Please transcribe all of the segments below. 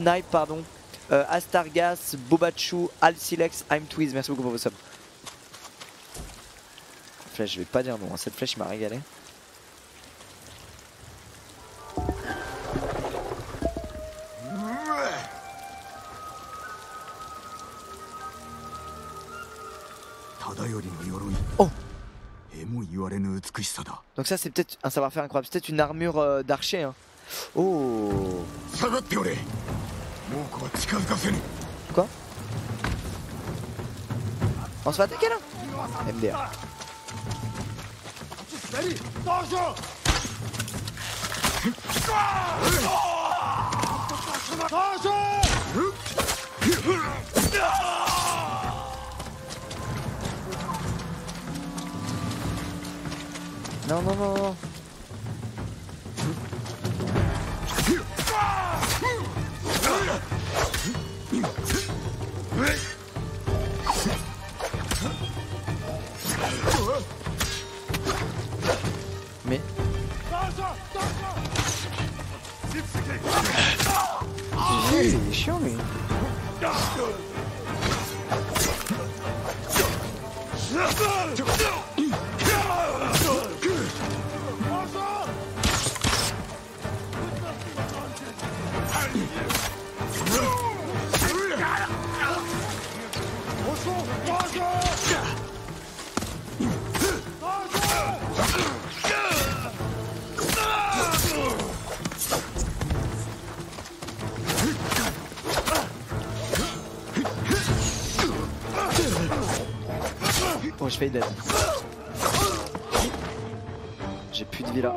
Snipe, pardon. Euh, Astargas, Bobachu, Alcilex, I'm Twiz. Merci beaucoup pour vos subs. Flèche, je vais pas dire non. hein. Cette flèche m'a régalé. Oh. Donc ça c'est peut-être un savoir-faire incroyable. C'est peut-être une armure euh, d'archer. Hein. おお下がっておれ。猛虎は近づかせぬ。かあっ座っていけなエムデっち Mais. Il est chiant lui. Oh, J'ai plus de vie là.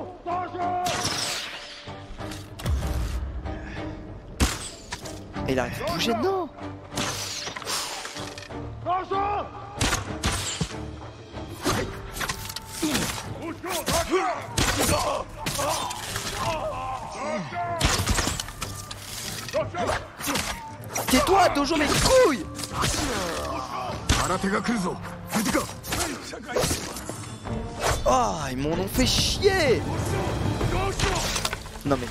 Et il arrive à bouger, non. Tais-toi, Dojo, mes couilles m'en ont fait chier. Non mais...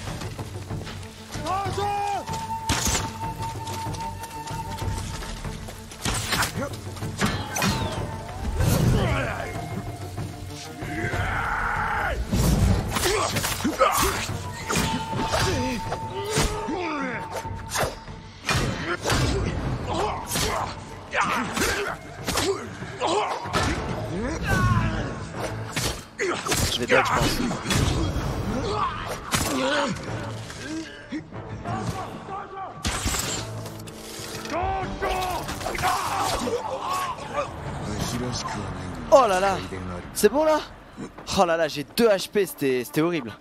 j'ai 2 HP, c'était horrible.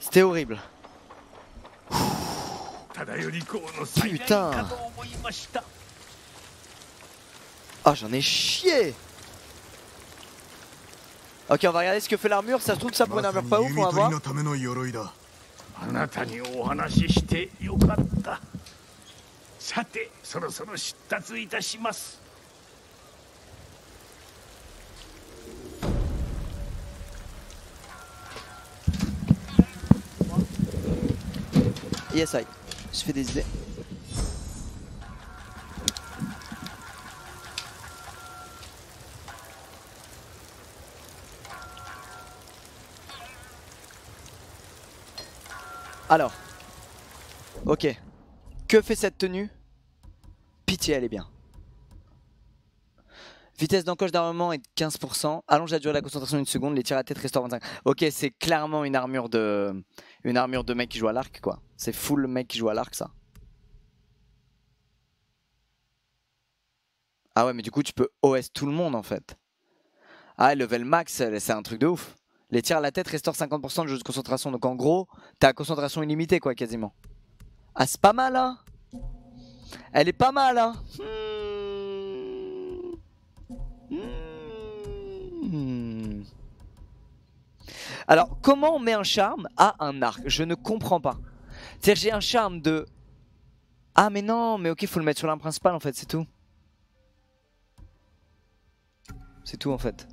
C'était horrible. Putain Oh j'en ai chié Ok on va regarder ce que fait l'armure, ça se trouve ça pour une armure pas ouf, on va. Yes I, je fais des idées. Alors, ok. Que fait cette tenue? Pitié, elle est bien. Vitesse d'encoche d'armement est de 15%. Allonge la durée de la concentration d'une seconde. Les tirs à tête restaurent 25. Ok, c'est clairement une armure de, une armure de mec qui joue à l'arc, quoi. C'est full mec qui joue à l'arc, ça. Ah ouais, mais du coup, tu peux OS tout le monde, en fait. Ah, level max, c'est un truc de ouf. Les tirs à la tête restaurent 50% de jeu de concentration. Donc en gros, t'as concentration illimitée, quoi, quasiment. Ah, c'est pas mal, hein Elle est pas mal, hein Hmm. Alors, comment on met un charme à un arc? Je ne comprends pas. C'est-à-dire, j'ai un charme de... Ah, mais non, mais ok, faut le mettre sur l'arme principale, en fait, c'est tout. C'est tout, en fait.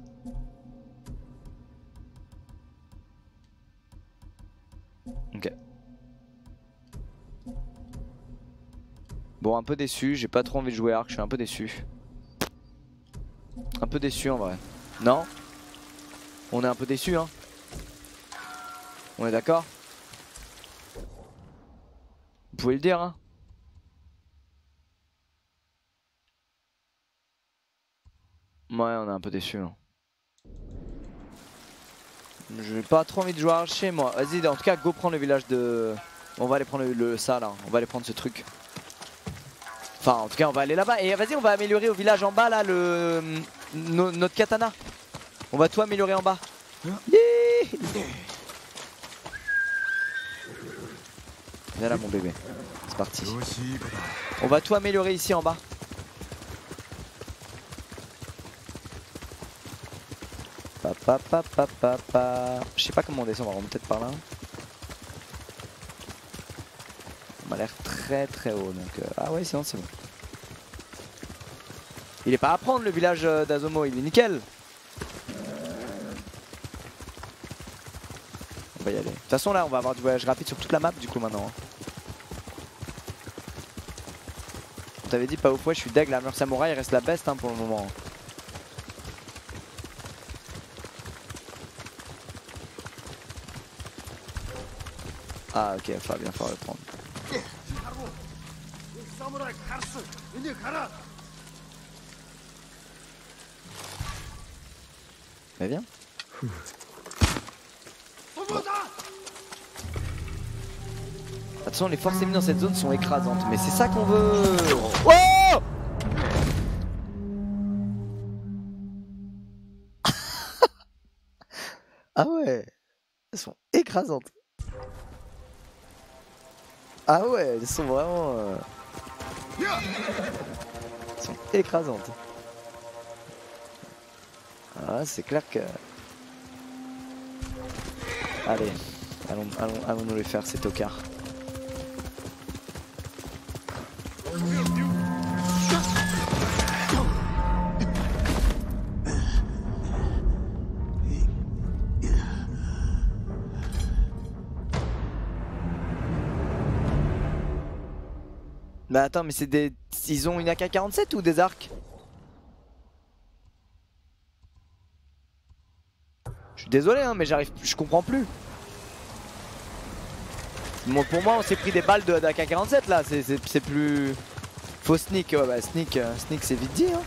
Ok. Bon, un peu déçu, j'ai pas trop envie de jouer Arc, je suis un peu déçu. Un peu déçu en vrai. Non? On est un peu déçu, hein? On est d'accord Vous pouvez le dire, hein Ouais, on est un peu déçu. Hein. J'ai pas trop envie de jouer archer moi. Vas-y, en tout cas, go prendre le village de. On va aller prendre le, ça là. On va aller prendre ce truc. Enfin, en tout cas, on va aller là-bas. Et vas-y, on va améliorer au village en bas là le notre katana. On va tout améliorer en bas. Viens là, mon bébé. C'est parti. On va tout améliorer ici en bas. Papa, papa, Je sais pas comment on descend, on va peut-être par là. On a l'air très très haut donc. Euh, ah ouais, sinon c'est bon. Il est pas à prendre le village euh, d'Azomo, il est nickel. On va y aller. De toute façon là on va avoir du voyage rapide sur toute la map du coup maintenant. Hein. On t'avait dit pas au poids, je suis deg, la mur samouraï reste la best hein, pour le moment. Ah ok, il bien falloir le prendre. Mais viens. Attention, les forces ennemies dans cette zone sont écrasantes, mais c'est ça qu'on veut. Oh ah ouais, elles sont écrasantes. Ah ouais, elles sont vraiment... Euh... Elles sont écrasantes. Ah c'est clair que... Allez, allons, allons, allons nous les faire ces tocards. Bah attends, mais c'est des... Ils ont une AK-47 ou des arcs? Je suis désolé, hein, mais j'arrive... Je comprends plus. Bon, pour moi, on s'est pris des balles d'AK-47 là, c'est plus... Faut sneak, ouais bah sneak, euh, sneak c'est vite dit hein.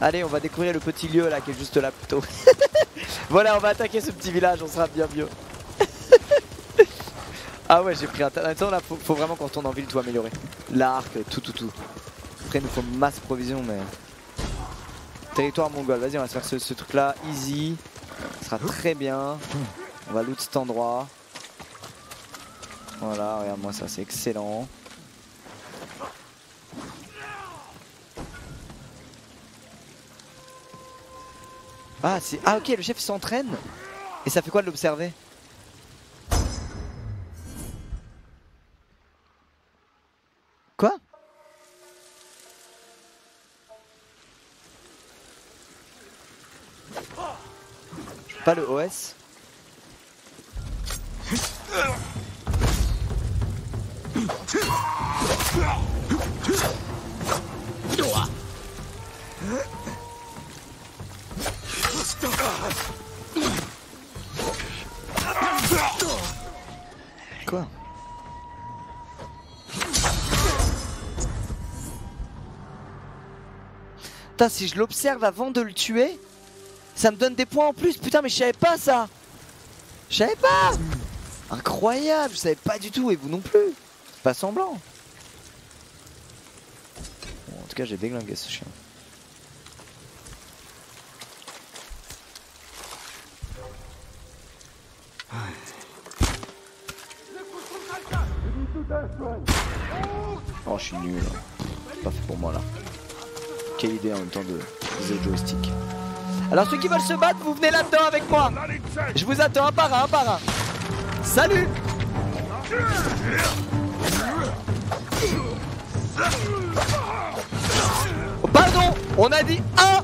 Allez, on va découvrir le petit lieu là qui est juste là plutôt. voilà, on va attaquer ce petit village, on sera bien mieux. Ah ouais, j'ai pris un Attends, là, faut, vraiment qu'on retourne en ville tout améliorer. L'arc, tout, tout, tout. Après, il nous faut masse provision, mais. Territoire mongol, vas-y, on va se faire ce, truc là, easy. Ce sera très bien. On va loot cet endroit. Voilà, regarde-moi ça, c'est excellent. Ah, c'est. Ah, ok, le chef s'entraîne. Et ça fait quoi de l'observer? Quoi? Pas le OS Quoi? Putain, si je l'observe avant de le tuer, ça me donne des points en plus. Putain, mais je savais pas ça. Je savais pas. Incroyable, je savais pas du tout. Et vous non plus. Pas semblant. en tout cas, j'ai déglingué ce chien. Oh, je suis nul. Pas fait pour moi là quelle idée en même temps de le joystick. Alors ceux qui veulent se battre, vous venez là-dedans avec moi. Je vous attends un par un, un par un. Salut Pardon, on a dit un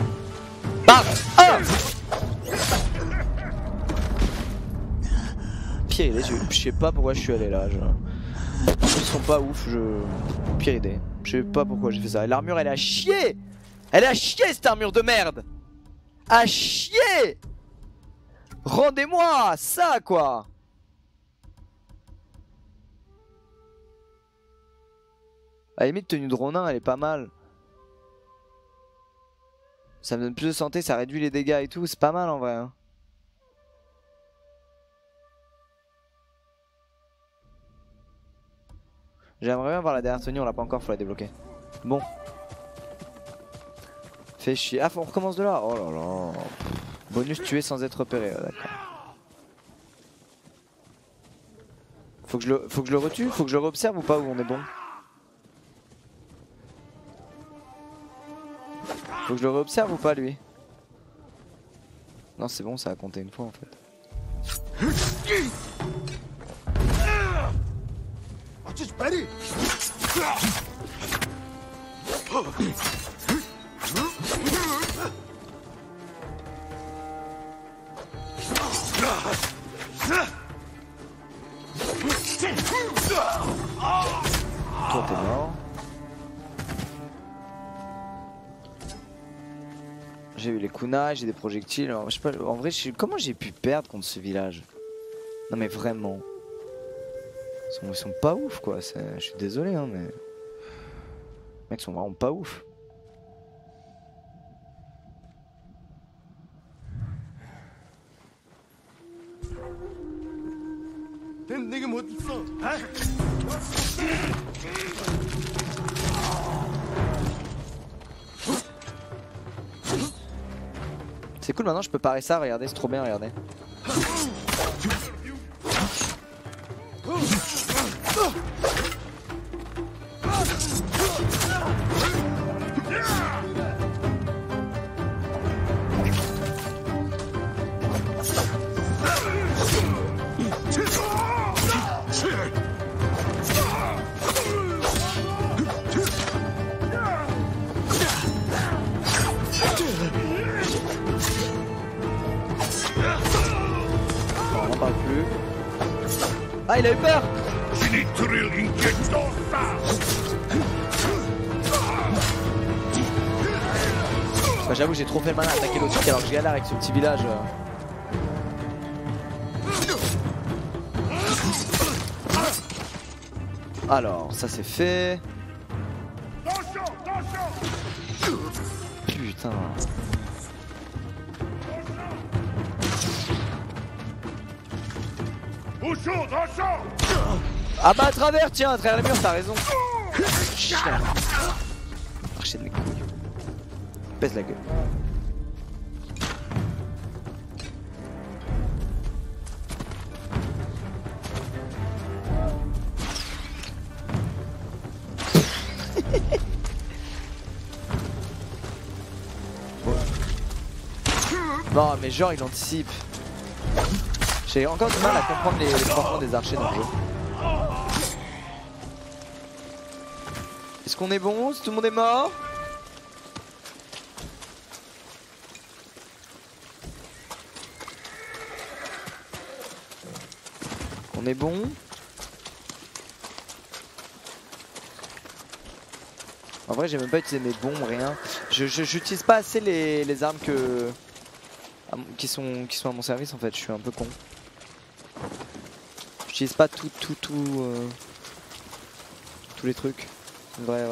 par un. Pied les yeux, je sais pas pourquoi je suis allé là. Je... sont pas ouf, je... Pire idée. Je sais pas pourquoi j'ai fait ça. L'armure elle à chier Elle à chier cette armure de merde À chier Rendez-moi ça quoi À la limite tenue de Ronin elle est pas mal. Ça me donne plus de santé, ça réduit les dégâts et tout, c'est pas mal en vrai. Hein. J'aimerais bien voir la dernière tenue, on l'a pas encore, faut la débloquer. Bon. Fait chier. Ah, on recommence de là Oh là là. Bonus tué sans être repéré, d'accord. Faut que je le, faut que je le retue? Faut que je le réobserve ou pas où on est bon? Faut que je le réobserve ou pas lui? Non c'est bon ça a compté une fois en fait. Toi t'es mort. J'ai eu les kunai, j'ai des projectiles. pas, en vrai, comment j'ai pu perdre contre ce village? Non mais vraiment. Ils sont, sont pas ouf quoi. Je suis désolé hein, mais. Les mecs sont vraiment pas ouf. C'est cool maintenant je peux parer ça, regardez, c'est trop bien, regardez. Ah, il a eu peur bah, J'avoue, j'ai trop fait le malin à attaquer l'autre alors que je galère avec ce petit village. Alors, ça c'est fait. Putain. Ah bah à travers, tiens, à travers les murs, t'as raison. Chien. De mes couilles. Pèse la gueule. Non mais genre il anticipe. J'ai encore du mal à comprendre les, les des archers dans le jeu. Est-ce qu'on est bon tout le monde est mort? On est bon? En vrai j'ai même pas utilisé mes bombes, rien. Je j'utilise pas assez les, armes qui sont à mon service en fait, je suis un peu con. Pas tout, tout, tout. Euh, tous les trucs. Vrai,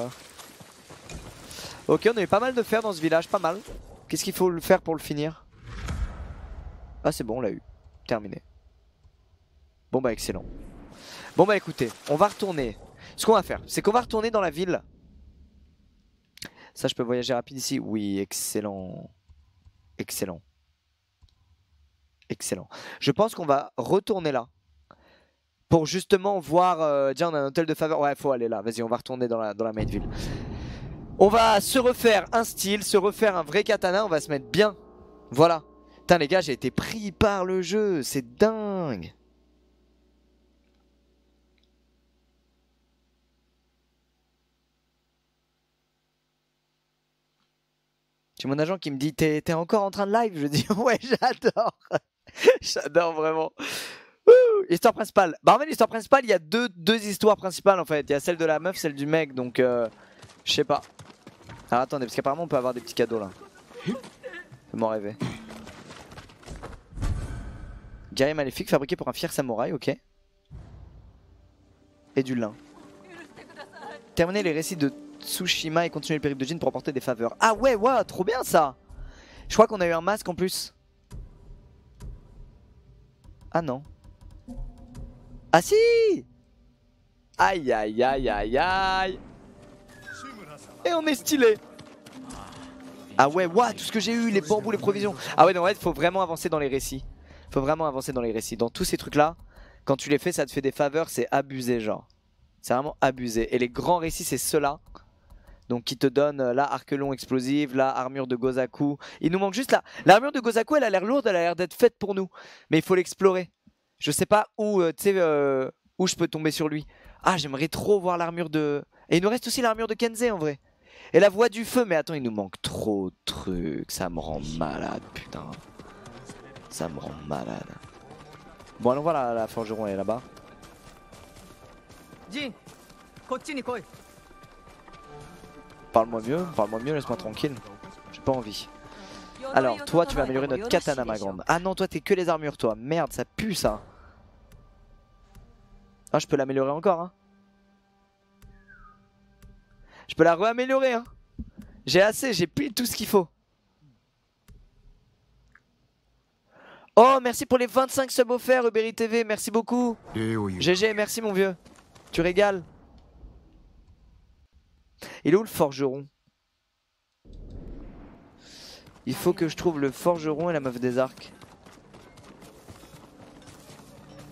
Ok, on a pas mal de fer dans ce village, pas mal. Qu'est-ce qu'il faut faire pour le finir? Ah, c'est bon, on l'a eu. Terminé. Bon, bah, excellent. Bon, bah, écoutez, on va retourner. Ce qu'on va faire, c'est qu'on va retourner dans la ville. Ça, je peux voyager rapide ici? Oui, excellent. Excellent. Excellent. Je pense qu'on va retourner là pour justement voir. Euh, on a un hôtel de faveur. Ouais, faut aller là. Vas-y, on va retourner dans la, dans la main ville. On va se refaire un style, se refaire un vrai katana. On va se mettre bien. Voilà. Putain, les gars, j'ai été pris par le jeu. C'est dingue. J'ai mon agent qui me dit T'es encore en train de live? Je dis Ouais, j'adore. j'adore vraiment. Histoire principale. Bah en fait l'histoire principale il y a deux, deux histoires principales en fait. Il y a celle de la meuf, celle du mec donc euh, je sais pas. Alors attendez parce qu'apparemment on peut avoir des petits cadeaux là. Fais-moi rêver. Guerrier maléfique fabriqué pour un fier samouraï, ok. Et du lin. Terminer les récits de Tsushima et continuer le périple de Jin pour apporter des faveurs. Ah ouais, ouais, trop bien ça Je crois qu'on a eu un masque en plus. Ah non. Ah si Aïe aïe aïe aïe aïe Et on est stylé Ah ouais, waouh, tout ce que j'ai eu, les bambous, les provisions. Ah ouais, non, ouais, faut vraiment avancer dans les récits. Faut vraiment avancer dans les récits. Dans tous ces trucs là, quand tu les fais, ça te fait des faveurs, c'est abusé genre. C'est vraiment abusé. Et les grands récits, c'est ceux-là. Donc qui te donnent euh, la arc long explosive, la armure de Gozaku. Il nous manque juste là. L'armure de Gozaku, elle a l'air lourde, elle a l'air d'être faite pour nous. Mais il faut l'explorer je sais pas où, euh, tu sais, euh, où je peux tomber sur lui. Ah, j'aimerais trop voir l'armure de. Et il nous reste aussi l'armure de Kenze en vrai. Et la voix du feu, mais attends, il nous manque trop de trucs. Ça me rend malade, putain. Ça me rend malade. Bon, allons voilà, la, forgeron, elle est là-bas. Parle-moi mieux, parle-moi mieux, laisse-moi tranquille. J'ai pas envie. Alors, toi, tu vas améliorer notre katana, ma grande. Ah non, toi, t'es que les armures, toi. Merde, ça pue, ça. Ah, je peux l'améliorer encore. Hein. Je peux la réaméliorer, hein. J'ai assez, j'ai pile tout ce qu'il faut. Oh, merci pour les 25 subs offerts, Uberi TV, merci beaucoup. Eh GG, merci mon vieux. Tu régales. Il est où le forgeron? Il faut que je trouve le forgeron et la meuf des arcs.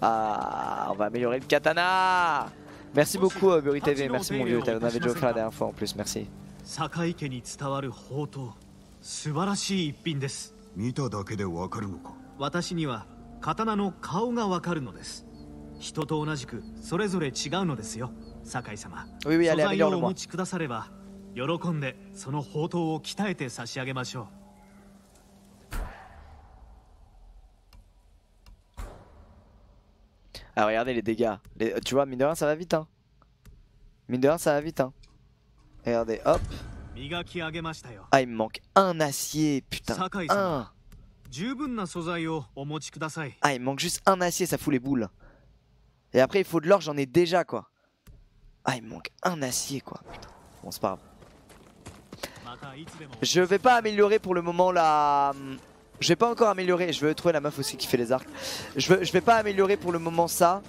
Ah, on va améliorer le katana Merci beaucoup euh, Burry TV, merci mon vieux, t'en avais déjà offert la dernière fois en plus, merci. 堺家に伝わる宝刀素晴らしい一品です見ただけでわかるのか私には刀の顔がわかるのです人と同じくそれぞれ違うのですよ堺様 Oui, oui, allez, 素材をお améliore-le-moi. 持ちくだされば喜んでその宝刀を鍛えて差し上げましょう Ah regardez les dégâts. Tu vois, mine de rien, ça va vite hein. Mine de rien, ça va vite hein. Regardez, hop. Ah, il me manque un acier, putain. Un. Ah, il me manque juste un acier, ça fout les boules. Et après, il faut de l'or, j'en ai déjà quoi. Ah, il me manque un acier quoi. Putain. Bon, c'est pas grave. Je vais pas améliorer pour le moment la... Hum, je vais pas encore améliorer, je veux trouver la meuf aussi qui fait les arcs. Je, vais pas améliorer pour le moment ça,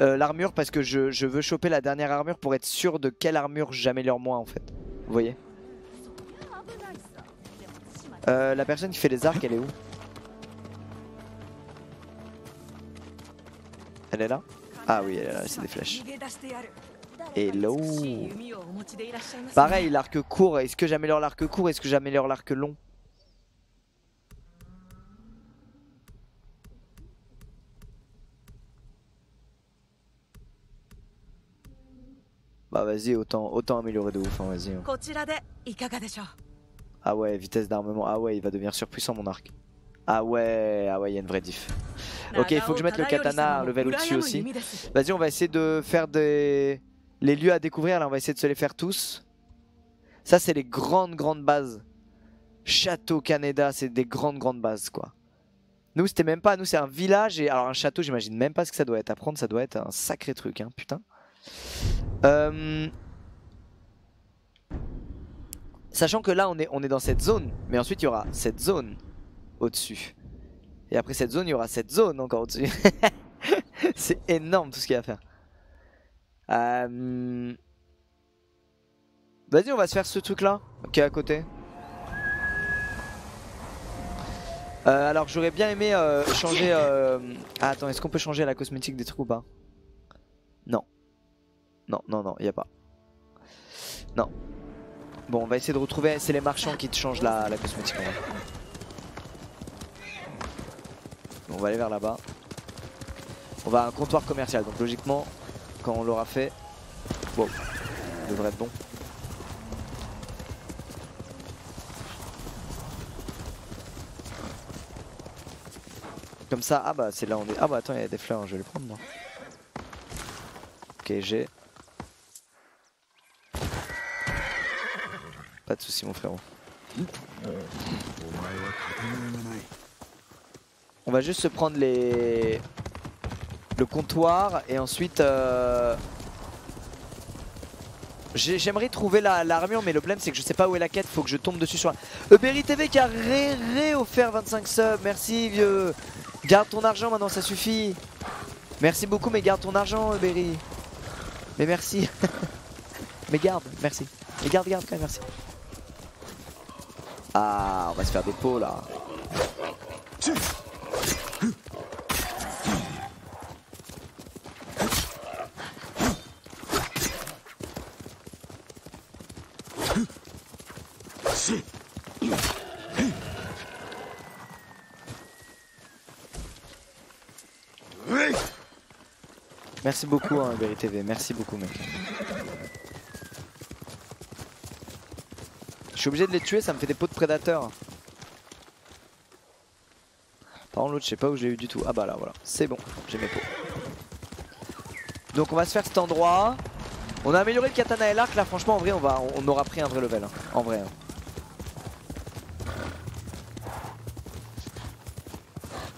euh, l'armure, parce que je, veux choper la dernière armure pour être sûr de quelle armure j'améliore moi en fait. Vous voyez? Euh, La personne qui fait les arcs, elle est où? Elle est là? Ah oui, elle est là, c'est des flèches. Hello? Pareil, l'arc court, est-ce que j'améliore l'arc court, est-ce que j'améliore l'arc long? Bah vas-y, autant, autant améliorer de ouf, hein, vas-y. Hein. Ah ouais, vitesse d'armement, ah ouais, il va devenir surpuissant mon arc. Ah ouais, ah ouais, il y a une vraie diff. Ok, il faut que je mette le katana, un level au-dessus aussi. Vas-y, on va essayer de faire des... les lieux à découvrir, là, on va essayer de se les faire tous. Ça, c'est les grandes, grandes bases. Château Canada, c'est des grandes, grandes bases, quoi. Nous, c'était même pas, nous, c'est un village, et alors un château, j'imagine même pas ce que ça doit être. À prendre, ça doit être un sacré truc, hein, putain. Euh... Sachant que là, on est, on est dans cette zone, mais ensuite, il y aura cette zone au-dessus. Et après cette zone, il y aura cette zone encore au-dessus. c'est énorme tout ce qu'il y a à faire. Euh... Vas-y, on va se faire ce truc-là, qui est à côté. Euh, alors, j'aurais bien aimé changer... Ah, attends, est-ce qu'on peut changer la cosmétique des trucs ou pas? Non. Non, non, non, il a pas. Non. Bon, on va essayer de retrouver... C'est les marchands qui te changent la, cosmétique on va aller vers là-bas. On va à un comptoir commercial, donc logiquement, quand on l'aura fait, ça devrait être bon. Comme ça, ah bah c'est là on est. Ah bah attends, il y a des fleurs, je vais les prendre moi. Ok, j'ai. soucis, mon frérot. On va juste se prendre les... le comptoir et ensuite... Euh, j'aimerais trouver l'armure la... mais le problème c'est que je sais pas où est la quête, faut que je tombe dessus sur la... Berry TV qui a ré-offert 25 subs, merci vieux. Garde ton argent maintenant ça suffit. Merci beaucoup mais garde ton argent Berry Mais merci. Mais garde, merci. Mais garde, garde quand même, merci. Ah, on va se faire des pots là Merci beaucoup hein, Berry TV, merci beaucoup mec. Je suis obligé de les tuer, ça me fait des pots de prédateurs. Par contre l'autre je sais pas où je l'ai eu du tout. Ah bah là voilà, c'est bon, j'ai mes pots. Donc on va se faire cet endroit. On a amélioré le katana et l'arc là franchement en vrai on, va, on aura pris un vrai level. hein. En vrai. hein.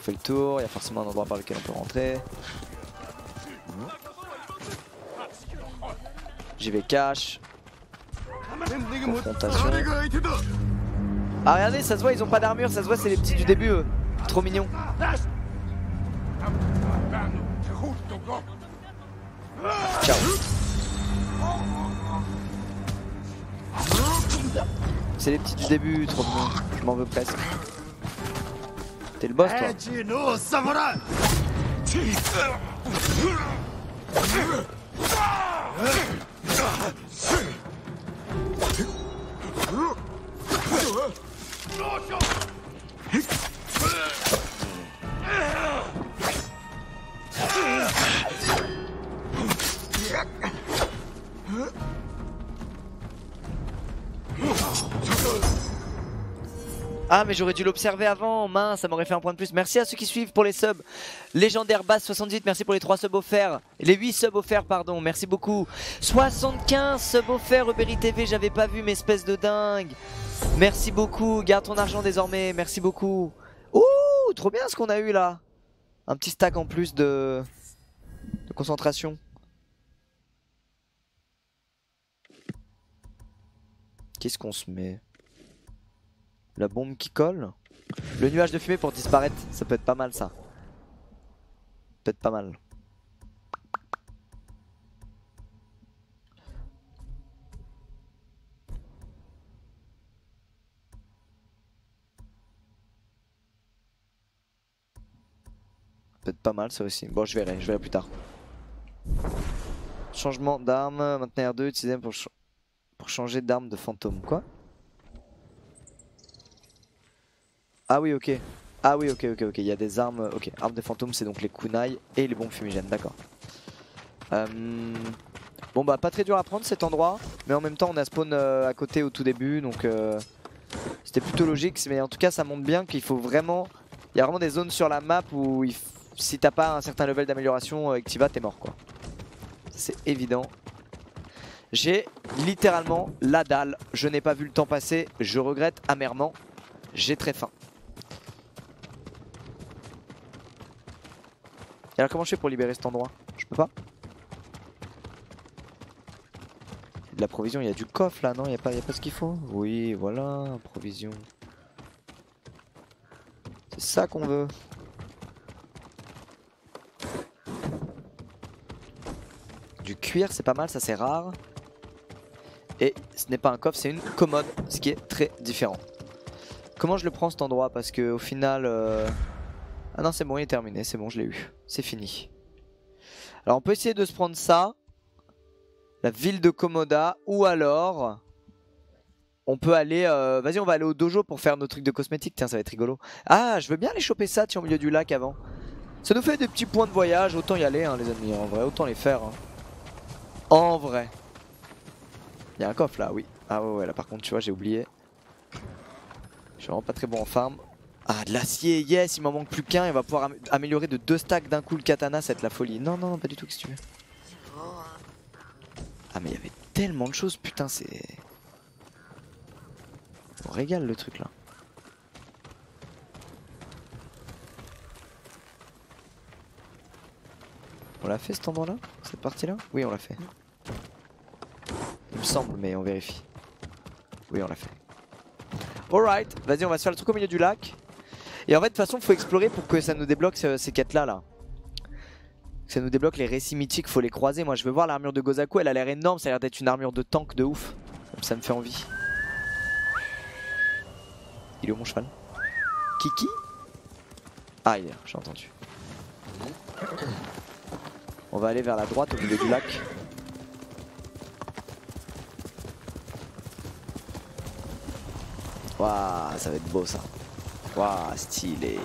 On fait le tour, il y a forcément un endroit par lequel on peut rentrer. J'y vais cash. Ah regardez, ça se voit, ils ont pas d'armure, ça se voit, c'est les petits du début, eux. Trop mignon. Ciao. C'est les petits du début, trop mignon. Je m'en veux presque. T'es le boss, toi. Mais j'aurais dû l'observer avant, mince, ça m'aurait fait un point de plus. Merci à ceux qui suivent pour les subs. Légendaire Bass 78, merci pour les 3 subs offerts. Les 8 subs offerts, pardon, merci beaucoup. 75 subs offerts, Uberry TV, j'avais pas vu mes espèces de dingue. Merci beaucoup, garde ton argent désormais, merci beaucoup. Ouh, trop bien ce qu'on a eu là. Un petit stack en plus de, de concentration. Qu'est-ce qu'on se met? La bombe qui colle Le nuage de fumée pour disparaître, ça peut être pas mal ça. Peut-être pas mal. Peut-être pas mal ça aussi. Bon je verrai, je verrai plus tard. Changement d'arme, maintenant R2 utilisé pour, pour changer d'arme de fantôme. Quoi? Ah oui ok. Ah oui ok ok ok, il y a des armes. Ok, armes de fantôme c'est donc les kunai et les bombes fumigènes, d'accord. Euh, Bon bah pas très dur à prendre cet endroit, mais en même temps on a spawn euh, à côté au tout début donc euh, c'était plutôt logique. Mais en tout cas ça montre bien qu'il faut vraiment... Il y a vraiment des zones sur la map où si t'as pas un certain level d'amélioration euh, et t'y vas t'es mort quoi. C'est évident. J'ai littéralement la dalle. Je n'ai pas vu le temps passer. Je regrette amèrement. J'ai très faim. Et alors comment je fais pour libérer cet endroit Je peux pas Il y a De la provision, il y a du coffre là, non Il n'y a, pas- y a pas ce qu'il faut Oui, voilà, provision. C'est ça qu'on veut. Du cuir, c'est pas mal, ça c'est rare. Et ce n'est pas un coffre, c'est une commode, ce qui est très différent. Comment je le prends cet endroit? Parce que au final... euh, Ah non c'est bon, il est terminé, c'est bon, je l'ai eu. C'est fini. Alors on peut essayer de se prendre ça. La ville de Komoda. Ou alors... On peut aller... euh, Vas-y, on va aller au dojo pour faire nos trucs de cosmétiques. Tiens, ça va être rigolo. Ah, je veux bien aller choper ça, tiens, au milieu du lac avant. Ça nous fait des petits points de voyage. Autant y aller, hein, les amis, en vrai. Autant les faire. hein. En vrai. Il y a un coffre là, oui. Ah ouais, ouais, là par contre, tu vois, j'ai oublié. Je suis vraiment pas très bon en farm. Ah, de l'acier, yes, il m'en manque plus qu'un. On va pouvoir am- améliorer de deux stacks d'un coup le katana, ça va être la folie. Non, non, pas du tout, qu'est-ce que tu veux? Ah, mais il y avait tellement de choses, putain, c'est. On régale le truc là. On l'a fait cet endroit là Cette partie là Oui, on l'a fait. Il me semble, mais on vérifie. Oui, on l'a fait. Alright, vas-y, on va se faire le truc au milieu du lac. Et en fait, de toute façon, faut explorer pour que ça nous débloque ce- ces quêtes là ça nous débloque les récits mythiques, faut les croiser. Moi, je veux voir l'armure de Gozaku, elle a l'air énorme, ça a l'air d'être une armure de tank de ouf. Ça me fait envie. Il est où mon cheval? Kiki? Ah, il est j'ai entendu. On va aller vers la droite au milieu du lac. Waouh, ça va être beau ça. Waouh, stylé.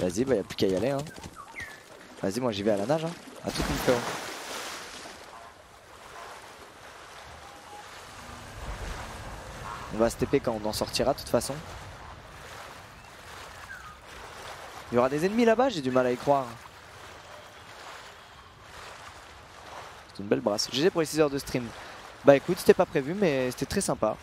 Vas-y, bah y a plus qu'à y aller. Hein. Vas-y, moi j'y vais à la nage. Hein. À toute une fleur. On va se TP quand on en sortira de toute façon. Il y aura des ennemis là-bas, j'ai du mal à y croire. C'est une belle brasse. GG pour les 6 heures de stream. Bah écoute, c'était pas prévu, mais c'était très sympa.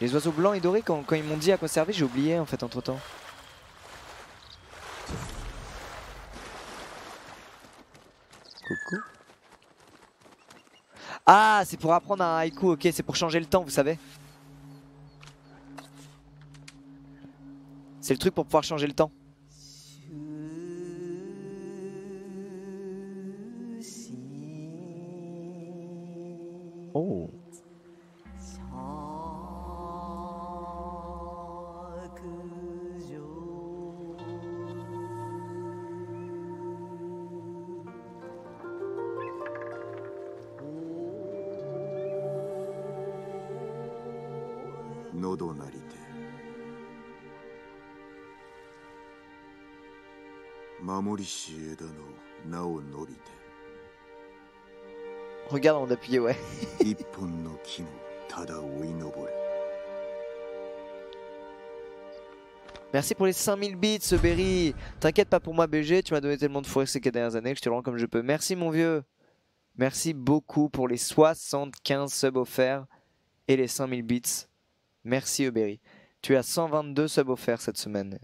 Les oiseaux blancs et dorés, quand, quand ils m'ont dit à quoi servir, j'ai oublié en fait entre temps. Coucou. Ah, c'est pour apprendre un haïku, ok, c'est pour changer le temps, vous savez. C'est le truc pour pouvoir changer le temps. Oh.「し枝の名を伸びて Regarde, on appuyé, ouais. 一本の木もただ追い登れ Merci pour les 5000 bits, ce Berry. T'inquiète pas pour moi, BG. Tu m'as donné tellement de forêt ces quatre dernières années que je te le rends comme je peux. Merci, mon vieux. Merci beaucoup pour les 75 subs offerts et les 5000 bits. Merci, Euberry. Tu as 122 subs offerts cette semaine.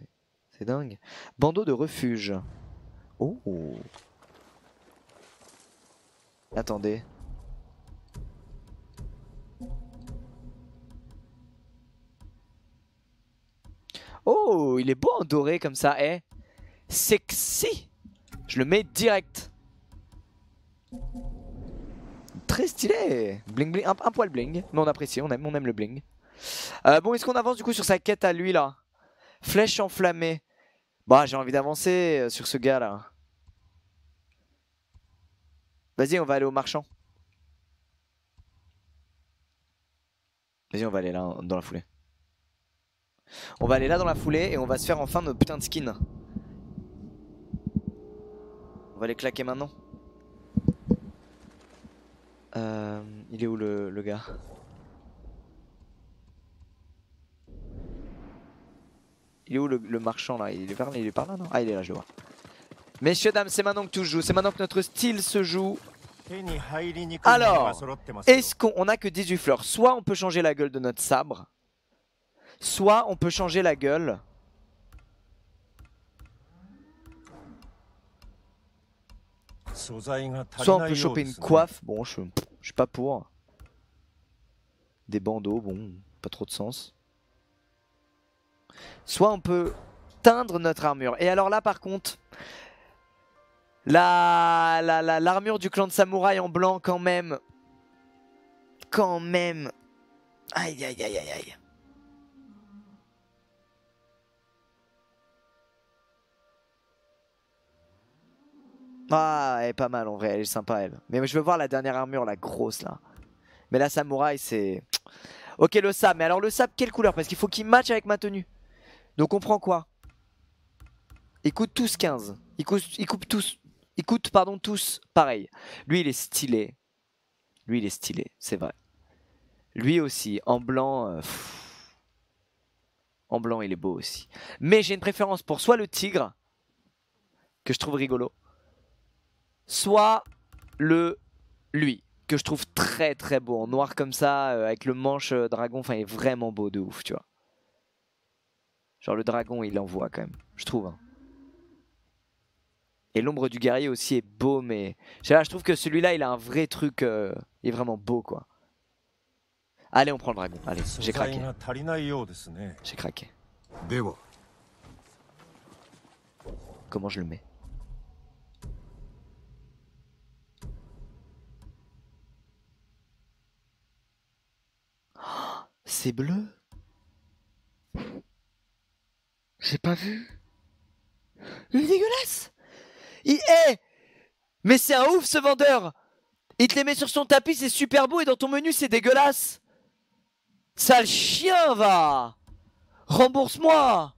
C'est dingue. Bandeau de refuge. Oh. Attendez. Oh, il est beau en doré comme ça, eh Sexy Je le mets direct. Très stylé Bling bling, un, poil bling, mais on apprécie, on aime, on aime le bling. Euh, bon, est-ce qu'on avance du coup sur sa quête à lui là? Flèche enflammée. Bah, j'ai envie d'avancer euh, sur ce gars là. Vas-y, on va aller au marchand. Vas-y, on va aller là dans la foulée. On va aller là dans la foulée et on va se faire enfin notre putain de skin. On va les claquer maintenant. Euh, il est où le, gars? Il est où le, marchand là? Il est, par, il est par là non? Ah il est là je vois. Messieurs dames c'est maintenant que tout se joue, c'est maintenant que notre style se joue. Alors, Est-ce qu'on on a que 18 fleurs? Soit on peut changer la gueule de notre sabre, soit on peut changer la gueule. Soit on peut choper une coiffe. Bon, je, je suis pas pour. Des bandeaux, bon, pas trop de sens. Soit on peut teindre notre armure. Et alors là, par contre, la la- du clan de samouraï en blanc, quand même. Quand même. Aïe, aïe, aïe, aïe, aïe. Ah, elle est pas mal en vrai, elle est sympa elle. Mais je veux voir la dernière armure, la grosse là. Mais la samouraï, c'est. Ok, le sable. Mais alors, le sable, quelle couleur? Parce qu'il faut qu'il matche avec ma tenue. Donc, on prend quoi? Ils coûtent tous 15. Ils coûtent, ils coûtent tous. Ils coûtent, pardon, tous pareil. Lui, il est stylé. Lui, il est stylé, c'est vrai. Lui aussi, en blanc. euh, en blanc, il est beau aussi. Mais j'ai une préférence pour soit le tigre, que je trouve rigolo, soit le lui, que je trouve très très beau. En noir comme ça, euh, avec le manche euh, dragon, enfin, il est vraiment beau de ouf, tu vois. Genre le dragon, il envoie quand même, je trouve. hein. Et l'ombre du guerrier aussi est beau, mais je, je trouve que celui-là, il a un vrai truc. Euh, il est vraiment beau, quoi. Allez, on prend le dragon. Allez, j'ai craqué. J'ai craqué. Comment je le mets? Oh, c'est bleu J'ai pas vu Il est dégueulasse il est Mais c'est un ouf ce vendeur. Il te les met sur son tapis, c'est super beau et dans ton menu c'est dégueulasse. Sale chien va. Rembourse-moi.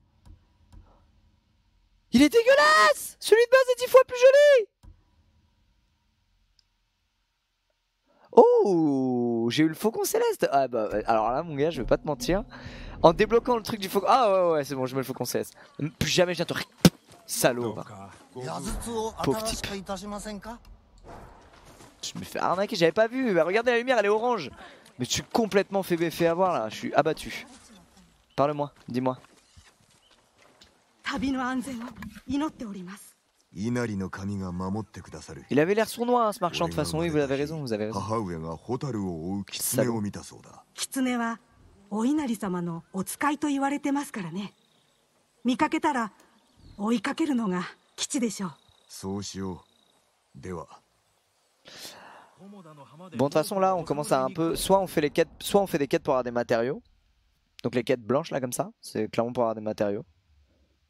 Il est dégueulasse. Celui de base est dix fois plus joli. Oh J'ai eu le faucon céleste. Ah bah alors là mon gars je vais pas te mentir. En débloquant le truc du faucon. Ah ouais ouais c'est bon je mets le faucon céleste. Plus jamais je te Salaud. か 矢筒を Pauvre 新し type. くいたしませんか Je me fais arnaquer j'avais pas vu Bah, Regardez la lumière elle est orange Mais je suis complètement fait, fait avoir là Je suis abattu Parle-moi dis-moi 旅の安全を祈っております稲荷の神が守ってくださる Il avait l'air sournois hein, ce marchand de toute façon Oui vous avez raison vous avez raison 母上が蛍を追う狐を見たそうだ狐はお稲荷様のお使いと言われてますからね見かけたら追いかけるのが 基地でしょうそうしようでは Bon, de toute façon, là, on commence à un peu. Soit on fait les quêtes, soit on fait des quêtes pour avoir des matériaux. Donc les quêtes blanches, là, comme ça, c'est clairement pour avoir des matériaux.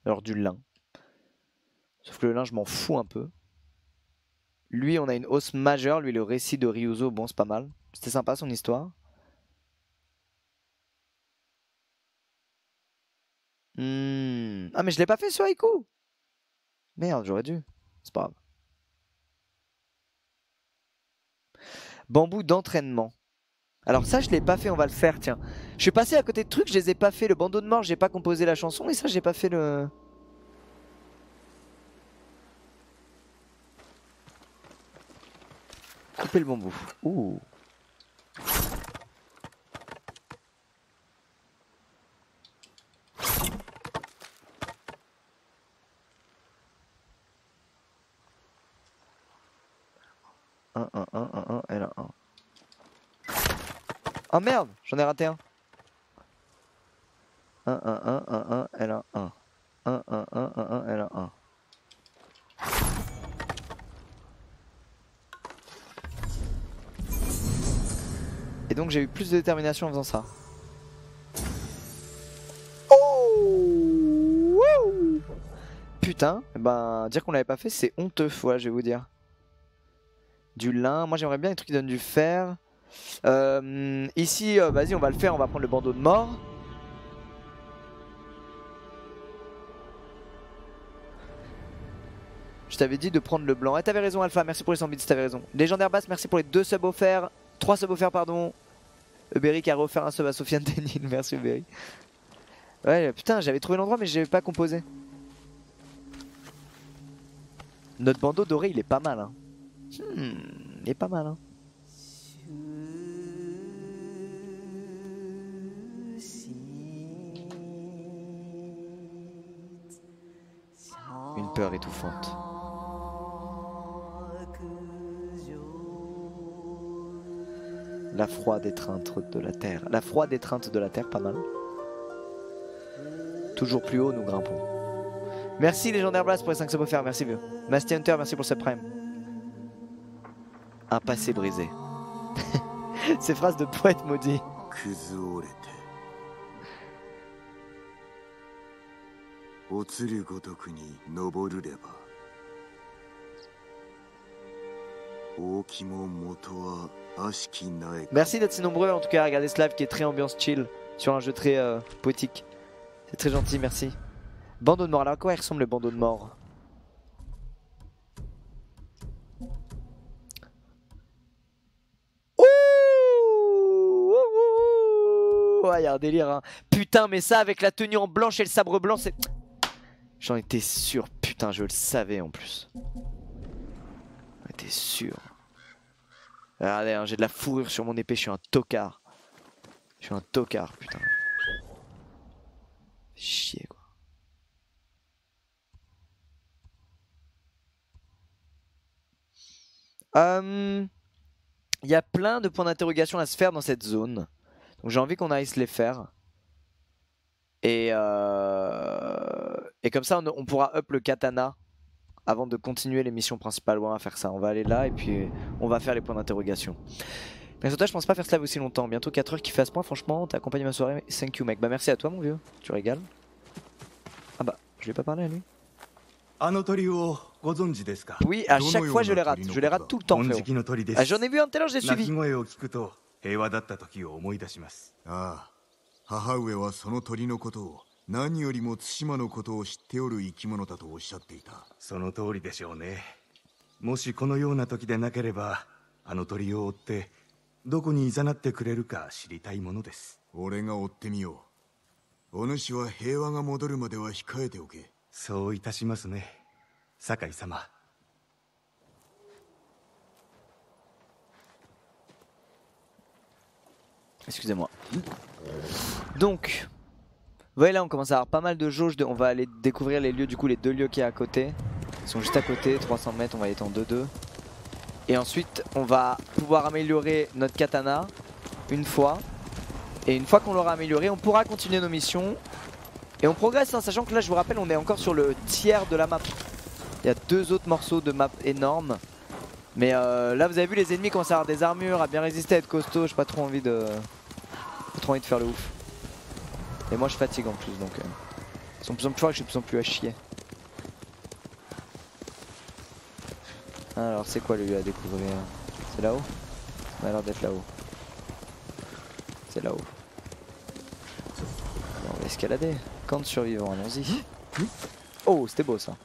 Alors du lin. Sauf que le lin, je m'en fous un peu. Lui, on a une hausse majeure. Lui, le récit de Ryuzo, bon, c'est pas mal. C'était sympa son histoire. Hmm. Ah, mais je l'ai pas fait sur Iku Merde, j'aurais dû. C'est pas grave. Bambou d'entraînement. Alors ça je l'ai pas fait, on va le faire, tiens. Je suis passé à côté de trucs, je les ai pas fait. Le bandeau de mort, j'ai pas composé la chanson, et ça j'ai pas fait le... Couper le bambou. Ouh. Un, un, un, un, un, elle a un. Oh merde, j'en ai raté un. 1, 1, 1, 1, 1, elle a 1. 1, 1, 1, 1, 1, elle a 1. Et donc j'ai eu plus de détermination en faisant ça. Oh Putain, eh ben dire qu'on l'avait pas fait c'est honteux, je vais vous dire. Du lin, moi j'aimerais bien des trucs qui donnent du fer. Euh, ici, euh, vas-y on va le faire, on va prendre le bandeau de mort. Je t'avais dit de prendre le blanc. Ah, t'avais raison, Alpha. Merci pour les 100 bits, t'avais raison. Légendaire basse, merci pour les deux subs offerts. Trois subs offerts, pardon. Ebery qui a offert un sub à Sofiane Denis. Merci, Ebery. Ouais, putain, j'avais trouvé l'endroit, mais j'avais pas composé. Notre bandeau doré, il est pas mal. Hein. Hmm, il est pas mal. Hein. Une peur étouffante. La froide étreinte de la terre. La froide étreinte de la terre, pas mal. Toujours plus haut, nous grimpons. Merci Légendaire Blast pour les 5 subs offerts, merci vieux. Masty Hunter, merci pour ce prime un passé brisé. Ces phrases de poète maudit. Merci d'être si nombreux en tout cas à regarder ce live qui est très ambiance chill sur un jeu très euh, poétique. C'est très gentil, merci. Bandeau de mort, alors à quoi ressemble le bandeau de mort Y a un délire. Hein. Putain, mais ça avec la tenue en blanche et le sabre blanc, c'est. J'en étais sûr. Putain, je le savais en plus. J'en étais sûr. Regardez, hein, j'ai de la fourrure sur mon épée, je suis un tocard. Je suis un tocard, putain. Chier quoi. Hum, Il y a plein de points d'interrogation à se faire dans cette zone. Donc j'ai envie qu'on aille se les faire. Et, euh... et comme ça, on, pourra up le katana avant de continuer les missions principales. On va faire ça. On va aller là et puis on va faire les points d'interrogation. Mais surtout, je pense pas faire cela aussi longtemps. Bientôt 4 heures qui fait à ce point. Franchement, t'as accompagné ma soirée. Thank you, mec. Bah merci à toi, mon vieux. Tu régales. Ah bah, je lui ai pas parlé à lui. Oui, à chaque fois je les rate. Je les rate tout le temps, frérot. Ah, J'en ai vu un tel j'ai suivi. 平和だった時を思い出します。ああ母上はその鳥のことを何よりも対馬のことを知っておる生き物だとおっしゃっていた。その通りでしょうね。もしこのような時でなければあの鳥を追ってどこに誘ってくれるか知りたいものです。俺が追ってみよう。お主は平和が戻るまでは控えておけ。そういたしますね。酒井様 Excusez-moi. Donc, vous voyez là, on commence à avoir pas mal de jauges. On va aller découvrir les lieux, du coup, les deux lieux qui est à côté. Ils sont juste à côté, 300 mètres, on va être en 2-2. Et ensuite, on va pouvoir améliorer notre katana une fois. Et une fois qu'on l'aura amélioré, on pourra continuer nos missions. Et on progresse, hein, sachant que là, je vous rappelle, on est encore sur le tiers de la map. Il y a deux autres morceaux de map énormes. Mais euh, là, vous avez vu, les ennemis commencent à avoir des armures, à bien résister, à être costaud. J'ai pas trop envie de. Envie de faire le ouf. Et moi, je fatigue en plus, donc. Euh... Ils sont de plus en plus forts je suis plus en plus à chier. Alors, c'est quoi lieu à découvrir? C'est là-haut? Ça a l'air d'être là-haut. C'est là-haut. On va escalader. Camp de survivants, allons-y. Oh, c'était beau ça.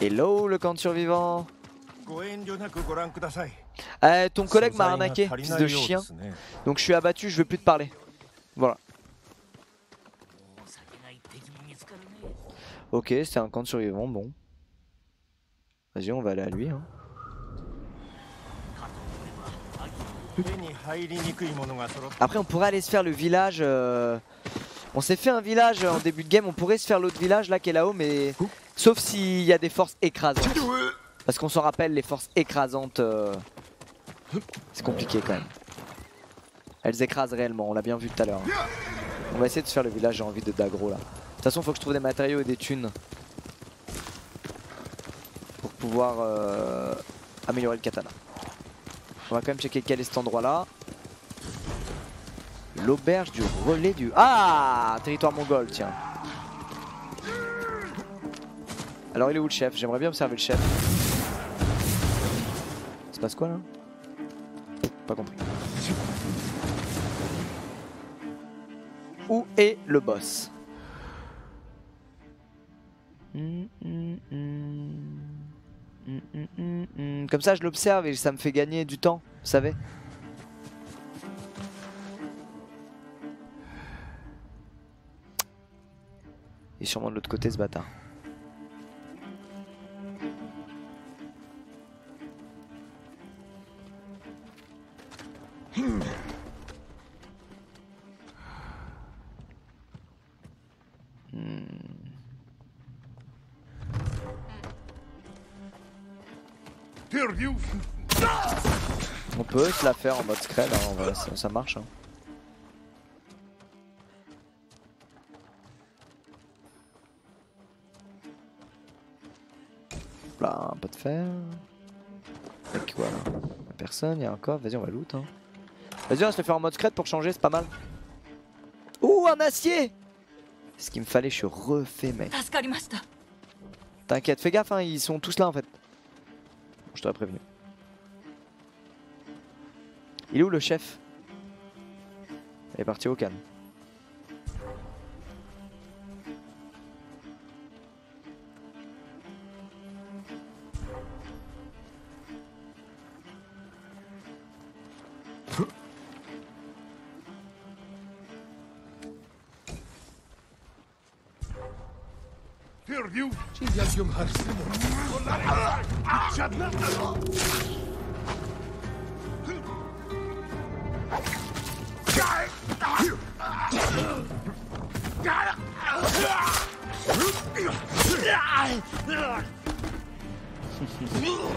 Hello le camp de survivants euh, ton collègue m'a arnaqué, fils de chien. Donc je suis abattu, je veux plus te parler. Voilà. Ok, c'est un camp de survivants, bon. Vas-y, on va aller à lui. Hein. Après, on pourrait aller se faire le village. Euh... On s'est fait un village en début de game, on pourrait se faire l'autre village là qui est là-haut, mais... Sauf s'il y a des forces écrasantes. Parce qu'on s'en rappelle, les forces écrasantes. euh, C'est compliqué quand même. Elles écrasent réellement, on l'a bien vu tout à l'heure. On va essayer de se faire le village, j'ai envie de d'aggro là. De toute façon, faut que je trouve des matériaux et des thunes. Pour pouvoir euh, améliorer le katana. On va quand même checker quel est cet endroit là. L'auberge du relais du... Ah Territoire mongol, tiens. Alors il est où le chef? J'aimerais bien observer le chef. Se passe quoi là? Pas compris. Où est le boss? Comme ça je l'observe et ça me fait gagner du temps, vous savez Il est sûrement de l'autre côté ce bâtard. On peut se la faire en mode scred, hein, ça, marche. hein. Là, un peu de fer. Quoi Personne, y'a un coffre, vas-y on va loot. Hein. Vas-y, on se le fait en mode scred pour changer, c'est pas mal. Ouh, un acier Ce qu'il me fallait, je suis refait, mec. T'inquiète, fais gaffe, hein, ils sont tous là en fait. Bon, je t'aurais prévenu. Il est où le chef? Il est parti au calme.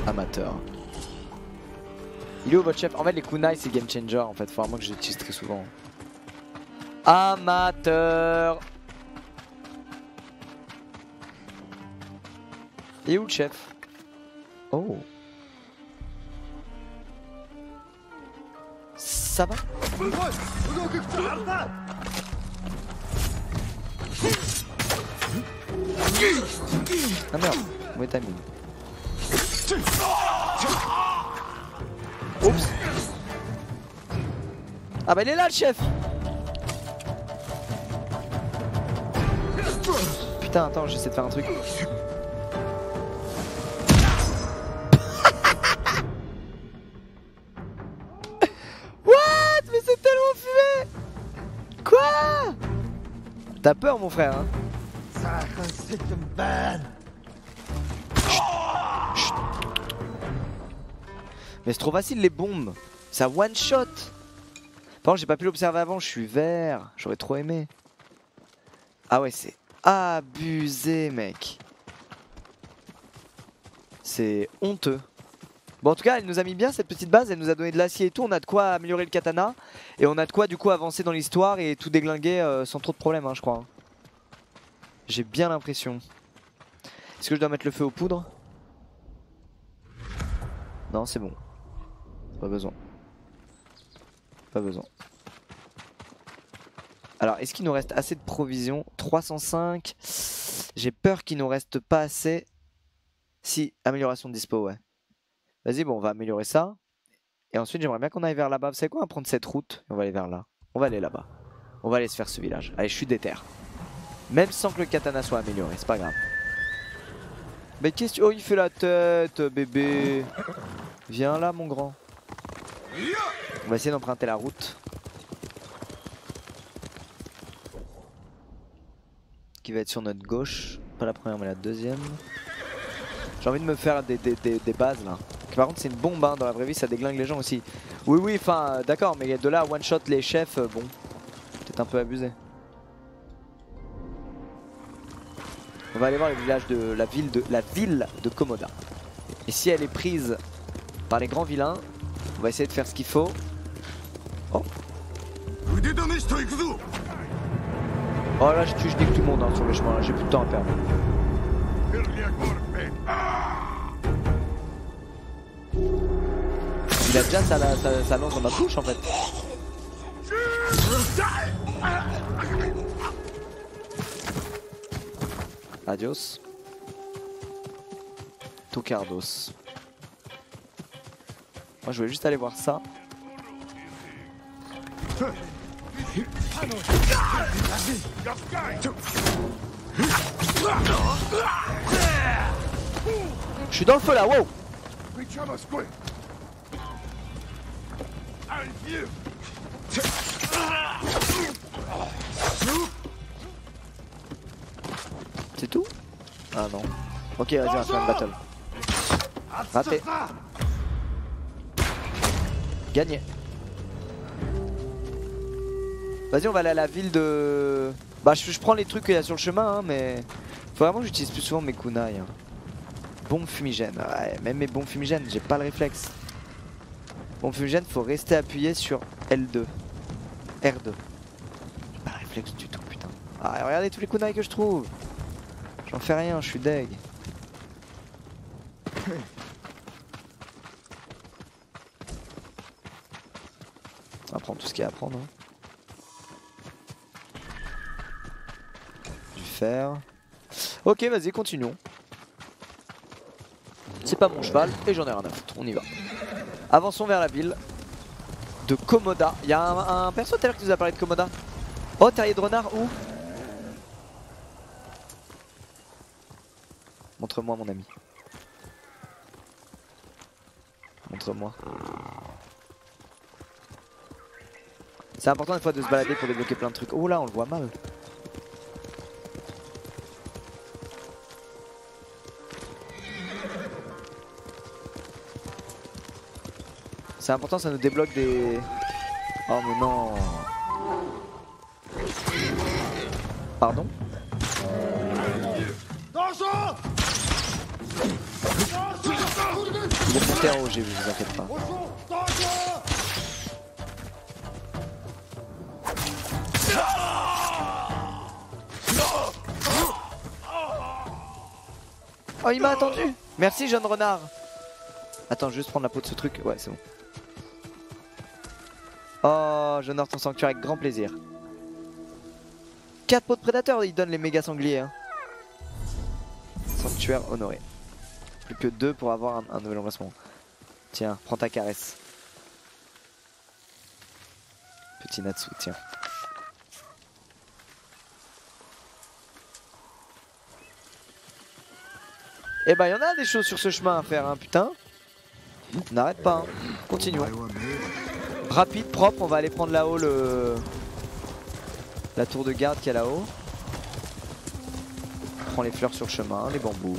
Amateur. Il est où votre chef En fait, les kunai c'est game changer en fait. Faut vraiment que j'utilise très souvent. Amateur. Et où le chef? Oh. Ça va? Ah merde, où est ta mine Oups. Ah bah il est là le chef. Putain attends j'essaie de faire un truc Hein Mais c'est trop facile les bombes. Ça one shot. Par contre, j'ai pas pu l'observer avant, je suis vert. J'aurais trop aimé. Ah ouais, c'est abusé, mec. C'est honteux. Bon, en tout cas, elle nous a mis bien cette petite base. Elle nous a donné de l'acier et tout. On a de quoi améliorer le katana. Et on a de quoi, du coup, avancer dans l'histoire et tout déglinguer euh, sans trop de problèmes, hein, je crois. J'ai bien l'impression. Est-ce que je dois mettre le feu aux poudres? Non, c'est bon. Pas besoin. Pas besoin. Alors, est-ce qu'il nous reste assez de provisions? 305. J'ai peur qu'il nous reste pas assez. Si, amélioration de dispo, ouais. Vas-y, bon, on va améliorer ça. Et ensuite, j'aimerais bien qu'on aille vers là-bas. Vous savez quoi? On va prendre cette route on va aller vers là. On va aller là-bas. On va aller se faire ce village. Allez, je suis déter. Même sans que le katana soit amélioré, c'est pas grave. Mais qu'est-ce que... Oh, il fait la tête, bébé. Viens là, mon grand. On va essayer d'emprunter la route. Qui va être sur notre gauche. Pas la première, mais la deuxième. J'ai envie de me faire des, bases là. Par contre, c'est une bombe hein. dans la vraie vie, ça déglingue les gens aussi. Oui, oui, enfin, d'accord, mais de là à one shot les chefs, euh, bon, peut-être un peu abusé. On va aller voir le village de la ville de la ville de Komoda. Et si elle est prise par les grands vilains, on va essayer de faire ce qu'il faut. Oh. Oh là, je tue, je tout le monde hein, sur le chemin. J'ai plus de temps à perdre. Il a déjà sa, sa- sa lance dans ma bouche en fait. Adios. Tocardos. Moi je voulais juste aller voir ça. Je suis dans le feu là, wow C'est tout Ah non. Ok, vas-y, on va faire une battle. Raté. Gagné. Vas-y, on va aller à la ville de... Bah, je, je prends les trucs qu'il y a sur le chemin, hein, mais... Faut vraiment que j'utilise plus souvent mes kunai. Hein. Bombe fumigène. Ouais, même mes bombes fumigènes, j'ai pas le réflexe. Bombe fumigène, faut rester appuyé sur L2. R2. J'ai pas le réflexe du tout, putain. Ah, regardez tous les kunai que je trouve. J'en fais rien, je suis deg. On va prendre tout ce qu'il y a à prendre. hein. Du fer. Ok, vas-y, continuons. C'est pas mon cheval et j'en ai rien à foutre. On y va. Avançons vers la ville de Komoda. Il y a un, un perso tout à l'heure qui nous a parlé de Komoda. Oh, terrier de renard, où? Montre-moi mon ami. Montre-moi. C'est important des fois de se balader pour débloquer plein de trucs. Oh là, on le voit mal. C'est important, ça nous débloque des... Oh mais non Pardon? Il est monté en vous inquiétez pas. Oh, il m'a attendu Merci, jeune renard Attends, je vais juste prendre la peau de ce truc. Ouais, c'est bon. Oh, j'honore ton sanctuaire avec grand plaisir. 4 pots de prédateurs, ils donnent les méga sangliers. Hein. Sanctuaire honoré plus que deux pour avoir un, nouvel emplacement. Tiens, prends ta caresse. Petit Natsu, tiens. Eh ben, il y en a des choses sur ce chemin à faire, hein, putain. N'arrête pas, hein. continuons. Rapide, propre, on va aller prendre là-haut le... La tour de garde qu'il y a là-haut. Prends les fleurs sur chemin, les bambous.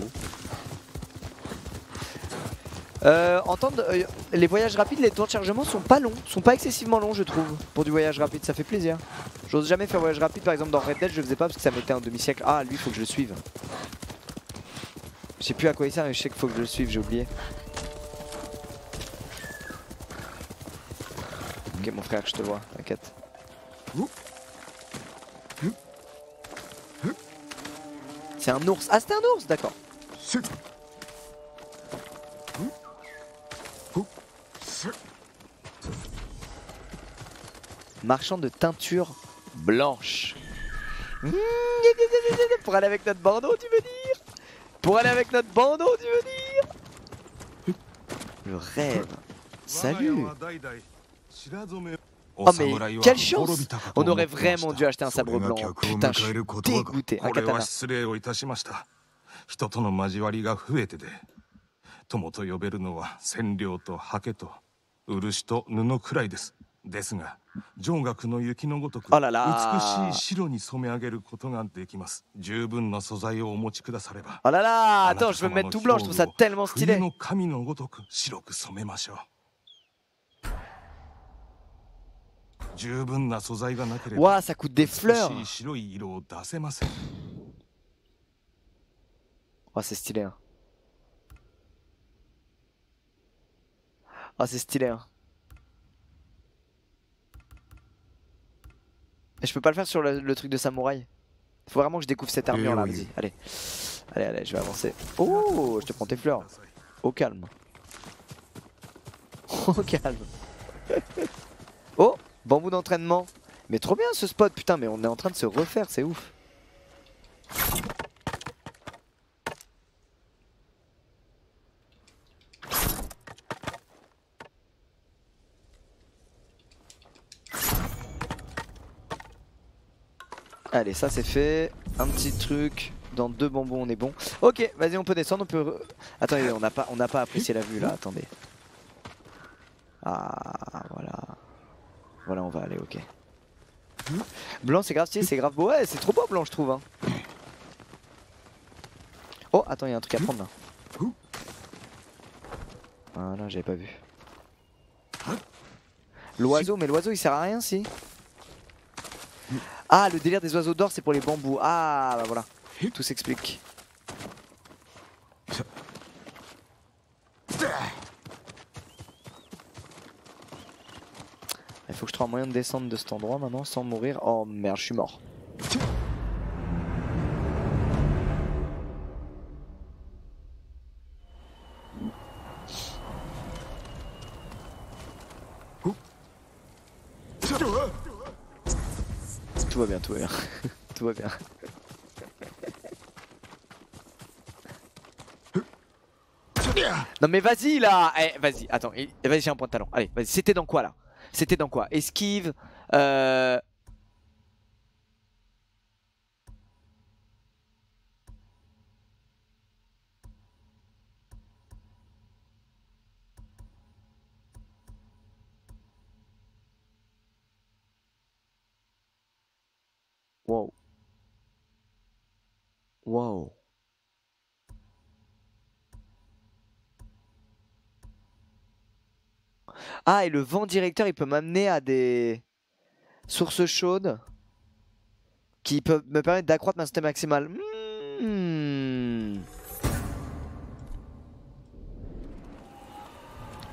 Euh, en temps de- euh, les voyages rapides, les temps de chargement sont pas longs, sont pas excessivement longs je trouve, pour du voyage rapide, ça fait plaisir. J'ose jamais faire voyage rapide, par exemple dans Red Dead je le faisais pas parce que ça mettait un demi-siècle. Ah lui faut que je le suive. Je sais plus à quoi il sert mais je sais qu'il faut que je le suive, j'ai oublié. Ok mon frère, je te vois, t'inquiète. C'est un ours. Ah c'était un ours, d'accord. Marchand de teinture blanche. Mmh, Pour aller avec notre bandeau, tu veux dire Pour aller avec notre bandeau, tu veux dire Le rêve. Salut Oh mais quelle chance On aurait vraiment dû acheter un sabre blanc. Putain, je suis dégoûté. Un これは katana. 失礼をいたしました人との交わりが増えてで友と呼べるのは千両と刷毛と 漆と布くらいですですが上学の雪のごとくあらら美しい白に染め上げることができます十分な素材をお持ちくだされば Oh あなた Attends, je veux me 様 mettre の tout blanc, je trouve ça 兵具 tellement を stylé. 冬の神のごとく白く染めましょう十分な素材がなければ Ouah, ça coûte des 美しい白い色を出せません Oh, c'est stylé. Hein. Oh, c'est stylé. Hein. Je peux pas le faire sur le, le truc de samouraï. Faut vraiment que je découvre cette armure là. Vas-y, allez. Allez, allez, je vais avancer. Oh, je te prends tes fleurs. Au calme. Au calme. oh, bambou d'entraînement. Mais trop bien ce spot, putain, mais on est en train de se refaire, c'est ouf. Allez, ça c'est fait. Un petit truc. Dans deux bambous, on est bon. Ok, vas-y, on peut descendre. On peut. Attendez, on n'a pas, on n'a pas apprécié la vue là. Attendez. Ah, voilà. Voilà, on va aller. Ok. Blanc, c'est grave c'est grave beau. Ouais, c'est trop beau blanc, je trouve. hein. Oh, attends, il y a un truc à prendre là. Voilà, j'avais pas vu. L'oiseau, mais l'oiseau il sert à rien si. Ah, le délire des oiseaux d'or, c'est pour les bambous. Ah, bah voilà. Tout s'explique. Il faut que je trouve un moyen de descendre de cet endroit maintenant sans mourir. Oh merde, je suis mort. Non mais vas-y là. Eh, Vas-y, attends, vas-y j'ai un point de. Allez, vas-y, c'était dans quoi là? C'était dans quoi? Esquive, euh... Wow. Wow. Et le vent directeur, il peut m'amener à des sources chaudes qui peuvent me permettre d'accroître ma santé maximale. Hmm.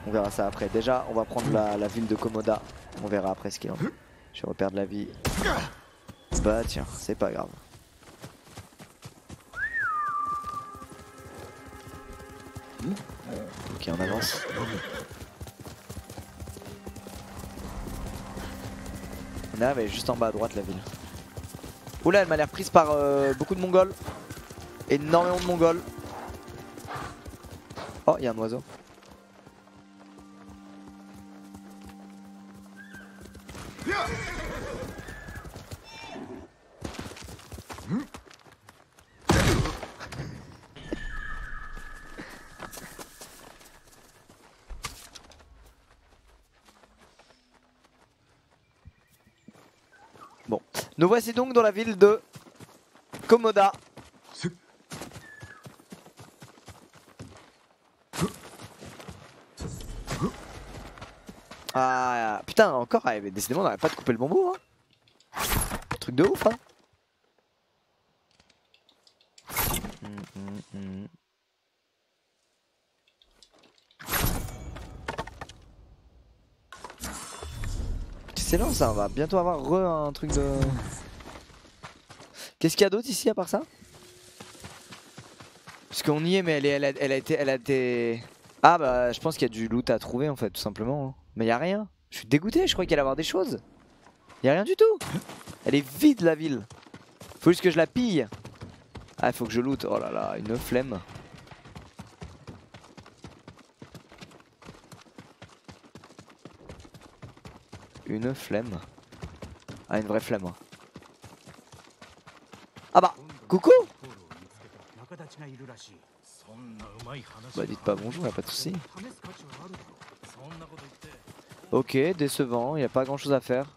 On verra ça après. Déjà, on va prendre la, la ville de Komoda. On verra après ce qu'il en est. Je vais reperdre la vie. Bah tiens, c'est pas grave. Ok, on avance. On est juste en bas à droite la ville. Oula, elle m'a l'air prise par euh, beaucoup de mongols. Énormément de mongols. Oh, il y a un oiseau. Nous voici donc dans la ville de Komoda. Ah putain encore, ah, décidément on n'arrête pas de couper le bambou hein. Truc de ouf hein. Excellent ça, on va bientôt avoir re un truc de... Qu'est-ce qu'il y a d'autre ici à part ça? Parce qu'on y est mais elle, est, elle, a, été... Elle a été... Ah bah je pense qu'il y a du loot à trouver en fait tout simplement. hein. Mais y a rien. Je suis dégoûté, je croyais qu'il allait avoir des choses. Y a rien du tout. Elle est vide la ville. Faut juste que je la pille. Ah faut que je loot. Oh là là, une flemme. Une flemme. Ah, une vraie flemme. Hein. Ah bah, coucou Bah dites pas bonjour, y'a pas de soucis. Ok, décevant, y a pas grand chose à faire.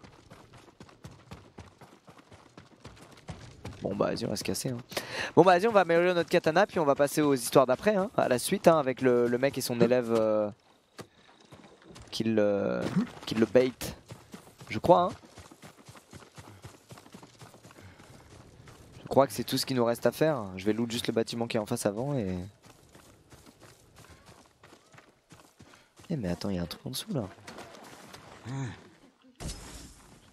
Bon bah vas-y on va se casser. Hein. Bon bah vas-y on va améliorer notre katana puis on va passer aux histoires d'après hein, à la suite avec le, mec et son élève qui, le, qui le bait. Je crois hein. Je crois que c'est tout ce qui nous reste à faire. Je vais loot juste le bâtiment qui est en face avant et... Eh mais attends, il y a un truc en dessous là.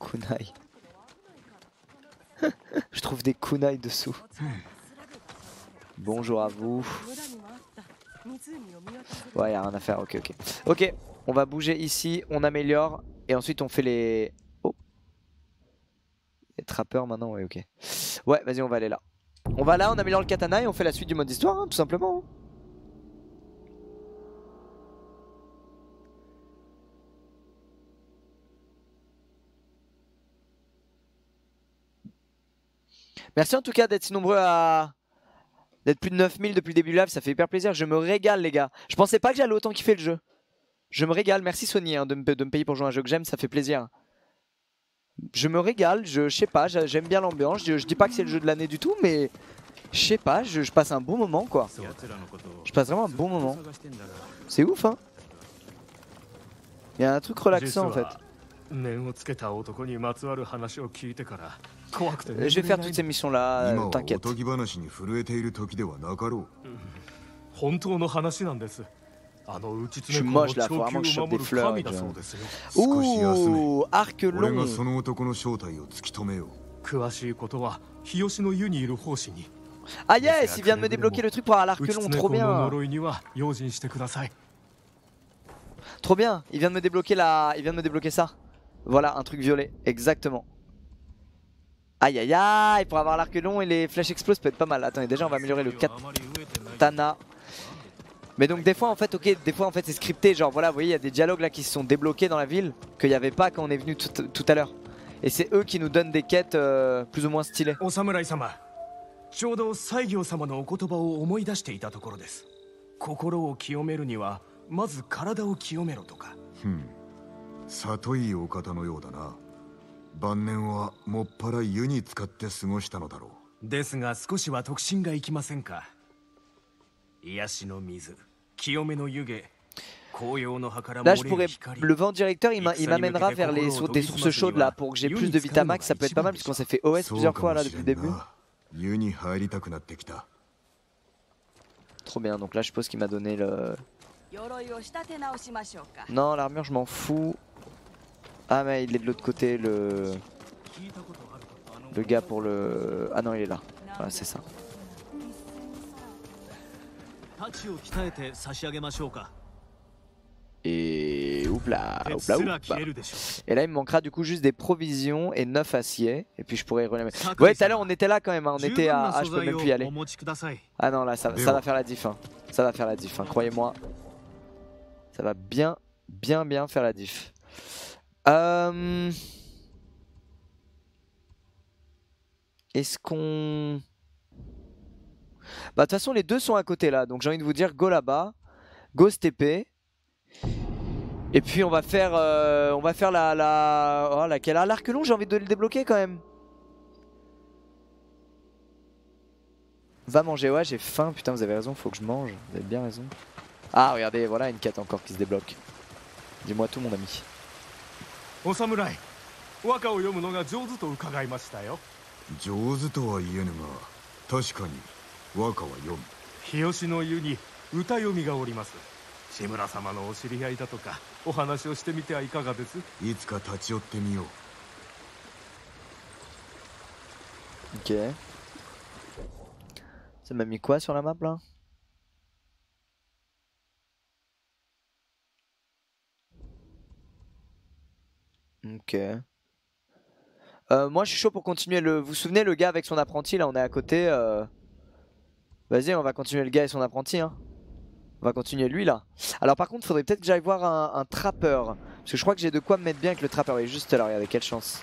Kunai. Je trouve des kunai dessous. Bonjour à vous. Ouais, y a rien à faire. Ok, ok. Ok, on va bouger ici, on améliore et ensuite on fait les. Oh. Les trappeurs maintenant, ouais, ok. Ouais, vas-y, on va aller là. On va là, on améliore le katana et on fait la suite du mode histoire, hein, tout simplement. Merci en tout cas d'être si nombreux à. d'être plus de 9000 depuis le début du live, ça fait hyper plaisir. Je me régale, les gars. Je pensais pas que j'allais autant kiffer le jeu. Je me régale. Merci Sony hein, de, me, payer pour jouer à un jeu que j'aime, ça fait plaisir. Je me régale, je, sais pas, j'aime bien l'ambiance. Je, dis pas que c'est le jeu de l'année du tout, mais je sais pas, je, passe un bon moment quoi. Je passe vraiment un bon moment. C'est ouf hein. Il y a un truc relaxant en fait. Euh, je vais faire toutes ces missions là, euh, t'inquiète. Je suis moche là, faut vraiment que je chope des fleurs. Ouh, arc long. あ、ah yes, il vient de me débloquer le truc pour avoir l'arc long, trop bien. Trop bien, il vient de me débloquer la, il vient de me débloquer ça. Voilà, un truc violet, exactement. Aïe aïe aïe, pour avoir l'arc long et les flèches explosent peut être pas mal. Attendez, déjà on va améliorer le katana. Mais donc des fois en fait, ok, des fois en fait c'est scripté, genre voilà, vous voyez, il y a des dialogues là qui se sont débloqués dans la ville qu'il n'y avait pas quand on est venu tout, tout à l'heure. Et c'est eux qui nous donnent des quêtes euh, plus ou moins stylées. お侍様ちょうど西行様のお言葉を思い出していたところです心を清めるにはまず体を清めろとかふん里いお方のようだな晩年はもっぱら湯に使って過ごしたのだろですが少しは特進がいきませんか癒しの水 Là, je pourrais. Le vent directeur, il m'amènera vers les des sources chaudes là pour que j'ai plus de Vitamax. Ça peut être pas mal parce qu'on s'est fait OS plusieurs fois là depuis le début. Trop bien. Donc là, je suppose qu'il m'a donné le. Non, l'armure, je m'en fous. Ah, mais il est de l'autre côté, le. Le gars pour le. Ah non, il est là. Voilà, c'est ça. Et oupla, oupla, oupla. Et là, il me manquera du coup juste des provisions et 9 aciers. Et puis je pourrais remettre. Ouais, tout à l'heure, on était là quand même. Hein. On était à. Ah, je peux oh, même plus y aller. Ah non, là, ça, va faire la diff. Hein. Ça va faire la diff, hein, croyez-moi. Ça va bien, bien, bien faire la diff. Euh... Est-ce qu'on. Bah, de toute façon, les deux sont à côté là. Donc, j'ai envie de vous dire, go là-bas. Go TP. Et puis, on va faire, euh, on va faire la, la, oh, laquelle Ah, l'arc long, j'ai envie de le débloquer quand même. Va manger, ouais, j'ai faim. Putain, vous avez raison, faut que je mange. Vous avez bien raison. Ah, regardez, voilà une quête encore qui se débloque. Dis-moi tout, mon ami. お侍和歌を読むのが上手と伺いましたよ上手とは言えぬが確かに 和歌は読む日吉の湯に歌読みがおります志村様のお知り合いだとかお話をしてみてはいかがですいつか立ち寄ってみよう Ok. Ça m'a mis quoi sur la map là Ok. Euh, moi je suis chaud pour continuer le. Vous vous souvenez le gars avec son apprenti là on est à côté. euh. Vas-y, on va continuer le gars et son apprenti. Hein. On va continuer lui là. Alors par contre, faudrait peut-être que j'aille voir un, trappeur. Parce que je crois que j'ai de quoi me mettre bien avec le trappeur. Il est juste là, regardez, quelle chance.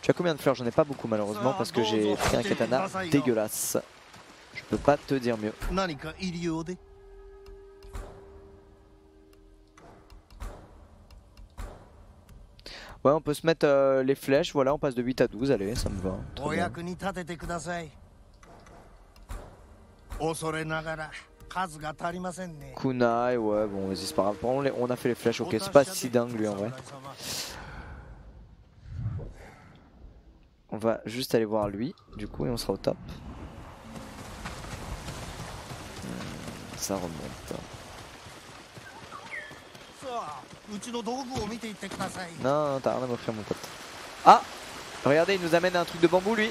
Tu as combien de fleurs? J'en ai pas beaucoup malheureusement parce que j'ai pris un katana dégueulasse. Je peux pas te dire mieux. Ouais, on peut se mettre euh, les flèches, voilà, on passe de 8 à 12, allez, ça me va. Kunai, ouais, bon, vas-y, c'est pas grave. On a fait les flèches, ok, c'est pas si dingue lui en vrai. On va juste aller voir lui, du coup, et on sera au top. Hmm, ça remonte. Non, non t'as rien à m'offrir, mon pote. Ah Regardez, il nous amène un truc de bambou, lui.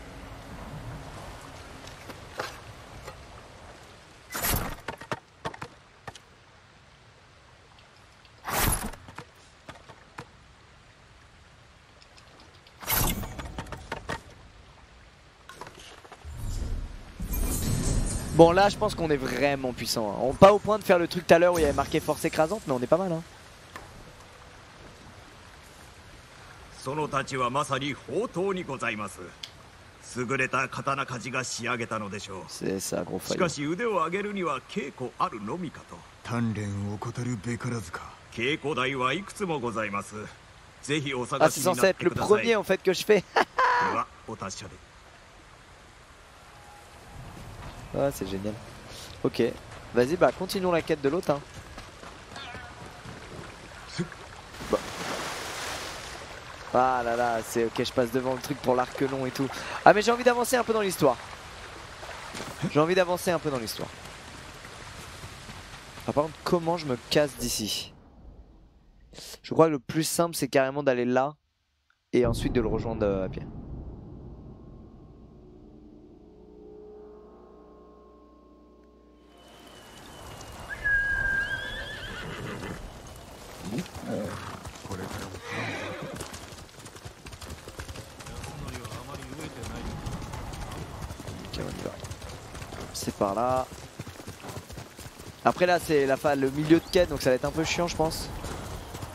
Bon là je pense qu'on est vraiment puissant. hein. On, pas au point de faire le truc tout à l'heure où il y avait marqué force écrasante mais on est pas mal hein. その太刀はまさに宝刀にございます優れた刀鍛冶が仕上げたのでしょ C'est ça gros うし foyer. かし腕を上げるには稽古あるのみかと鍛錬を怠るべからずか稽古台はいくつもございますぜひお Ah 探 c'est しになっ censé て être le ください premier en fait que je fais. ではお達者で Ah, c'est génial. Ok. Vas-y, bah continuons la quête de l'autre. Hein. Bah. Ah là là, c'est ok, je passe devant le truc pour l'arc long et tout. Ah mais j'ai envie d'avancer un peu dans l'histoire. J'ai envie d'avancer un peu dans l'histoire. Ah, par contre, comment je me casse d'ici? Je crois que le plus simple, c'est carrément d'aller là et ensuite de le rejoindre euh, à pied. Ok, on y va. C'est là. Après là c'est la fin, le milieu de quête donc ça va être un peu chiant je pense.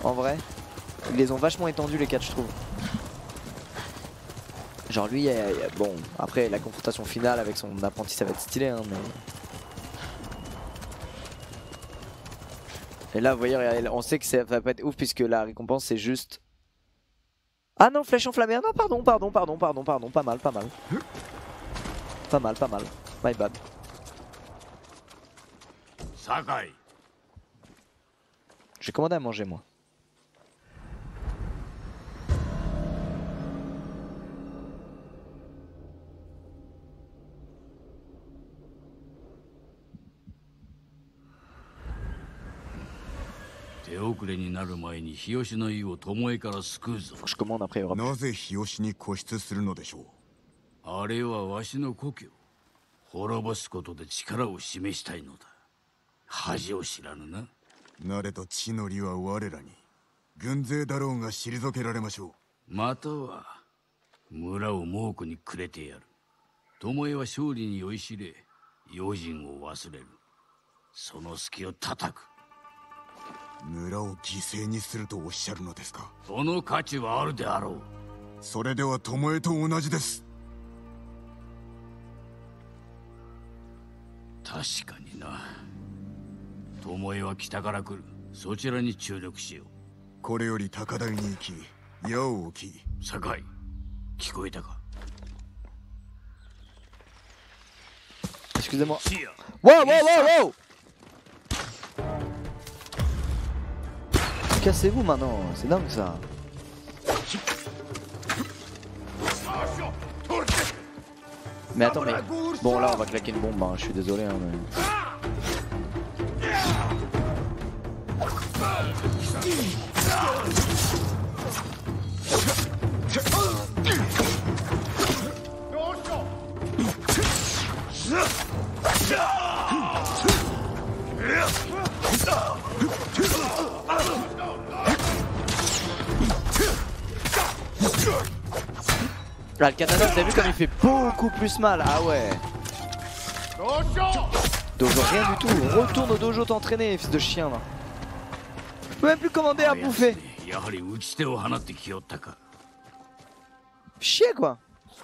En vrai. Ils les ont vachement étendus les quêtes je trouve. Genre lui, bon, après la confrontation finale avec son apprenti ça va être stylé hein, mais... Et là vous voyez, on sait que ça va pas être ouf puisque la récompense c'est juste... Ah non, flèche enflammée, ah non pardon, pardon, pardon, pardon, pardon, pas mal, pas mal. Pas mal, pas mal, my bad. J'ai commandé à manger moi. Je commande après なぜ日吉に固執するのでしょうあれはわしの故郷。滅ぼすことで力を示したいのだ恥を知らぬな。なれと地の利は我らに。軍勢だろうが退けられましょう。または村を猛虎にくれてやる。巴は勝利に酔いしれ用心を忘れる。その隙を叩く。村を犠牲にするとおっしゃるのですか？その価値はあるであろう。それでは巴と同じです。確かにな巴は北から来る。そちらに注力しよう。これより高台に行き矢を置き。酒井聞こえたか？しくでもわおわおわおわおキャセグマのセダムさんメトメボーラーバキラキンボンバン、シュデゾレアメン。Là, le katana, vous avez vu comme il fait beaucoup plus mal. Ah ouais. Dojo, rien du tout. Retourne au dojo t'entraîner, fils de chien là. Je peux même plus commander à bouffer. Chier quoi.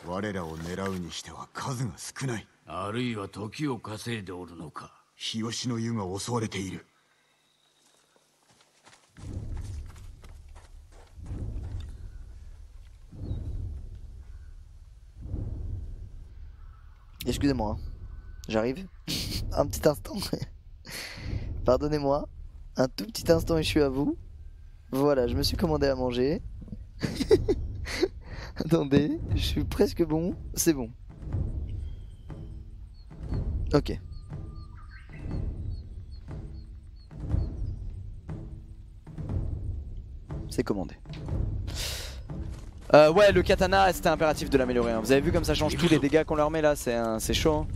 我らを狙うにしては数が少ないあるいは時を稼いでおるのか日吉の湯が襲われている Excusez-moi, hein. j'arrive. un petit instant. Pardonnez-moi. Un tout petit instant et je suis à vous. Voilà, je me suis commandé à manger. Attendez, je suis presque bon. C'est bon. Ok. C'est commandé. Euh, ouais, le katana, c'était impératif de l'améliorer. Hein. Vous avez vu comme ça change tous les dégâts qu'on leur met là, c'est chaud. Hein.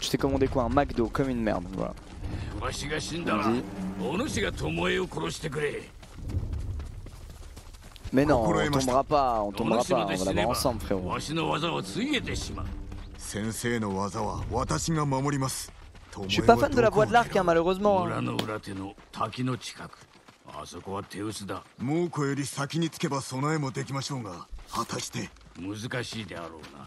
Je t'ai commandé quoi? Un McDo, comme une merde. Voilà. Mais non, on tombera pas, on tombera pas, on va l'avoir ensemble frérot. Je suis pas fan de la voix de l'arc hein, malheureusement. Hein. あそこは手薄だ猛虎より先につけば備えもできましょうが果たして難しいであろうな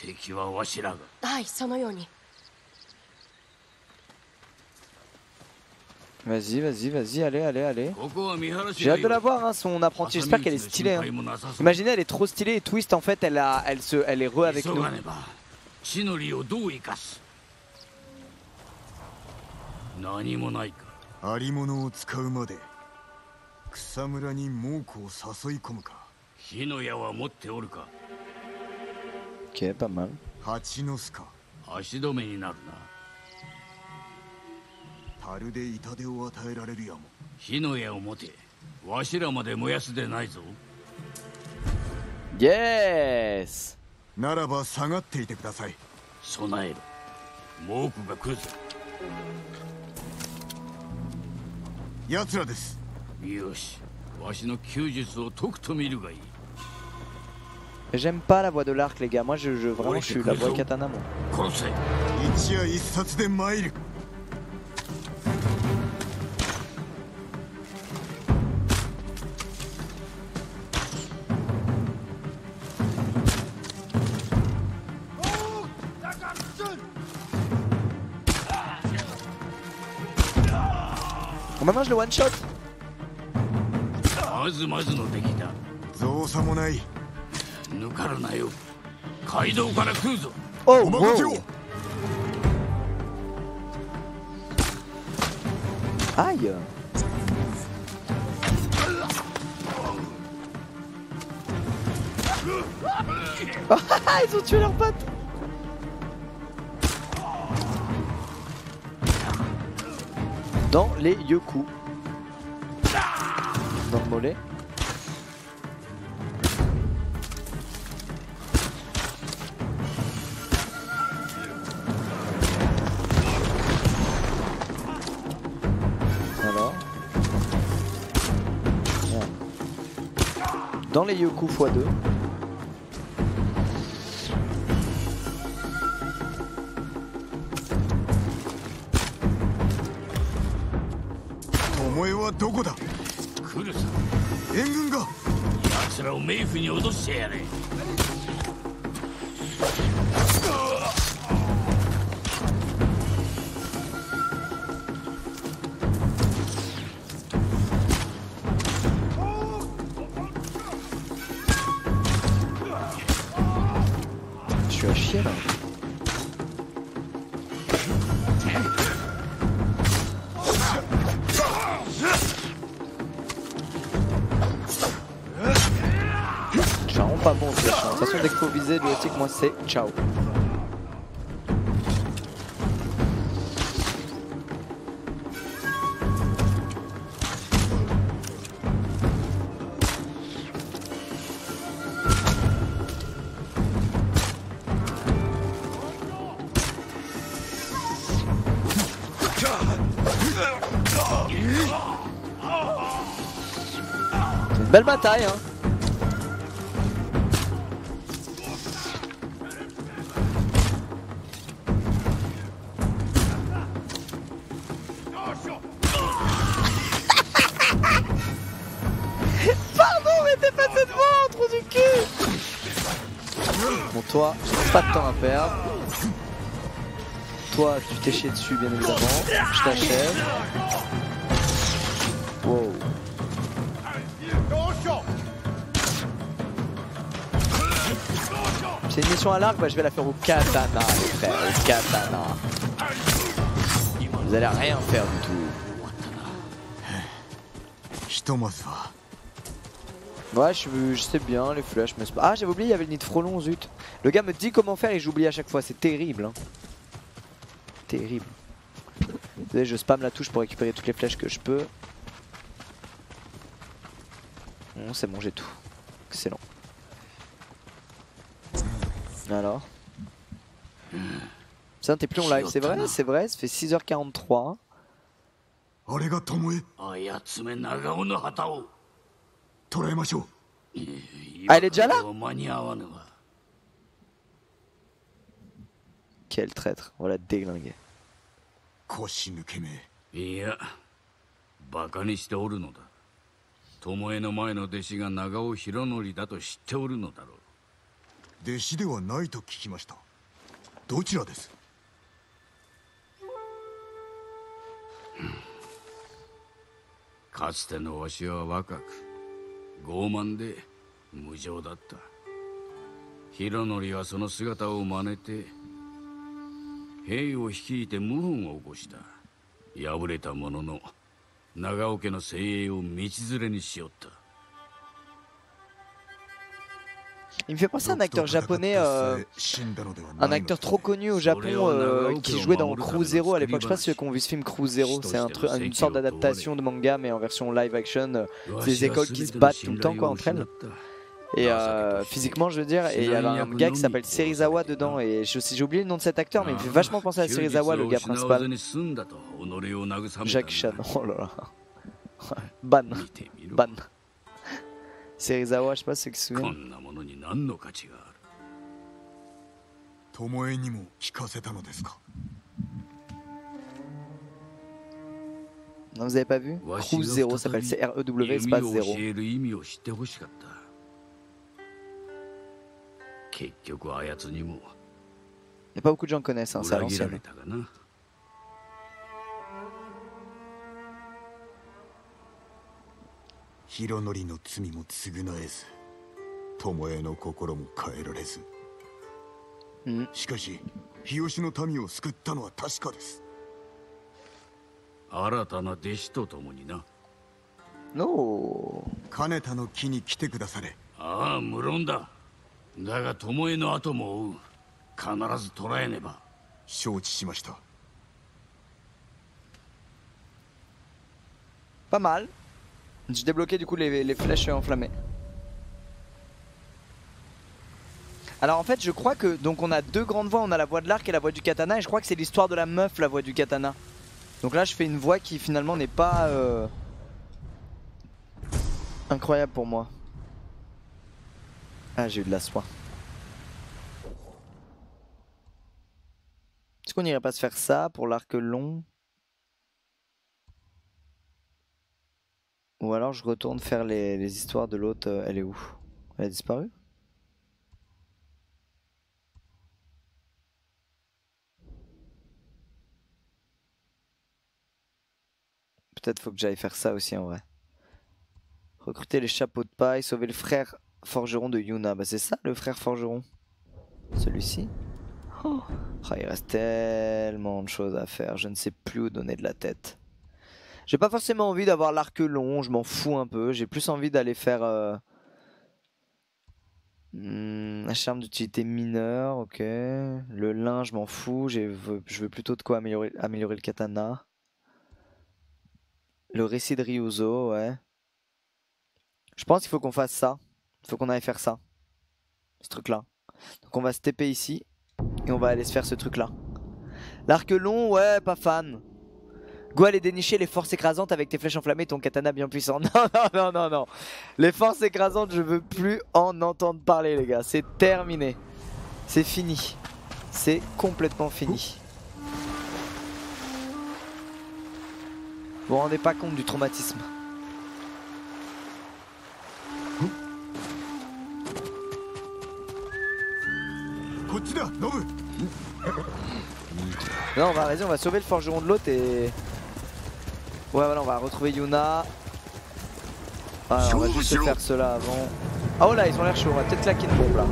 敵はわしらがはいそのように Vas-y, vas-y, vas-y, allez, allez, allez. J'ai hâte de la voir, hein, son apprenti. J'espère qu'elle est stylée. Hein. Imaginez, elle est trop stylée et Twist, en fait, elle, a, elle, se, elle est re avec nous. 地の利をどう生かす何もないかありものを使うまで草むらに猛虎を誘い込むか火の矢は持っておるか Ok, pas mal. 蜂の巣か。足止めになるな。樽で痛手を与えられるやも。火の矢を持て。わしらまで燃やすでないぞ。Yes ならば下がっていてください。備えろ。猛虎が来るぞ。奴らです。よし。わしの弓術を解くと見るがいい J'aime pas la voix de l'arc les gars, moi je, vraiment je suis la voix katana moi. Oh, bah, maintenant je le one shot. まずまずの出来だ造作もない抜かるなよ街道から来るぞ Oh, お任せを wow. Aïe Ah, Ils ont tué leur pote Dans les yoku. Dans le mollet. Dans les yoku x2. Moi c'est ciao. Belle bataille, hein. toi tu t'es dessus bien évidemment. Je t'achève. Wow. C'est une mission à l'arc, bah je vais la faire au katana les frères, au katana. Vous allez rien faire du tout. Ouais, je, je, sais bien les flashs, mais Ah, j'avais oublié, il y avait le nid de frelon, zut. Le gars me dit comment faire et j'oublie à chaque fois, c'est terrible. Hein terrible. Je spam la touche pour récupérer toutes les flèches que je peux. Bon, c'est bon, j'ai tout. Excellent. Alors ça, t'es plus en live, c'est vrai, c'est vrai, ça fait 6h43. Ah, elle est déjà là Quel traître, on la déglinguer. 腰抜けめいやバカにしておるのだ。巴の前の弟子が長尾博則だと知っておるのだろう。弟子ではないと聞きました。どちらです？かつてのわしは若く傲慢で無情だった。博則はその姿を真似て 兵を率いて謀反を起こした敗れたものの 長尾家の精鋭を道連れにしよった Il me fait penser à un acteur japonais, euh, un acteur trop connu au Japon euh, qui jouait dans Crew Zero à l'époque. Je sais pas si ceux qui ont vu ce film Crew Zero, c'est un truc, une sorte d'adaptation de manga mais en version live action. euh, C'est des écoles qui se battent tout le temps quoi entre elles. Et euh, physiquement, je veux dire, et il y avait un gars qui s'appelle Serizawa dedans. Et j'ai oublié le nom de cet acteur, mais il fait vachement penser à Serizawa, le gars principal. Jack Chan, oh là là. Ban. Ban. Serizawa, je sais pas si c'est qui Non, vous avez pas vu? Crew 0 s'appelle c'est R-E-W espace 0. 結局あやつにも Il n'y a pas beaucoup de gens connaissent, hein, c'est à l'ancienne. Hironori no tsumi mo tsugunaezu, Tomoe no kokoro mo kaerarezu. Shikashi, Hiyoshi no tami o suku ったのは確かです。新たな弟子と共にな。No. 金田の木に来てくだされ。ああ、無論だ。だが巴の後も追う必ず捕らえねば承知しました Pas mal. J'ai débloqué du coup les, les flèches enflammées. Alors en fait je crois que donc on a deux grandes voies, on a la voie de l'arc et la voie du katana et je crois que c'est l'histoire de la meuf la voie du katana. Donc là je fais une voie qui finalement n'est pas euh, incroyable pour moi. Ah j'ai eu de la soie. Est-ce qu'on irait pas se faire ça pour l'arc long? Ou alors je retourne faire les, les histoires de l'autre. euh, Elle est où? Elle a disparu? Peut-être faut que j'aille faire ça aussi en vrai. Recruter les chapeaux de paille, sauver le frère forgeron de Yuna. Bah c'est ça le frère forgeron. Celui-ci. Oh. Ah, il reste tellement de choses à faire. Je ne sais plus où donner de la tête. J'ai pas forcément envie d'avoir l'arc long, je m'en fous un peu. J'ai plus envie d'aller faire euh... hmm, un charme d'utilité mineure, ok. Le lin, je m'en fous. j'ai- Je veux plutôt de quoi améliorer, améliorer le katana. Le récit de Ryuzo, ouais. Je pense qu'il faut qu'on fasse ça. Faut qu'on aille faire ça. Ce truc-là. Donc on va se TP ici. Et on va aller se faire ce truc-là. L'arc long, ouais, pas fan. Go aller dénicher les forces écrasantes avec tes flèches enflammées et ton katana bien puissant. Non, non, non, non, non. Les forces écrasantes, je veux plus en entendre parler, les gars. C'est terminé. C'est fini. C'est complètement fini. Vous vous rendez pas compte du traumatisme. Non, on va, vas-y, on va sauver le forgeron de l'autre et. Ouais, voilà, on va retrouver Yuna. Ah, on va juste faire cela avant. Ah, oh là, ils ont l'air chauds, on va peut-être claquer une bombe là.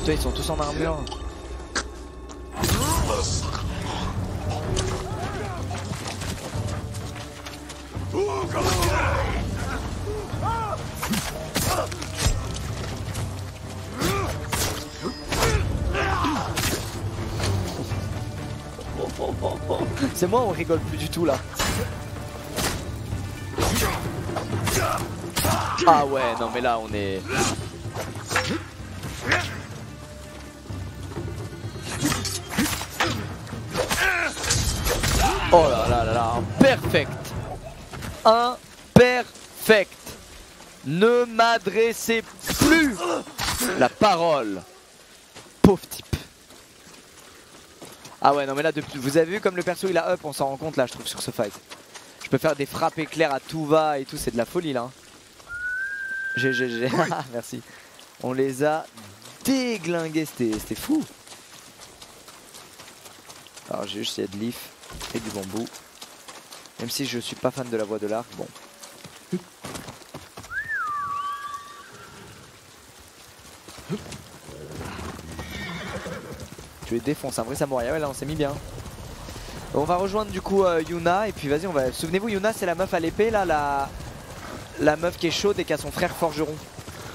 Putain, ils sont tous en armure. C'est moi, on rigole plus du tout là. Ah ouais, non mais là on est... Oh là là là là, perfect Imperfect Ne m'adressez plus la parole. Pauvre type. Ah ouais non mais là depuis, vous avez vu comme le perso il a up on s'en rend compte là je trouve sur ce fight. Je peux faire des frappes éclairs à tout va et tout c'est de la folie là hein. GG GG merci. On les a déglingués c'était c'était fou. Alors j'ai juste a de l'if et du bambou Même si je suis pas fan de la voix de l'arc bon tu es défonce, un vrai samouraï. Ouais, là on s'est mis bien. On va rejoindre du coup euh, Yuna et puis vas-y on va... Souvenez-vous Yuna c'est la meuf à l'épée là, la... la meuf qui est chaude et qui a son frère forgeron.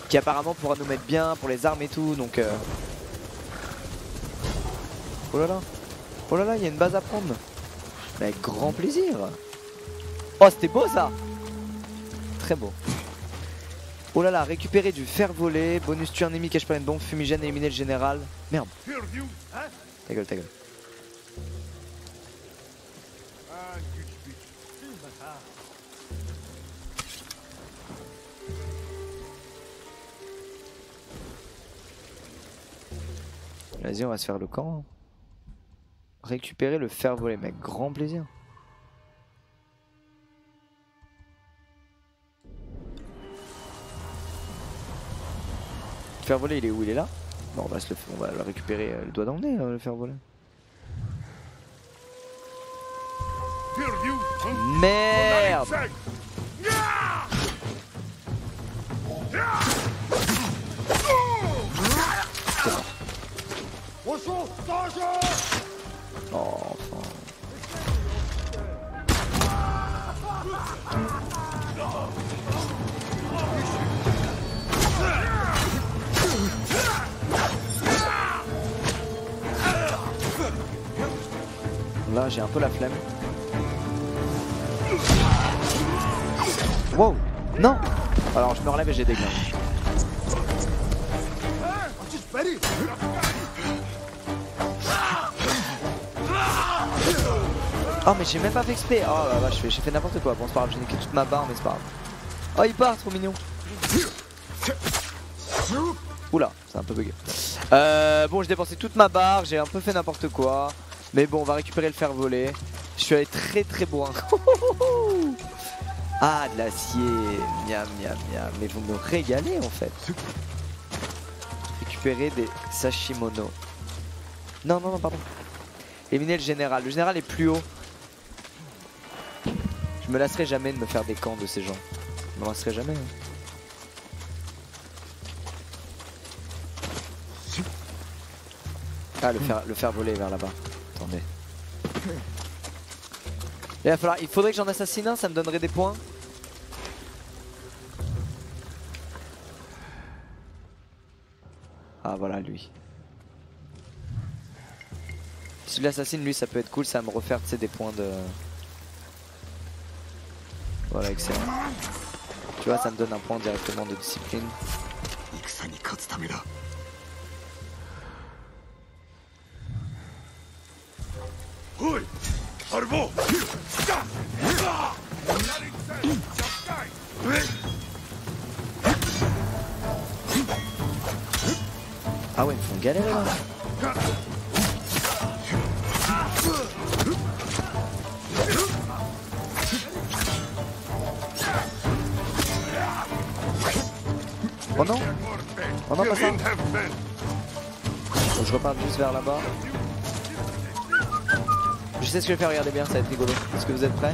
Qui apparemment pourra nous mettre bien pour les armes et tout donc... Euh... Oh là là Oh là là il y a une base à prendre Mais avec grand plaisir Oh c'était beau ça Très beau Oh là là, récupérer du fer volé, bonus tuer un ennemi cache pas une bombe, fumigène, éliminer le général. Merde. Ta gueule, ta gueule. Vas-y, on va se faire le camp. Récupérer le fer volé, mec, grand plaisir. Fer volé, il est où Il est là Bon, on va, se le, on va le récupérer euh, le doigt dans le nez, euh, le fer volé. Merde Oh. Là j'ai un peu la flemme. Wow. Non. Alors je me relève et j'ai des gains. Oh mais j'ai même pas fait exprès. Oh la vache j'ai fait n'importe quoi. Bon c'est pas grave j'ai niqué toute ma barre mais c'est pas grave. Oh il part trop mignon. Oula c'est un peu bugué. Euh, Bon j'ai dépensé toute ma barre J'ai un peu fait n'importe quoi Mais bon on va récupérer le fer volé Je suis allé très très loin Ah de l'acier Miam miam miam Mais vous me régalez en fait Récupérer des sashimono Non non non pardon Éliminer le général Le général est plus haut je me lasserai jamais de me faire des camps de ces gens. Je me lasserai jamais. Hein. Ah, le faire, le voler vers là-bas. Attendez. Il, faudrait que j'en assassine un, ça me donnerait des points. Ah, voilà, lui. Si je l'assassine, lui, ça peut être cool, ça va me refaire des points de... Voilà, excellent. Tu vois, ça me donne un point directement de discipline. Ah ouais, ils me font galérer là. Oh non. Oh non, pas ça. Je repars juste vers là-bas. Je sais ce que je vais faire, regardez bien, ça va être rigolo. Est-ce que vous êtes prêts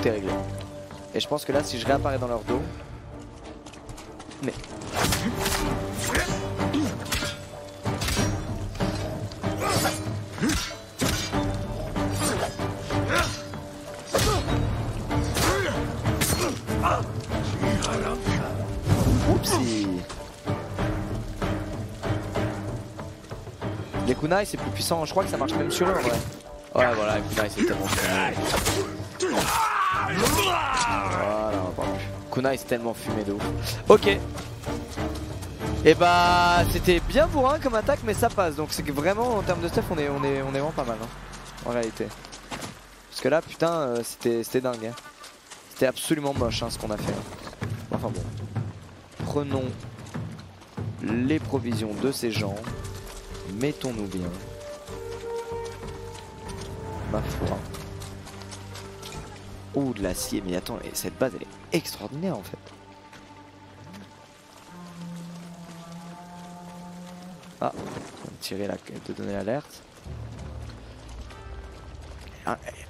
Tout est réglé. Et je pense que là, si je réapparais dans leur dos... Mais... Les kunai c'est plus puissant, je crois que ça marche même sur eux en vrai. Ouais voilà, les kunai c'est tellement. Voilà. Kunai c'est tellement fumé de ouf. Ok. Et bah c'était bien bourrin comme attaque mais ça passe donc c'est que vraiment en termes de stuff on est, on est, on est vraiment pas mal hein, en réalité. Parce que là putain euh, c'était dingue. Hein. C'était absolument moche hein, ce qu'on a fait. Enfin bon. Prenons les provisions de ces gens. Mettons-nous bien. Ma foi. Ouh, de l'acier. Mais attends, cette base, elle est extraordinaire en fait. Ah, tirer la, te donner l'alerte.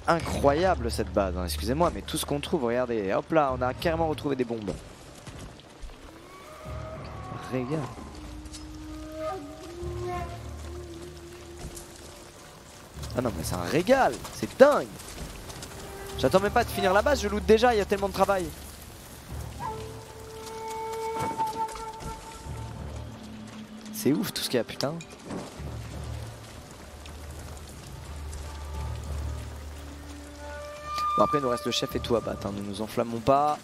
Incroyable cette base, hein. excusez-moi, mais tout ce qu'on trouve, regardez, hop là, on a carrément retrouvé des bombes. Régal. Ah non mais c'est un régal, c'est dingue J'attends même pas de finir la base, je loot déjà, il y a tellement de travail. C'est ouf tout ce qu'il y a putain. Bon après nous reste le chef et tout à battre, hein. nous nous enflammons pas.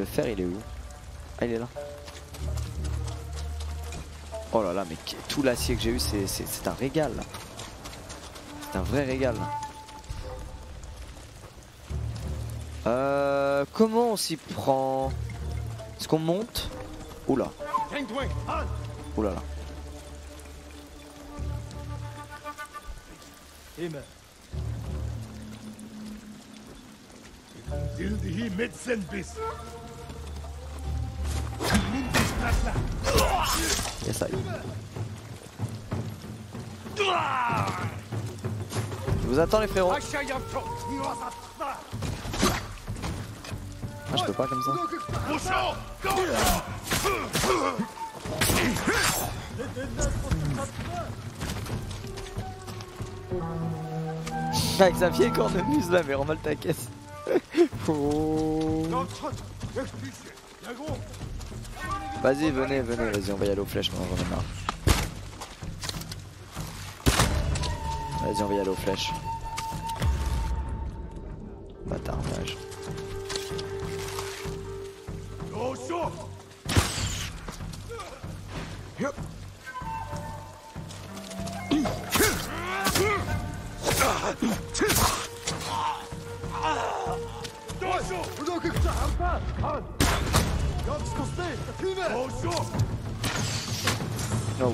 Le fer il est où Ah il est là. Oh là là mais tout l'acier que j'ai eu c'est un régal C'est un vrai régal Euh, comment on s'y prend? Est-ce qu'on monte? Oula. Oula là. Je vous attends les frérots. Ah, je peux pas comme ça. Avec sa vieille cornemuse là, mais remballe ta caisse. Vas-y, venez, venez, vas-y, on va y aller aux flèches, on j'en ai marre. Vas-y, on va y aller aux flèches. Bâtard, mage.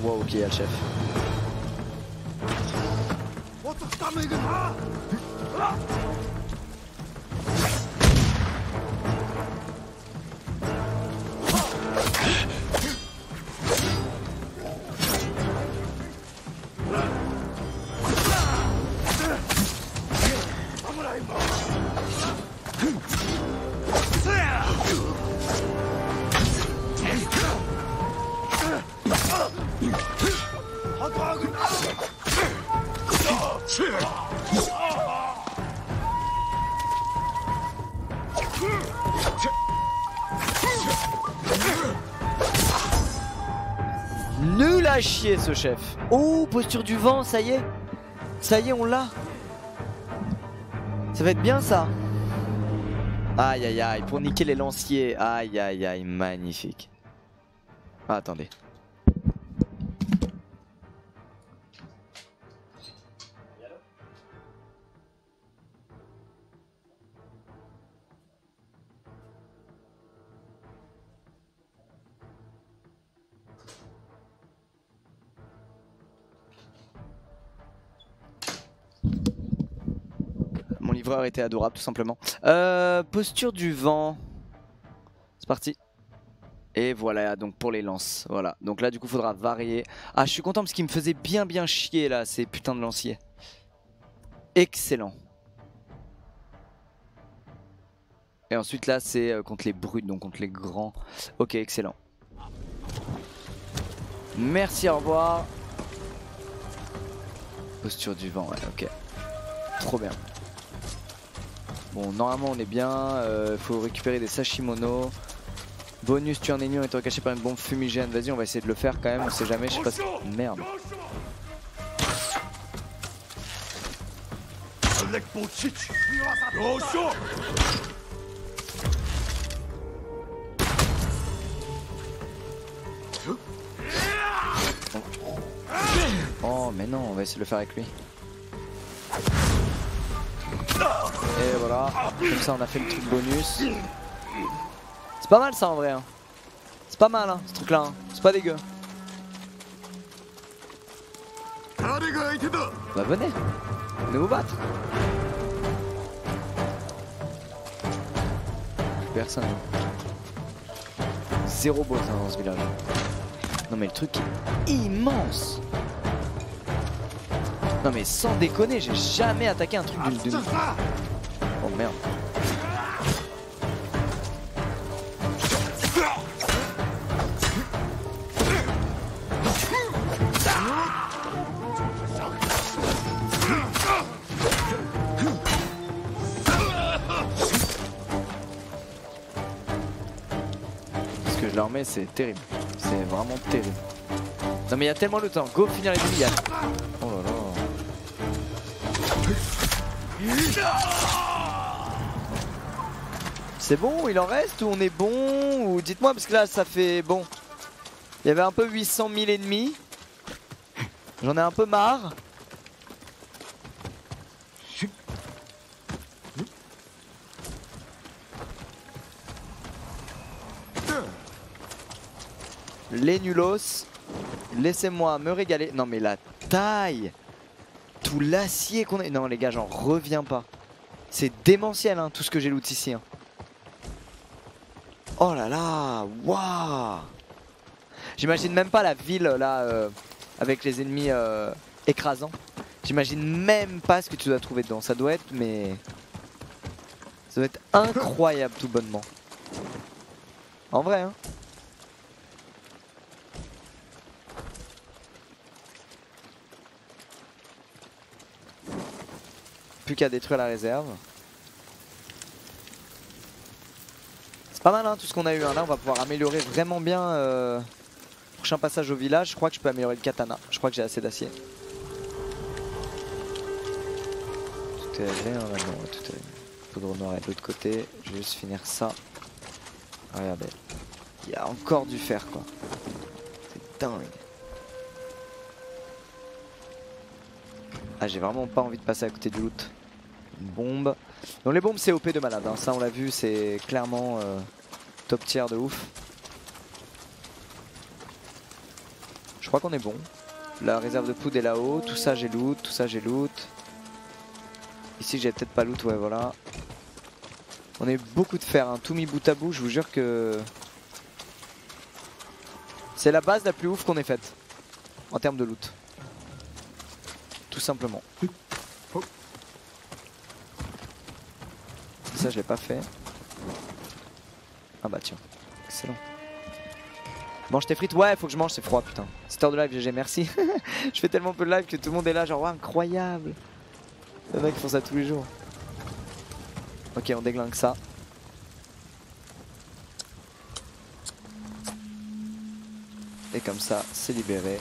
Wow, ok, il y a le chef. Nul à chier ce chef. Oh, posture du vent, ça y est. Ça y est, on l'a. Ça va être bien ça. Aïe aïe aïe, pour niquer les lanciers. Aïe aïe aïe, magnifique. Ah, attendez. Livreur était adorable tout simplement. Euh, posture du vent. C'est parti. Et voilà, donc pour les lances. Voilà. Donc là, du coup, faudra varier. Ah, je suis content parce qu'il me faisait bien bien chier là, ces putains de lanciers. Excellent. Et ensuite là, c'est euh, contre les brutes, donc contre les grands. Ok, excellent. Merci, au revoir. Posture du vent, ouais, ok. Trop bien. Bon, normalement on est bien. Euh, faut récupérer des sashimono. Bonus, tu un ennemi et caché par une bombe fumigène. Vas-y, on va essayer de le faire quand même. On sait jamais, je sais pas. Merde. Oh mais non, on va essayer de le faire avec lui. Et voilà, comme ça on a fait le truc bonus. C'est pas mal ça en vrai. Hein. C'est pas mal hein, ce truc là. Hein. C'est pas dégueu. Bah venez, venez vous battre. Personne. Zéro boss hein, dans ce village. Non mais le truc est immense Non mais sans déconner, j'ai jamais attaqué un truc d'une... Oh merde. Ce que je leur mets, c'est terrible. C'est vraiment terrible. Non mais il y a tellement de temps. Go finir les demi C'est bon, il en reste ou on est bon Ou dites-moi parce que là ça fait bon. Il y avait un peu 800 000 ennemis. J'en ai un peu marre. Les nulos. Laissez-moi me régaler. Non mais la taille Tout l'acier qu'on a... Non les gars, j'en reviens pas. C'est démentiel hein, tout ce que j'ai loot ici. Hein. Oh là là Waouh J'imagine même pas la ville là euh, avec les ennemis euh, écrasants. J'imagine même pas ce que tu dois trouver dedans. Ça doit être mais... Ça doit être incroyable tout bonnement. En vrai hein Plus qu'à détruire la réserve. C'est pas mal hein, tout ce qu'on a eu. Hein. Là on va pouvoir améliorer vraiment bien. Euh... Prochain passage au village, je crois que je peux améliorer le katana. Je crois que j'ai assez d'acier. Tout est réglé, hein, non, tout est Poudre noire est de l'autre côté. Je vais juste finir ça. Regardez. Il y a encore du fer quoi. C'est dingue. Ah j'ai vraiment pas envie de passer à côté du loot. Une bombe. Donc les bombes c'est OP de malade, hein. ça on l'a vu, c'est clairement euh, top tier de ouf. Je crois qu'on est bon. La réserve de poudre est là-haut, tout ça j'ai loot, tout ça j'ai loot. Ici j'ai peut-être pas loot, ouais voilà. On est beaucoup de fer, hein. tout mis bout à bout, je vous jure que... C'est la base la plus ouf qu'on ait faite en termes de loot tout simplement. Ça je l'ai pas fait. Ah bah tiens, excellent. Mange tes frites Ouais, faut que je mange, c'est froid putain. Cette heure de live, GG, merci. je fais tellement peu de live que tout le monde est là, genre incroyable. Les mecs font ça tous les jours. Ok, on déglingue ça. Et comme ça, c'est libéré.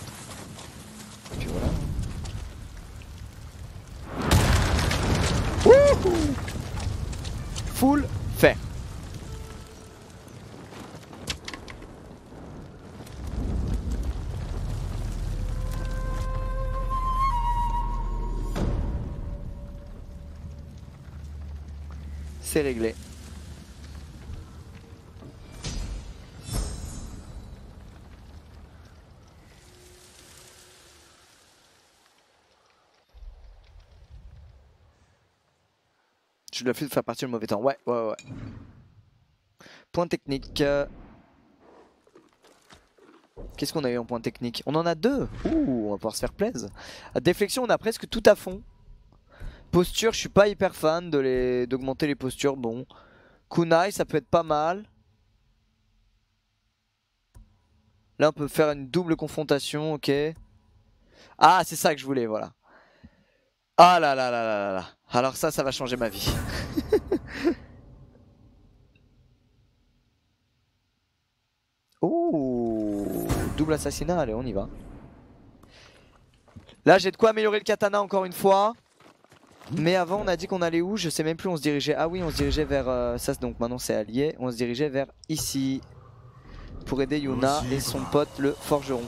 Et puis voilà. Full fait. C'est réglé. Je fait faire partir le mauvais temps. Ouais, ouais, ouais. Point technique. Qu'est-ce qu'on a eu en point technique? On en a deux Ouh, on va pouvoir se faire plaisir. Déflexion, on a presque tout à fond. Posture, je suis pas hyper fan d'augmenter les... les postures. Bon. Kunai, ça peut être pas mal. Là, on peut faire une double confrontation, ok. Ah, c'est ça que je voulais, voilà. Ah là là là là là Alors ça, ça va changer ma vie. oh Double assassinat, allez, on y va. Là, j'ai de quoi améliorer le katana encore une fois. Mais avant, on a dit qu'on allait où? Je sais même plus, on se dirigeait... Ah oui, on se dirigeait vers... Euh, ça, donc maintenant c'est allié. On se dirigeait vers ici. Pour aider Yuna et son pote, le forgeron.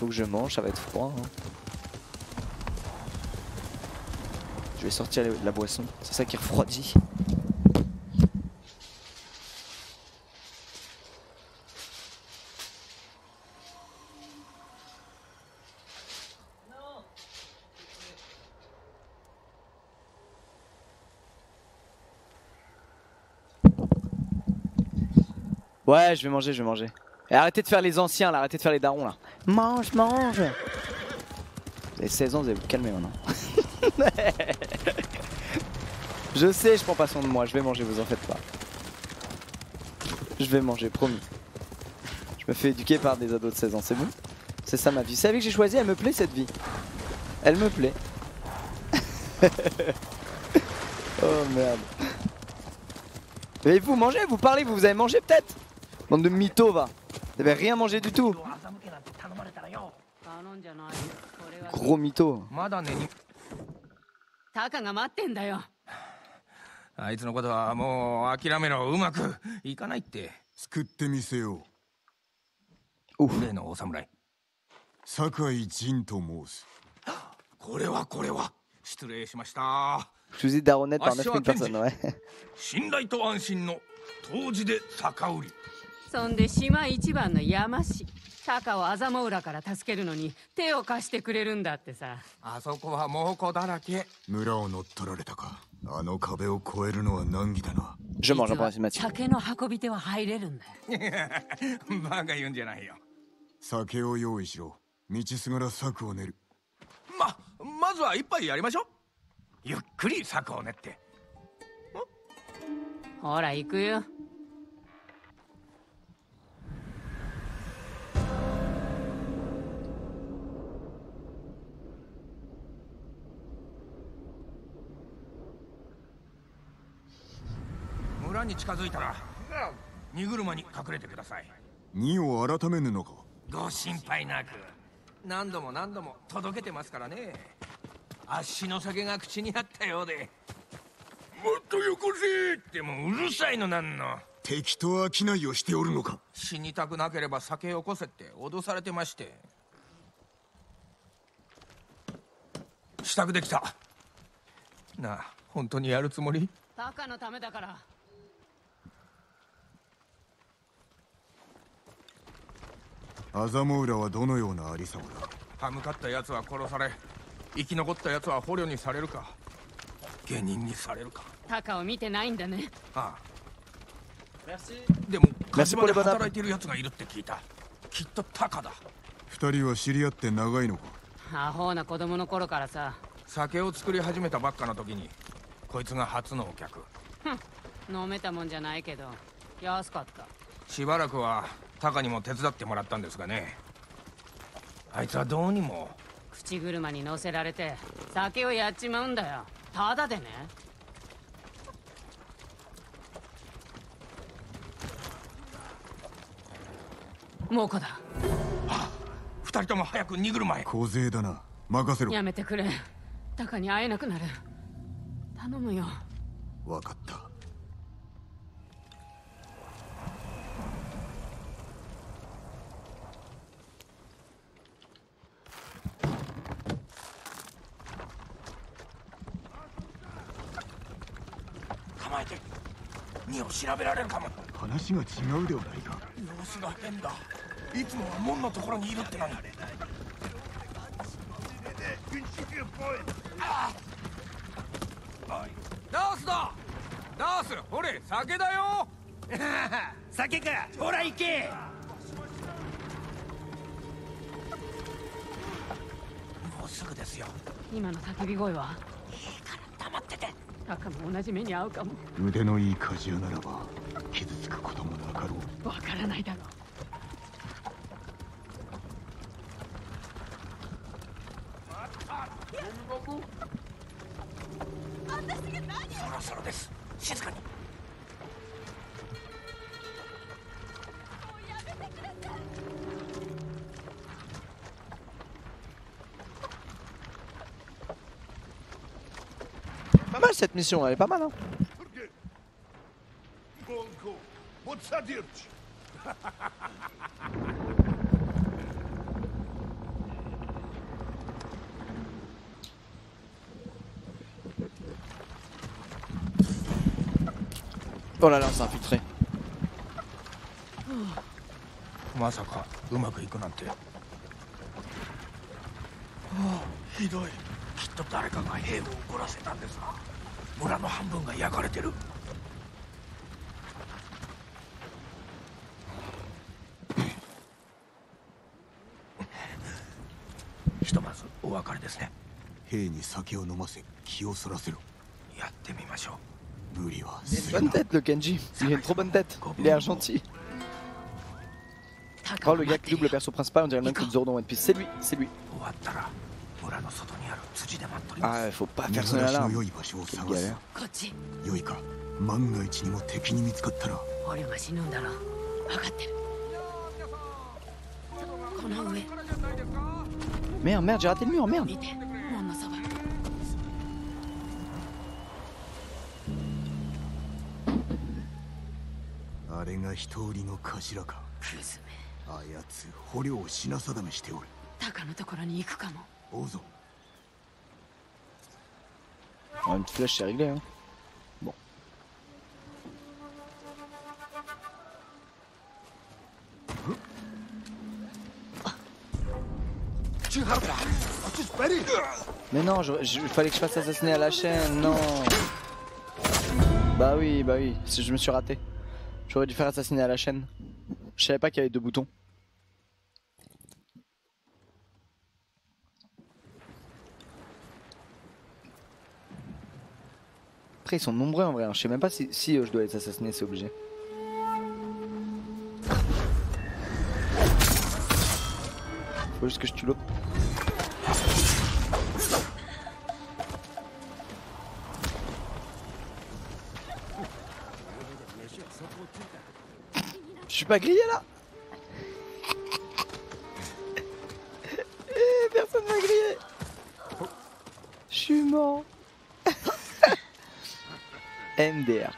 Faut que je mange, ça va être froid. Hein. Je vais sortir la boisson, c'est ça qui refroidit. Ouais, je vais manger, je vais manger. Et arrêtez de faire les anciens là, arrêtez de faire les darons là. Mange, mange Vous avez 16 ans, vous allez vous calmer maintenant. je sais, je prends pas soin de moi, je vais manger, vous en faites pas. Je vais manger, promis. Je me fais éduquer par des ados de 16 ans, c'est bon? C'est ça ma vie. C'est avec que j'ai choisi, elle me plaît cette vie. Elle me plaît. oh merde. Mais vous mangez, vous parlez, vous, vous avez mangé peut-être? Bande de mythos, va. T'avais rien mangé du tout. Gros mytho. タカが待ってんだよあいつのことはもう諦めろうまくいかないって救ってみせよう例のお侍酒井仁と申すこれはこれは失礼しました Je vous ai daronné par 9000 personnes, ouais. 信頼と安心の当時で酒売り そんで島一番の山師タカをアザモウラから助けるのに手を貸してくれるんだってさ。あそこは猛虎だらけ。村を乗っ取られたか。あの壁を越えるのは難儀だな。ジョマラ酒の運び手は入れるんだバカ 言うんじゃないよ。酒を用意しろ。道すがら策を練る。ままずは一杯やりましょう。ゆっくり策を練って。ほら行くよ村に近づいたら荷車に隠れてください。荷を改めぬのか？ご心配なく。何度も何度も届けてますからね。足の酒が口にあったようで。もっとよこせってもうるさいのなんの。敵と商いをしておるのか？死にたくなければ酒よこせって脅されてまして。支度できた。なあ本当にやるつもり？バカのためだからアザモウラはどのようなありさまだ？歯向かった奴は殺され生き残った奴は捕虜にされるか下人にされるか。タカを見てないんだね。ああ。でも火事場で働いてる奴がいるって聞いた。きっとタカだ。二人は知り合って長いのか？アホな子供の頃からさ。酒を作り始めたばっかの時にこいつが初のお客。飲めたもんじゃないけど安かった。しばらくはタカにも手伝ってもらったんですがね。あいつはどうにも。口車に乗せられて酒をやっちまうんだよ。ただでね。猛虎だ。二人とも早く荷車へ。小勢だな。任せろ。やめてくれ。タカに会えなくなる。頼むよ。分かった構えて荷を調べられるかも。話が違うではないか。様子が変だ。いつもは門のところにいるってのに。あダースだダースほれ酒だよ。酒か。ほら行け。もうすぐですよ。今の叫び声は？黙っててタカも同じ目に遭うかも。腕のいい鍛冶屋ならば傷つくこともなかろう。わからないだろう。そろそろです。静かに cette mission, elle est pas mal hein. Oh là là, on s'est infiltré. ま村の半分が焼かれてるひとまずお別れですね兵に酒を飲ませ気をそらせろやってみましょう無理は Bonne tête le Kenji, il a une trop bonne tête, il l'air gentil. Oh le gars qui double le perso principal, on dirait même que Zoro dans One Piece, c'est lui, c'est lui. Ah, faut pas faire son alarme. Quelle galère. 良いか万が一にも敵に見つかったら俺は死ぬんだろ分かってるこの上 Merde, merde, j'ai raté le mur, merde Ah, あやつ捕虜を品定めしておる鷹のところに行くかも Une flèche, c'est réglé. Hein. Bon. Mais non, il fallait que je fasse assassiner à la chaîne, non Bah oui, bah oui, je me suis raté. J'aurais dû faire assassiner à la chaîne. Je savais pas qu'il y avait deux boutons. Ils sont nombreux en vrai. hein. Je sais même pas si, si euh, je dois les assassiner, c'est obligé. Faut juste que je tue l'autre. Je suis pas grillé là Eh, Personne m'a grillé Je suis mort MDR.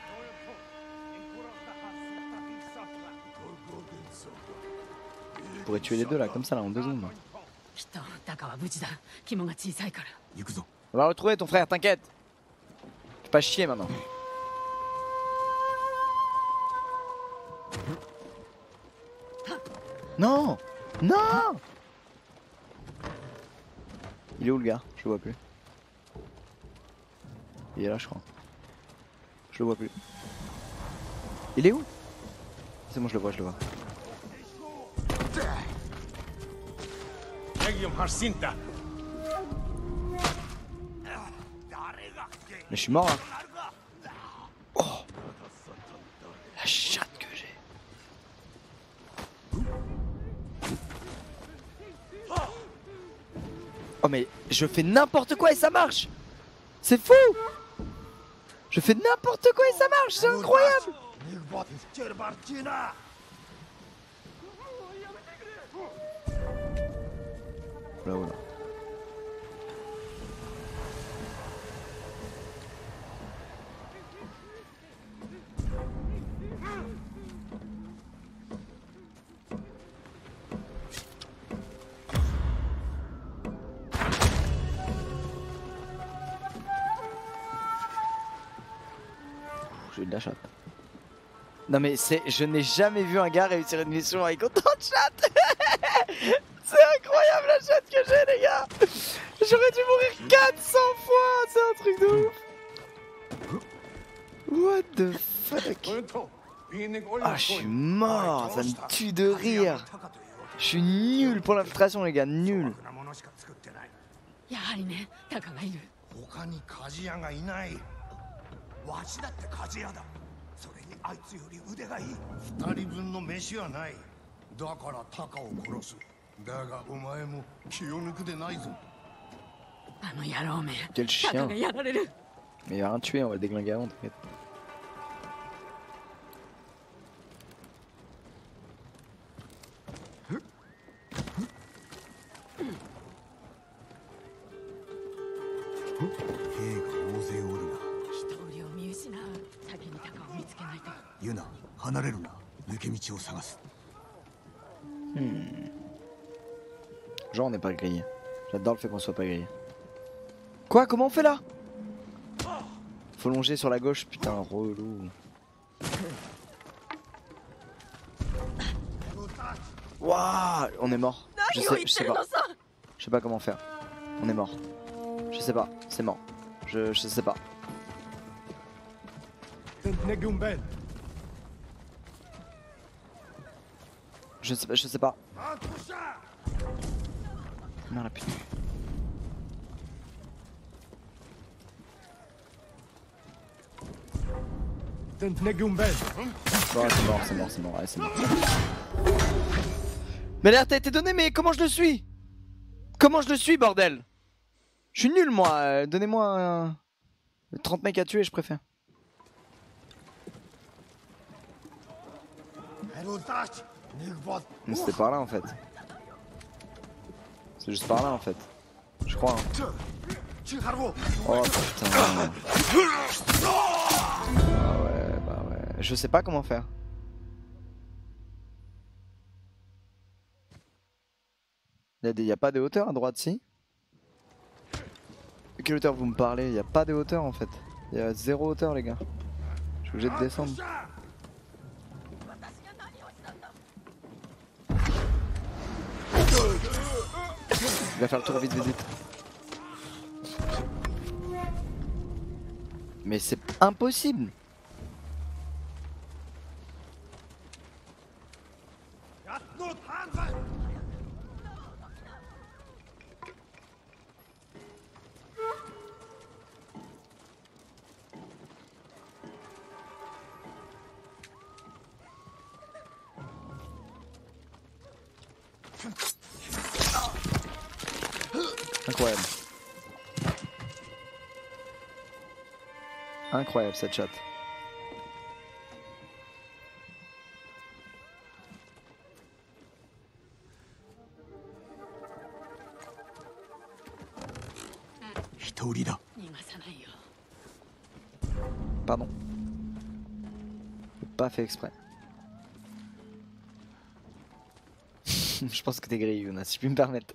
Je pourrais tuer les deux là, comme ça là, en deux secondes. On va retrouver ton frère, t'inquiète. Fais pas chier maintenant. Non Non Il est où le gars? Je vois plus. Il est là je crois. Je le vois plus. Il est où? C'est bon je le vois, je le vois. Mais je suis mort là. Oh La chatte que j'ai. Oh mais je fais n'importe quoi et ça marche C'est fou Je fais n'importe quoi et ça marche, c'est incroyable Là, voilà. Non mais c'est, je n'ai jamais vu un gars réussir une mission avec autant de chat C'est incroyable la chatte que j'ai les gars. J'aurais dû mourir 400 fois C'est un truc de ouf. What the fuck? Ah je suis mort Ça me tue de rire. Je suis nul pour l'infiltration les gars, nul. わしだって鍛冶屋だ。それにあいつより腕がいい。二人分の飯はない。だからタカを殺す。だがお前も気を抜くでないぞ。あの野郎めタカ.がやられる。Mais il va rien tuer, on va le déglinguer avant, t'inquiète. Hmm. Genre on n'est pas grillé. J'adore le fait qu'on soit pas grillé. Quoi? Comment on fait là? Faut longer sur la gauche, putain, relou. Waouh On est mort. Je sais, je sais pas. Je sais pas comment faire. On est mort. Je sais pas, c'est mort. Je, je sais pas. Je sais pas, je sais pas. Merde la putain. Bon, c'est mort, c'est mort, c'est mort. Mais l'alerte a été donnée, mais comment je le suis? Comment je le suis, bordel? Je suis nul, moi. euh, Donnez-moi un... 30 mecs à tuer, je préfère. Mais c'était par là, en fait. C'est juste par là, en fait. Je crois. hein. Oh putain. Ah ouais, bah ouais. Je sais pas comment faire. Il y, a a pas de hauteur à droite, si? Quelle hauteur vous me parlez? Il y a pas de hauteur en fait. Il y a zéro hauteur, les gars. Je suis obligé de descendre. Va faire le tour vite, vite, vite. Mais c'est impossible. Incroyable cette chatte. Pardon. Pas fait exprès. Je pense que t'es grillé, Yuna, si je puis me permettre.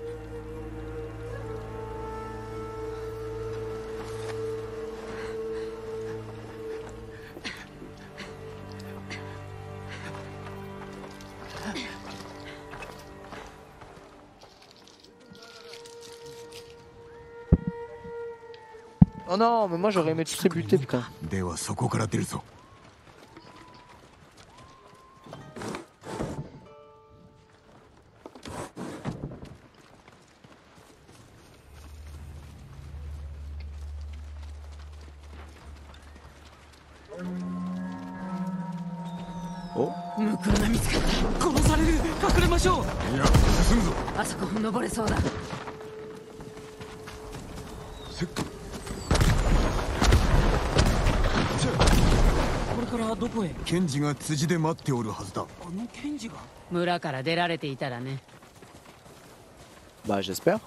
non, mais moi j'aurais aimé te tributer, putain. どこへケンジが辻で待っておるはずだあの検事が村から出られていたらね Bah j'espère.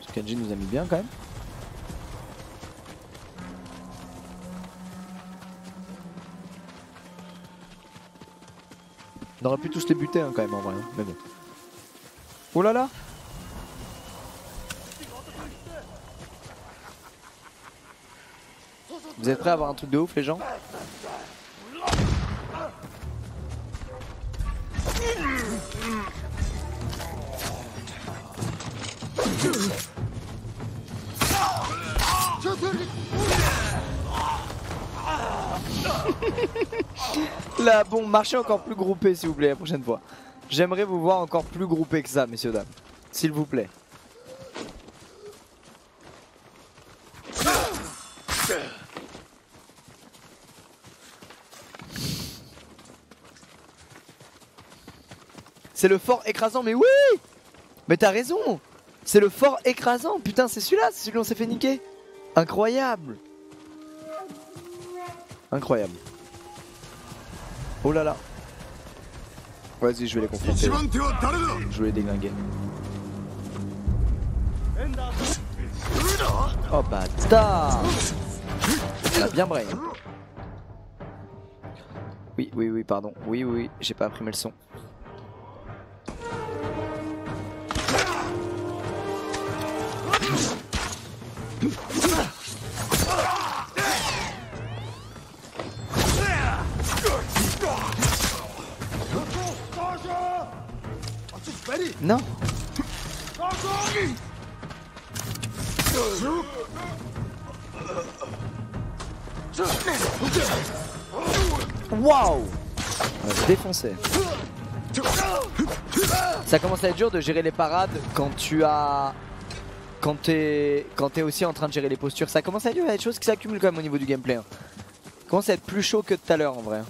Parce que Kenji nous a mis bien quand même. On aurait pu tous les buter hein, quand même en vrai. hein, Mais bon. Oh là là Vous êtes prêts à avoir un truc de ouf les gens Bon, marchez encore plus groupé s'il vous plaît la prochaine fois. J'aimerais vous voir encore plus groupé que ça, messieurs, dames. S'il vous plaît. C'est le fort écrasant, mais oui Mais t'as raison C'est le fort écrasant Putain, c'est celui-là, c'est celui qu'on s'est fait niquer Incroyable Incroyable. Oh là là. Vas-y, je vais les confronter. Je vais les déglinguer. Oh bâtard On a bien brain. Oui, oui, oui, pardon. Oui, oui, j'ai pas imprimé le son. Non Waouh se défoncer. Ça commence à être dur de gérer les parades quand tu as... Quand t'es quand t'es aussi en train de gérer les postures. Ça commence à être dur, il des choses qui s'accumulent quand même au niveau du gameplay. hein. Ça commence à être plus chaud que tout à l'heure en vrai.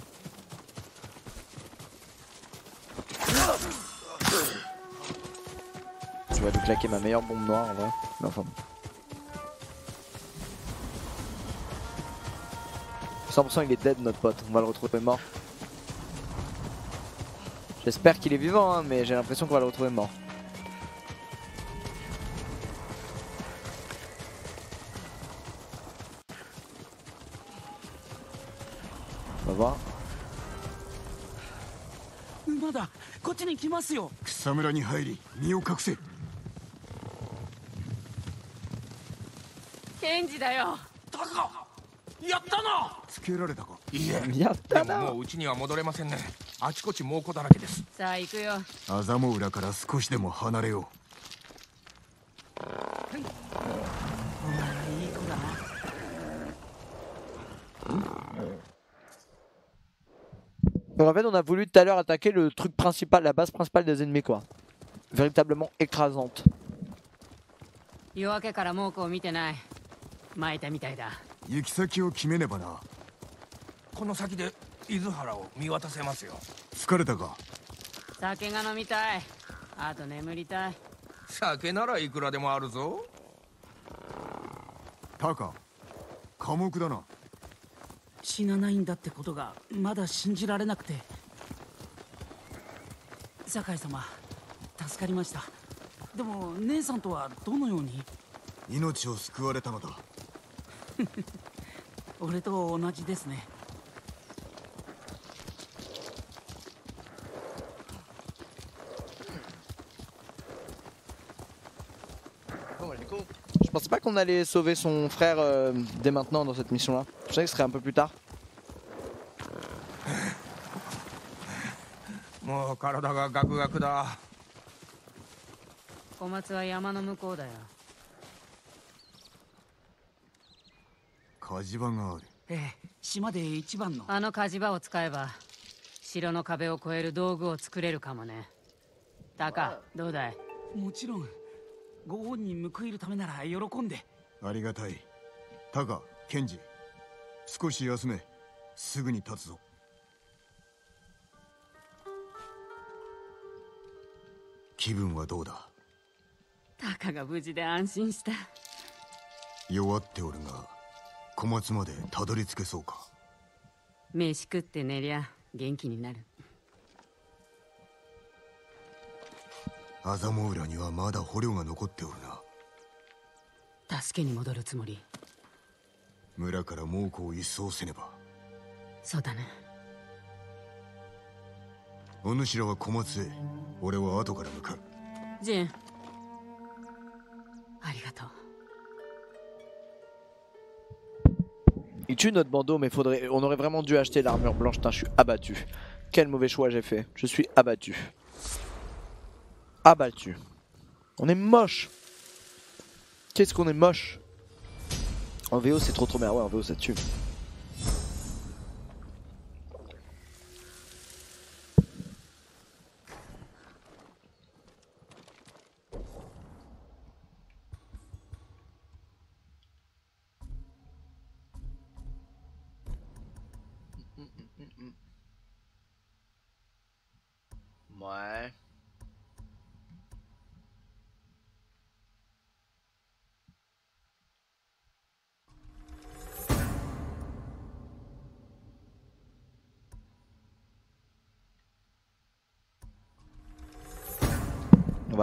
Je vais lui claquer ma meilleure bombe noire en vrai. Mais enfin. bon. 100% il est dead notre pote, on va le retrouver mort. J'espère qu'il est vivant hein, mais j'ai l'impression qu'on va le retrouver mort. On va voir. まだこっちに来ますよ草むらに入り身を隠せケンジだよタカやったなつけられたかいいえやったなでももううちには戻れませんねあちこち猛虎だらけですさあ行くよあざも裏から少しでも離れよ Donc en fait on a voulu tout à l'heure attaquer le truc principal, la base principale des ennemis quoi. Véritablement écrasante. 夜明けから猛虎を見てない巻いたみたいだ。行き先を決めねばな。この先で伊豆原を見渡せますよ。疲れたか？酒が飲みたい。あと眠りたい。酒ならいくらでもあるぞ。タカ寡黙だな。死なないんだってことがまだ信じられなくて。酒井様助かりました。でも姉さんとはどのように？命を救われたのだ俺と同じですね Je pensais pas qu'on allait sauver son frère euh, dès maintenant dans cette mission là. Je savais que ce serait un peu plus tard. もう体がガクガクだ小松は山の向こうだよ火事場があるええ島で一番の。あの火事場を使えば城の壁を越える道具を作れるかもね。タカどうだい？もちろん。ご本人報いるためなら喜んで。ありがたい。タカケンジ少し休め。すぐに立つぞ。気分はどうだ？タカが無事で安心した。弱っておるが小松までたどり着けそうか。飯食って寝りゃ元気になる。麻モ浦にはまだ捕虜が残っておるな。助けに戻るつもり。村から猛虎を一掃せねば。そうだねお主らは小松へ。俺は後から向かう。ジン。ありがとう Il tue notre bandeau, mais on aurait vraiment dû acheter l'armure blanche. Putain, je suis abattu. Quel mauvais choix j'ai fait. Je suis abattu. Abattu. On est moche. Qu'est-ce qu'on est moche? En VO, c'est trop trop bien. Ouais, en VO, ça tue.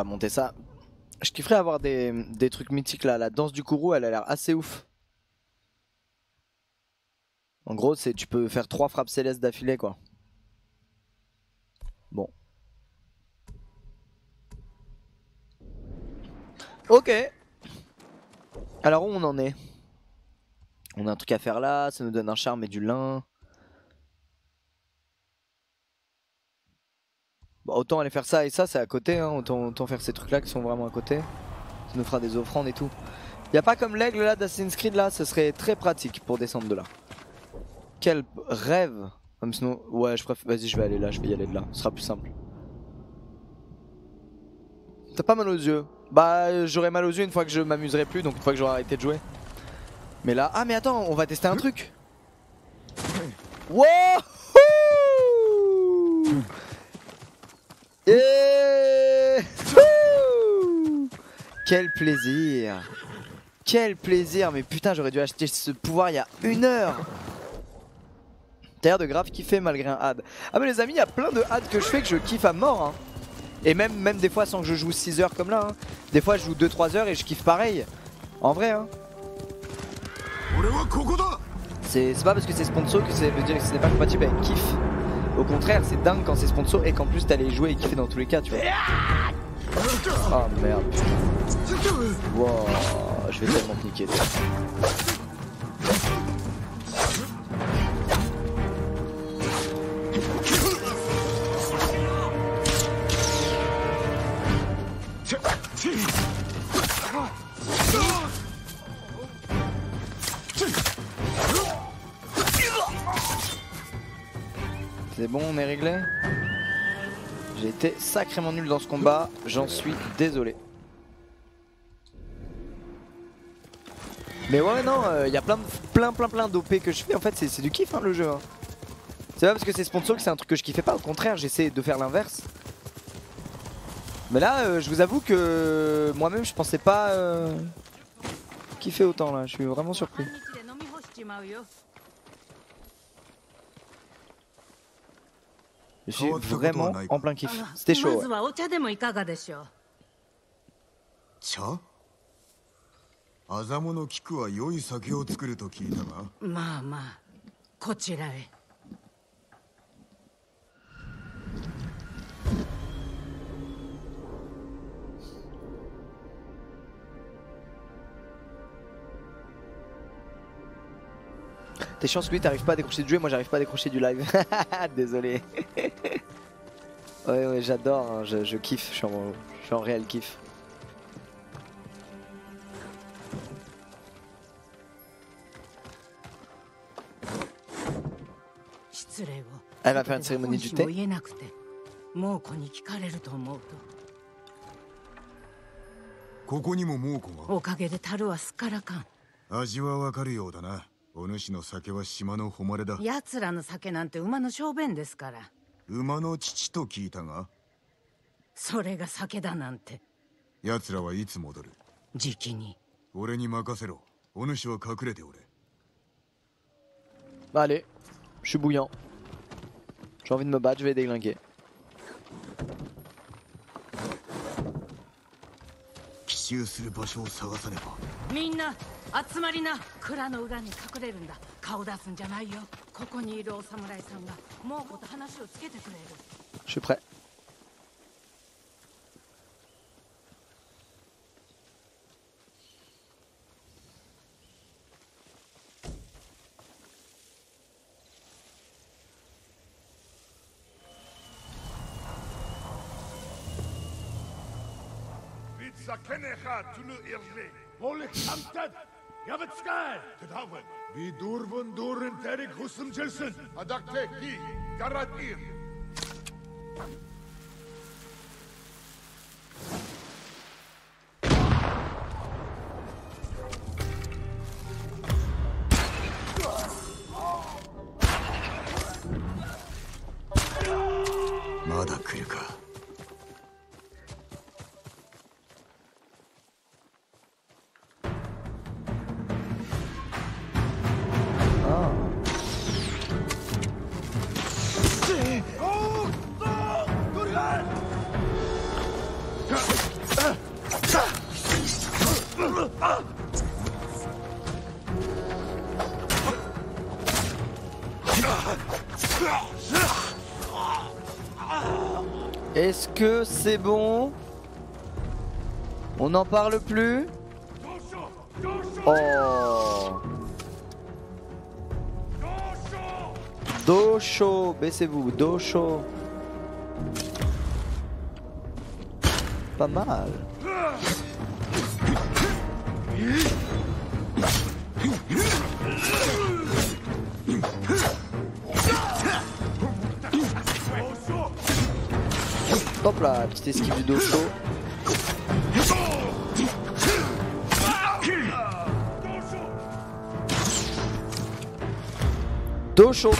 Monter ça. Je kifferais avoir des, trucs mythiques là. La danse du kourou, elle a l'air assez ouf. En gros, c'est tu peux faire trois frappes célestes d'affilée quoi. Bon. Ok. Alors où on en est? On a un truc à faire là, ça nous donne un charme et du lin. Bon, autant aller faire ça et ça, c'est à côté, hein. autant, autant faire ces trucs là qui sont vraiment à côté. Ça nous fera des offrandes et tout. Y a pas comme l'aigle là d'Assassin's Creed là, ce serait très pratique pour descendre de là. Quel rêve sinon, ouais, je préfère. Vas-y, je vais aller là, je vais y aller de là, ce sera plus simple. T'as pas mal aux yeux Bah, j'aurai mal aux yeux une fois que je m'amuserai plus, donc une fois que j'aurai arrêté de jouer. Mais là, ah, mais attends, on va tester un truc. Wow Et... Quel plaisir Quel plaisir Mais putain j'aurais dû acheter ce pouvoir il y a une heure T'as l'air de grave kiffer malgré un had. Ah mais les amis il y a plein de had que je fais que je kiffe à mort hein. Et même, même des fois sans que je joue 6 heures comme là hein. Des fois je joue 2-3 heures et je kiffe pareil En vrai hein C'est pas parce que c'est sponsor que c'est veut dire que ce n'est pas compatible avec kiff au contraire, c'est dingue quand c'est sponsor et qu'en plus t'allais jouer et kiffer dans tous les cas, tu vois. Oh merde. Wow, je vais tellement te niquer. C'est bon, on est réglé J'ai été sacrément nul dans ce combat, j'en suis désolé. Mais ouais non, il euh, y a plein plein plein plein d'OP que je fais, en fait c'est du kiff hein, le jeu. Hein. C'est pas parce que c'est sponsor que c'est un truc que je kiffais pas, au contraire j'essaie de faire l'inverse. Mais là euh, je vous avoue que moi-même je pensais pas euh, kiffer autant là, je suis vraiment surpris. Je suis vraiment en plein kiff. C'était chaud. Ouais. 茶アザモの菊は良い酒を作ると聞いたがまあまあこちらへ T'es chance que lui t'arrives pas à décrocher du jeu, moi j'arrive pas à décrocher du live. Désolé. ouais, ouais j'adore, hein, je, kiffe, je suis, en, réel kiff. Elle va faire une cérémonie du thé. De お主の酒は島の誉れだ。奴らの酒なんて馬の小便ですから。馬の父と聞いたが？それが酒だなんて。奴らはいつ戻る？じきに。俺に任せろ。お主は隠れておれ。Bah allez, je suis bouillant. J'ai envie de me battre, je vais déglinguer. 奇襲する場所を探さねばみんな集まりな蔵の裏に隠れるんだ。顔出すんじゃないよ。ここにいるお侍さんがもうこと話をつけてくれる。Je suis prêt。Tu le hirvais. Oh, タ Явцгай! Тэдавэн. Би дөрвөн дөрөнд тариг хүсэмжилсэн. Адактэ хий, гарат ир. Que c'est bon On n'en parle plus Oh Dos baissez-vous, dos. Pas mal. Là, petite esquive du dos chaud.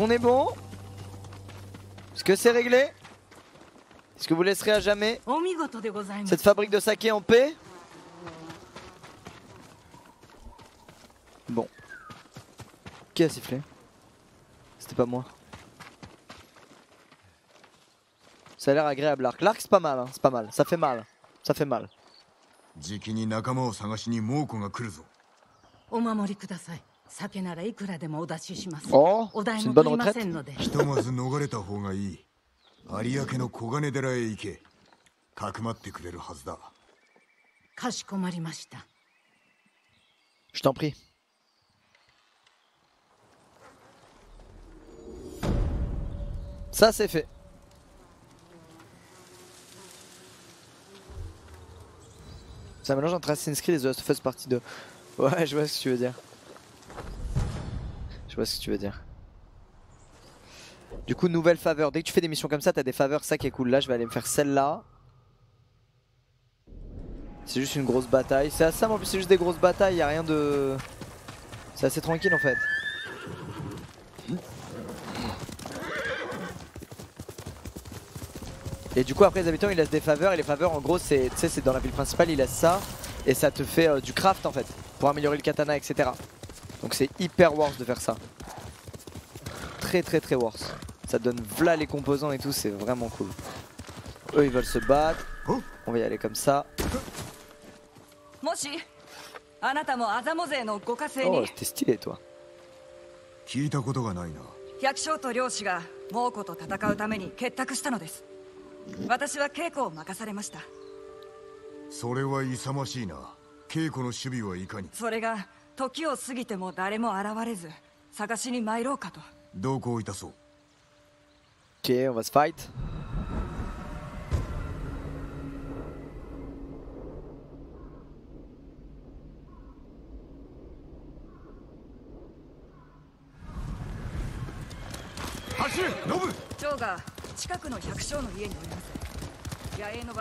qu'on est bon Est-ce que c'est réglé Est-ce que vous laisserez à jamais お見事でございます cette fabrique de saké en paix Bon. Qui a sifflé C'était pas moi. Ça a l'air agréable l'arc. L'arc c'est pas mal, hein. c'est pas mal. Ça fait mal. Ça fait mal. じきに仲間を探しに猛虎が来るぞお守りください 酒ならいくらでもお出ししますおお代も取りませんのでひとまず逃れた方がいい有明の小金寺へ行けかくまってくれるはずだかしこまりました Je t'en prie. Ça c'est fait. C'est un mélange entre Assassin's Creed et The Last of Us Partie 2. Ouais, je vois ce que tu veux dire. Je vois ce que tu veux dire. Du coup, nouvelle faveur. Dès que tu fais des missions comme ça, t'as des faveurs, ça qui est cool. Là, je vais aller me faire celle-là. C'est juste une grosse bataille. C'est assez simple en plus, c'est juste des grosses batailles, y a rien de. C'est assez tranquille en fait. Et du coup après les habitants ils laissent des faveurs et les faveurs en gros c'est dans la ville principale ils laissent ça et ça te fait euh, du craft en fait pour améliorer le katana etc. Donc c'est hyper worse de faire ça. Très très très worse. Ça te donne v'là les composants et tout c'est vraiment cool. Eux ils veulent se battre. On va y aller comme ça. もしあなたもアザモ勢のご家政 Oh に t'es stylé toi. 聞いたことがないな百姓と漁師が猛虎と戦うために結託したのです私は稽古を任されましたそれは勇ましいな稽古の守備はいかにそれが 時を過ぎても誰も現れず探しに参ろうかと同行いたそう Okay, was weit.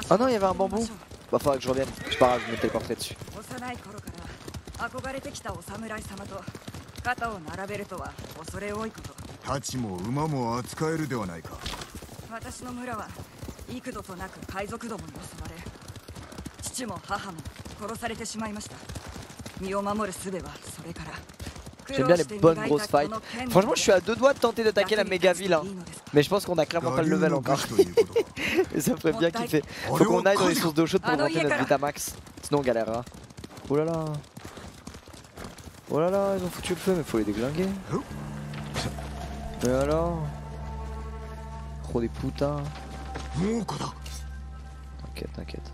Ah non, il y avait un bambou. Va falloir que je revienne. Je pars, je me téléporterai dessus. 憧れてきたお侍様と肩を並べるとは恐れ多いこと太刀も馬も扱えるではないか私の村は幾度となく海賊どもに襲われ父も母も殺されてしまいました身を守る術はそれから J'aime bien les bonnes grosses fights. Franchement, je suis à deux doigts de tenter d'attaquer la méga ville. hein. Mais je pense qu'on a clairement pas le level encore. Et ça ferait bien kiffer. Faut qu'on aille dans les sources d'eau chaude pour monter notre Vitamax. Sinon on galérera. Oh là là. Oh là là, ils ont foutu le feu, mais faut les déglinguer. Mais alors? Trop des putains. T'inquiète, t'inquiète.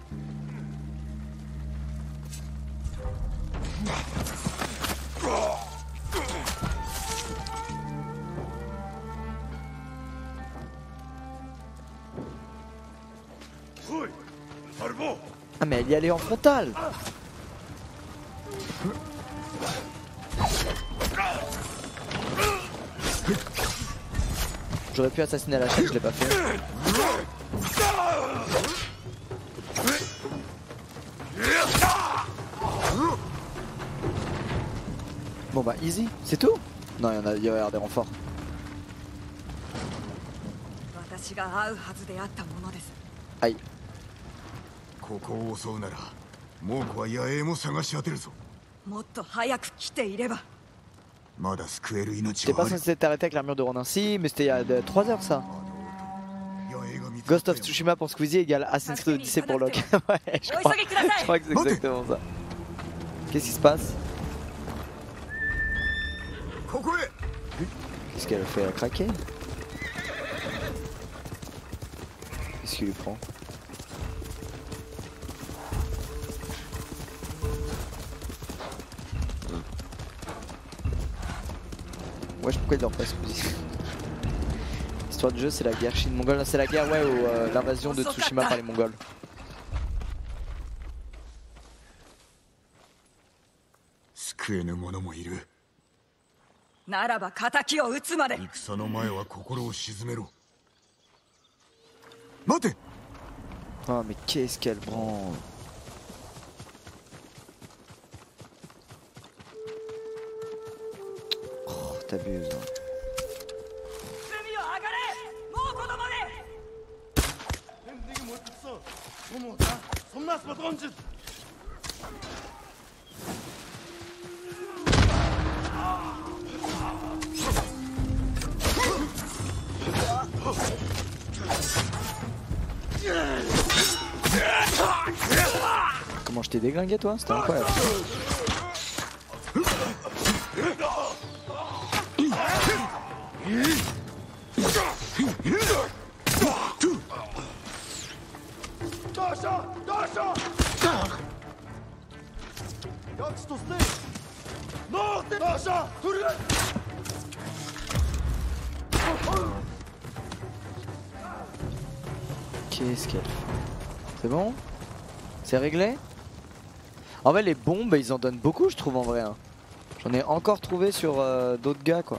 Ah mais elle y allait en frontal J'aurais pu assassiner la chaîne, je l'ai pas fait. Bon bah easy, c'est tout Non, il y en a, il y a des renforts. Aïe. T'es pas censé t'arrêter avec l'armure de Ronin. Si, mais c'était il y a 3 heures ça. Ghost of Tsushima pour Squeezie égale Assassin's Creed Odyssey pour Locke. ouais, je crois, je crois que c'est exactement ça. Qu'est-ce qui se passe? Qu'est-ce qu'elle a fait? Elle a craqué? Qu'est-ce qu'il lui prend? Wesh, pourquoi il dort pas ce Histoire de jeu, c'est la guerre Chine-Mongole. C'est la guerre, ouais, ou euh, l'invasion de Tsushima par les Mongols. Oh mais qu'est-ce qu'elle branle t'abuses. Hein. Comment je t'ai déglingué toi? C'était incroyable. Qu'est-ce qu'elle fait C'est bon C'est réglé En vrai les bombes ils en donnent beaucoup je trouve en vrai. hein. J'en ai encore trouvé sur euh, d'autres gars quoi.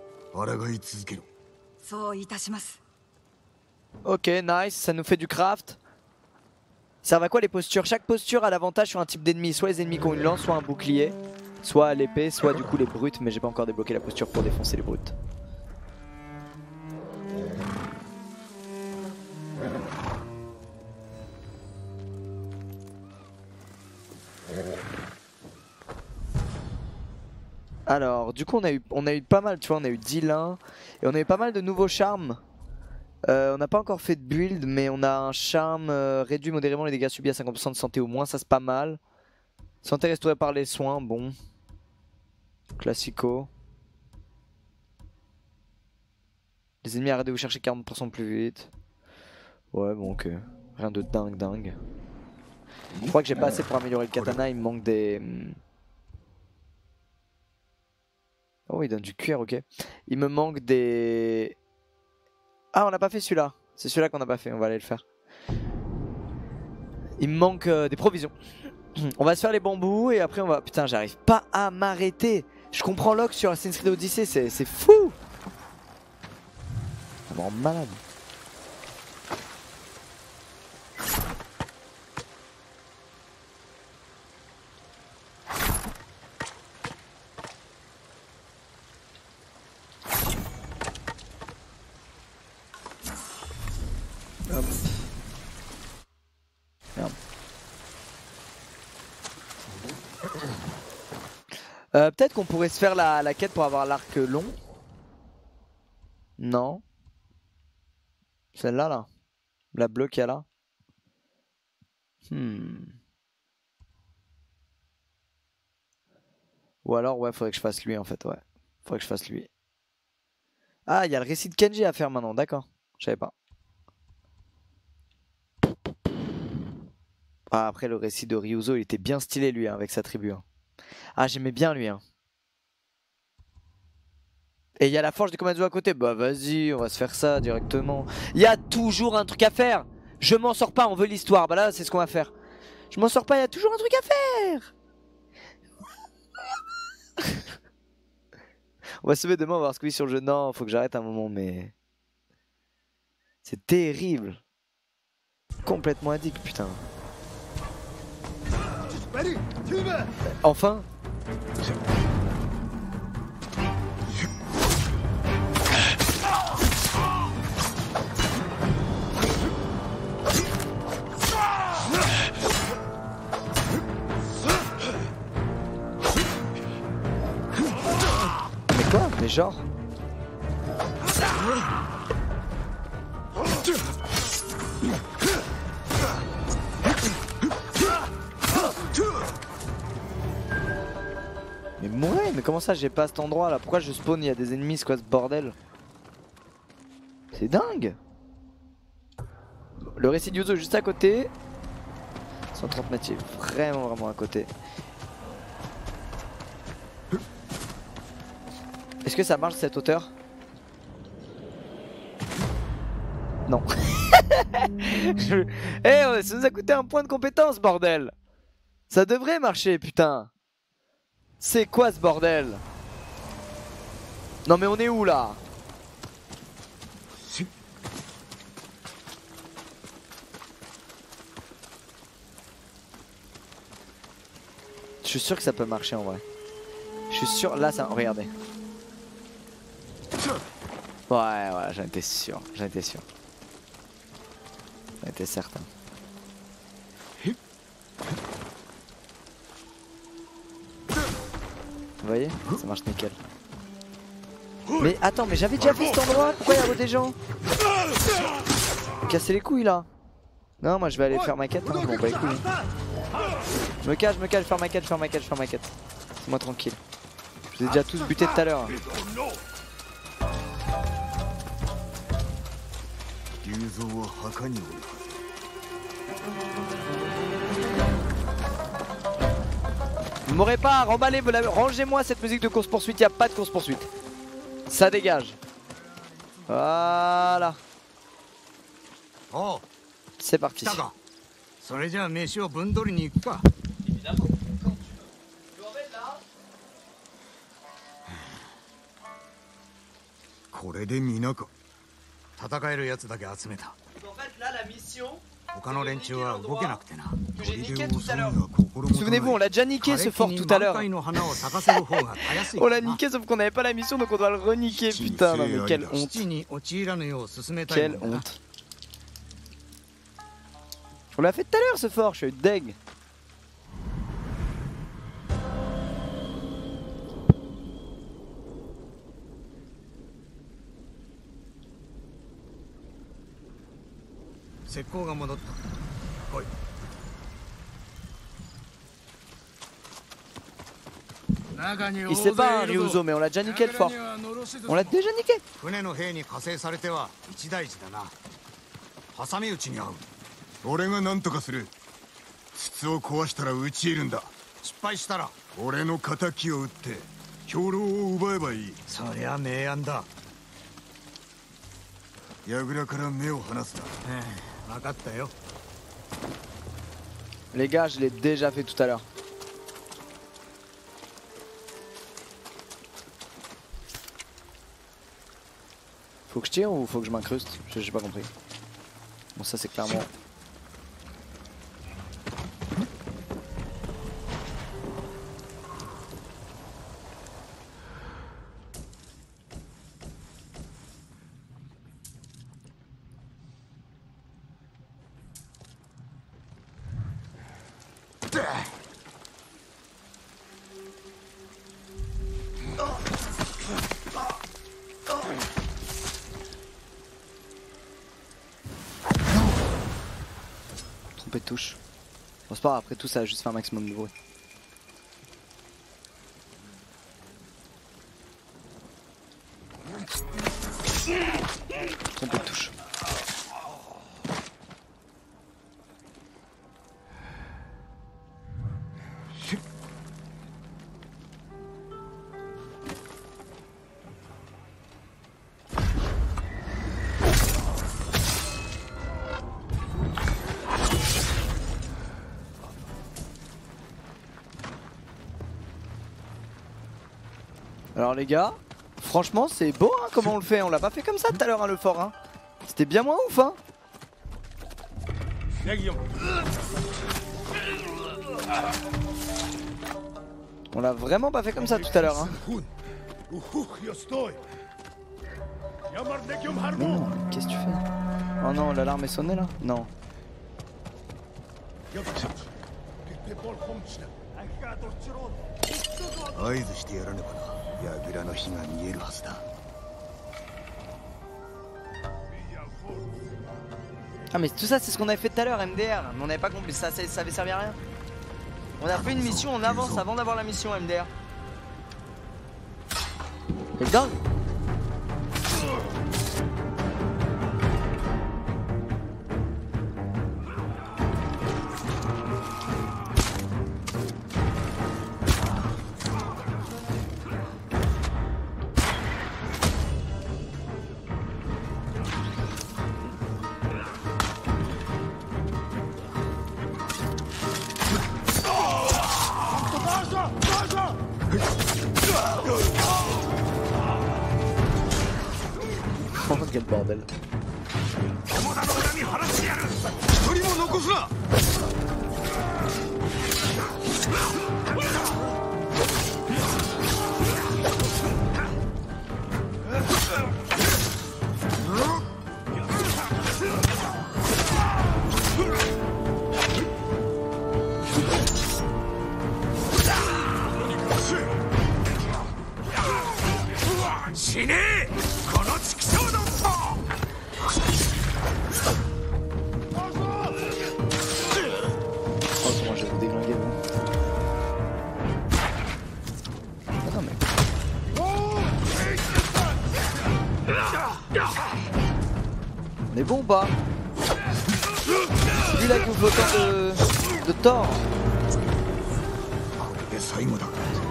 Ok, nice, ça nous fait du craft. Ça va quoi les postures? Chaque posture a l'avantage sur un type d'ennemi, soit les ennemis qui ont une lance, soit un bouclier, soit l'épée, soit du coup les brutes, mais j'ai pas encore débloqué la posture pour défoncer les brutes. Alors, du coup, on a, eu, pas mal, tu vois, on a eu Dylan. Et on a eu pas mal de nouveaux charmes. Euh, on n'a pas encore fait de build, mais on a un charme euh, réduit modérément les dégâts subis à 50% de santé au moins, ça c'est pas mal. Santé restaurée par les soins, bon. Classico. Les ennemis arrêtent de vous chercher 40% plus vite. Ouais, bon, ok. Rien de dingue, dingue. Je crois que j'ai pas assez pour améliorer le katana, il me manque des... Oh, il donne du cuir, ok. Il me manque des... Ah, on n'a pas fait celui-là. C'est celui-là qu'on n'a pas fait, on va aller le faire. Il me manque euh, des provisions. On va se faire les bambous et après on va... Putain, j'arrive pas à m'arrêter. Je comprends Locke sur Assassin's Creed Odyssey, c'est fou Ça me rend malade. Euh, peut-être qu'on pourrait se faire la, quête pour avoir l'arc long. Non. Celle-là, là. La bleue qu'il y a là. Hmm. Ou alors, ouais, faudrait que je fasse lui en fait, ouais. Faudrait que je fasse lui. Ah, il y a le récit de Kenji à faire maintenant, d'accord. Je savais pas. Ah, après, le récit de Ryuzo, il était bien stylé lui, hein, avec sa tribu. Hein. Ah, j'aimais bien lui. Hein. Et il y a la forge de Komatsu à côté. Bah vas-y, on va se faire ça directement. Il y a toujours un truc à faire. Je m'en sors pas, on veut l'histoire. Bah là, c'est ce qu'on va faire. Je m'en sors pas, il y a toujours un truc à faire. on va se lever demain, on va voir sur le jeu. Non, faut que j'arrête un moment, mais... C'est terrible. Complètement addict, putain. Enfin. Mais quoi? Mais genre? Mais ouais, mais comment ça j'ai pas cet endroit là Pourquoi je spawn il y a des ennemis, c'est quoi ce bordel? C'est dingue! Le récit d'Yuzo juste à côté. 130 mètres, vraiment vraiment à côté. Est-ce que ça marche cette hauteur? Non. Eh ça nous a coûté un point de compétence bordel! Ça devrait marcher putain c'est quoi ce bordel? Non mais on est où là? Je suis sûr que ça peut marcher en vrai. Je suis sûr, là ça... Regardez. Ouais, ouais, j'en étais sûr, j'en étais sûr. J'en étais certain. Vous voyez Ça marche nickel. Mais attends, mais j'avais déjà fait cet endroit Pourquoi il y a des gens Casser les couilles là Non, moi je vais aller faire ma quête. Hein. Bah. Je me cache, je me cache, faire ma quête, faire ma quête, faire ma quête. C'est moi tranquille. Je vous ai déjà tous buté tout à l'heure. Vous m'aurez pas remballé, rangez-moi cette musique de course poursuite, il a pas de course poursuite. Ça dégage. Voilà. Oh. C'est parti. Souvenez-vous, on l'a déjà niqué ce fort tout à l'heure. on l'a niqué sauf qu'on n'avait pas la mission donc on doit le reniquer. Putain, non mais quelle honte. Quelle honte. On l'a fait tout à l'heure ce fort, je suis deg. 石膏が戻った。来い。Il sait pas, Ryuzo, mais on l'a déjà niqué le fort. On l'a déjà niqué. 船の兵に加勢されては一大事だな。挟み撃ちに遭う。俺が何とかする。筒を壊したら討ち入るんだ。失敗したら俺の敵を撃って兵糧を奪えばいい。そりゃ明暗だ。櫓から目を離すな Les gars, je l'ai déjà fait tout à l'heure. Faut que je tire ou faut que je m'incruste? J'ai pas compris. Bon, ça c'est clairement. Après tout ça juste fait un maximum de bruit. Les gars, franchement c'est beau hein, comment on le fait, on l'a pas fait comme ça tout à l'heure hein, le fort hein. C'était bien moins ouf hein. On l'a vraiment pas fait comme ça tout à l'heure hein. Non, qu'est-ce que tu fais? Oh non, l'alarme est sonnée là. Non. 合図してやらねばな櫓の火が見えるはずだ Ah mais tout ça c'est ce qu'on avait fait tout à l'heure MDR, mais on n'avait pas compris, ça, ça, ça avait servi à rien. On a fait une mission en avance avant d'avoir la mission MDR. C'est dingue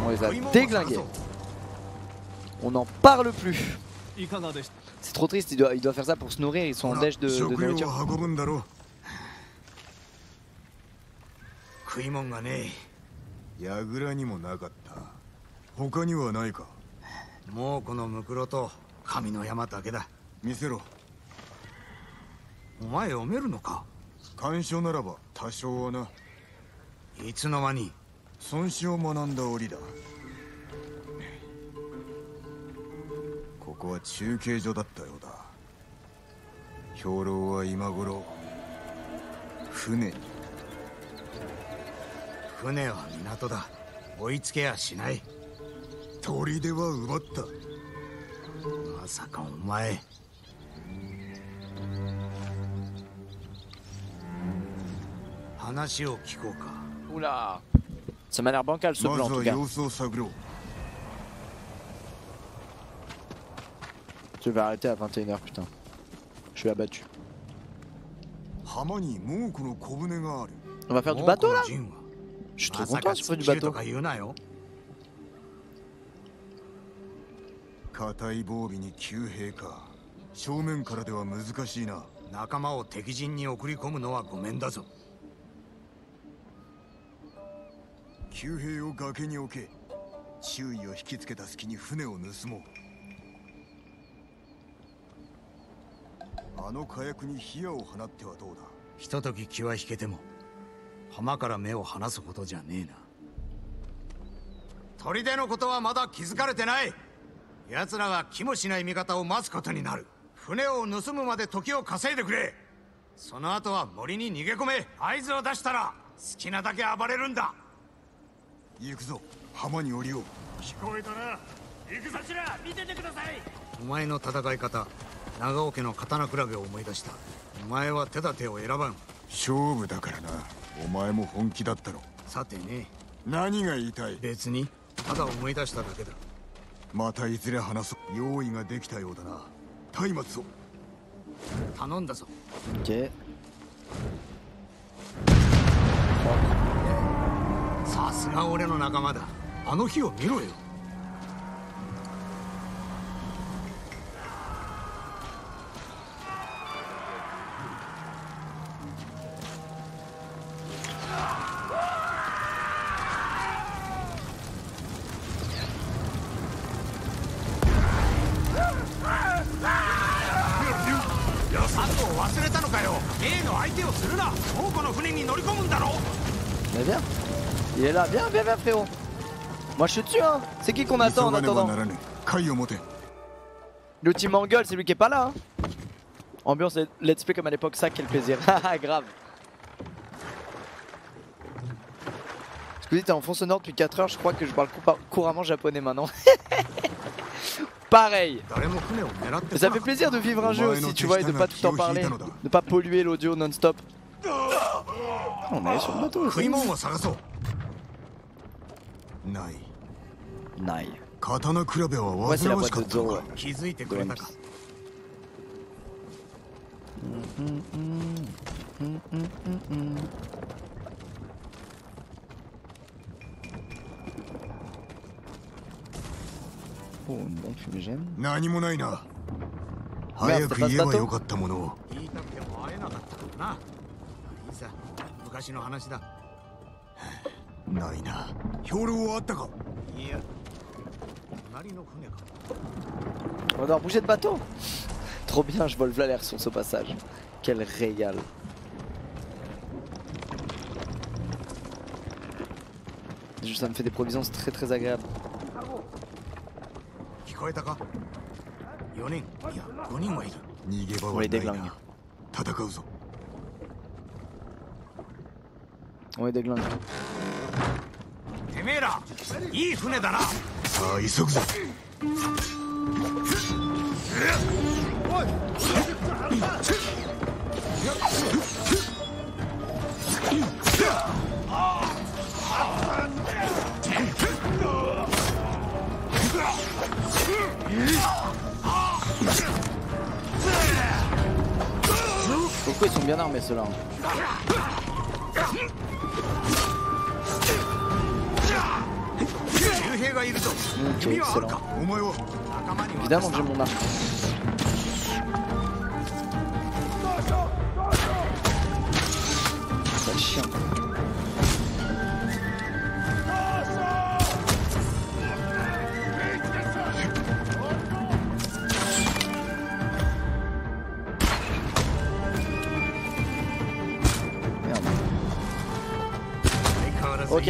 On les a déglingués. On n'en parle plus. C'est trop triste, il doit, faire ça pour se nourrir, ils sont en dèche de, de nourriture. いつの間に孫子を学んだ折だ。ここは中継所だったようだ。兵糧は今頃船に。船は港だ。追いつけやしない。砦は奪った。まさかお前。話を聞こうか。Oula. Ça m'a l'air bancal ce plan en tout. Je vais arrêter à 21h putain. Je suis abattu. On va faire du bateau là? Je suis trop content si du bateau. 旧兵を崖に置け。周囲を引きつけた隙に船を盗もう。あの火薬に火矢を放ってはどうだ？ひととき気は引けても浜から目を離すほどじゃねえな。砦のことはまだ気づかれてない。奴らが気もしない味方を待つことになる。船を盗むまで時を稼いでくれ。その後は森に逃げ込め。合図を出したら好きなだけ暴れるんだ行くぞ。浜に降りよう。聞こえたな。行くぞちら見ててください。お前の戦い方長尾家の刀比べを思い出した。お前は手立てを選ばん。勝負だからな。お前も本気だったろ。さてね。何が言いたい？別にただ思い出しただけだ。またいずれ話そう。用意ができたようだな。松明を。頼んだぞ。Ok. さすが俺の仲間だ。あの日を見ろよ。frérot. Moi, je te tue, hein. C'est qui qu'on attend en attendant Le team Angle, c'est lui qui est pas là. Hein. Ambiance let's play comme à l'époque, ça quel plaisir. Ah, grave. Squeezie, t'es en fond sonore depuis 4 heures, je crois que je parle couramment japonais maintenant. Pareil. Ça fait plaisir de vivre un jeu aussi, tu vois, et de pas tout en parler, de pas polluer l'audio non-stop. Ah, on est sur le bateau. ないない刀比べは煩わしかったの.か？気づいてくれたか？Oh, une bombe fumigène. 何もないな早く言えばよかったものを言いたくても会えなかったからな昔の話だないな兵糧はあったかいや隣の船か On va devoir bouger de bateau Trop bien, je vole l'air sur ce passage. Quel régal. Juste, ça me fait des provisions c'est très très agréable. 聞こえたか4人いや5人はいる逃げ場は On les ない déglingue. ওই দেখলাম তেমেরা ই শুনে দাঁড়া 이석수 Pourquoi ils sont bien armés ceux-là hein 周兵がいるぞ Ok, 君はある excellent. かお前は仲間に渡 Évidemment し que た j'ai mon arc.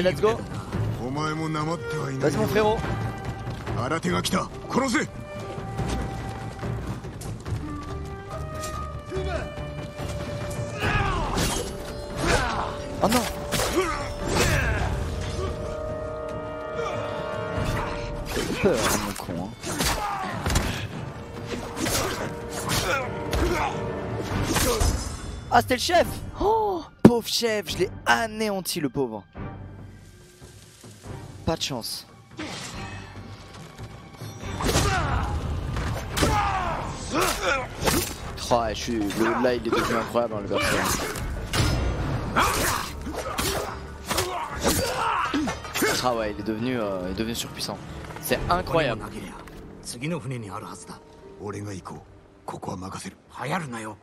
let's go. Mon frérot. Oh non peur mon con. Ah c'était le chef Oh Pauvre chef, je l'ai anéanti le pauvre Pas de chance. Oh, je suis... le là il est devenu incroyable hein, le personnage. Ah ouais, il est devenu, euh, il est devenu surpuissant. C'est incroyable. 次の船にあるはずだ俺が行こうここは任せる流行るなよ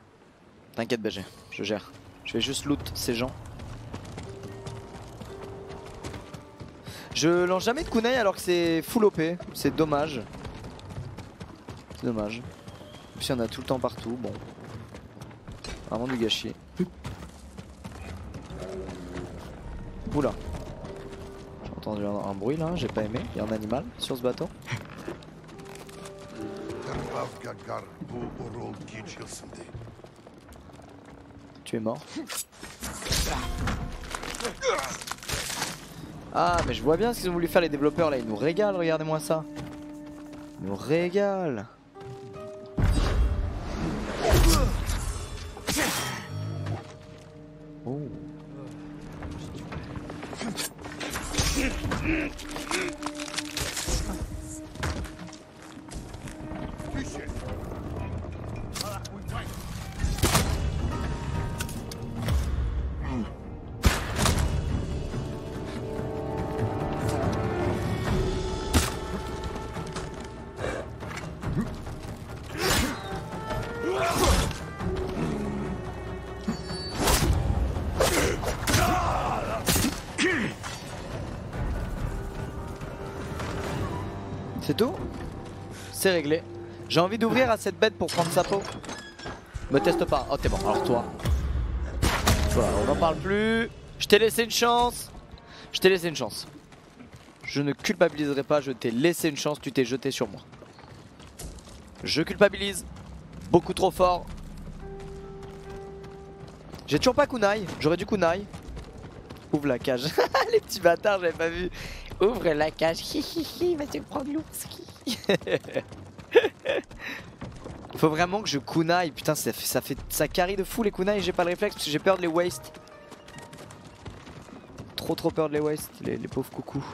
T'inquiète BG, je gère. Je vais juste loot ces gens. Je lance jamais de kunai alors que c'est full OP, c'est dommage. C'est dommage. Puis il y en a tout le temps partout, bon. Vraiment du gâchis. Oula. J'ai entendu un, un bruit là, j'ai pas aimé. Il y a un animal sur ce bateau. Tu es mort. Ah mais je vois bien ce qu'ils ont voulu faire les développeurs là, ils nous régalent, regardez-moi ça. Ils nous régalent. Oh. Réglé. J'ai envie d'ouvrir à cette bête pour prendre sa peau. Me teste pas. Oh t'es bon. Alors toi. Voilà, on n'en parle plus. Je t'ai laissé une chance. Je t'ai laissé une chance. Je ne culpabiliserai pas, je t'ai laissé une chance, tu t'es jeté sur moi. Je culpabilise. Beaucoup trop fort. J'ai toujours pas kunai, j'aurais du kunai. Ouvre la cage. Les petits bâtards, j'avais pas vu. Ouvre la cage. Hihihi, va te prendre l'ourski. Faut vraiment que je kunai. Putain, ça fait, ça fait de fou les kunai j'ai pas le réflexe parce que j'ai peur de les waste. Trop trop peur de les waste, les, les pauvres coucous.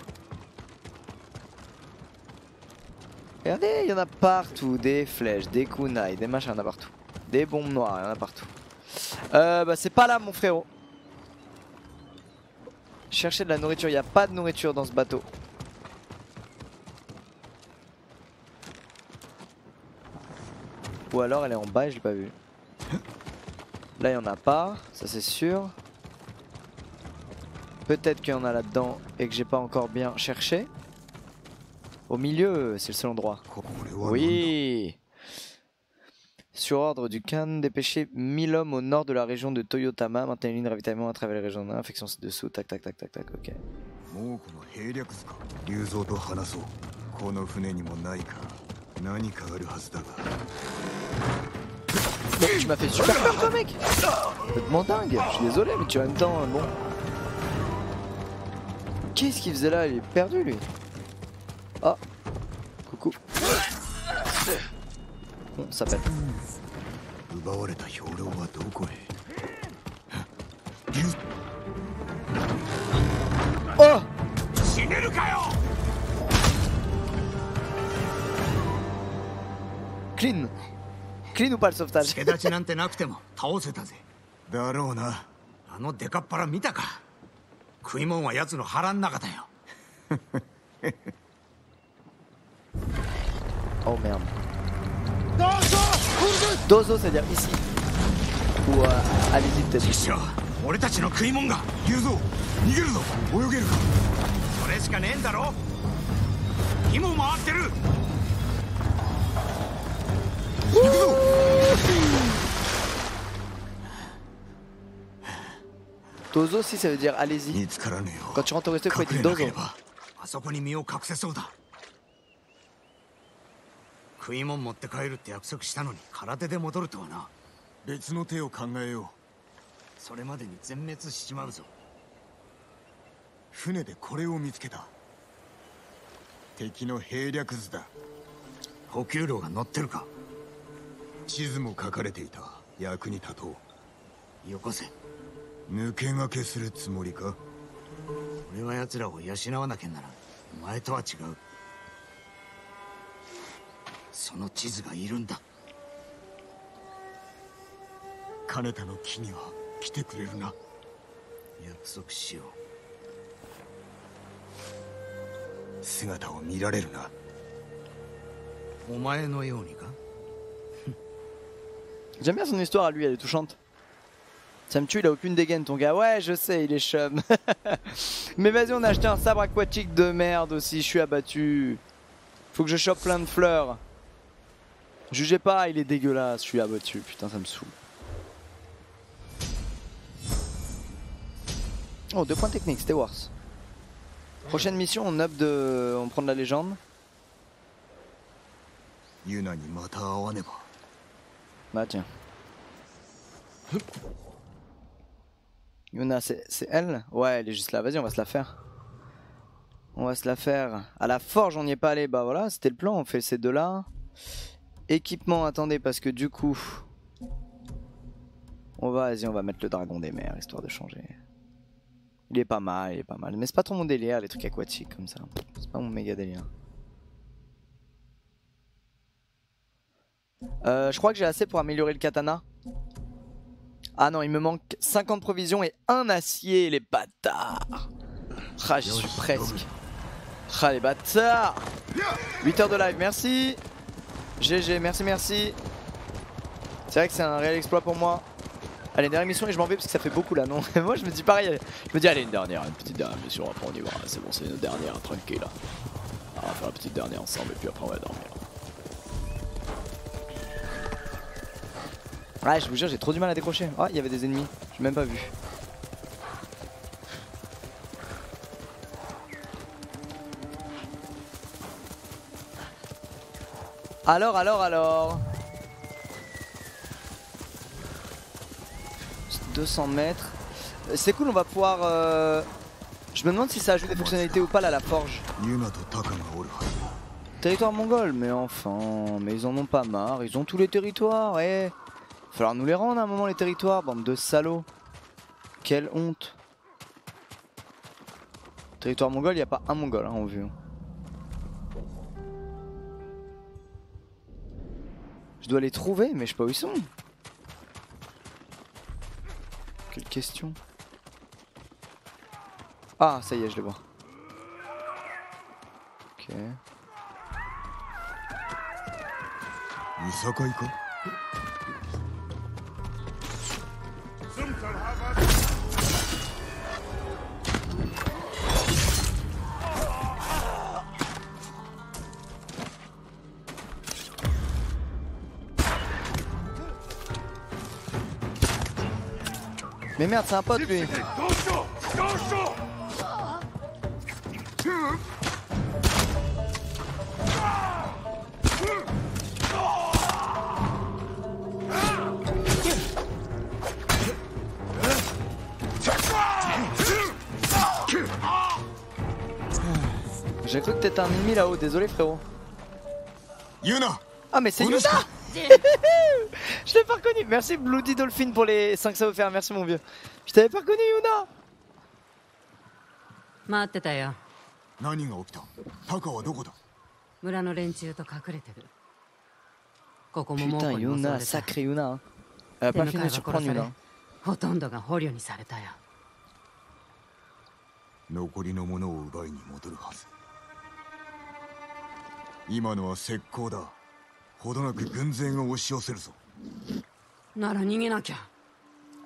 Regardez, il y en a partout. Des flèches, des kunai, des machins, il y en a partout. Des bombes noires, il y en a partout. Euh, bah c'est pas là mon frérot. Chercher de la nourriture, il n'y a pas de nourriture dans ce bateau. Ou alors elle est en bas et je l'ai pas vue. Là il n'y en a pas, ça c'est sûr. Peut-être qu'il y en a là-dedans et que j'ai pas encore bien cherché. Au milieu, c'est le seul endroit. Oui Sur ordre du Khan, dépêcher 1000 hommes au nord de la région de Toyotama, maintenir une ligne de ravitaillement à travers les régions d'infection ci-dessous, tac tac tac tac tac, ok. Tu m'as fait super peur toi mec. Complètement dingue, je suis désolé mais tu as en même temps bon. Qu'est-ce qu'il faisait là? Il est perdu lui. Ah. Coucou. Bon ça pète Oh! へ Oh 死ねるかよ Clean. Clean ou pas le sauvetage 助立ちなんてなくても倒せたぜ。だろうな。あのデカっ腹見たか？食い物は奴の腹ん中だよ。Oh merde. Dozo c'est à dire ici. Ou euh, allez-y peut-être. 俺たちの食い物が言うぞ。逃げるぞ。泳げるか？それしかねえんだろ。火も回ってる行くぞ Dozo si ça veut dire allez-y. Quand tu rentres au resto, il faut dire Dozo. あそこに身を隠せそうだ食い物持って帰るって約束したのに空手で戻るとはな別の手を考えようそれまでに全滅しちまうぞ船でこれを見つけた敵の兵略図だ補給路が乗ってるか地図も書かれていた。役に立とう。よこせ。抜け駆けするつもりか？俺は奴らを養わなきゃならんお前とは違う。その地図がいるんだ。金田の木には来てくれるな。約束しよう。姿を見られるな。お前のようにか J'aime bien son histoire à lui, elle est touchante. Ça me tue, il a aucune dégaine ton gars. Ouais, je sais, il est chum. Mais vas-y, on a acheté un sabre aquatique de merde aussi, je suis abattu. Faut que je chope plein de fleurs. Jugez pas, il est dégueulasse, je suis abattu. Putain, ça me saoule. Oh, deux points techniques, c'était worse. Prochaine mission, on up de. On prend de la légende. Bah tiens. Yuna, c'est elle Ouais, elle est juste là. Vas-y, on va se la faire. On va se la faire. À la forge, on n'y est pas allé. Bah voilà, c'était le plan. On fait ces deux-là. Équipement, attendez, parce que du coup... On va, vas-y, on va mettre le dragon des mers, histoire de changer. Il est pas mal, il est pas mal. Mais c'est pas trop mon délire, les trucs aquatiques comme ça. C'est pas mon méga délire. Euh, je crois que j'ai assez pour améliorer le katana. Ah non, il me manque 50 provisions et un acier, les bâtards. Ah, j'y suis presque. Ah, les bâtards. 8 heures de live, merci. GG, merci, merci. C'est vrai que c'est un réel exploit pour moi. Allez, dernière mission et je m'en vais parce que ça fait beaucoup là, non? Moi je me dis pareil, je me dis allez une dernière, une petite dernière mission, après on y va, c'est bon, c'est une dernière, tranquille là. On va faire la petite dernière ensemble et puis après on va dormir. Ouais, je vous jure, j'ai trop du mal à décrocher. Ah, il y avait des ennemis, j'ai même pas vu. Alors, alors, alors 200 mètres. C'est cool, on va pouvoir... Euh... Je me demande si ça ajoute des fonctionnalités ou pas là, la forge. Territoire mongol, mais enfin, mais ils en ont pas marre, ils ont tous les territoires, eh Falloir nous les rendre à un moment les territoires, bande de salauds. Quelle honte. Territoire mongol, il a pas un mongol hein, en vue. Je dois les trouver, mais je sais pas où ils sont. Quelle question Ah, ça y est, je les vois. Ok. Mais merde, c'est un pote lui. J'ai cru que t'étais un ennemi là-haut, désolé frérot. Yuna Ah mais c'est Yuna Je l'ai pas reconnu. Merci Bloody Dolphin pour les 5 ça offerts. Merci mon vieux. Je t'avais pas reconnu Yuna. 待ってたよ何が起きたタカはどこだ村の連中と隠れてるここも猛 Putain 虎に襲わ Yuna, れた sacré Yuna. Elle a 手 pas 向 fini か de いは surprendre 殺され Yuna. ほとんどが捕虜にされたよ残りのものを奪いに戻るはず今のは石膏だほどなく軍勢が押し寄せるぞ なら逃げなきゃ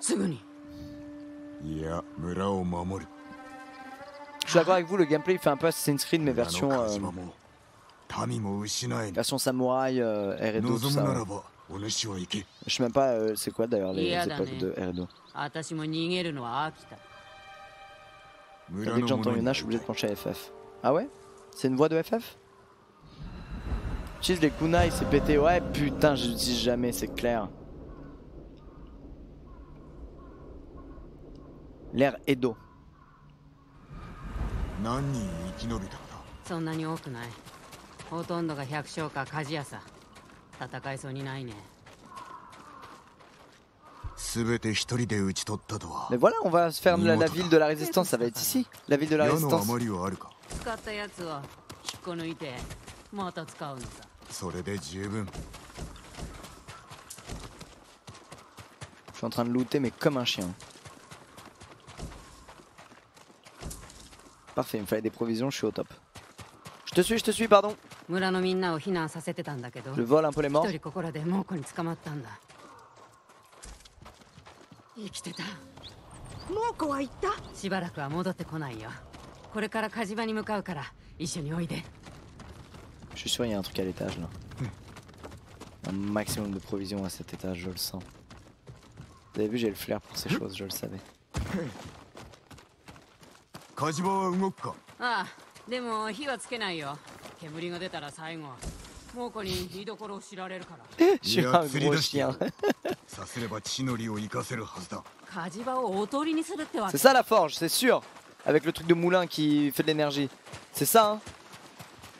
すぐにいや村を守る Je suis d'accord avec vous, le gameplay il fait un peu Assassin's Creed mais version, euh, 民も失えぬ version samouraï, euh, R&Do, tout 望 ça. むな ouais. らばお主は行け Je sais même pas euh, c'est quoi d'ailleurs les, les 嫌だ époques ね de R&Do. 私も逃げるのは飽きた Dès que j'entends Yuna, je suis obligé de pencher à FF. Ah ouais C'est une voix de FF les kunai, c'est pété. Ouais, putain, je l'utilise jamais, c'est clair. L'air Edo. Mais voilà, on va se faire la, la ville de la résistance, ça va être ici, la ville de la résistance. 余りはあるか使ったやつは引っこ抜いてまた使うのさそれで十分 Je suis en train de looter, mais comme un chien. Parfait, il me fallait des provisions, je suis au top. Je te suis, je te suis, pardon. 村のみんなを避難させてたんだけど Je vole un peu les morts. Je suis sûr, il y a un truc à l'étage là. Un maximum de provisions à cet étage, je le sens. Vous avez vu, j'ai le flair pour ces choses, je le savais. 火事場は動くかああでも火はつけないよ煙が出たら最後猛虎に居所を知られるから Je suis いや un 釣り gros 出してや chien. るさすれば地の利を生かせるはずだ火事場をおとりにするってわ C'est け ça la forge, c'est sûr. Avec le truc de moulin qui fait de l'énergie. C'est ça, hein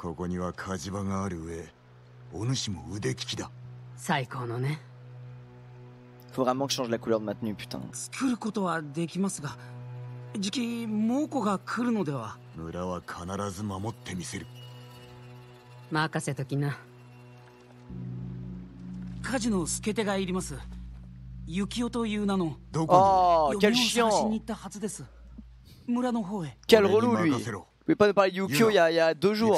ここには火事場がある上お主も腕利きだ。最高のね。Faut vraiment que je change la couleur de ma tenue, putain. 作ることはできますがじき猛虎が来るのでは。村は必ず守ってみせる。任せときな。火事の助手がいります。幸男という名のど Oh, 嫁 quel を探しにはずです。村の方へ。Quel relou, lui Vous pouvez pas nous parler de Yukio il y, a, y a deux jours.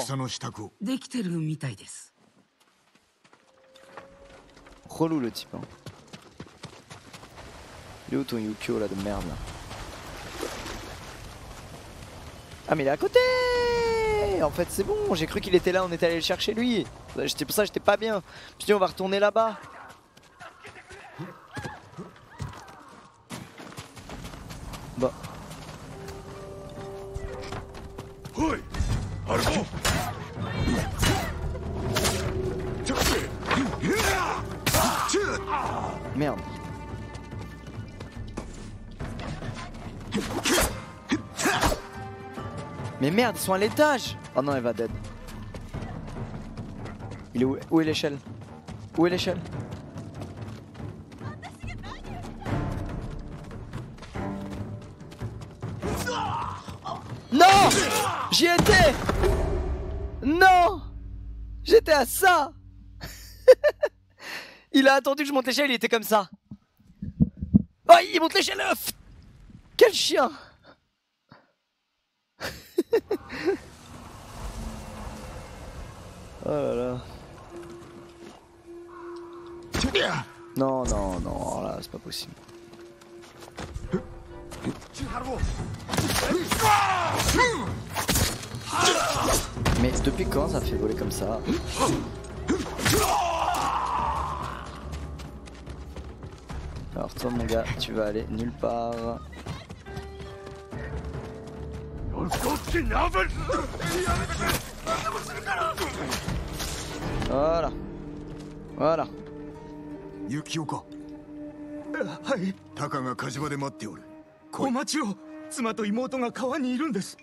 Relou le type. Hein. Il est où ton Yukio là de merde là Ah mais il est à côté En fait c'est bon, j'ai cru qu'il était là, on est allé le chercher lui. J'étais pour ça j'étais pas bien. Puis on va retourner là-bas. Bah. Merde. Mais merde, ils sont à l'étage Oh non, elle va dead. Il est où, où est l'échelle? Où est l'échelle? J'y étais Non J'étais à ça Il a attendu que je monte l'échelle, il était comme ça. Oh, il monte l'échelle Quel chien Oh là là. Non, non, non, oh là, c'est pas possible. Mais depuis quand ça fait voler comme ça Alors toi mon gars, tu vas aller nulle part. Voilà. Voilà. 幸男かはいタカが火事場で待っておるお待ちを妻と妹が川にいるんです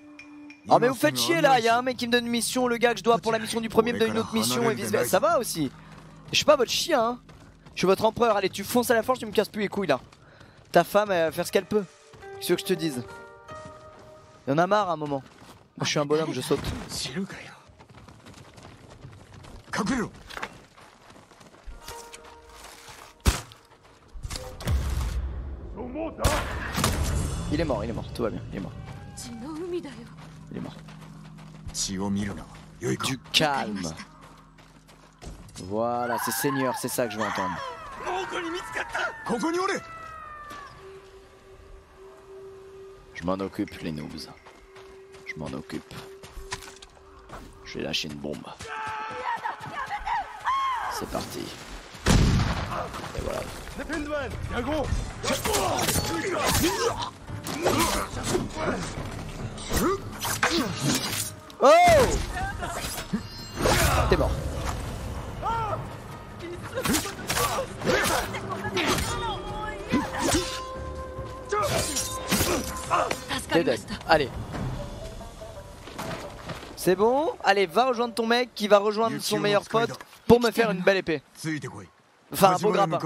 Oh mais vous faites chier là, il y a un mec qui me donne une mission, le gars que je dois pour la mission du premier me donne une autre mission et vice versa. Ça va aussi Je suis pas votre chien hein Je suis votre empereur, allez tu fonces à la force, tu me casses plus les couilles là. Ta femme elle va faire ce qu'elle peut. Qu'est-ce que je te dise? Y'en a marre à un moment. Moi je suis un bonhomme, je saute. Il est mort, il est mort, tout va bien, il est mort. Il est mort. Du calme. Voilà, c'est Seigneur, c'est ça que je veux entendre. Je m'en occupe, les noobs. Je m'en occupe. Je vais lâcher une bombe. C'est parti. Et voilà. Oh T'es mort. T'es dead. Allez. C'est bon Allez, va rejoindre ton mec qui va rejoindre son meilleur pote pour me faire une belle épée. Enfin, un beau grappin.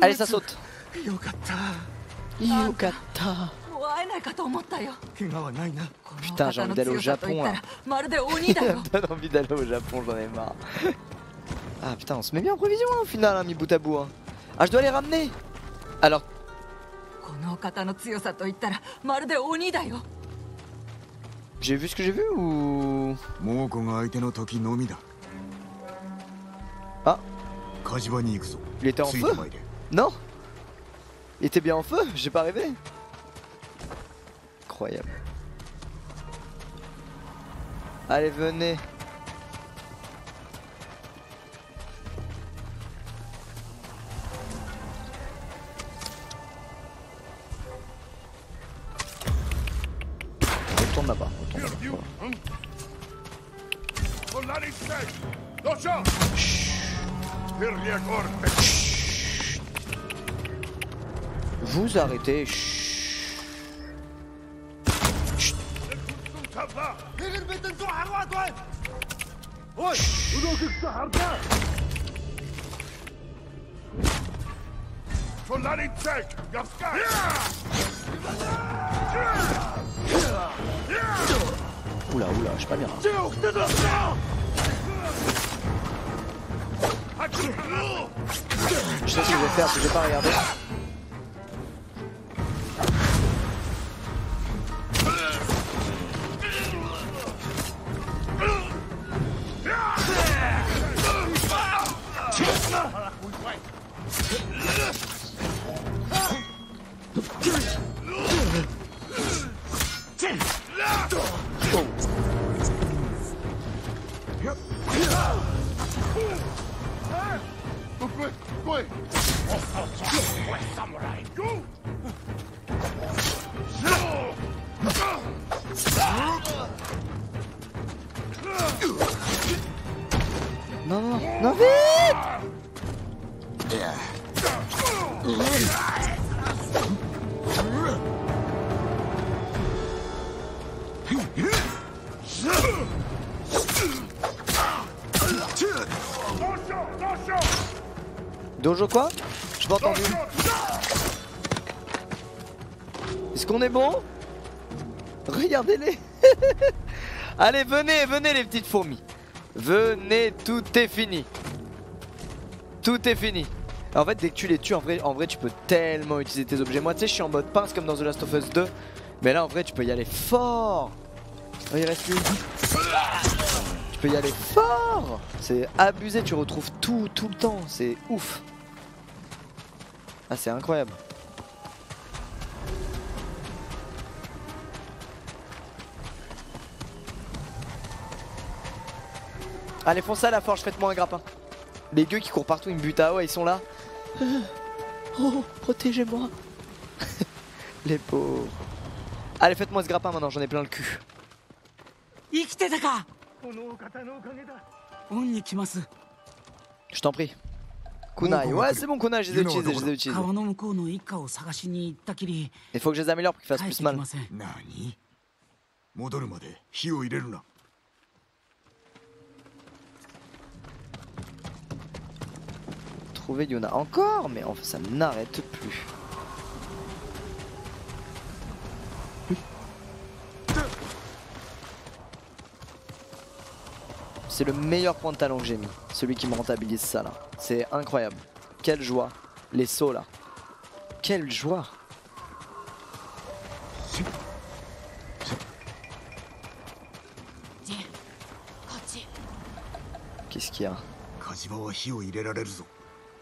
Allez, ça saute. Yokata. も Putain, j'ai envie d'aller au Japon là. J'ai envie d'aller au Japon, j'en ai marre. Ah putain, on se met bien en provision au final, hein, mis bout à bout. Hein. Ah, je dois les ramener. Alors? J'ai vu ce que j'ai vu ou? Ah. Il était en feu? Non Il était bien en feu? J'ai pas rêvé Incroyable. Allez, venez. Retourne là-bas, retourne là-bas. Corte! Vous arrêtez. Chut. Je pas bien. Je sais ce que je vais faire, je vais pas regarder. Non, vite Dojo quoi? Je pas entendu. Est-ce qu'on est bon? Regardez-les Allez, venez, venez les petites fourmis. Venez, tout est fini. Tout est fini. En fait, dès que tu les tues, en vrai, tu peux tellement utiliser tes objets. Moi, tu sais, je suis en mode pince comme dans The Last of Us 2. Mais là, en vrai, tu peux y aller fort. Oh, il reste lui. Tu peux y aller fort. C'est abusé, tu retrouves tout, tout le temps. C'est ouf. Ah, c'est incroyable. Allez, foncez à la forge, faites-moi un grappin. Les gueux qui courent partout, ils me butent. Ah ouais, ils sont là. Euh, oh, protégez-moi. les pauvres. Allez, faites-moi ce grappin maintenant, j'en ai plein le cul. Je t'en prie. Kunai. Ouais, c'est bon, Kunai, je les ai utilisés, je les ai utilisés. Il faut que je les améliore pour qu'ils fassent plus mal. retrouver, il y en a encore, mais enfin ça n'arrête plus. C'est le meilleur point de talent que j'ai mis, celui qui me rentabilise ça là. C'est incroyable. Quelle joie. Les sauts là. Quelle joie. Oh, Qu'est-ce qu'il y a?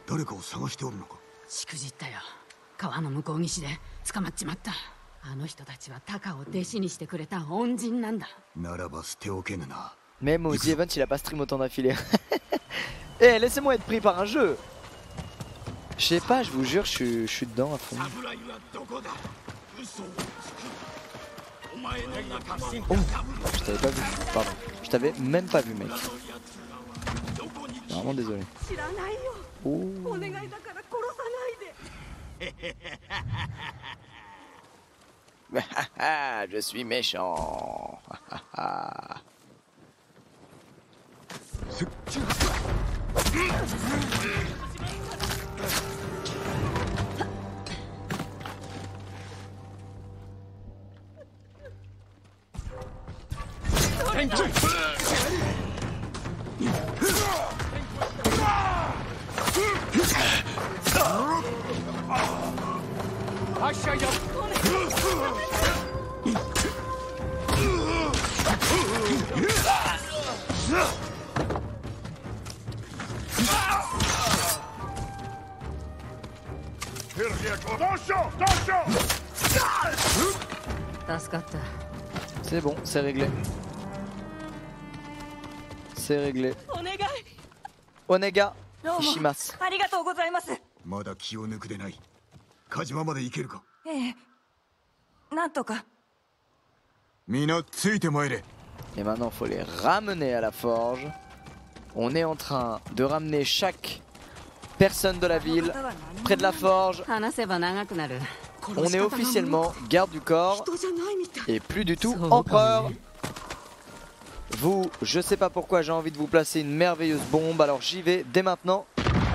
誰かを探しておるのかしくじったよ川の向こう岸で捕まっちまったあの人たちはタカを弟子にしてくれた恩人なんだならば捨ておけぬな Même aux Event, il a pas stream autant d'affilée. Eh, laissez-moi être pris par un jeu Je sais pas, je vous jure, je suis, je suis dedans à fond. Oh, je t'avais pas vu, pardon. Je t'avais même pas vu, mec. Vraiment désolé. Oh. je suis méchant. C'est bon, c'est réglé. C'est réglé. Onega, Ishimasu. ありがとうございますまだ気を抜くでない火事場まで行けるかええなんとか皆ついて参れ Et maintenant, faut les ramener à la forge. On est en train de ramener chaque personne de la ville près de la forge. 話せば長くなる On est officiellement garde du corps et plus du tout empereur. Vous, je sais pas pourquoi j'ai envie de vous placer une merveilleuse bombe, alors j'y vais dès maintenant.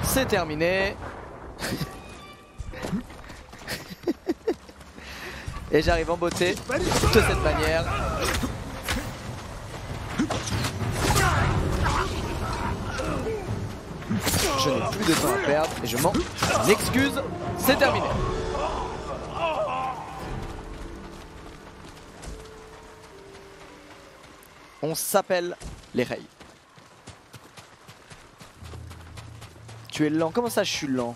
C'est terminé. et j'arrive en beauté de cette manière. Je n'ai plus de temps à perdre et je m'en excuse. C'est terminé. On s'appelle les Rey. Tu es lent. Comment ça, je suis lent?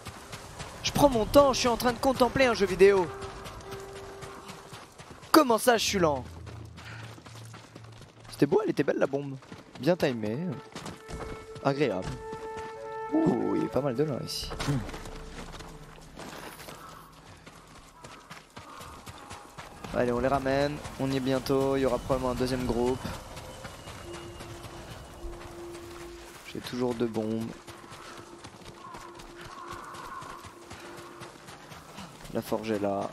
Je prends mon temps, je suis en train de contempler un jeu vidéo. Comment ça, je suis lent? C'était beau, elle était belle la bombe. Bien timée. Agréable. Ouh, il y a pas mal de lent ici. Allez, on les ramène. On y est bientôt. Il y aura probablement un deuxième groupe. J'ai toujours deux bombes. La forge est là.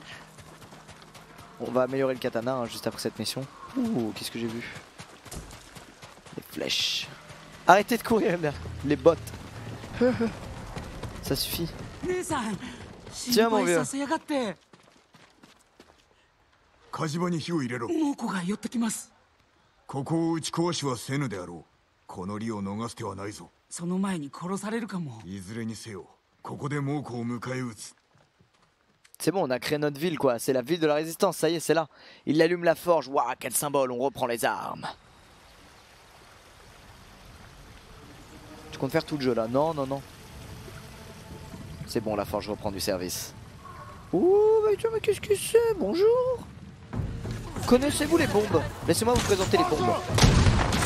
On va améliorer le katana hein, juste après cette mission. Ouh, qu'est-ce que j'ai vu Les flèches. Arrêtez de courir, merde. les bottes. Ça suffit. 姉さん Tiens, 心 mon 配 vieux. させやがって火事場に火を入れろ猛虎が寄ってきますここを打ち壊しはせぬであろうこの利を逃す手はないぞその前に殺されるかもいずれにせよここで猛虎を迎え撃つ c'est bon, on a créé notre ville quoi. C'est la ville de la résistance, ça y est, c'est là. Il allume la forge. Waouh, quel symbole, on reprend les armes. Tu comptes faire tout le jeu là Non, non, non. C'est bon, la forge reprend du service. Ouh, mais tiens, mais qu'est-ce que c'est? Bonjour Connaissez-vous les bombes? Laissez-moi vous présenter les bombes.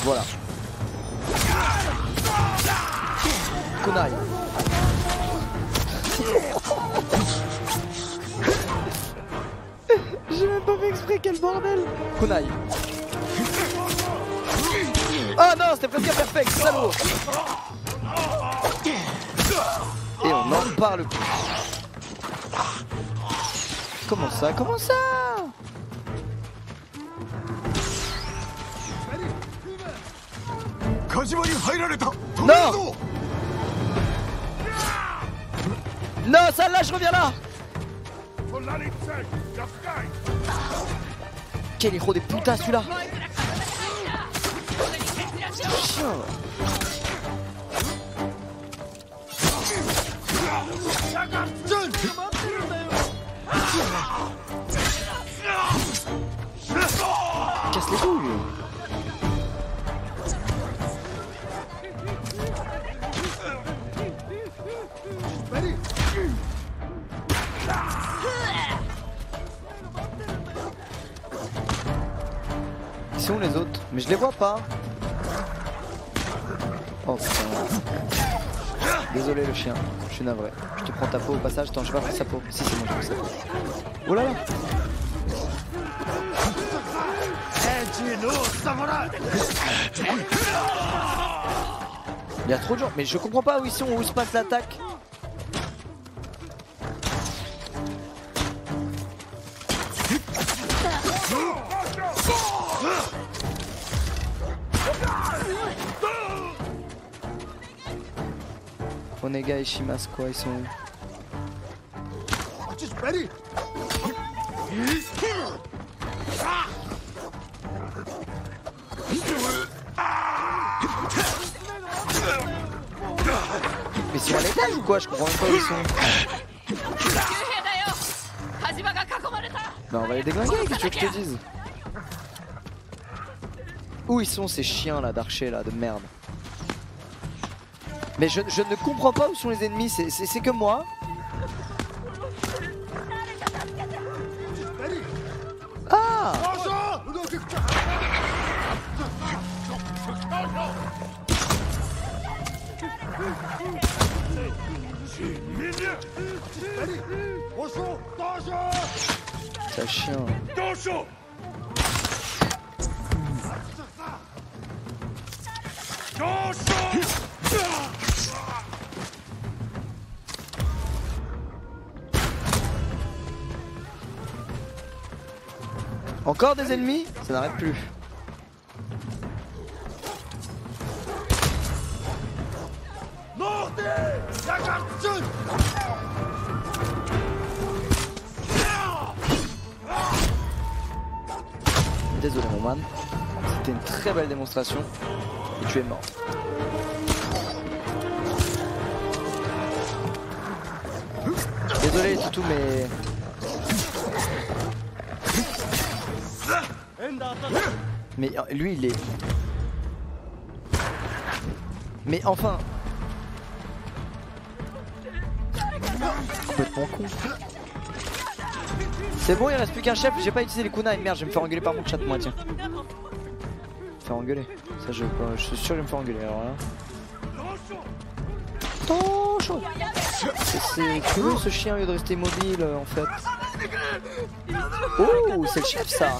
Voilà. J'ai même pas fait exprès, quel bordel. Kunai. Ah non, c'était presque perfect, salaud. Et on en parle plus. Comment ça Comment ça? Non. Non, ça là, je reviens là Quel héros des putains celui-là Casse les couilles sont les autres? Mais je les vois pas Oh Désolé le chien, je suis navré. Je te prends ta peau au passage. Attends, je vais pas sa peau. Si, c'est bon, j'ai pris sa peau. Oh là là Il y a trop de gens, mais je comprends pas où ils sont, où se passe l'attaque. Onega et Shimas quoi, ils sont où Mais ils sont à l'étage ou quoi Je comprends même pas où ils sont. Non, on va les déglinguer, qu'est-ce que tu veux que je te dise Où ils sont ces chiens là d'archers là, de merde Mais je, ne comprends pas où sont les ennemis, c'est- que moi Ah C'est chien. Encore des ennemis Ça n'arrête plus. Désolé mon man. C'était une très belle démonstration. Et tu es mort. Désolé Toutou mais... Mais euh, lui il est... Mais enfin... C'est bon, il reste plus qu'un chef, j'ai pas utilisé les kunai, merde, je vais me faire engueuler par mon chat moi, tiens. Faire engueuler. Ça, je, je suis sûr que je vais me faire engueuler alors là. Oh, chaud. C'est- curieux ce chien au lieu de rester immobile euh, en fait. Oh, c'est le chef ça.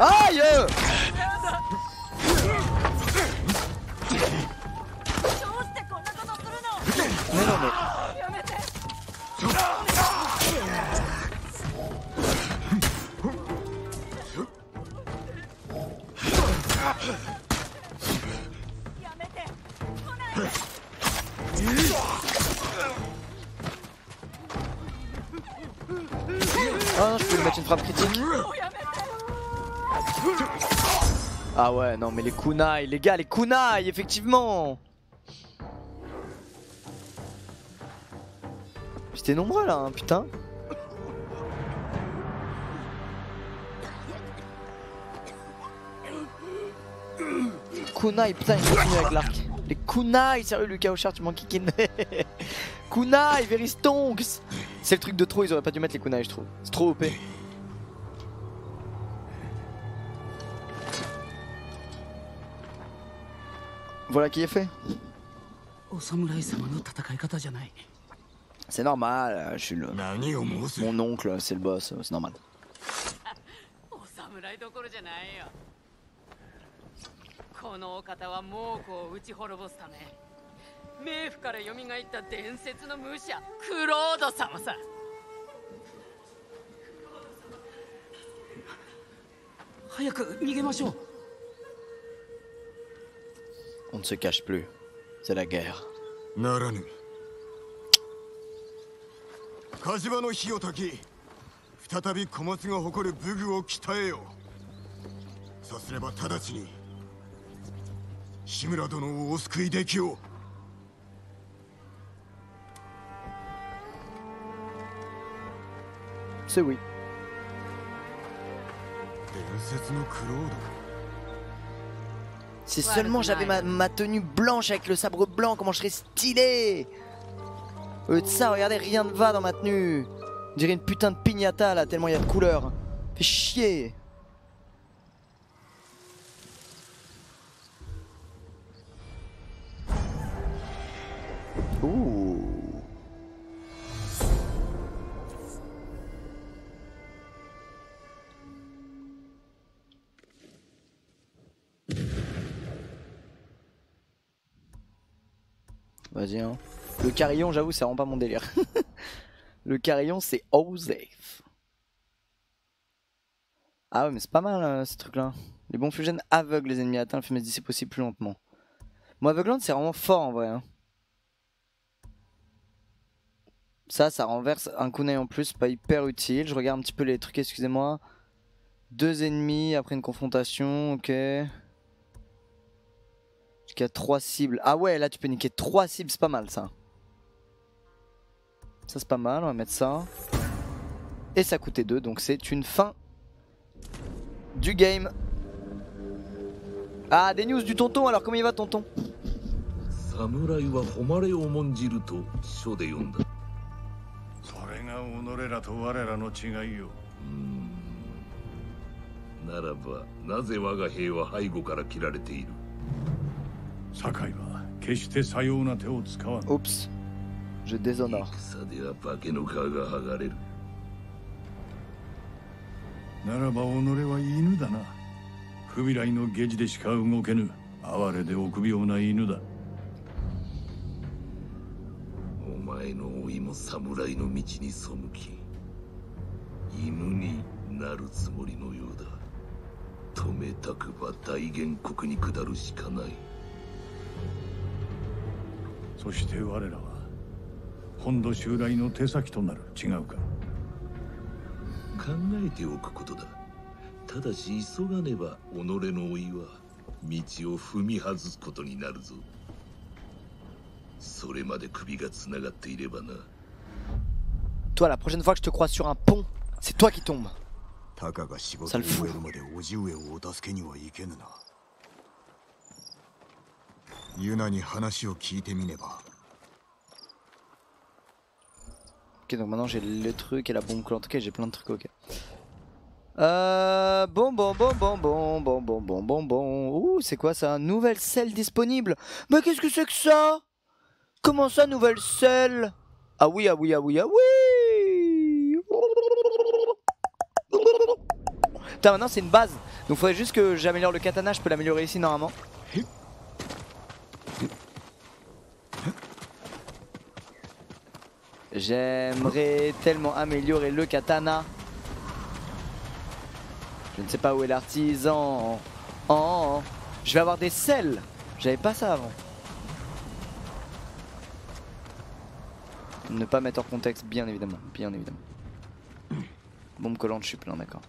Aïe Mais non mais... Ah je peux lui mettre une frappe critique. Ah ouais, non mais les kunai, les gars, les kunai, effectivement J'étais nombreux là, hein, putain. Kunai, putain, il continue avec l'arc. Les kunai, sérieux, Lucas Ochard, tu m'en kickin. kunai, very stonks. C'est le truc de trop, ils auraient pas dû mettre les kunai, je trouve. C'est trop OP. Voilà qui est fait. C'est normal, euh, je suis le. Mon oncle, c'est le boss, c'est normal. On ne se cache plus. C'est la guerre. ならぬ火事場の火を焚き再び小松が誇る武具を鍛えようさすれば直ちに志村殿をお救いできよう C'est oui. 伝説のクロード Si seulement j'avais ma, ma tenue blanche avec le sabre blanc, comment je serais stylé Au ça, regardez, rien ne va dans ma tenue. On dirait une putain de pignata là, tellement il y a de couleurs. Fait chier. Ouh. Vas-y hein. Le carillon, j'avoue, c'est vraiment pas mon délire. Le carillon, c'est osé. Ah ouais, mais c'est pas mal euh, ce truc-là. Les bons fusions aveuglent les ennemis atteints, le si possible plus lentement. Moi, aveuglante, c'est vraiment fort en vrai. hein. Ça, ça renverse un kunai en plus, pas hyper utile. Je regarde un petit peu les trucs, excusez-moi. Deux ennemis après une confrontation, ok. Jusqu'à trois cibles. Ah ouais, là tu peux niquer trois cibles, c'est pas mal ça. Ça c'est pas mal, on va mettre ça. Et ça coûtait 2, donc c'est une fin du game. Ah, des news du tonton, alors comment il va tonton? Oups. Je déshonore. ならば己は犬だな。不未来の下地でしか動けぬ、哀れで臆病な犬だ。お前の老いも侍の道に背き、犬になるつもりのようだ。止めたくば大元国に下るしかない。そして我ら、本土襲来の手先となる。違うか。考えておくことだ。ただし急がねば己の老いは道を踏み外すことになるぞ。それまで首がつながっていればな。Toi, la prochaine fois que je te croise sur un pont, c'est toi qui tombe. たかが仕事 Ça を le fout. 終えるまで叔父上をお助けにはいけぬなユナに話を聞いてみねば Donc maintenant j'ai le truc et la bombe collante. Ok, j'ai plein de trucs, ok. Euh. Bon, bon, bon, bon, bon, bon, bon, bon, bon, bon. Ouh, c'est quoi ça? Nouvelle selle disponible Mais qu'est-ce que c'est que ça? Comment ça, nouvelle selle? Ah oui, ah oui, ah oui, ah oui Putain, maintenant c'est une base. Donc faudrait juste que j'améliore le katana. Je peux l'améliorer ici normalement. J'aimerais tellement améliorer le katana. Je ne sais pas où est l'artisan. Oh, je vais avoir des selles. J'avais pas ça avant. Ne pas mettre hors contexte, bien évidemment. Bien évidemment. Bombe collante, je suis plein, d'accord.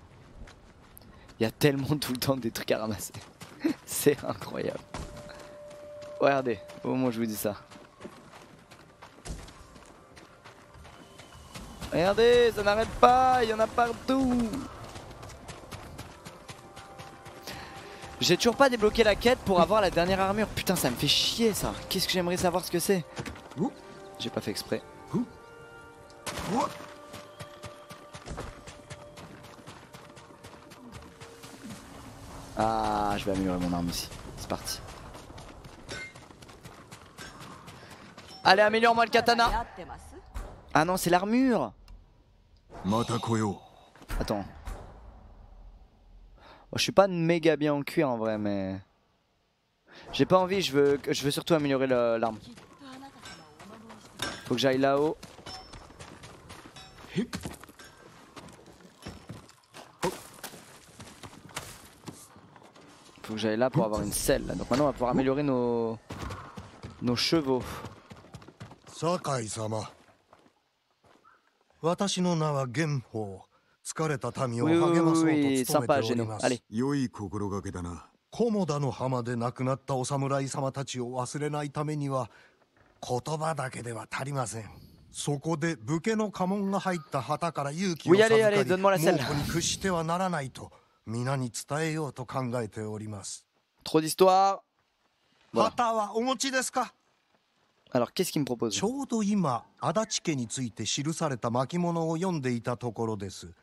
Il y a tellement tout le temps des trucs à ramasser. C'est incroyable. Regardez, au moment je vous dis ça. Regardez, ça n'arrête pas, il y en a partout. J'ai toujours pas débloqué la quête pour avoir la dernière armure. Putain, ça me fait chier ça. Qu'est-ce que j'aimerais savoir ce que c'est? J'ai pas fait exprès. Ah, je vais améliorer mon arme ici. C'est parti. Allez, améliore-moi le katana. Ah non, c'est l'armure. Attends. Oh, je suis pas méga bien en cuir en vrai, mais... J'ai pas envie, je veux, je veux surtout améliorer l'arme. Faut que j'aille là-haut. Faut que j'aille là pour avoir une selle. Là. Donc maintenant on va pouvoir améliorer nos, nos chevaux. Sakai-sama. 私の名は玄宝疲れた民を励まそうと努めており.ます.良い心がけだな菰田の浜で亡くなったお侍様たちを忘れないためには言葉だけでは足りませんそこで武家の家紋が入った旗から勇気を授かり猛.虎に屈してはならないと皆に伝えようと考えております.旗はお持ちですか？Alors, qu'est-ce qu'il me propose? ちょうど今足立家について記された巻物を読んでいたところです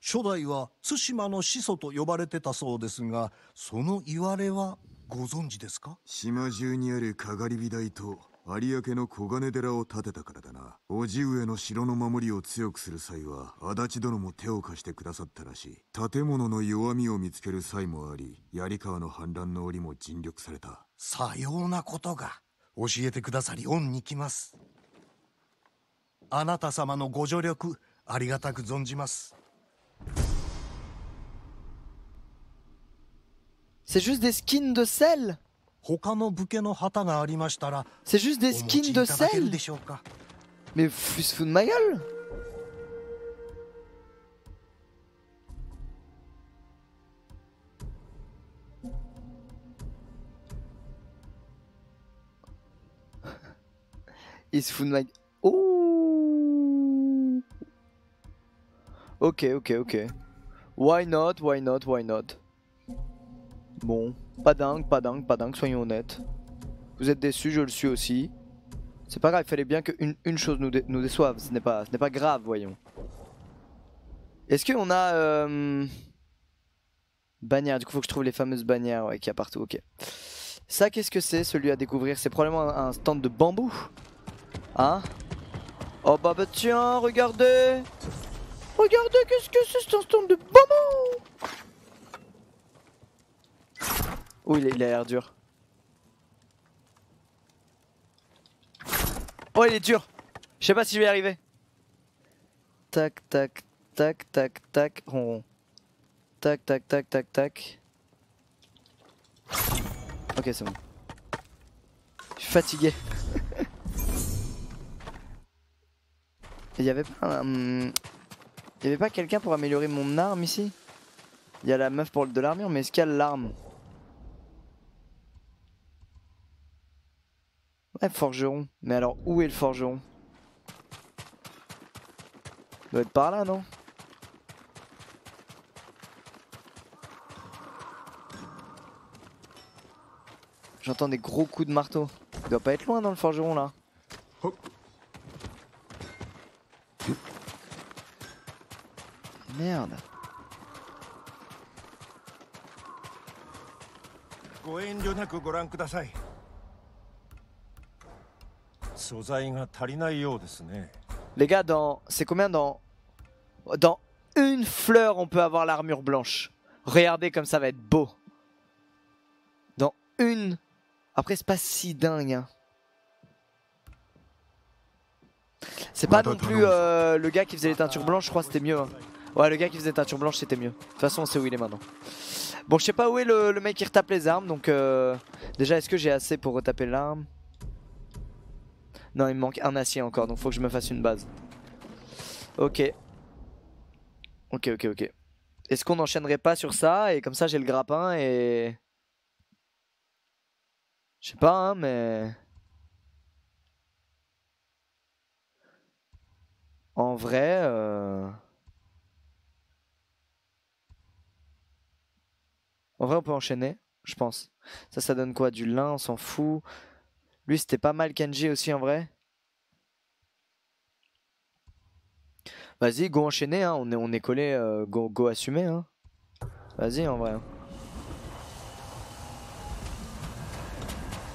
初代は対馬の始祖と呼ばれてたそうですがその言われはご存知ですか島中にあるかがり火台と有明の小金寺を建てたからだな叔父上の城の守りを強くする際は足立殿も手を貸してくださったらしい建物の弱みを見つける際もあり槍川の反乱の折も尽力されたさようなことが教えてくださり恩に来ますあなた様のご助力ありがたく存じます C'est juste des skins de sel 他の武家の旗がありましたら C'est juste des skins い de sel Mais f- se fout de ma gueule Il se fout de ma. Oh Ok, ok, ok. Why not, why not, why not? Bon, pas dingue, pas dingue, pas dingue, soyons honnêtes. Vous êtes déçus, je le suis aussi. C'est pas grave, il fallait bien qu'une une chose nous, dé- nous déçoive, ce n'est pas, grave, voyons. Est-ce qu'on a... Euh... Bannière, du coup faut que je trouve les fameuses bannières ouais, qu'il y a partout, ok. Ça qu'est-ce que c'est, celui à découvrir? C'est probablement un stand de bambou Hein Oh bah, bah tiens, regardez Regardez, qu'est-ce que c'est, un stand de bambou Oh, il a il a l'air dur. Oh, il est dur. Je sais pas si je vais y arriver. Tac, tac, tac, tac, tac, rond, rond. Tac, tac, tac, tac, tac. Ok, c'est bon. Je suis fatigué. Il y avait pas un... Il y avait pas quelqu'un pour améliorer mon arme ici? Il y a la meuf pour de l'armure, mais est-ce qu'il y a l'arme? Ouais, forgeron. Mais alors, où est le forgeron? Il doit être par là, non? J'entends des gros coups de marteau. Il doit pas être loin dans le forgeron là. Merde. Les gars, dans. C'est combien dans. Dans une fleur, on peut avoir l'armure blanche. Regardez comme ça va être beau. Dans une. Après, c'est pas si dingue. Hein. C'est pas non plus euh, le gars qui faisait les teintures blanches, je crois, c'était mieux. Hein. Ouais, le gars qui faisait les teintures blanches, c'était mieux. De toute façon, on sait où il est maintenant. Bon, je sais pas où est le, le mec qui retape les armes, donc euh, déjà, est-ce que j'ai assez pour retaper l'arme? Non, il me manque un acier encore, donc faut que je me fasse une base. Ok. Ok, ok, ok. Est-ce qu'on n'enchaînerait pas sur ça? Et comme ça j'ai le grappin et... Je sais pas, hein, mais... En vrai... euh, En vrai on peut enchaîner, je pense. Ça, ça donne quoi? Du lin, on s'en fout. Lui c'était pas mal Kenji aussi en vrai. Vas-y, go enchaîner, hein. on est, collé, euh, go, go assumer. Hein. Vas-y en vrai.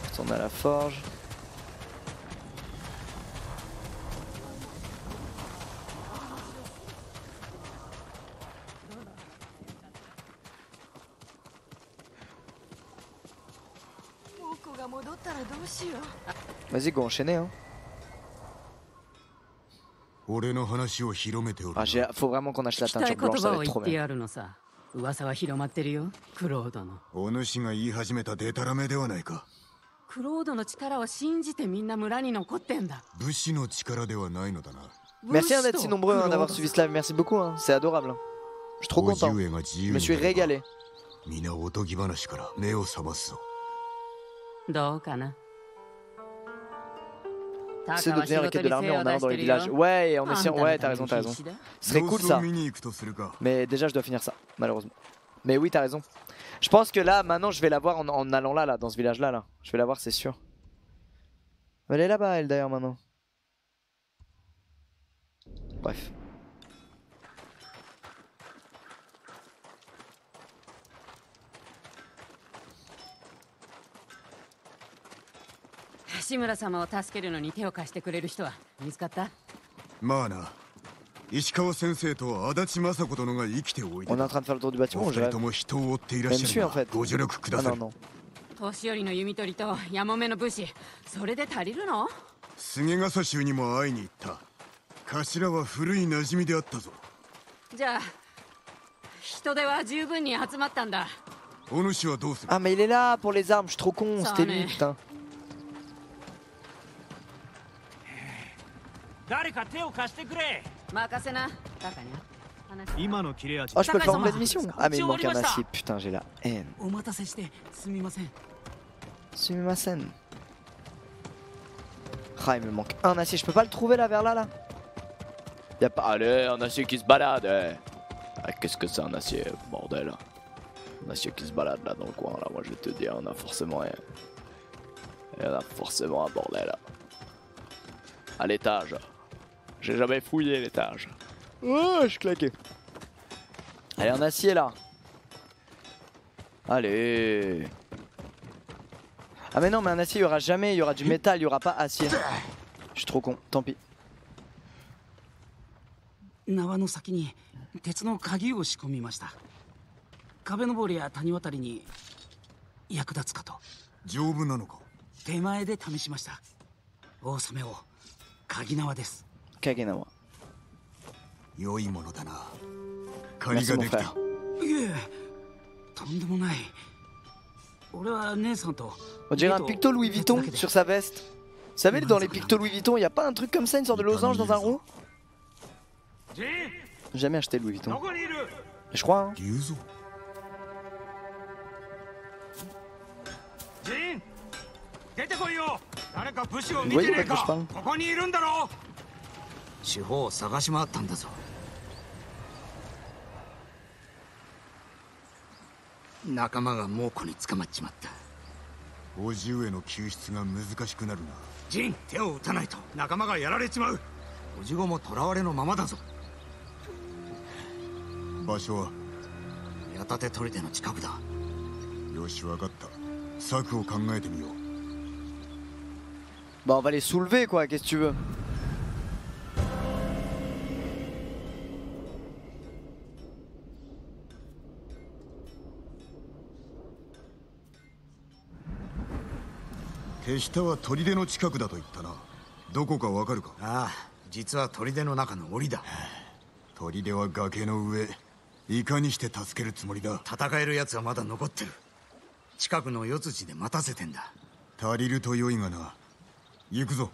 Retourne à la forge. Vas-y, go enchaîner. Hein. 俺の話を広めておる Ah, j'ai- faut vraiment qu'on achète la 聞きたい teinture 言 blanche, ça 葉 va を être 言 trop って bien. やるのさ噂は広まってるよクロードのお主が言い始めたデタラメではないかクロードの力を信じてみんな村に残ってんだ武士の力ではないのだな Merci hein, d'être si nombreux hein, d'avoir suivi ce live, merci beaucoup, hein. c'est adorable. hein. Je suis trop content. 叔父上が自 Je 由 me に suis なれば régalé. 皆おとぎ話から目を覚ますぞどうかな c'est de devenir le de l'armée en allant dans les villages. Ouais, et en essayant. Ouais, t'as raison, t'as raison. Ce serait cool ça. Mais déjà, je dois finir ça, malheureusement. Mais oui, t'as raison. Je pense que là, maintenant, je vais la voir en, en allant là, là, dans ce village-là. Là. Je vais la voir, c'est sûr. Elle est là-bas, elle, d'ailleurs, maintenant. Bref. 志村様を助けるのに手を貸してくれる人は見つかった？まあな石川先生と足立雅子殿が生きておいでお二人.とも人を追っていらっしゃる.ご助力くだ Ah さい.年寄りの弓取りとやもめの武士それで足りるの？菅笠衆にも会いに行った頭は古い馴染みであったぞじゃあ人手は十分に集まったんだお主はどうする？Ah, mais il est là pour les armes, je suis trop con, Ça c'était en est. lui, putain. 誰か手を貸してくれ任せな中に今の切れ味 Oh, je peux faire une 高 belle 様 mission Ah, mais il manque un 打ち終わりました acier, putain, j'ai la haine. お待たせしてすみません Sumimasen. Ah, il me manque un acier, je peux pas le trouver là, vers là, là Y'a pas. Allez, un acier qui se balade, eh. Ah, qu'est-ce que c'est un acier, bordel Un acier qui se balade là dans le coin, là, moi je vais te dire, on a forcément rien. Il y en a forcément un bordel là. À l'étage. J'ai jamais fouillé l'étage. Oh, je claquais. Allez, un acier là. Allez. Ah mais non mais un acier il y aura jamais, il y aura du métal, il y aura pas acier. Je suis trop con, tant pis. 縄の先に鉄の鍵を仕込みました壁登りや谷渡りに役立つかと丈夫なのか手前で試しました大染めを鍵縄です Kagenawa. 良いものだな借りができたいえとんでもない俺は姉さんと On dirait un picto Louis Vuitton sur sa veste. Vous savez dans les pictos Louis Vuitton, il y a pas un truc comme ça, une sorte de losange dans un rond J'ai Jamais acheté Louis Vuitton. どこにいる Je crois hein. 龍蔵ジン出てこいよ誰か武士を見 Vous て voyez ねえ pas que je か parle ここにいるんだろ 四方を探し回ったんだぞ。仲間が猛虎に捕まっちまった。叔父上の救出が難しくなるな。ジン手を打たないと仲間がやられちまう。おじごも囚われのままだぞ。場所は？矢立砦の近くだ。よし分かった。策を考えてみよう。Bah on va les soulever quoi, qu'est-ce que tu veux? 手下は砦の近くだと言ったな。どこかわかるか？ああ実は砦の中の檻だ。砦は崖の上。いかにして助けるつもりだ？戦える奴はまだ残ってる。近くの四辻で待たせてんだ。足りると良いがな。行くぞ。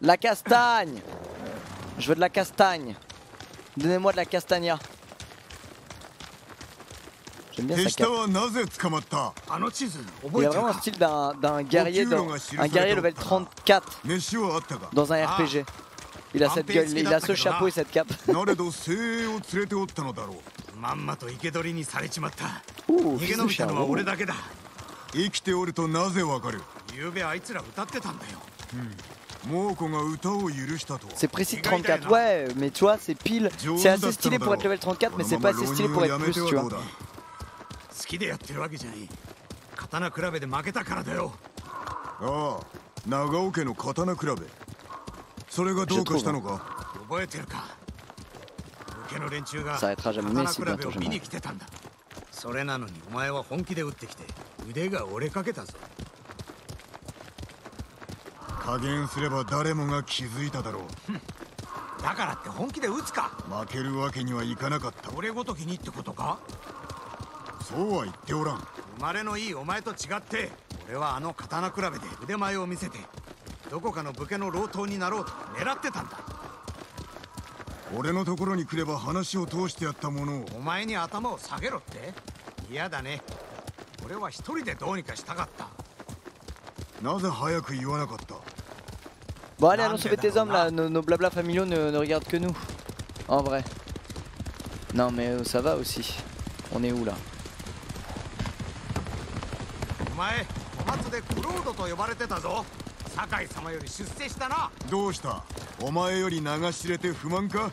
La castagne. Je veux de la castagne. Donnez-moi de la castagna J'aime bien 手 sa 下 cape. はなぜ捕まったあの地図 Il a vraiment un style d'un d'un guerrier, dans, un guerrier level 34 飯はあったか dans un RPG. Il a cette gueule, il a ce chapeau et cette cape. なれど精鋭を連れておったのだろうまんまと生け捕りにされちまった逃逃げ延びたのは俺だけだ生きておるとなぜわかる昨べあいつら歌ってたんだよ猛虎が歌を許したと C'est précis 34, ouais, mais tu vois, c'est pile. C'est assez stylé pour être level 34, mais c'est pas assez stylé pour être plus, tu vois. 好きでやってるわけじゃない刀比べで負けたからだよ。ああ長尾家の刀比べ。それがどうかしたのか？覚えてるか？武家の連中が刀比べを見.に来てたんだ。それなのにお前は本気で打ってきて腕が折れかけたぞ。加減すれば誰もが気づいただろう。だからって本気で打つか。負けるわけにはいかなかった。俺ごときにってことか？そうは言っておらん。生まれのいいお前と違って俺はあの刀比べで腕前を見せてどこかの武家の老頭になろうと狙ってたんだ。俺のところに来れば話を通してやったものを。お前に頭を下げろって？嫌だね。俺は一人でどうにかしたかった。なぜ早く言わなかった？Bon, allez, allons sauver tes hommes là, nos, nos blabla familiaux ne, ne regardent que nous. En vrai. Non, mais euh, ça va aussi. On est où là? お前小松でクロードと呼ばれてたぞ酒井様より出世したなどうしたお前より流し入れて不満か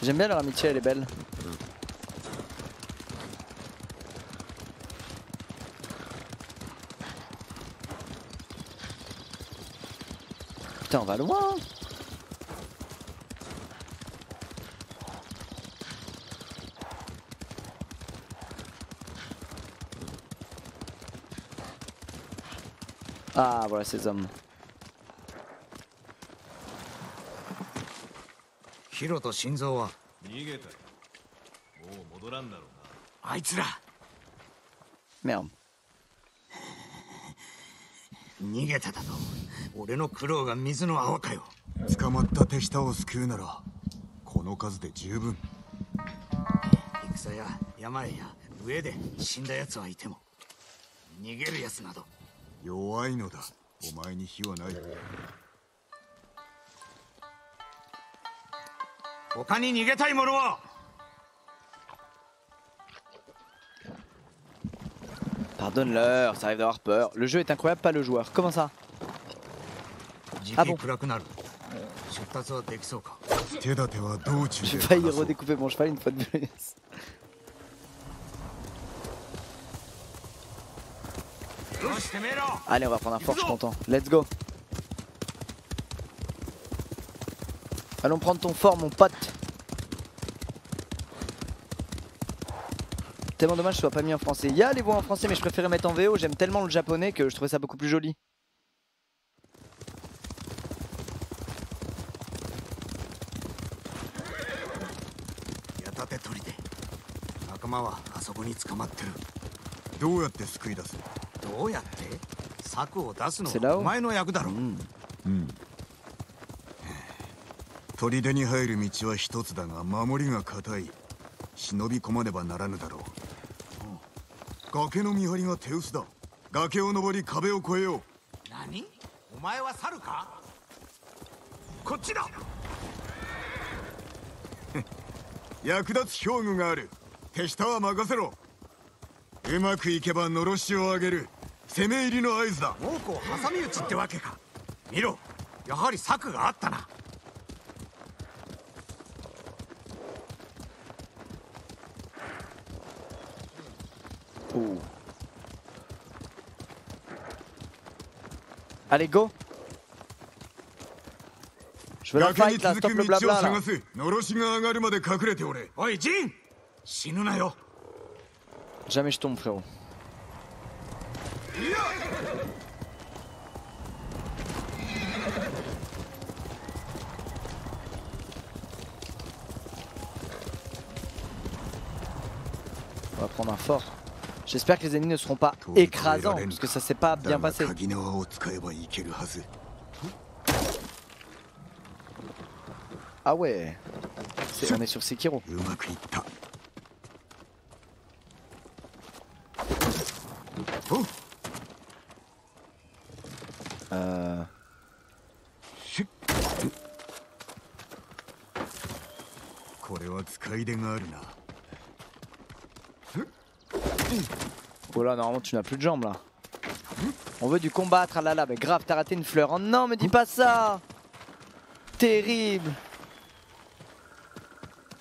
J'aime bien leur amitié, elle est belle. Putain, on va loin. Ah, hommes. ヒロと心臓は？逃げたよ。もう戻らんだろうあいつら。Merde. 逃げただと俺の苦労が水の泡かよ。捕まった手下を救うならこの数で十分。戦や山へや上で死んだ奴はいても逃げる奴など 弱いのだお前に非はない他に逃げたい者は Pardonne-leur, ça arrive d'avoir peur. Le jeu est incroyable, pas le joueur. Comment ça 時 Ah 期 bon 暗くなる出発はできそうか手立ては道中 J'ai で failli 話そう redécouper mon cheval une fois de plus. Allez, on va prendre un fort, je suis content. Let's go. Allons prendre ton fort, mon pote. Tellement dommage que ce soit pas mis en français. Il y a les voix en français, mais je préférais mettre en VO. J'aime tellement le japonais que je trouvais ça beaucoup plus joli. どうやって？策を出すのはお前の役だろ。うん。砦に入る道は一つだが守りが固い。忍び込まねばならぬだろう。崖の見張りが手薄だ。崖を登り壁を越えよう。何？お前は猿か？こっちだ！役立つ兵具がある。手下は任せろ。うまくいけばのろしを上げる攻め入りの合図だ。猛虎挟み撃ちってわけか。見ろ。やはり策があったな。Ouh. Allez, go Je veux la fight là, 続 stop く le 道を blabla là 探す。のろしが上がるまで隠れておれ。おいジン。死ぬなよ。Jamais je tombe, frérot. On va prendre un fort. J'espère que les ennemis ne seront pas écrasants, parce que ça s'est pas bien passé. Ah ouais est, On est sur Sekiro. Oh euh... Oh normalement tu n'as plus de jambes là. On veut du combat, tralala, mais grave, t'as raté une fleur. Oh non, me dis pas ça Terrible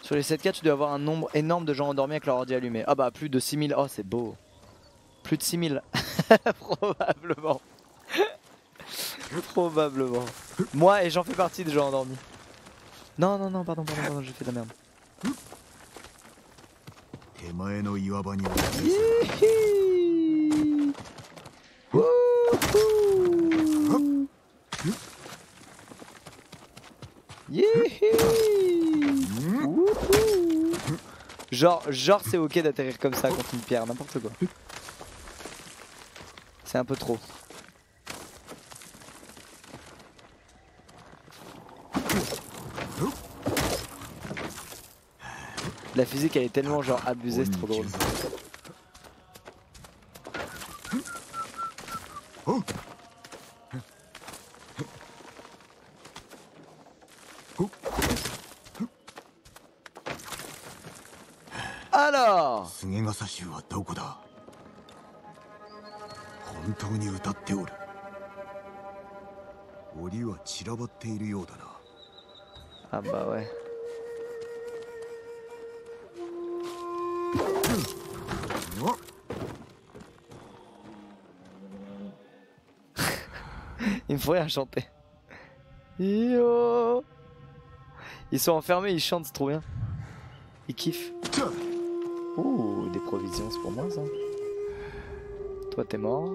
Sur les 7K, tu dois avoir un nombre énorme de gens endormis avec leur ordi allumé. Ah bah, plus de 6000, oh c'est beau. Plus de 6000, probablement. Probablement. Moi et j'en fais partie des gens endormis. Non, non, non, pardon, pardon, pardon, j'ai fait de la merde. Hihi Wouhou Genre, genre c'est ok d'atterrir comme ça contre une pierre, n'importe quoi. C'est un peu trop. La physique elle est tellement genre abusée, c'est trop drôle. Alors Ah bah ouais. me faut rien chanter. Yo Ils sont enfermés, ils chantent, c'est trop bien. Ils kiffent. Ouh, des provisions, c'est pour moi ça. Toi t'es mort.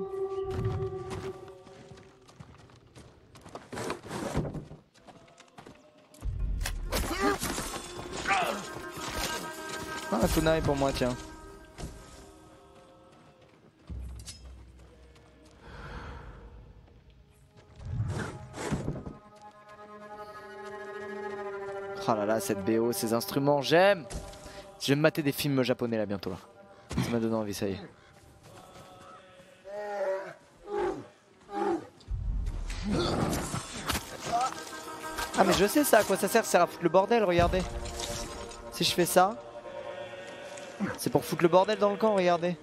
Ah, un kunai pour moi, tiens. Oh là là, cette BO, ces instruments, j'aime Je vais me mater des films japonais là bientôt là. Ça m'a donné envie, ça y est. Ah mais je sais ça, à quoi ça sert Ça sert à foutre le bordel, regardez. Si je fais ça, c'est pour foutre le bordel dans le camp, regardez.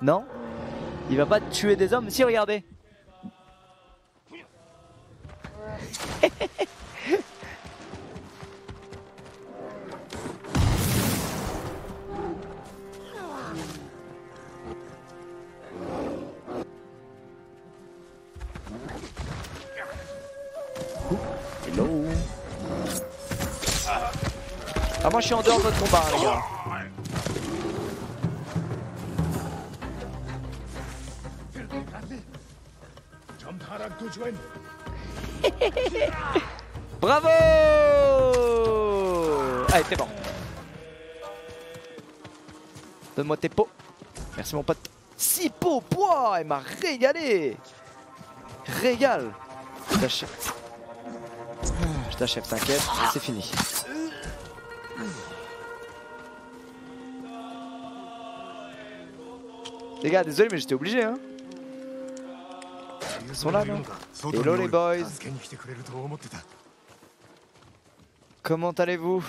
Non Il va pas tuer des hommes. Si, regardez. Hello. Ah moi je suis en dehors de votre combat hein, les gars Bravo Allez t'es bon Donne-moi tes pots. Merci mon pote. 6 pots Pouah Elle m'a régalé. Régale Je t'achève Je t'achève t'inquiète. C'est fini. Les gars désolé mais j'étais obligé hein. Ils sont là non? Hello les boys Comment allez-vous?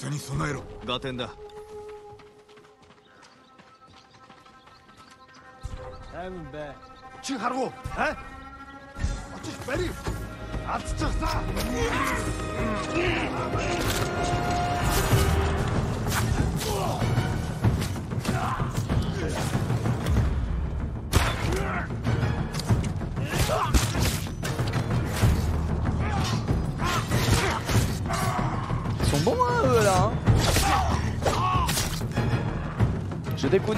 戦に備えろ。合点だ。チュハえあっちあっちちさ。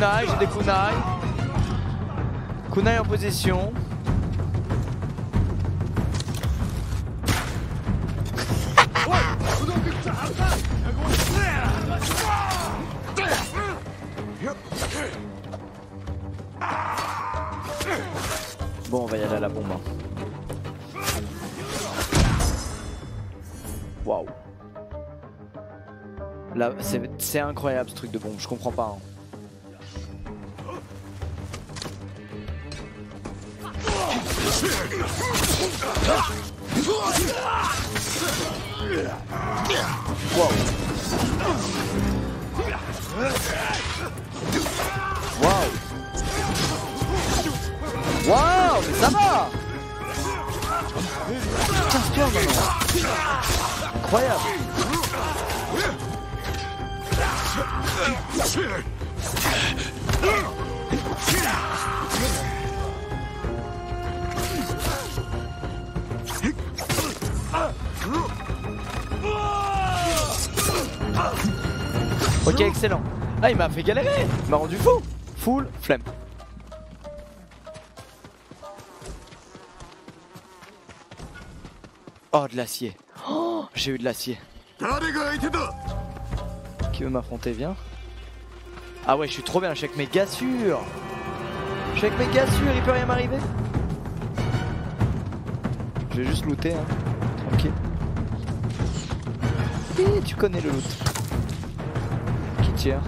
Kunai, j'ai des kunai Kunai en position Bon on va y aller à la bombe hein. Waouh Là, c'est incroyable ce truc de bombe, je comprends pas. hein. rendu fou Full flemme. Oh, de l'acier. Oh, j'ai eu de l'acier. Qui veut m'affronter, viens. Ah ouais, je suis trop bien, je mes gars sûrs. Je mes gars sûrs, il peut rien m'arriver. Je vais juste looter, hein. Tranquille. Tu connais le loot. Qui tire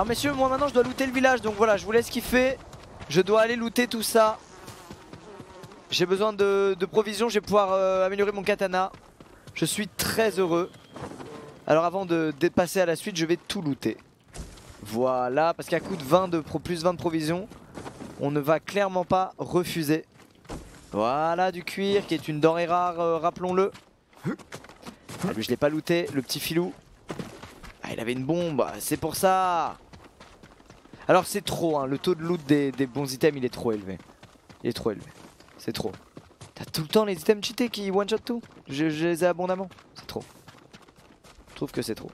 Alors messieurs, moi maintenant je dois looter le village, donc voilà, je vous laisse kiffer. Je dois aller looter tout ça. J'ai besoin de, provisions, je vais pouvoir euh, améliorer mon katana. Je suis très heureux. Alors avant de, de passer à la suite, je vais tout looter. Voilà, parce qu'à coup de 20 de plus 20 de provisions, on ne va clairement pas refuser. Voilà, du cuir qui est une denrée rare, euh, rappelons-le. Ah, lui je l'ai pas looté, le petit filou. Ah, il avait une bombe, c'est pour ça Alors c'est trop, hein. le taux de loot des, bons items il est trop élevé. Il est trop élevé, c'est trop. T'as tout le temps les items cheatés qui one-shot tout? Je, je les ai abondamment, c'est trop. Trouve que c'est trop.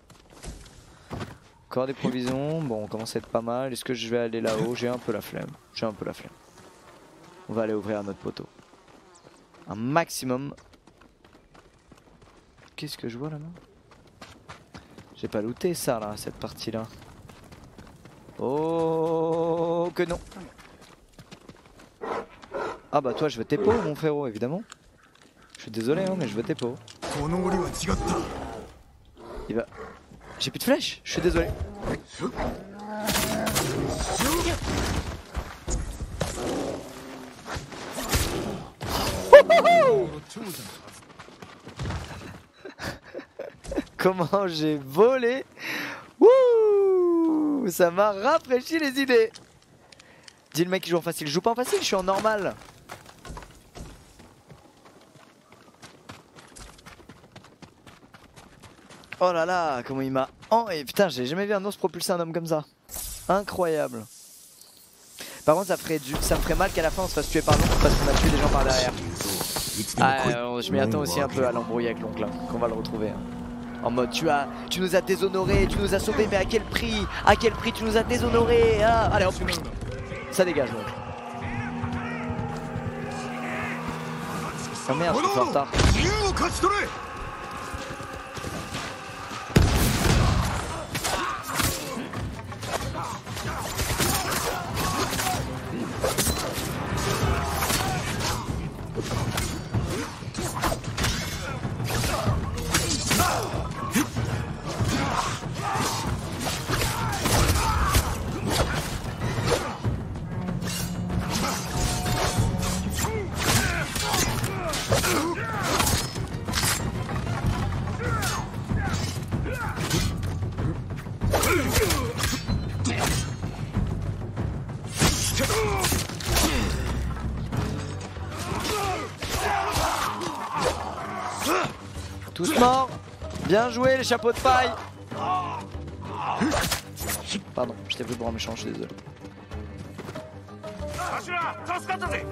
Encore des provisions, bon on commence à être pas mal. Est-ce que je vais aller là-haut? J'ai un peu la flemme, j'ai un peu la flemme. On va aller ouvrir notre poteau. Un maximum. Qu'est-ce que je vois là-bas? J'ai pas looté ça là, cette partie là. Oh que non. Ah bah toi je veux tes pots mon frérot évidemment. Je suis désolé hein mais je veux tes pots. Il va... J'ai plus de flèches, je suis désolé. Comment j'ai volé? Wouh Ça m'a rafraîchi les idées Dis le mec qui joue en facile, je joue pas en facile, je suis en normal Oh là là, comment il m'a... Oh, et putain, j'ai jamais vu un ours propulser un homme comme ça. Incroyable. Par contre, ça ferait, du... ça me ferait mal qu'à la fin on se fasse tuer par l'oncle parce qu'on a tué des gens par derrière. Ah, euh, je m'y attends aussi un peu à l'embrouille avec l'oncle, hein, qu'on va le retrouver. hein. En mode, tu as, tu nous as déshonorés, tu nous as sauvés, mais à quel prix? À quel prix tu nous as déshonorés ah, Allez, hop, ça dégage donc. Oh merde, je suis en retard. Bien joué les chapeaux de paille Pardon, je t'ai pris pour un méchant, je suis désolé. 頭助かったぜ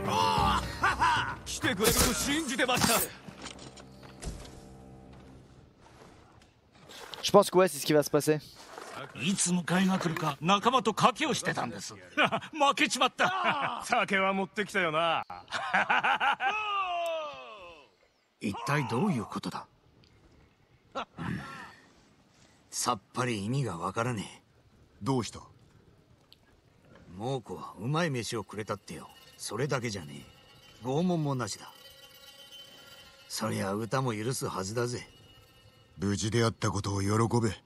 来てくれると信じてました Je pense que ouais, c'est ce qui va se passer. いつ迎えが来るか仲間と賭けをしてたんです負けちまった酒は持ってきたよな一体どういうことだ さっぱり意味がわからねえ。どうした？猛虎はうまい飯をくれたってよ。それだけじゃねえ。拷問もなしだ。そりゃ歌も許すはずだぜ。無事であったことを喜べ。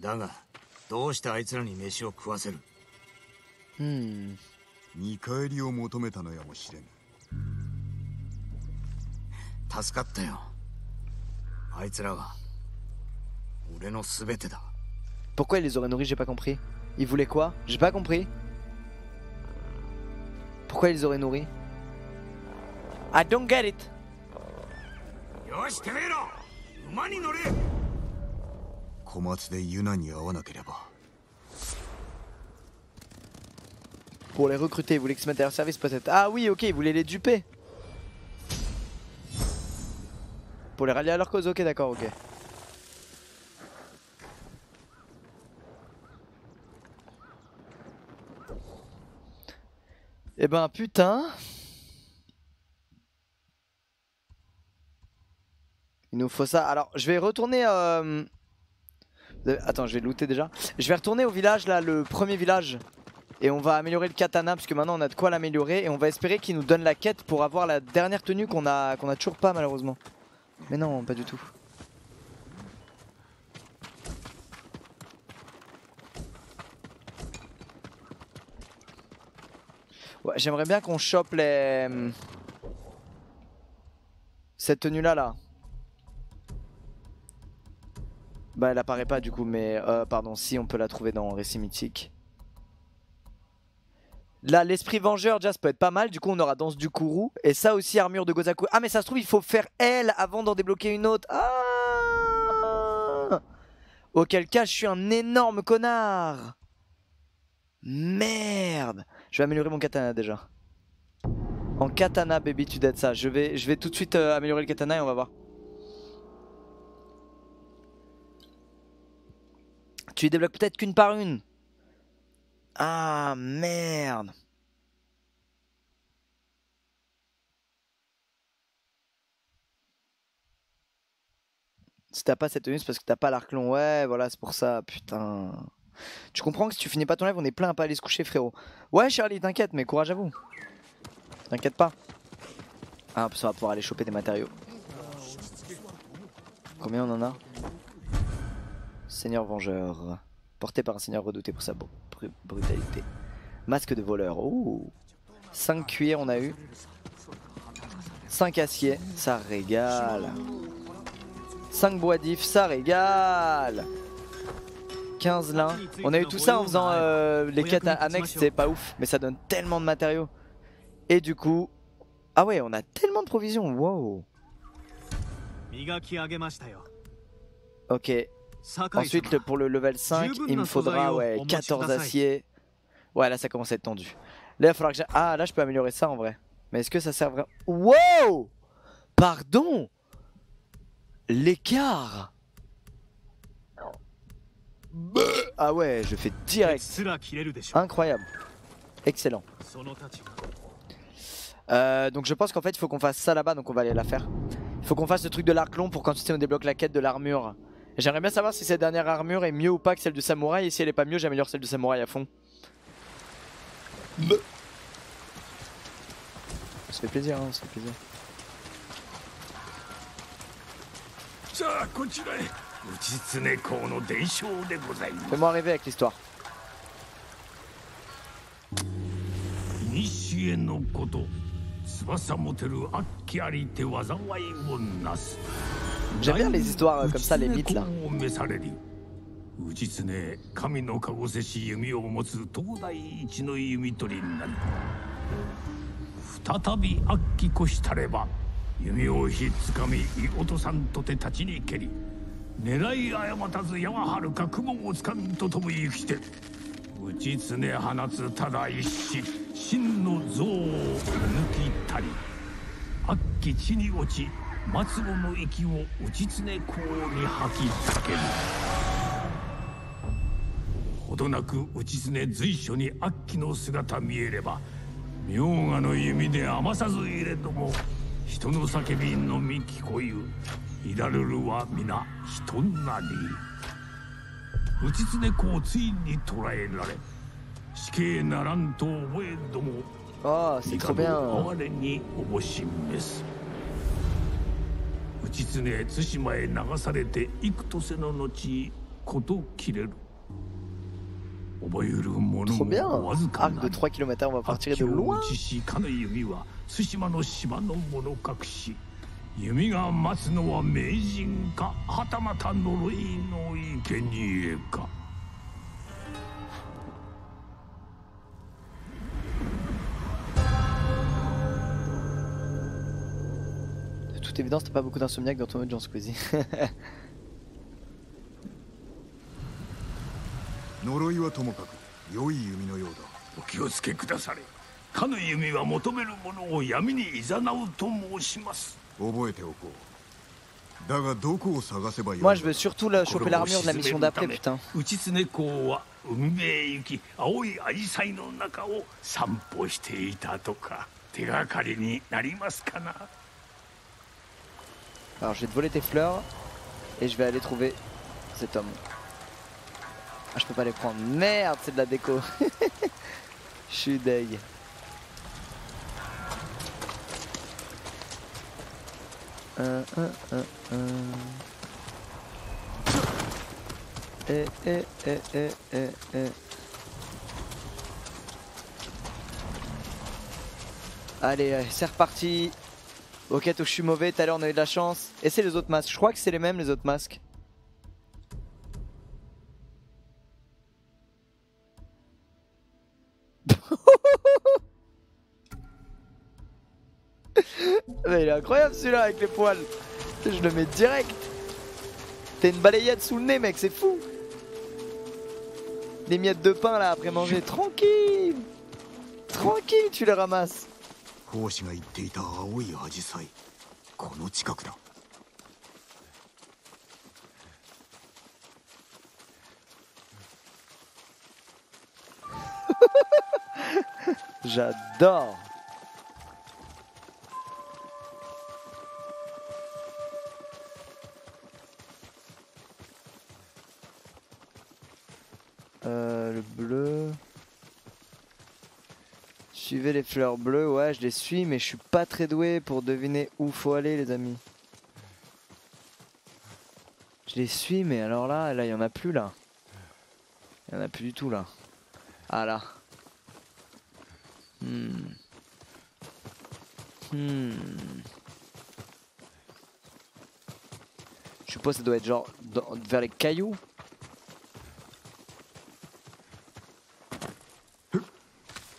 だがどうしてあいつらに飯を食わせる？Hmm. 見返りを求めたのやもしれぬ。助かったよ。あいつらは Pourquoi il les aurait nourris J'ai pas compris. Ils voulaient quoi J'ai pas compris. Pourquoi ils les auraient nourris I don't get it. Pour les recruter, ils voulaient qu'ils se mettent à leur service peut-être. Ah oui, ok, ils voulaient les duper. Pour les rallier à leur cause, ok, d'accord, ok. Eh ben putain. Il nous faut ça. Alors, je vais retourner. euh, euh, Attends, je vais looter déjà. Je vais retourner au village là, le premier village. Et on va améliorer le katana parce que maintenant on a de quoi l'améliorer. Et on va espérer qu'il nous donne la quête pour avoir la dernière tenue qu'on a, qu'on a toujours pas malheureusement. Mais non, pas du tout. J'aimerais bien qu'on chope les... Cette tenue là là. Bah elle apparaît pas du coup mais euh, pardon si on peut la trouver dans Récit Mythique. Là l'esprit vengeur déjà ça peut être pas mal du coup on aura danse du Kourou et ça aussi armure de Gozaku. Ah mais ça se trouve il faut faire elle avant d'en débloquer une autre. Ah Auquel cas je suis un énorme connard. Merde Je vais améliorer mon katana déjà. En katana baby tu dead ça. Je vais, je tout de suite euh, améliorer le katana et on va voir. Tu les débloques peut-être qu'une par une. Ah merde. Si t'as pas cette tenue, c'est parce que t'as pas l'arc long. Ouais, voilà, c'est pour ça. Putain. Tu comprends que si tu finis pas ton live, on est plein à pas aller se coucher, frérot. Ouais, Charlie, t'inquiète, mais courage à vous. T'inquiète pas. Ah, on va pouvoir aller choper des matériaux. Combien on en a? Seigneur vengeur. Porté par un seigneur redouté pour sa br- br- brutalité. Masque de voleur. Oh 5 cuirs on a eu. 5 aciers. Ça régale. 5 bois d'if. Ça régale. 15 lins. On a eu tout ça en faisant euh, les quêtes annexes, c'est pas ouf, mais ça donne tellement de matériaux. Et du coup, ah ouais, on a tellement de provisions, wow. Ok. Ensuite, pour le level 5, il me faudra ouais, 14 aciers. Ouais, là, ça commence à être tendu. Là, il va falloir que Ah, là, je peux améliorer ça en vrai. Mais est-ce que ça sert vraiment... Wow Pardon L'écart ah ouais, je fais direct. Incroyable. Excellent. Euh, donc je pense qu'en fait il faut qu'on fasse ça là-bas, donc on va aller la faire. Il faut qu'on fasse le truc de l'arc long pour qu'ensuite on débloque la quête de l'armure. J'aimerais bien savoir si cette dernière armure est mieux ou pas que celle de samouraï, et si elle est pas mieux, j'améliore celle de samouraï à fond. Bah. Ça fait plaisir, hein, on se fait plaisir. Ça, continuez Fais-moi rêver avec l'histoire. J'aime bien les histoires comme ça, les mythes là. 氏経神の籠せし弓を持つ東大一の弓取りになり再び悪鬼こしたれば弓をひっつかみ落とさんとて立ちに蹴り狙い誤たず山はるか雲をつかんと飛ぶ行きて内常放つただ一死真の像を抜きたり悪鬼地に落ち末路の息を内常公に吐きかける。ほどなく内常随所に悪鬼の姿見えれば明賀の弓で余さず入れども人の叫びのみ聞こゆいられるは皆人なり。不実猫をついに捕えられ死刑ならんと覚えどもああせかべん。哀れにおしめす。不実猫対馬へ流されて幾とせの後こと切れる。覚えるもわずかなり。発狂ちしかの弓は対馬の島のもの隠し。弓が待つのは名人かはたまた呪いの生贄か。De toute évidence t'as pas beaucoup d'insomniaque dans ton mode Jean Squeezie. 呪いはともかく良い弓のようだお気をつけくだされ。かの弓は求める者を闇に誘うと申します Moi, je veux surtout la, choper l'armure de la mission d'après, putain. Alors, je vais te voler tes fleurs et je vais aller trouver cet homme. Ah, je peux pas les prendre. Merde, c'est de la déco. Je suis deg. Eh, eh, eh, eh, eh, eh. Allez, c'est reparti. Ok, je suis mauvais. Tout à l'heure, on a eu de la chance. Et c'est les autres masques. Je crois que c'est les mêmes, les autres masques. Mais il est incroyable celui-là avec les poils. Je le mets direct. T'as une balayette sous le nez, mec, c'est fou. Des miettes de pain là après manger. Tranquille. Tranquille, tu les ramasses. 講師が言っていた青いアジサイこの近くだ J'adore. Euh, le bleu. Suivez les fleurs bleues, ouais, je les suis, mais je suis pas très doué pour deviner où faut aller, les amis. Je les suis, mais alors là, là, il y en a plus là. Il y en a plus du tout là. Ah là. Hmm. Hmm. Je suppose que ça doit être genre vers les cailloux.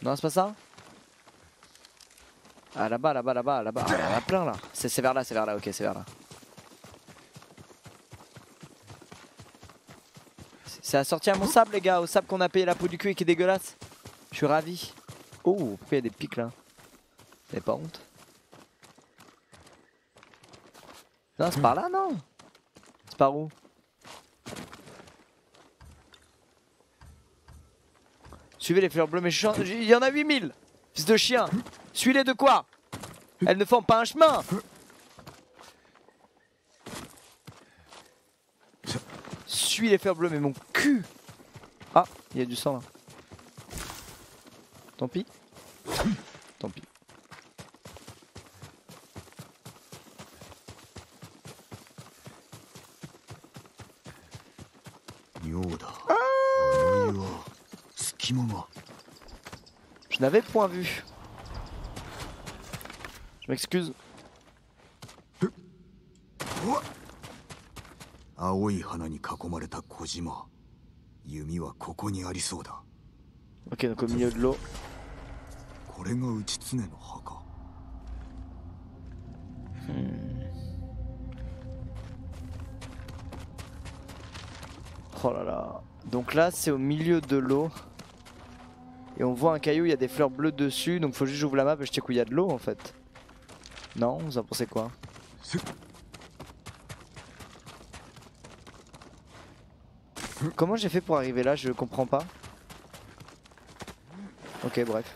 Non, c'est pas ça Ah là-bas, là-bas, là-bas, là-bas. Ah, il y a plein là. C'est vers là, c'est vers là, ok, c'est vers là. C'est- assorti à mon sable, les gars, au sable qu'on a payé la peau du cul et qui est dégueulasse. Je suis ravi. Oh, pourquoi il y a des pics là? Avez pas honte? Non, c'est par là, non? C'est par où? Suivez les fleurs bleues, en- il y en a 8000 Fils de chien Suis-les de quoi? Elles ne forment pas un chemin Suis les fleurs bleues, mais mon cul Ah, il y a du sang là. Tant pis. Tant pis. Je n'avais point vu. Je m'excuse. Ok, donc au milieu de l'eau. Hmm. Oh là là. Donc là, c'est au milieu de l'eau. Et on voit un caillou, il y a des fleurs bleues dessus, donc faut juste j'ouvre la map et je check où il y a de l'eau en fait. Non, vous en pensez quoi? Comment j'ai fait pour arriver là? Je comprends pas. Ok, bref.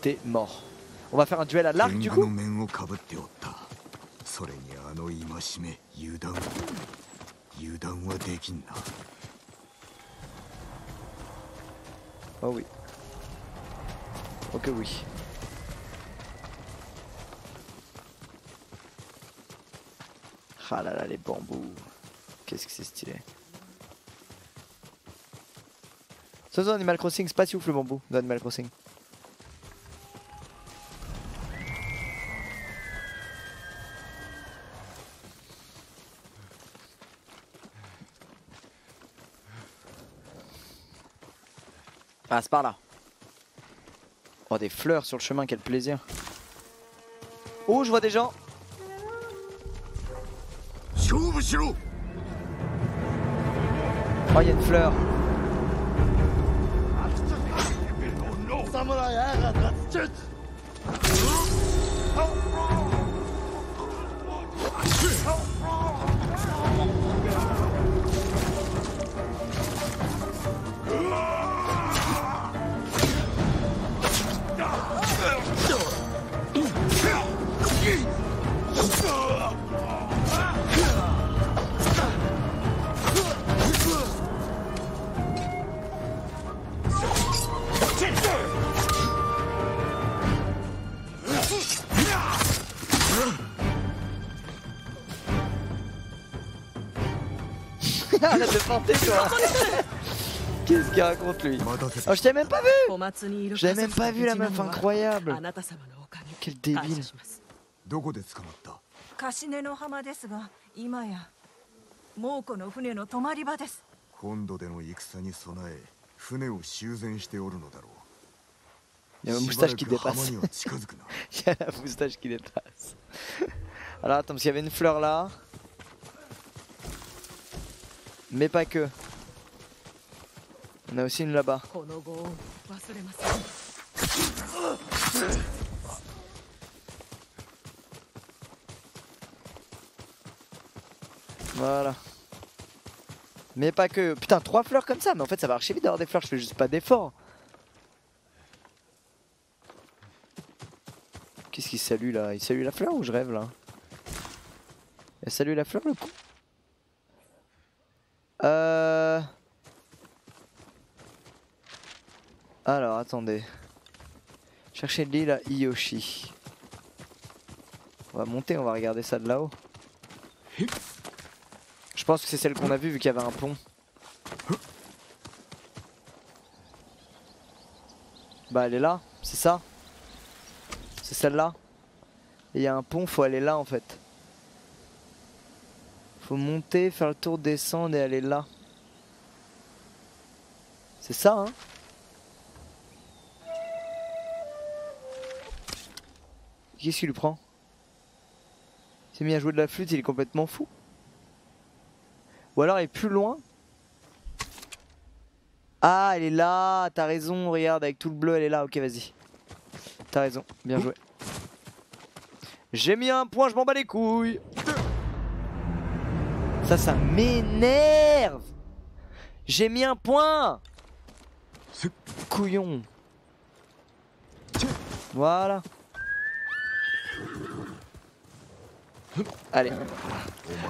T'es mort. On va faire un duel à l'arc du coup. Oh oui. Ok oui. Ah là là les bambous. Qu'est-ce que c'est stylé. Sans Animal Crossing, c'est pas si ouf le bambou d'Animal Crossing. Ah, par là. Oh, des fleurs sur le chemin, quel plaisir. Oh, je vois des gens. Oh, il y a une fleur. Qu'est-ce qu'il raconte lui Oh je t'ai même pas vu. Je même pas vu la meuf incroyable. Quel débile. Il y a ma moustache qui dépasse. Il y a la moustache qui dépasse. Alors attends, parce qu'il y avait une fleur là. Mais pas que. On a aussi une là-bas. Voilà. Mais pas que. Putain, trois fleurs comme ça, mais en fait ça va archi vite d'avoir des fleurs, je fais juste pas d'effort. Qu'est-ce qu'il salue là? Il salue la fleur ou je rêve là? Il salue la fleur le coup? Euh. Alors, attendez. Chercher l'île à Iyoshi. On va monter, on va regarder ça de là-haut. Je pense que c'est celle qu'on a vue vu qu'il y avait un pont. Bah elle est là, c'est ça? C'est celle-là? Il y a un pont, faut aller là en fait. Faut monter, faire le tour, descendre et aller là. C'est ça hein? Qu'est-ce qu'il lui prend? Il s'est mis à jouer de la flûte, il est complètement fou. Ou alors elle est plus loin. Ah, elle est là, t'as raison, regarde, avec tout le bleu, elle est là, ok, vas-y. T'as raison, bien joué. J'ai mis un point, je m'en bats les couilles. Ça, ça m'énerve. J'ai mis un point. Couillon. Voilà. Allez.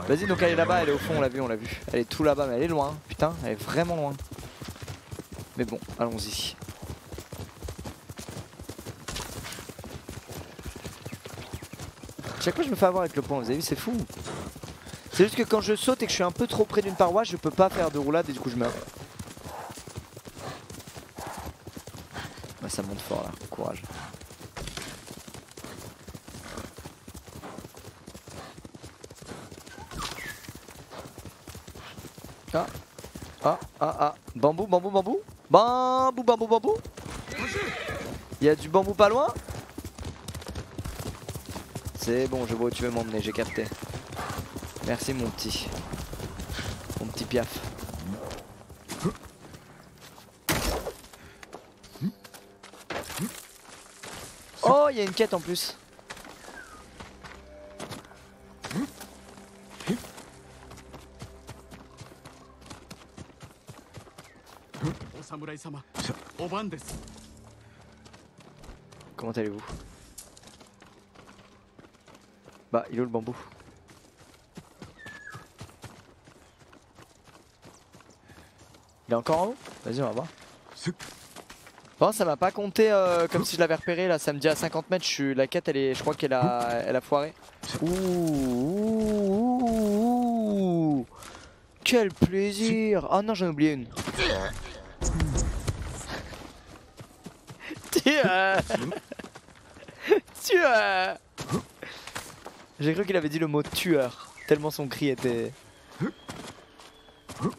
Vas-y, donc elle est là-bas, elle est au fond, on l'a vu, on l'a vu. Elle est tout là-bas, mais elle est loin. Putain, elle est vraiment loin. Mais bon, allons-y. Chaque fois, je me fais avoir avec le point, vous avez vu, c'est fou. C'est juste que quand je saute et que je suis un peu trop près d'une paroi, je peux pas faire de roulade et du coup, je meurs. Ouais, ça monte fort là, courage. Ah, ah, ah, ah. Bambou, bambou, bambou. Bambou, bambou, bambou. Il y a du bambou pas loin C'est bon, je vois où tu veux m'emmener, j'ai capté. Merci mon petit. Mon petit piaf. Oh, il y a une quête en plus. Comment allez-vous? Bah, il est où le bambou? Est encore en haut Vas-y, on va voir. Bon, ça m'a pas compté euh, comme si je l'avais repéré là, ça me dit à 50 mètres, je suis... la quête elle est. Je crois qu'elle a. elle a foiré. Ouh, ouh, ouh, ouh. Quel plaisir Oh non j'en ai oublié une. Tueur Tueur J'ai cru qu'il avait dit le mot tueur, tellement son cri était...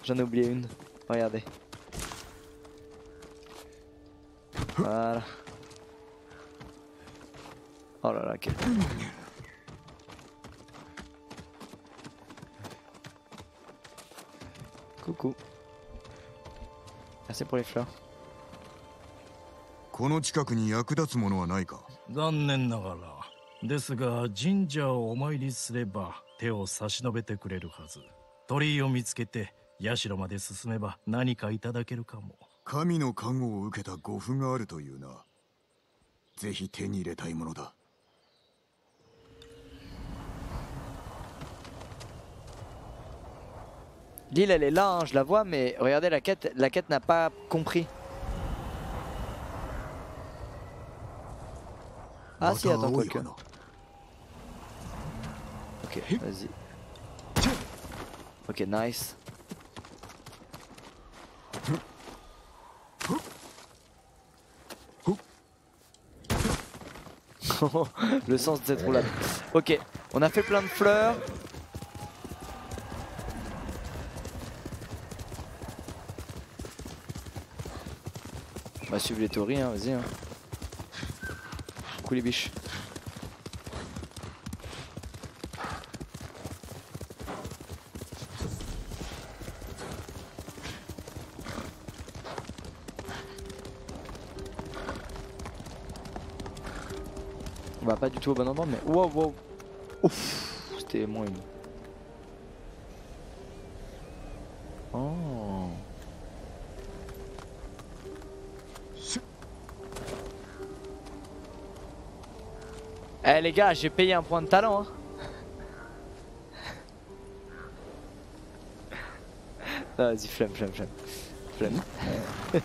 J'en ai oublié une, regardez. Voilà. Oh là là, quel... Coucou. Merci pour les fleurs. この近くに役立つものはないか？残念ながらですが神社をお参りすれば手を差し伸べてくれるはず鳥居を見つけて社まで進めば何かいただけるかも神の加護を受けた護符があるというなぜひ手に入れたいものだ L'île elle est là, hein, je la vois, mais regardez la quête, la quête n'a pas compris. Ah si, attends, quoi que. Ok, vas-y. Ok, nice. Le sens de cette roulade. Ok, on a fait plein de fleurs. On va suivre les théories, hein, vas-y. Hein. Coucou les biches. Pas du tout au bon endroit, mais wow, wow. Ouf, c'était moins une. Oh. Eh les gars, j'ai payé un point de talent. Hein. vas-y, flemme, flemme, flemme. Flemme.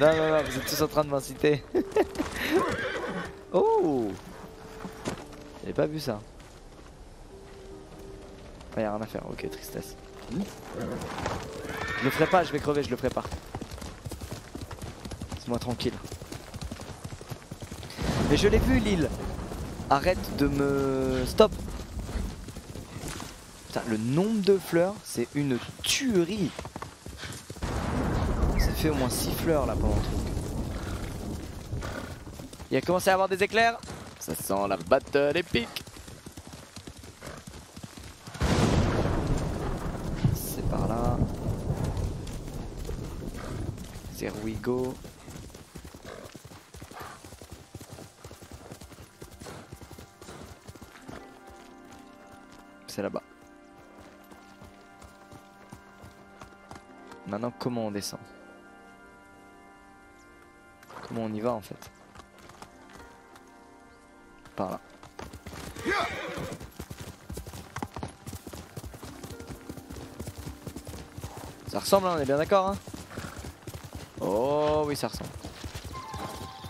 non, non, non, vous êtes tous en train de m'inciter. oh J'avais pas vu ça. Ah, y'a rien à faire, ok, tristesse. Je le ferai pas, je vais crever, je le ferai pas. Laisse-moi tranquille. Mais je l'ai vu l'île Arrête de me... Stop Putain, le nombre de fleurs, c'est une tuerie Ça fait au moins 6 fleurs là pendant le truc. Il a commencé à avoir des éclairs Ça sent la battle épique C'est par là. There we go. C'est là-bas. Maintenant, comment on descend? Comment on y va en fait? Ça ressemble, hein, on est bien d'accord hein Oh oui, ça ressemble.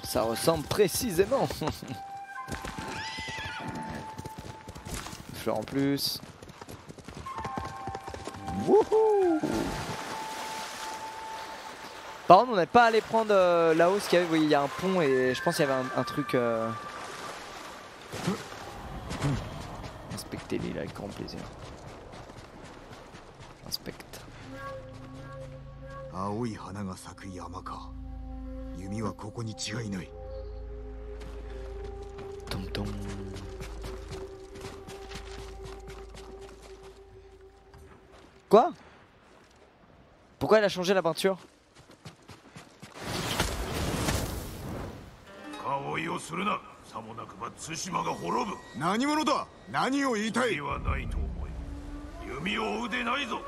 Ça ressemble précisément fleur en plus. Par contre, on n'est pas allé prendre euh, là-haut ce qu'il y avait. Il y a un pont et je pense qu'il y avait un, un truc. Euh... Inspecter l'île avec grand plaisir. Inspecte. Tom tom. Quoi? Pourquoi elle a changé la peinture? さもなくば対馬が滅ぶ。何者だ？何を言いたい？意味はないと思え弓を追うでないぞ。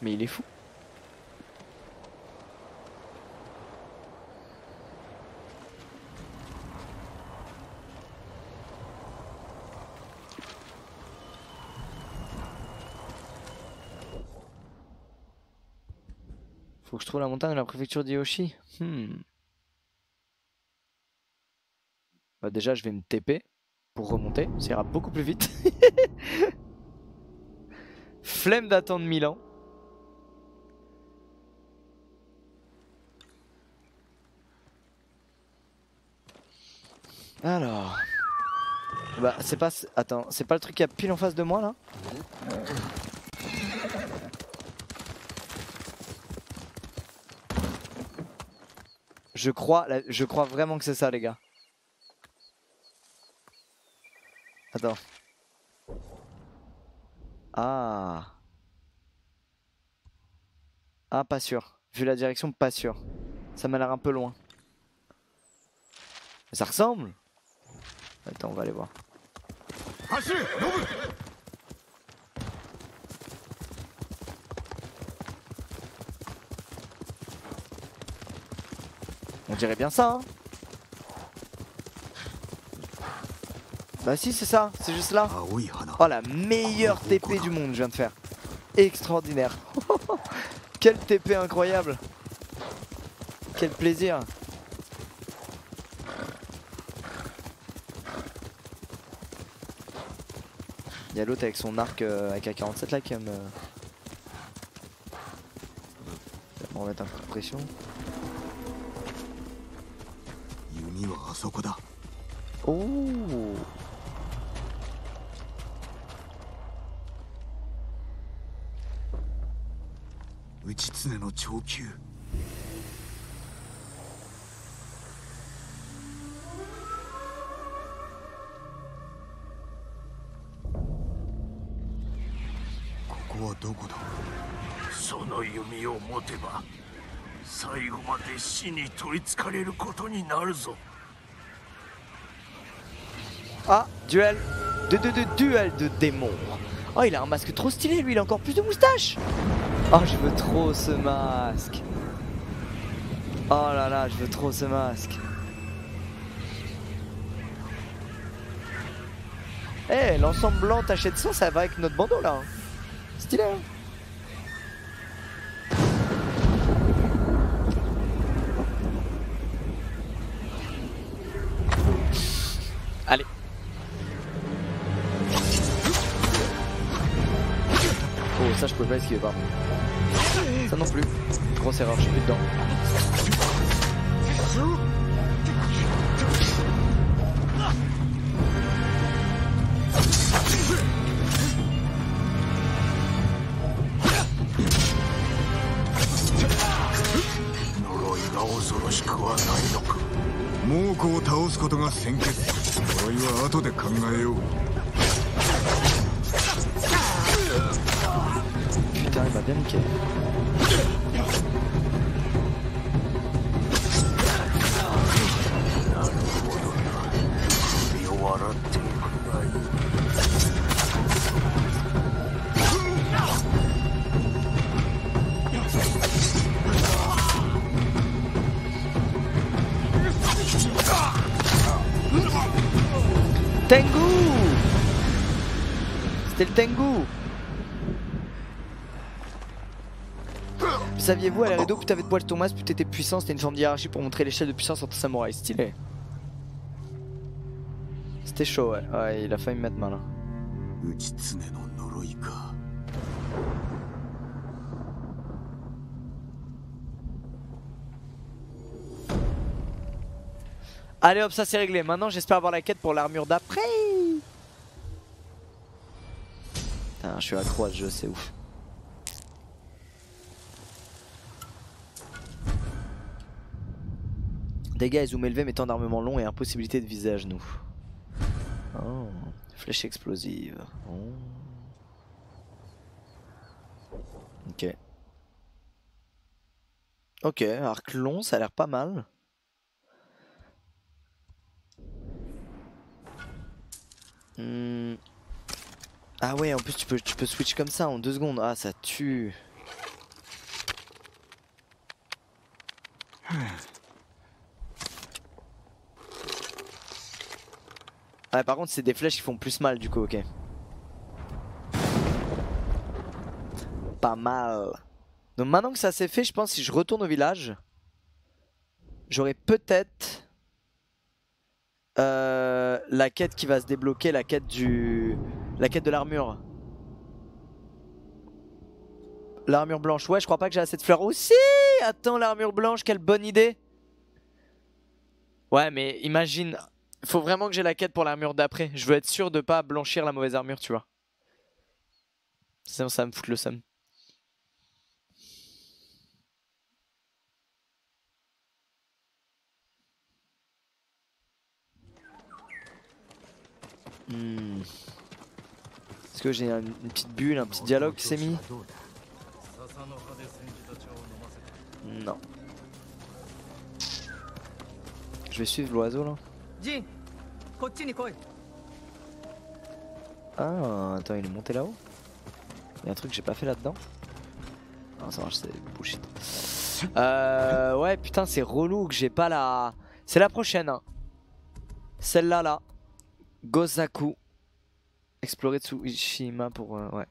Mais il est fou. La montagne de la préfecture d'Yoshi. Hmm. Bah déjà je vais me TP pour remonter, ça ira beaucoup plus vite. Flemme d'attendre 1000 ans. Alors. Bah c'est pas... Attends, c'est pas le truc qui a pile en face de moi là? Je crois, vraiment que c'est ça les gars. Attends. Ah. Ah, pas sûr. Vu la direction, pas sûr. Ça m'a l'air un peu loin. Mais ça ressemble Attends, on va aller voir. Dirait bien ça, hein Bah si, c'est ça, c'est juste là. Oh, la meilleure TP du monde, je viens de faire. Extraordinaire. Quel TP incroyable. Quel plaisir. Il y a l'autre avec son arc euh, AK-47 là qui va me... On va mettre un coup de pression. そこだ。Oh 内常の長級ここはどこだ？その弓を持てば最後まで死に取りつかれることになるぞ duel de, duel de démons. Oh, il a un masque trop stylé, lui, il a encore plus de moustache. Oh, je veux trop ce masque. Oh là là, je veux trop ce masque. Eh, l'ensemble blanc taché de sang, ça va avec notre bandeau là. hein. Stylé. hein. Oh, ça je peux pas esquiver, pardon. Ça non plus. Grosse erreur, je suis plus dedans. Oi 猛虎を倒すことが先決呪いは後で考えよう Tengu! Le Tengu Saviez-vous, à Laredo, plus t'avais de poil Thomas, plus t'étais puissant, c'était une forme d'hierarchie pour montrer l'échelle de puissance entre samouraïs. Stylé. C'était chaud, ouais. Ouais, il a failli me mettre mal. Allez hop, ça c'est réglé. Maintenant, j'espère avoir la quête pour l'armure d'après. Putain, je suis accro à ce jeu, c'est ouf. Dégâts et zoom élevé, mais d'armement long et impossibilité de viser à genoux. Oh, flèche explosive. Oh. Ok. Ok, arc long, ça a l'air pas mal. Hmm. Ah ouais, en plus tu peux, tu peux switch comme ça en deux secondes. Ah, ça tue. Ah, par contre, c'est des flèches qui font plus mal du coup, ok. Pas mal. Donc maintenant que ça s'est fait, je pense si je retourne au village, j'aurai peut-être euh, la quête qui va se débloquer, la quête du, la quête de l'armure. L'armure blanche, ouais, je crois pas que j'ai assez de fleurs aussi. Attends, l'armure blanche, quelle bonne idée. Ouais, mais imagine, faut vraiment que j'ai la quête pour l'armure d'après. Je veux être sûr de pas blanchir la mauvaise armure, tu vois. Sinon, ça me fout le seum. Hmm. Est-ce Est-ce que j'ai une, une petite bulle, un petit dialogue qui s'est mis? Non. Je vais suivre l'oiseau là. Jin, Ah, attends, il est monté là-haut Il y a un truc que j'ai pas fait là-dedans Non, ça marche, c'est bullshit. Euh, ouais, putain, c'est relou que j'ai pas la... C'est la prochaine. Hein. Celle-là, là. Gozaku. Explorer Tsushima pour... Euh, ouais.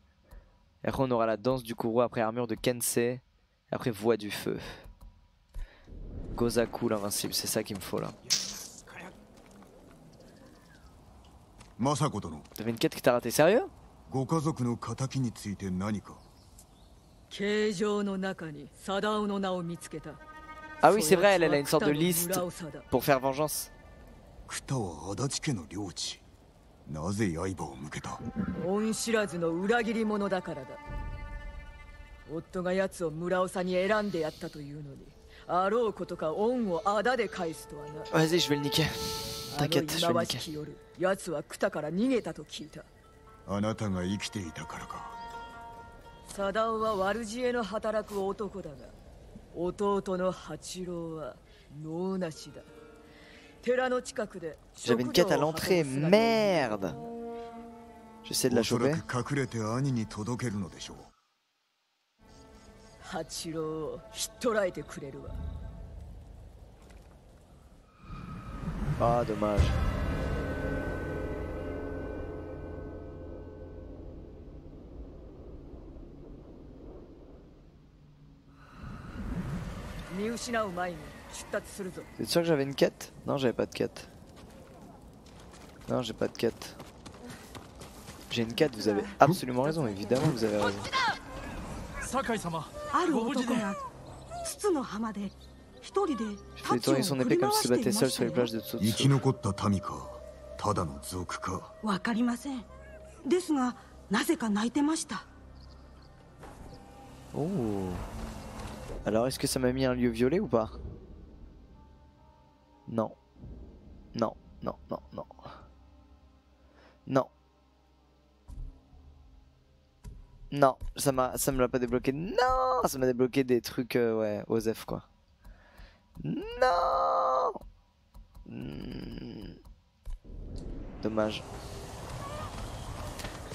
Et après, on aura la danse du Kuro, après armure de Kensei. Après, voix du feu. Gozaku, l'invincible, c'est ça qu'il me faut, là. 政子殿 T'avais une quête que t'as raté, sérieux ご家族の仇について何か形状の中に貞夫の名を見つけた Ah oui, c'est vrai, elle, elle a une sorte de liste pour faire vengeance. 北は足立家の領地なぜ刃を向けた恩知らずの裏切り者だからだ夫が奴を村長に選んでやったというのにあろうことか恩をあだで返すとはな Vas-y, je vais le niquer. T'inquiète, je 忌 vais ま le niquer. 奴は草から逃げたと聞いた。あなたが生きていたからか。貞夫は悪知恵の働く男だが弟の八郎は能なしだ。寺の近くで J'avais une quête à l'entrée, merde. J'essaie de la おそら choper. く隠れて兄に届けるのでしょう。八郎をひっ捕らえてくれるわ。Ah, dommage. 見失う前に出立するぞ T'es sûr que j'avais une quête Non, j'avais pas de quête. Non, j'ai pas de quête. J'ai une quête, vous avez absolument raison, évidemment vous avez raison. ある男が筒の浜で一人で太 fait 刀を振 épée り comme 回 s'il し se てい battait ま seul し sur た les よ plages de 生 Tsutsu. き残った民かただの族かわかりませんですがなぜか泣いてました Oh Alors, est-ce que ça m'a mis un lieu violet ou pas? Non. Non, non, non, non. Non. Non, ça m'a ça me l'a pas débloqué. Non, ça m'a débloqué des trucs euh, ouais, Osef quoi. Non. Hmm. Dommage.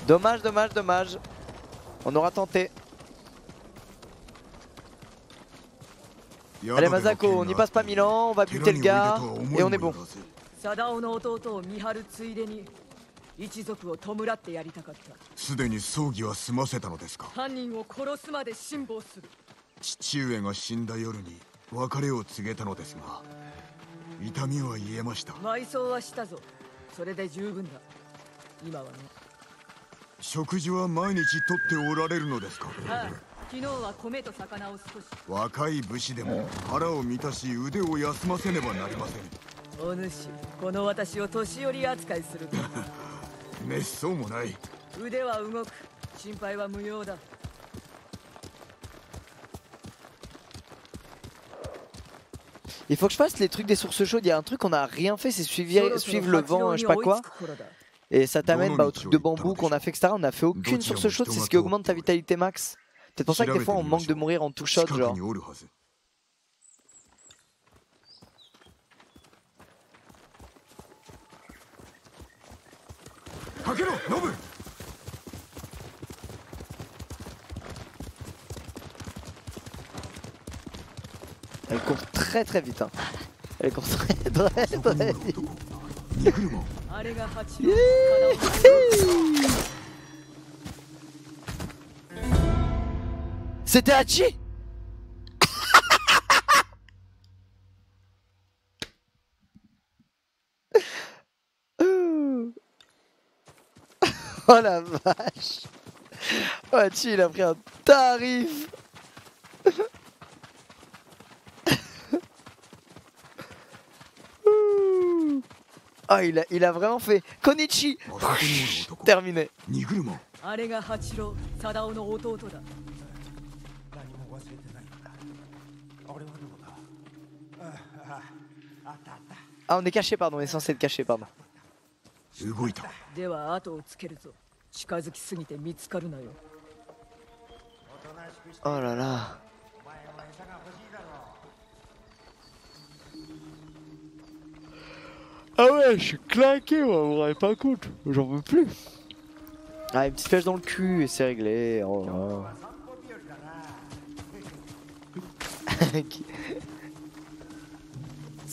Dommage, dommage, dommage. On aura tenté. Allez Masako, on n'y passe pas mille ans, on va buter le gars et on est bon. 貞夫の弟を見張るついでに一族を弔ってやりたかった。すでに葬儀は済ませたのですか？犯人を殺すまで辛抱する。父上が死んだ夜に別れを告げたのですが痛みは癒えました。埋葬はしたぞ。それで十分だ。今はね。食事は毎日とっておられるのですか？ああ昨日は米と魚を少し若い武士でも腹を満たし腕を休ませねばなりませんお主この私を年寄り扱いするとめっそうもない腕は動く心配は無用だ Il faut que je fasse les trucs des sources chaudes. Il y a un truc qu'on a rien fait, c'est suivre, suivre le vent, je sais pas quoi. Et ça t'amène bah, au truc de bambou qu'on a fait, etc. On a fait aucune source chaude, c'est ce qui augmente ta vitalité max. C'est pour ça que des fois on manque de mourir en two shot genre. Elle court très très vite hein. Elle court très très très vite. C'était Hachi Oh la vache. Oh, Hachi il a pris un tarif. Ah il a, il a vraiment fait Konichi. Terminé Ah, on est caché, pardon, on est censé être caché, pardon. Oh là là. Ah ouais, je suis claqué, moi, vous rendez pas compte. J'en veux plus. Ah, une petite flèche dans le cul et c'est réglé. Oh.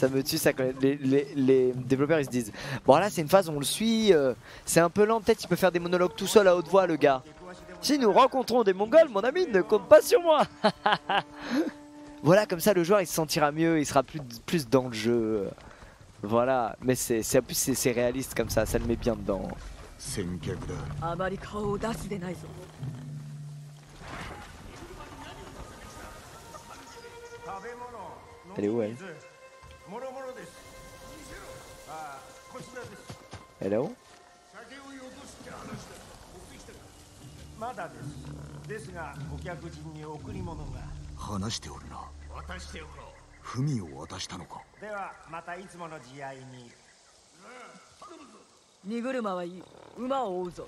ça me tue ça les, les, développeurs ils se disent bon là c'est une phase on le suit euh, c'est un peu lent peut-être il peut faire des monologues tout seul à haute voix le gars. Si nous rencontrons des mongols mon ami ne compte pas sur moi. Voilà comme ça le joueur il se sentira mieux il sera plus, dans le jeu. Voilà mais c'est en plus c'est réaliste comme ça ça le met bien dedans. Elle est où elle? もろもろです。ああこちらです。Où 酒をよこすって話だ持ってきたかまだです。ですがお客人に贈り物が。話しておるな。渡しておこう。文を渡したのか。ではまたいつもの慈愛に。荷車はいい。馬を追うぞ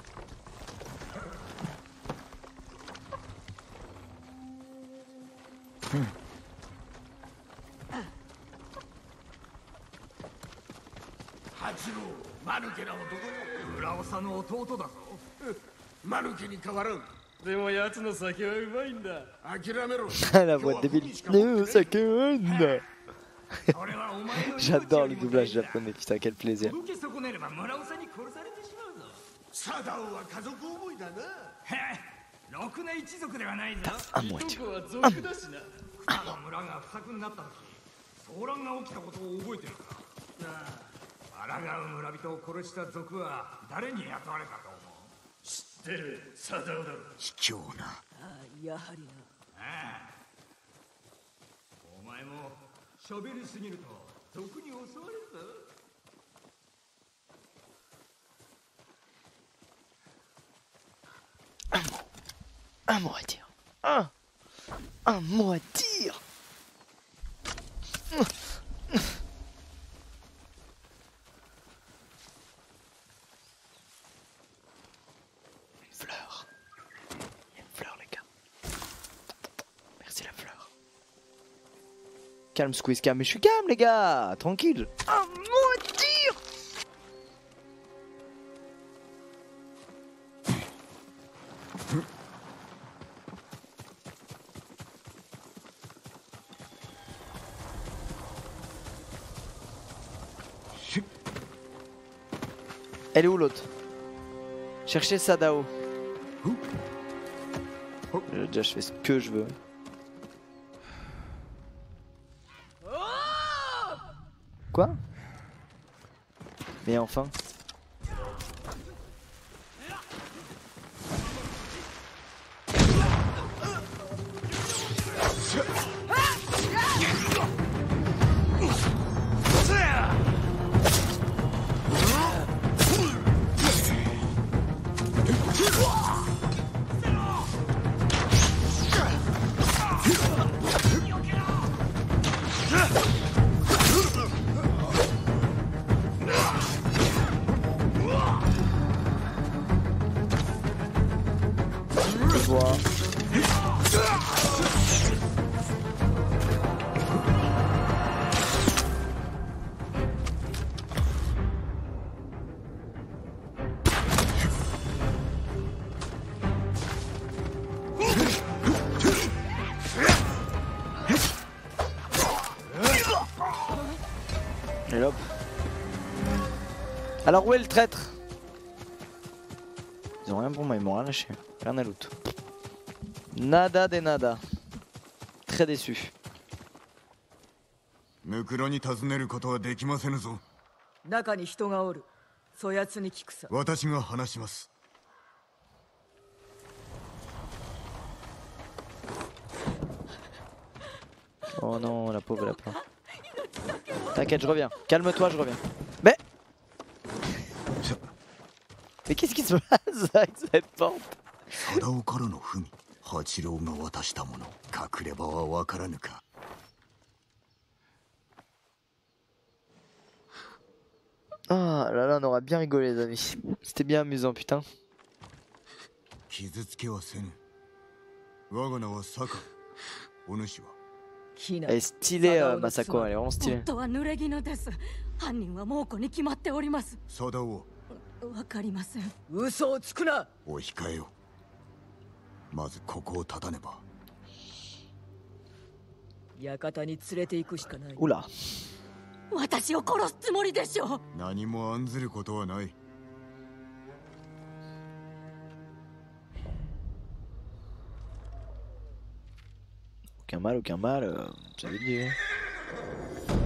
八郎マヌケな男よ裏長の弟だぞマヌケに変わらんでも奴の酒はうまいんだ諦めろ La voix débile. Non, ça conne. J'adore le doublage japonais, putain, quel plaisir. 届け損ねれ抗う村人を殺した族は誰に雇われたと思う？知ってるサダオだろ卑怯なああやはりなああお前もしょべりすぎると賊に襲われるぞ Un mot à dire. Un. Un mot à dire. Une Calme, Squeeze, calme. Mais je suis calme, les gars. Tranquille. Un mot à dire. Elle est où l'autre? Cherchez Sadao. Euh, Déjà, je fais ce que je veux. Quoi? Mais enfin. Alors où est le traître Ils ont rien pour moi, ils m'ont rien lâché. Rien à l'autre. Nada de nada. Très déçu. ムクロに尋ねることはできませぬぞ中に人がおるそやつに聞くさ私が話します Oh non, la pauvre lapin. T'inquiète, je reviens. Calme-toi, je reviens. Mais qu'est-ce qui se passe avec cette porte 貞夫からの文八郎が渡したもの隠れ場はわからぬか Ah là là, on aura bien rigolé les amis. C'était bien amusant, putain. 傷つけはせぬ我が名は酒井お主は Elle est stylée, euh, Masako, elle est vraiment stylée. 夫は濡れ衣です犯人は猛虎に決まっております佐田をわかりません。嘘をつくな！お控えよまずここを立たねば。館に連れて行くしかない。Oula 私を殺すつもりでしょう。何も案ずることはない。Aucun mal, aucun mal, euh, j'avais dit. hein.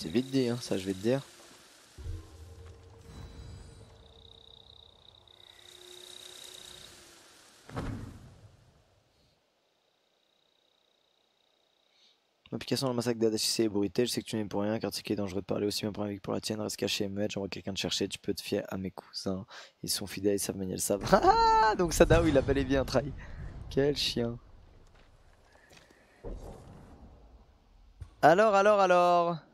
C'est vite dit, hein, ça je vais te dire. L'application dans le massacre d'Adachi est bruitée, je sais que tu n'es pour rien car est dangereux de parler aussi bien pour un pour la tienne, reste caché et muette, j'envoie quelqu'un te chercher, tu peux te fier à mes cousins, ils sont fidèles, ils savent manier le sabre. Ah Donc Sadao il a bel et bien trahi. Quel chien. Alors, alors, alors.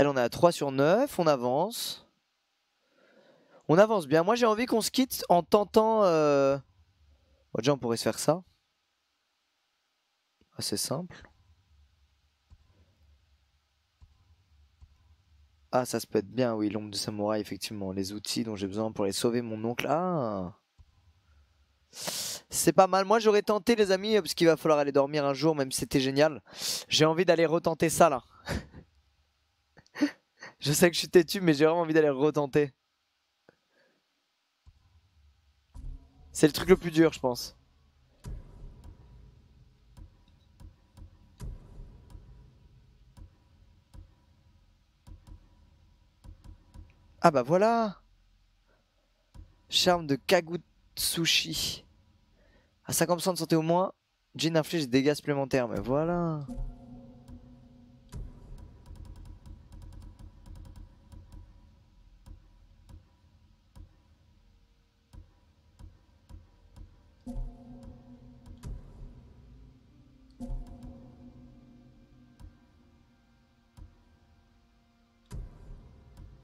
Elle, on est à 3 sur 9, on avance. On avance bien. Moi, j'ai envie qu'on se quitte en tentant... Euh... Déjà, on pourrait se faire ça. Assez simple. Ah, ça se peut être bien, oui, l'ombre de samouraï, effectivement. Les outils dont j'ai besoin pour les sauver mon oncle. Ah c'est pas mal. Moi, j'aurais tenté, les amis, parce qu'il va falloir aller dormir un jour, même si c'était génial. J'ai envie d'aller retenter ça, là. Je sais que je suis têtu, mais j'ai vraiment envie d'aller retenter. C'est le truc le plus dur, je pense. Ah bah voilà Charme de Kagutsushi. À 50% de santé au moins, Jin inflige des dégâts supplémentaires, mais voilà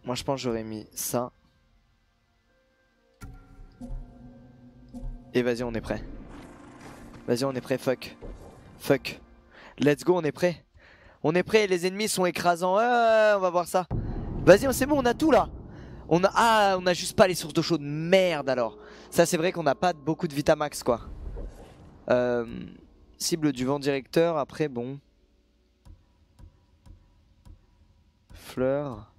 Moi je pense j'aurais mis ça. Et vas-y on est prêt. Vas-y on est prêt, fuck. Fuck. Let's go, on est prêt. On est prêt, les ennemis sont écrasants. Ouais, on va voir ça. Vas-y, c'est bon, on a tout là. On a... Ah, on a juste pas les sources d'eau chaude. Merde alors. Ça c'est vrai qu'on n'a pas beaucoup de Vitamax quoi. Euh... Cible du vent directeur, après bon. Fleurs.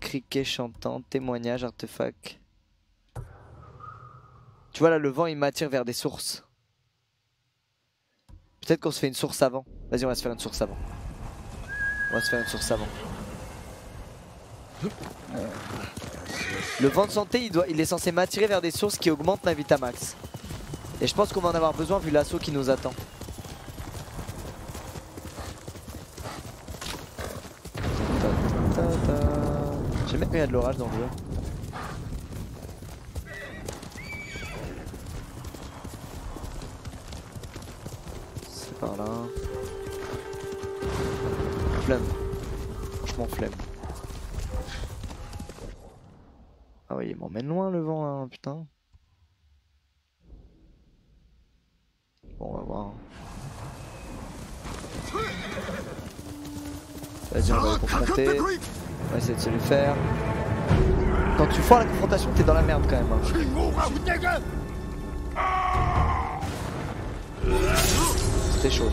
Criquet chantant, témoignage, artefact. Tu vois là, le vent il m'attire vers des sources. Peut-être qu'on se fait une source avant. Vas-y, on va se faire une source avant. On va se faire une source avant. Le vent de santé, il, est censé m'attirer vers des sources qui augmentent ma Vitamax. Et je pense qu'on va en avoir besoin vu l'assaut qui nous attend. Quand il y a de l'orage dans le jeu. C'est par là. Flemme. Franchement flemme. Ah oui, il m'emmène loin le vent, hein, putain. Bon, on va voir. Vas-y, on va le confronter. On va essayer de se lui faire. Quand tu foires la confrontation, t'es dans la merde quand même. hein. C'était chaud.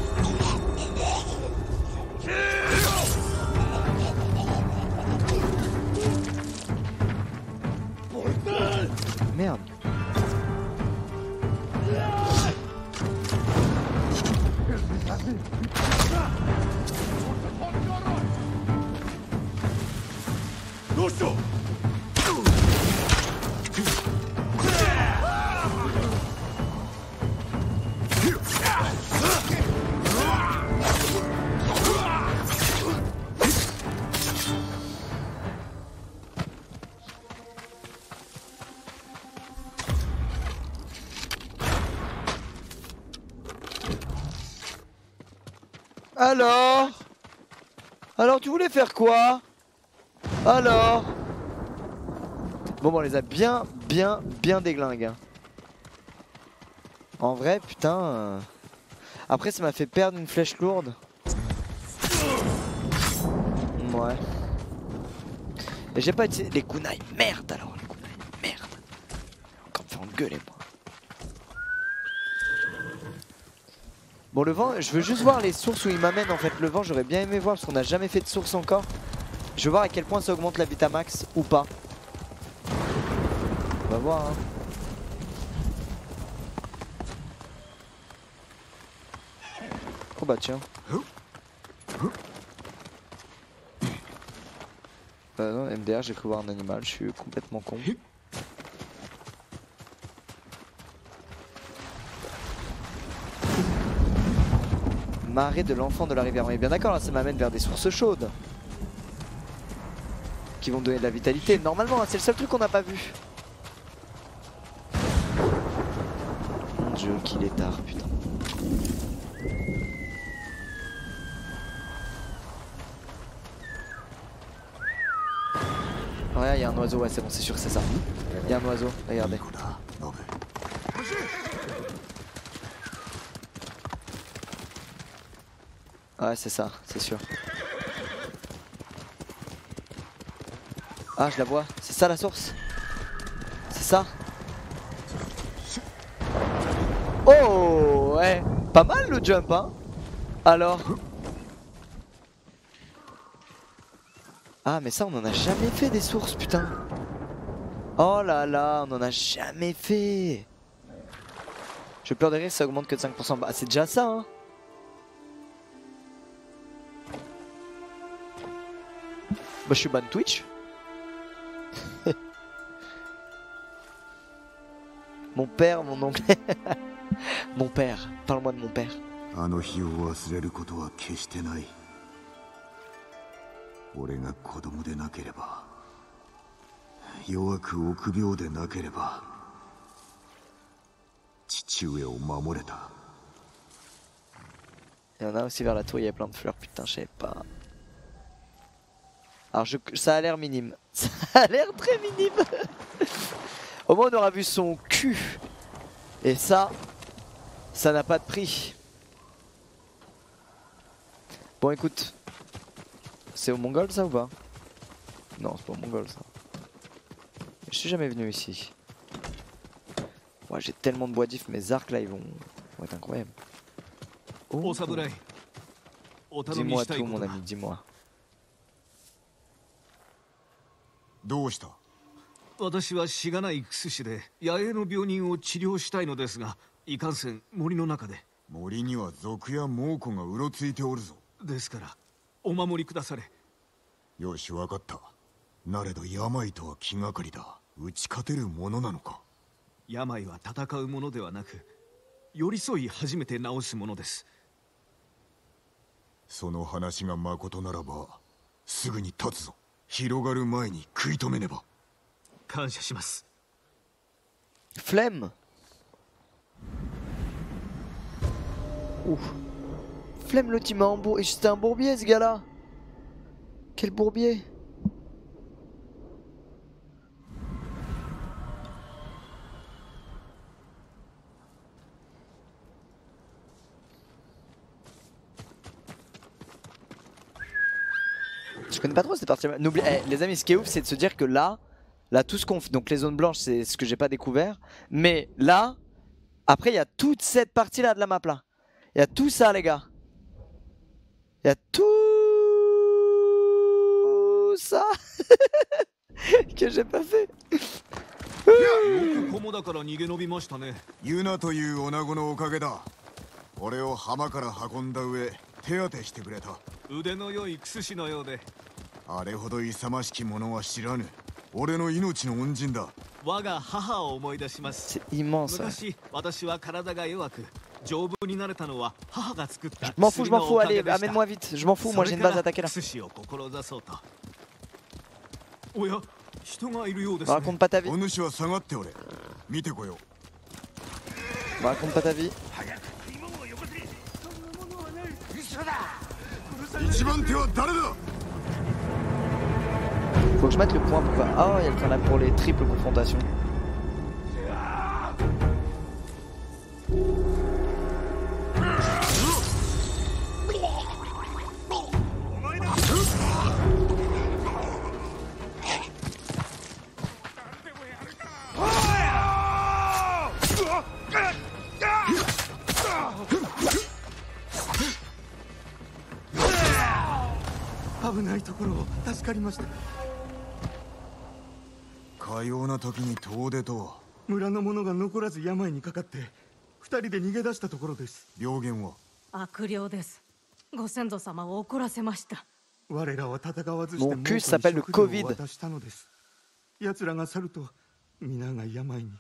Merde. Alors Alors tu voulais faire quoi Alors Bon, bon, on les a bien, bien, bien déglingués. hein. En vrai, putain. euh, Après, ça m'a fait perdre une flèche lourde. Ouais. Et j'ai pas utilisé les kunai. Merde alors, les kunai. Merde. Encore me faire engueuler, moi. Bon, le vent, je veux juste voir les sources où il m'amène en fait. Le vent, j'aurais bien aimé voir parce qu'on n'a jamais fait de source encore. Je veux voir à quel point ça augmente la Vitamax ou pas. On va voir. Hein. Oh bah tiens. Bah non, MDR, j'ai cru voir un animal, je suis complètement con. Marée de l'enfant de la rivière. On est bien d'accord, là, ça m'amène vers des sources chaudes. Qui vont donner de la vitalité. Normalement, hein, c'est le seul truc qu'on n'a pas vu. Mon dieu, qu'il est tard, putain. Ouais, il y a un oiseau, ouais, c'est bon, c'est sûr que c'est ça. Il y a un oiseau, regardez. Ouais, c'est ça, c'est sûr. Ah, je la vois. C'est ça la source? C'est ça? Oh, ouais. Pas mal le jump, hein Alors? Ah, mais ça, on en a jamais fait des sources, putain. Oh là là, on en a jamais fait. Je pleure de rire, ça augmente que de 5%. Bah, c'est déjà ça, hein. Bah, je suis ban Twitch. mon père, mon anglais. mon père, parle-moi de mon père. Il y en a aussi vers la tour, il y a plein de fleurs, putain, je sais pas. Alors je, ça a l'air minime. Ça a l'air très minime. Au moins on aura vu son cul. Et ça, ça n'a pas de prix. Bon écoute. C'est au Mongol ça ou pas? Non c'est pas au Mongol ça. Je suis jamais venu ici. Ouais, J'ai tellement de bois diff, mes arcs là ils vont, vont être incroyables. Oh, oh. Dis-moi tout mon ami, dis-moi. どうした？私はしがない薬師で野営の病人を治療したいのですがいかんせん森の中で。森には賊や猛虎がうろついておるぞ。ですからお守りくだされ。よしわかった。なれど病とは気がかりだ。打ち勝てるものなのか。病は戦うものではなく寄り添い初めて治すものです。その話がまことならばすぐに立つぞ広がる前に食い止めねば感謝します Flemme Ouf. Flemme l'autre il m'a embou- et C'était un bourbier ce gars là Quel bourbier connais pas trop cette partie. N'oublie, eh, les amis, ce qui est ouf, c'est de se dire que là, là tout ce qu'on fait, donc les zones blanches, c'est ce que j'ai pas découvert, mais là, après, il y a toute cette partie là de la map là. Il y a tout ça, les gars. Il y a tout ça que j'ai pas fait. よく菰だから逃げ延びましたねユナという女子のおかげだ俺を浜から運んだ上手当てしてくれた腕の良い薬師のようで あれほど勇ましき者は知らぬ。俺の命の恩人だ。我が母を思い出します。昔私は体が弱く丈夫になれたのは母が作ったおや人がいるようですお主は下がっておれ。見てこよう。Faut que je mette le point pour pas. Ah, oh, il y a le canal pour les triples confrontations. かような時に遠出とは。村の者が残らず病にかかって二人で逃げ出したところです。病原は？悪霊です。ご先祖様を怒らせました。我らは戦わずしてもう渡したのです。奴らが去ると皆が病に。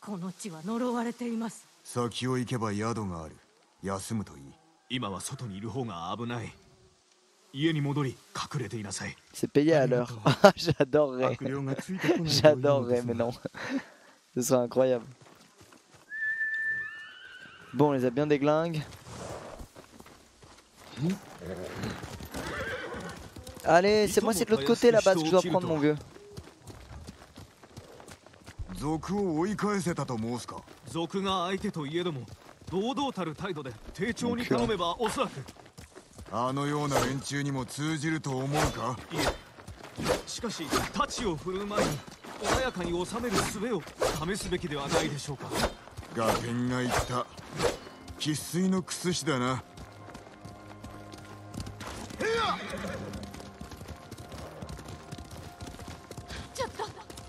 この地は呪われています。先を行けば宿がある。休むといい。今は外にいる方が危ない。C'est payé à l'heure. J'adorerais. J'adorerais, mais non. Ce serait incroyable. Bon, on les a bien déglingues. Allez, c'est moi, c'est de l'autre côté la base que je dois prendre, mon vieux. 賊あのような連中にも通じると思うか？いえ。しかし太刀を振る前に穏やかに収める術を試すべきではないでしょうか。ガテンが言った。生粋の靴師だな。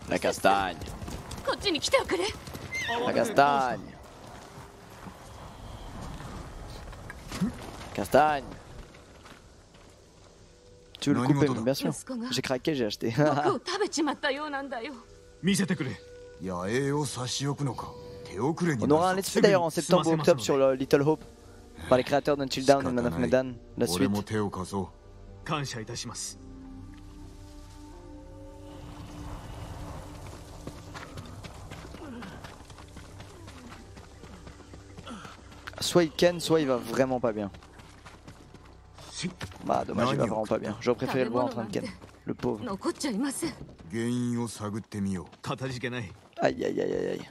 La castagne. こっちに来ておくれ。La castagne. Castagne. tu veux le couper, bien sûr. J'ai craqué, j'ai acheté. On aura un let's play d'ailleurs en septembre ou octobre sur le Little Hope par les créateurs d'Until Down et Man of Medan, la suite. Soit il ken, soit il va vraiment pas bien. Bah dommage, il va vraiment pas bien. J'aurais préféré le voir en train de ken. Le pauvre. Aïe aïe aïe aïe aïe.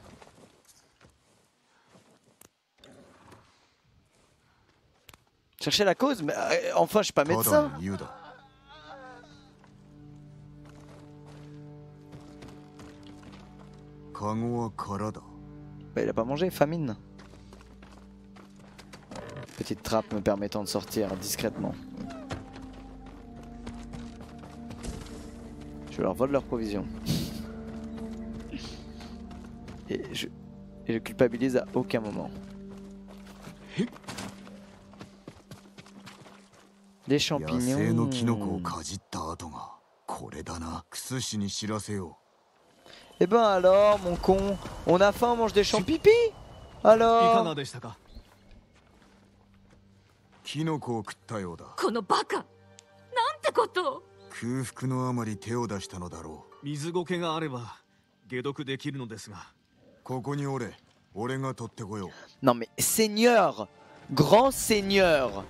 Chercher la cause Mais euh, enfin, je suis pas médecin. Bah, il a pas mangé, famine. Petite trappe me permettant de sortir discrètement. Je leur vole leurs provisions. Et je, et je culpabilise à aucun moment. Les champignons. Eh ben alors, mon con, on a faim, on mange des champignons. Alors キノコを食ったようだこのバカなんてことを空腹のあまり手を出したのだろ水苔があれば解毒できるのですがうここにおれ俺が取ってこよう Non mais Seigneur Grand Seigneur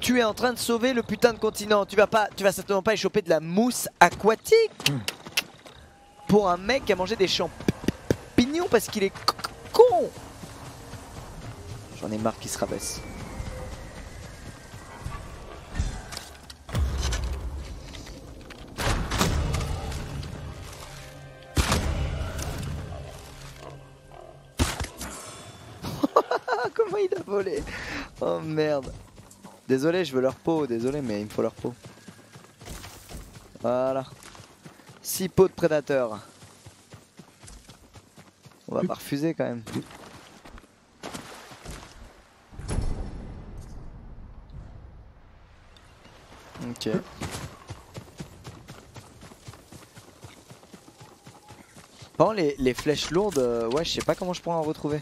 Tu es en train de sauver le putain de continent. Tu vas pas, tu vas certainement pas échoper de la mousse aquatique pour un mec qui a mangé des champignons parce qu'il est c- con. J'en ai marre qu'il se rabaisse. Oh merde. Désolé, je veux leur peau, désolé, mais il me faut leur peau. Voilà. 6 pots de prédateurs. On va pas refuser quand même. Ok. Par contre, les, les flèches lourdes, euh, ouais, je sais pas comment je pourrais en retrouver.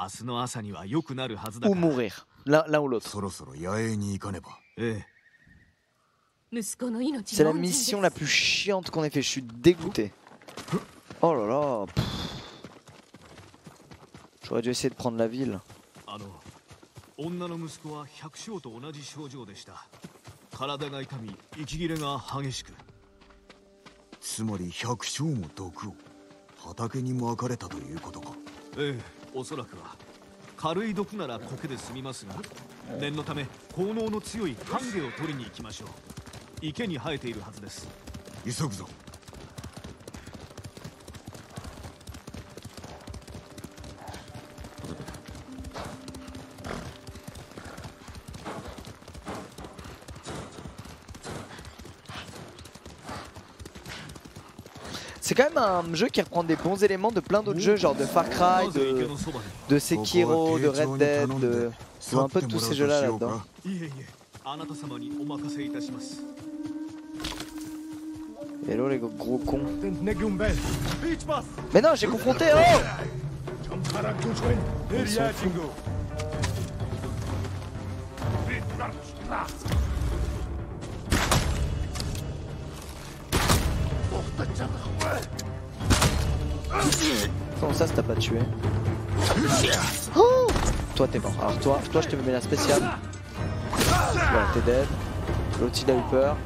明日の朝には良くなるはずだから mourir. L'un l'un ou l'autre. そろそろ野営に行かねばえ息子の命 C'est la の恩人です mission la plus chiante qu'on ait fait. Je suis dégoûté. Oh là là. pff. J'aurais dû essayer de prendre la ville. あの女の息子は百姓と同じ症状でした体が痛み息切れが激しくつまり百姓も毒を畑にまかれたということかええおそらくは軽い毒なら苔で済みますが念のため効能の強いハンゲを取りに行きましょう。池に生えているはずです。急ぐぞ「C'est quand même un jeu qui reprend des bons éléments de plein d'autres jeux, genre de Far Cry, de, Sekiro, de Red Dead, de, un peu de tous ces jeux-là là-dedans. Hello les gros cons. Mais non, j'ai confronté, oh Ça, ça t'a pas tué Toi, t'es mort. Alors toi, toi, je te mets la spéciale. Voilà, t'es dead. L'autre, il a eu peur.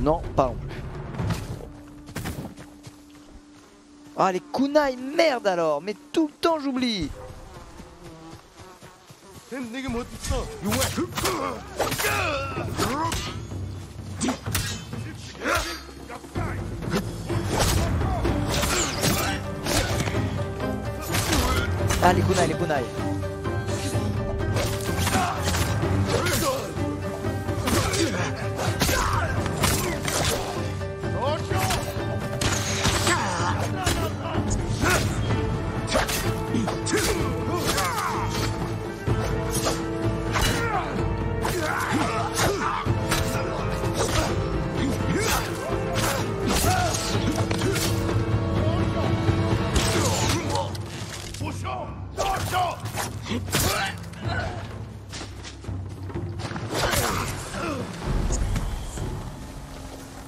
Non, pas non plus. Ah, les kunai, merde alors Mais tout le temps, j'oublie Ah, les kunai, les kunai.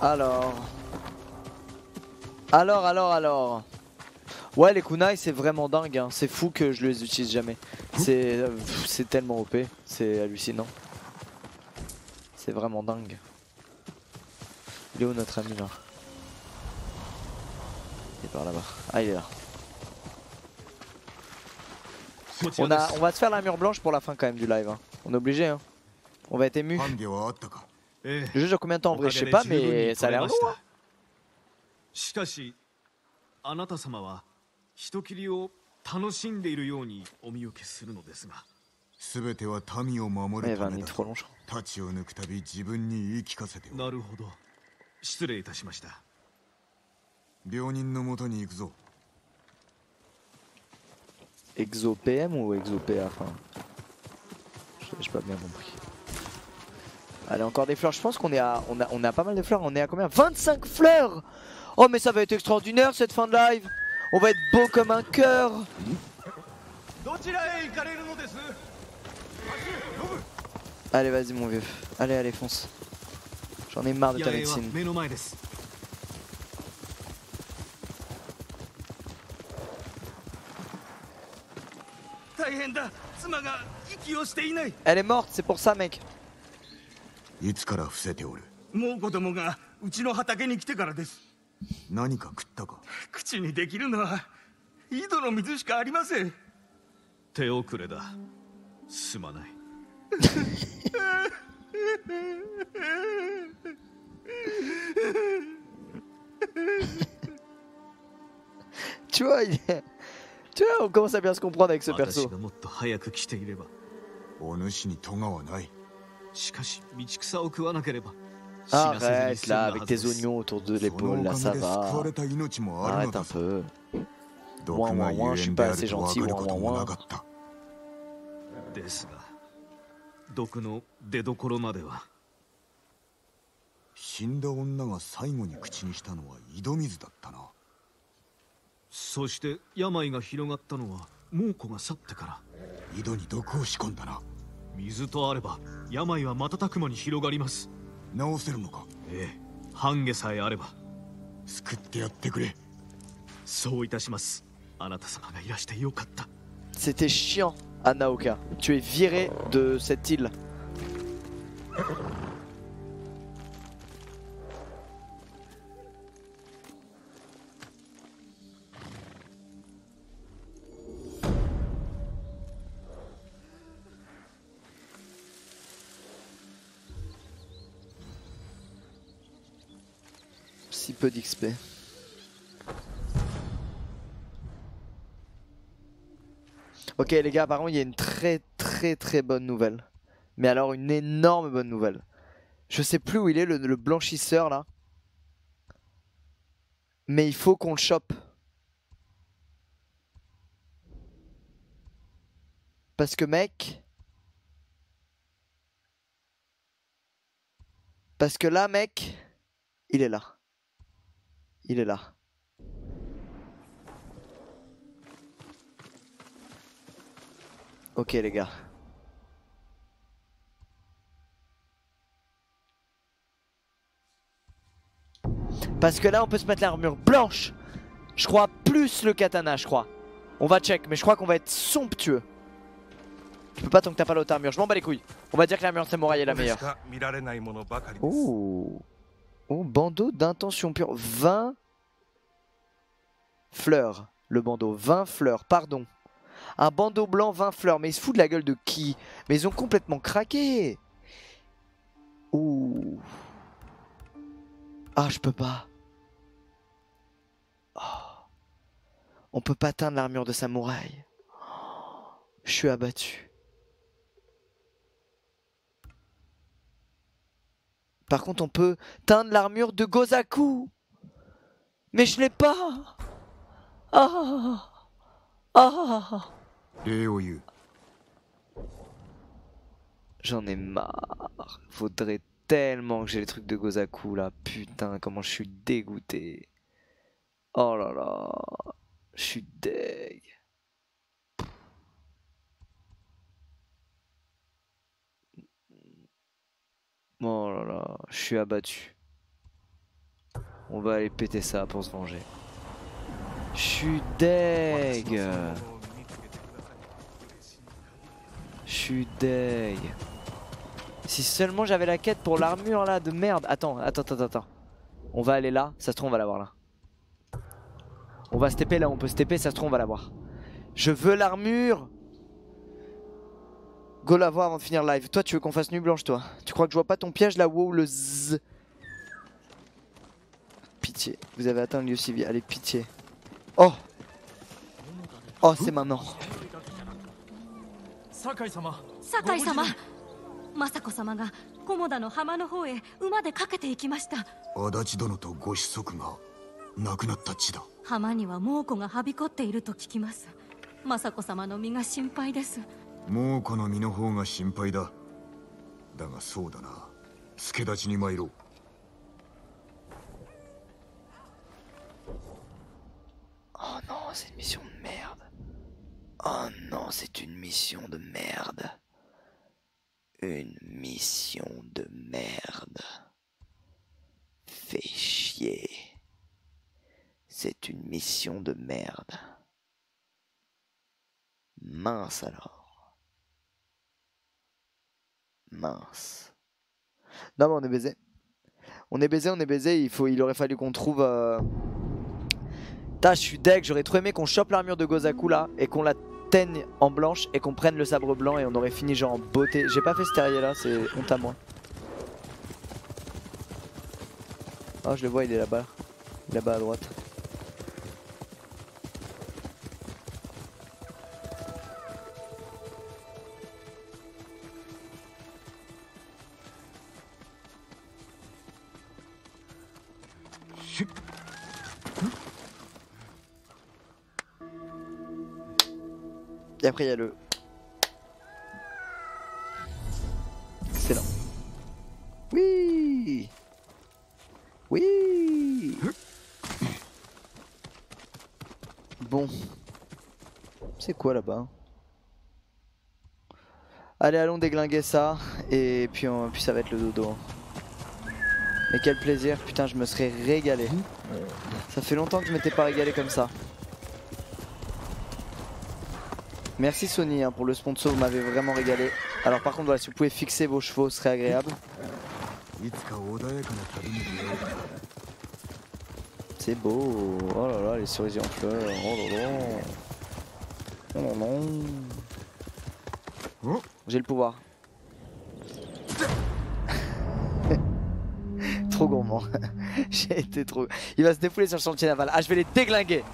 Alors. Alors, alors, alors. Ouais, les kunai, c'est vraiment dingue. hein. C'est fou que je les utilise jamais. C'est euh, tellement OP. C'est hallucinant. C'est vraiment dingue. Il est où notre ami là Il est par là-bas. Ah, il est là. On, a, on va se faire la mur blanche pour la fin quand même du live. hein. On est obligé. Hein. On va être ému. ハンデはあったか ええ Le jeu dure combien de temps en vrai Je sais pas, mais ça a l'air long. hein. しかしあなた様は人斬りを楽しんでいるようにお見受けするのですが全ては民を守 Eh るた ben, め il だ est trop long. je crois. 太刀を抜くたび自分に言い聞かせておるなるほど失礼いたしました病人のもとに行くぞ Exo PM ou Exo PA enfin, je- J'ai pas bien compris. Allez, encore des fleurs. Je pense qu'on est à, on a, on a pas mal de fleurs. On est à combien? 25 fleurs Oh, mais ça va être extraordinaire cette fin de live. On va être beau comme un cœur. Allez, vas-y, mon vieux. Allez, allez, fonce. J'en ai marre de ta médecine. Elle est morte, c'est pour ça, mec. いつから伏せておる？もう子供がうちの畑に来てからです。何か食ったか？口にできるのは井戸の水しかありません。手遅れだ。すまない。Tu vois, il est... Tu vois, on commence à bien se comprendre avec ce 私 perso. しかし道草を食わなければ死なせずに Arrête là, は avec ず tes oignons autour de l'épaule, お là か ça げで救わ va. れた命もある Arrête のだ un ぞ peu. Ouin, ouin, ouin, je suis pas assez gentil, ouin, ouin, ouin. ですが毒の出どころまでは死んだ女が最後に口にしたのは井戸水だったなそして病が広がったのは猛虎が去ってから井戸に毒を仕込んだな水とあれば病は瞬く間に広がります。治せるのか？ええ。半下さえあれば。救ってやってくれ。そういたします。あなた様がいらしてよかった。C'était chiant, Anaoka. Tu es viré de cette île. d'XP. Ok les gars, par contre il y a une très très très bonne nouvelle. Mais alors une énorme bonne nouvelle. Je sais plus où il est le, le blanchisseur là. Mais il faut qu'on le chope. Parce que mec... Parce que là mec, il est là. Il est là. Ok les gars. Parce que là on peut se mettre l'armure blanche. Je crois plus le katana je crois. On va check mais je crois qu'on va être somptueux. Tu peux pas tant que t'as pas l'autre armure. Je m'en bats les couilles. On va dire que l'armure samouraï est la meilleure. Oh. Oh bandeau d'intention pure. 20 fleurs. Le bandeau. 20 fleurs. Pardon. Un bandeau blanc, 20 fleurs. Mais ils se foutent de la gueule de qui? Mais ils ont complètement craqué. Ouh. Ah, je peux pas. Oh. On peut pas teindre l'armure de samouraï. Je suis abattu. Par contre, on peut teindre l'armure de Gozaku. Mais je l'ai pas. Ah. Ah. J'en ai marre. Faudrait tellement que j'ai les trucs de Gozaku là. Putain, comment je suis dégoûté. Oh là là. Je suis deg. Oh là là, je suis abattu. On va aller péter ça pour se venger. Je suis deg. Je suis deg. Si seulement j'avais la quête pour l'armure là de merde. Attends, attends, attends, attends. On va aller là, ça se trouve on va l'avoir là. On va se TP là, on peut se TP, ça se trouve on va l'avoir. Je veux l'armure Go la voir avant de finir live. Toi, tu veux qu'on fasse nuit blanche, toi Tu crois que je vois pas ton piège là Wow, le z. Pitié, vous avez atteint le lieu civil. Allez, pitié. Oh Oh, c'est maintenant. 酒井様酒井様雅子様が菰田の浜の方へ馬で駆けて行きました足立殿とご子息が亡くなった地だ浜には猛虎がはびこっていると聞きます雅子様の身が心配です もうこの身の方が心配だだがそうだな助立ちに参ろう Oh non, c'est une mission de merde. Oh non, c'est une mission de merde. Une mission de merde. Fais chier. C'est une mission de merde. Mince alors. Mince. Non mais on est baisé. On est baisé, on est baisé. Il, faut, il aurait fallu qu'on trouve... Euh... Ta, je suis deg, j'aurais trop aimé qu'on chope l'armure de Gozaku là et qu'on la teigne en blanche et qu'on prenne le sabre blanc et on aurait fini genre en beauté. J'ai pas fait ce terrier là, c'est honte à moi. Oh, je le vois, il est là-bas. Là-bas à droite. Après il y a le... Excellent. Oui Oui Bon. C'est quoi là-bas? Allez, allons déglinguer ça. Et puis, on- puis ça va être le dodo. Mais quel plaisir, putain, je me serais régalé. Ça fait longtemps que je m'étais pas régalé comme ça. Merci Sony hein, pour le sponsor, vous m'avez vraiment régalé. Alors par contre, voilà, si vous pouvez fixer vos chevaux, ce serait agréable. C'est beau. Oh là là, les cerisiers en fleurs. Oh là là. Oh non non. J'ai le pouvoir. trop gourmand. J'ai été trop. Il va se défouler sur le chantier naval. Ah, je vais les déglinguer.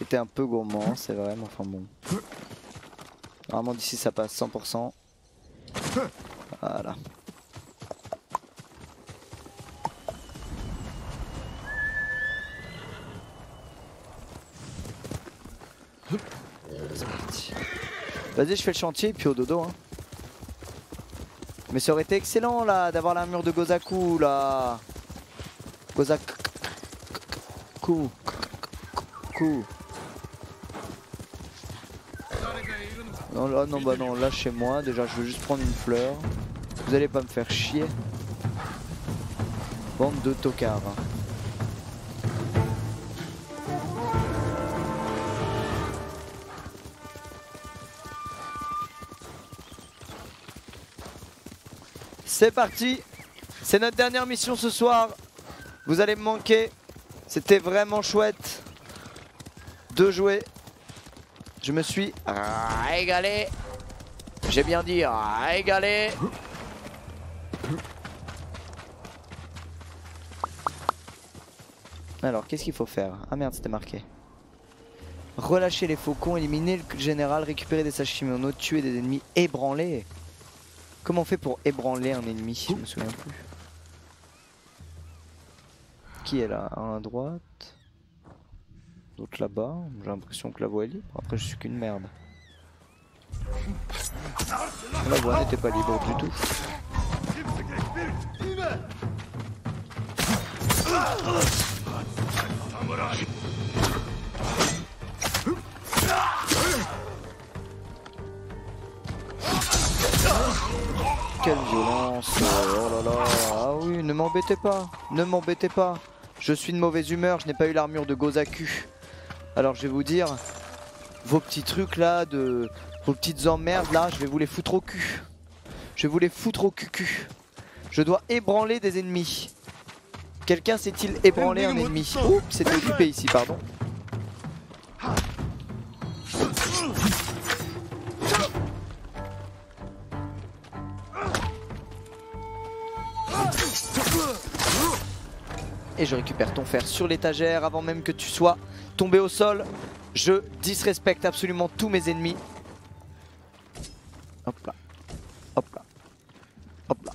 Été un peu gourmand, c'est vrai, mais enfin bon. Normalement d'ici ça passe 100%. Voilà. Vas-y, je fais le chantier puis au dodo. Hein. Mais ça aurait été excellent là d'avoir l'armure de Gozaku là. Gozaku. Ku. Non, là, non, bah non, là chez moi, déjà je veux juste prendre une fleur. Vous allez pas me faire chier. Bande de tocards. hein. C'est parti C'est notre dernière mission ce soir. Vous allez me manquer. C'était vraiment chouette de jouer. Je me suis régalé. J'ai bien dit régalé. Alors, qu'est-ce qu'il faut faire? Ah merde, c'était marqué. Relâcher les faucons, éliminer le général, récupérer des sashimi tuer des ennemis, ébranler. Comment on fait pour ébranler un ennemi Je me souviens plus? Qui est là? À droite. D'autres là-bas. J'ai l'impression que la voie est libre. Après, je suis qu'une merde. La voie n'était pas libre du tout. Quelle violence Oh là là Ah oui, ne m'embêtez pas Ne m'embêtez pas Je suis de mauvaise humeur, je n'ai pas eu l'armure de Gozaku. Alors je vais vous dire, vos petits trucs là, de vos petites emmerdes là, je vais vous les foutre au cul. Je vais vous les foutre au cul. Je dois ébranler des ennemis. Quelqu'un sait-il ébranler un ennemi? Oups, c'était occupé ici, pardon. Et je récupère ton fer sur l'étagère avant même que tu sois tombé au sol. Je disrespecte absolument tous mes ennemis. Hop là. Hop là. Hop là.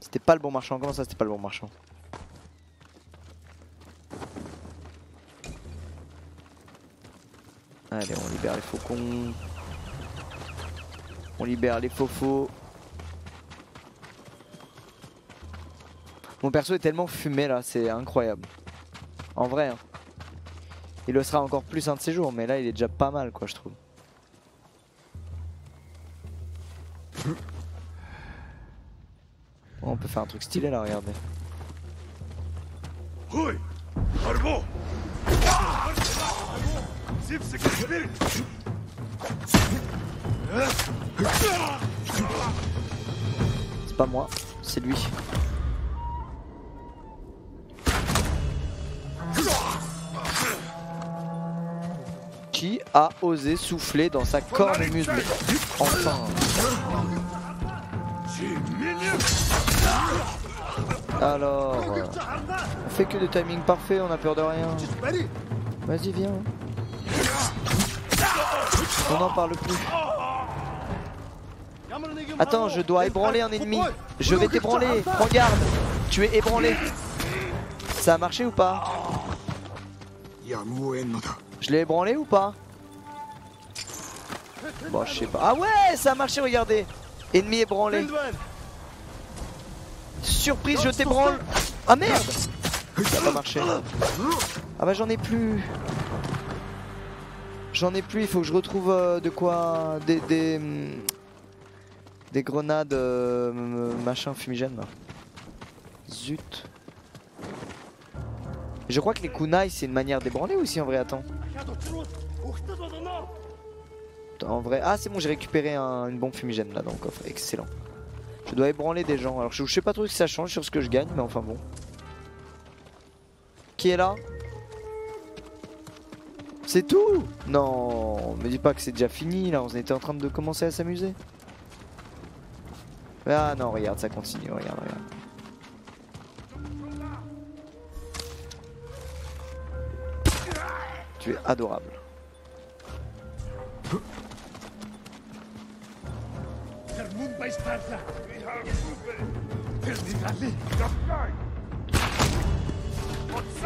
C'était pas le bon marchand. Comment ça c'était pas le bon marchand? Allez, on libère les faucons. On libère les faux. Mon perso est tellement fumé là, c'est incroyable. En vrai. hein. Il le sera encore plus un de ces jours, mais là il est déjà pas mal quoi je trouve. Oh, on peut faire un truc stylé là, regardez. C'est pas moi, c'est lui. A osé souffler dans sa corne musclée Enfin Alors, euh, on fait que des timings parfaits, on a peur de rien. Vas-y, viens. On n'en parle plus. Attends, je dois ébranler un ennemi. Je vais t'ébranler. Prends garde. Tu es ébranlé. Ça a marché ou pas? Je l'ai ébranlé ou pas Bon, je sais pas. Ah ouais, ça a marché, regardez. Ennemi ébranlé. Surprise, je t'ébranle. Ah merde Ça a pas marché. Ah bah j'en ai plus. J'en ai plus, il faut que je retrouve euh, de quoi des des, des grenades euh, machin fumigène. Zut. Je crois que les kunai c'est une manière d'ébranler aussi en vrai, attends. En vrai, ah c'est bon j'ai récupéré un- une bombe fumigène là dans le coffre, excellent. Je dois ébranler des gens, alors je, sais pas trop si ça change sur ce que je gagne, mais enfin bon. Qui est là? C'est tout? Non, me dis pas que c'est déjà fini là, on était en train de commencer à s'amuser. Ah non, regarde, ça continue, regarde, regarde. Tu es adorable.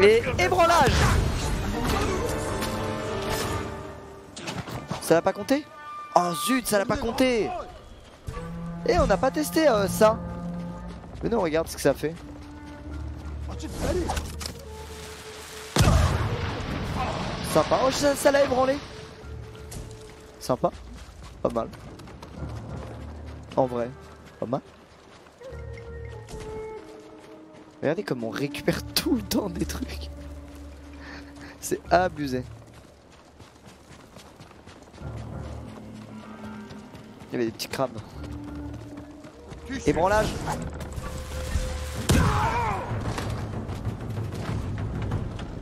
Et ébranlage Ça l'a pas compté? Oh zut, ça l'a pas compté Et on n'a pas testé euh, ça Mais non, regarde ce que ça fait. Sympa. Oh, ça ça l'a ébranlé. Sympa. Pas mal. En vrai, pas mal. Regardez comme on récupère tout le temps des trucs. C'est abusé. Il y avait des petits crabes. Ébranlage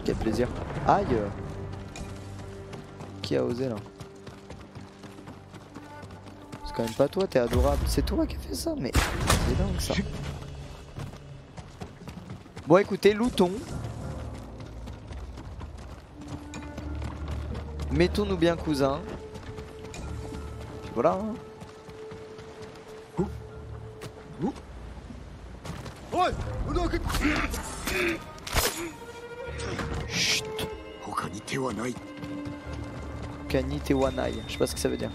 Quel plaisir. Aïe Qui a osé là C'est quand même pas toi, t'es adorable. C'est toi qui as fait ça, mais c'est dingue ça. Bon écoutez, lootons. Mettons-nous bien cousin. Voilà. hein. Chut. Kani Tewanai. Je sais pas ce que ça veut dire.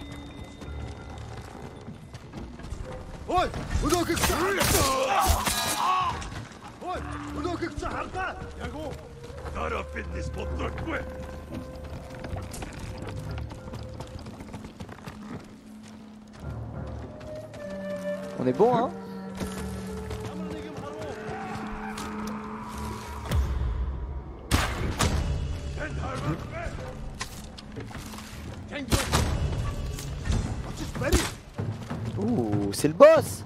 On est bon hein? Ouh, c'est le boss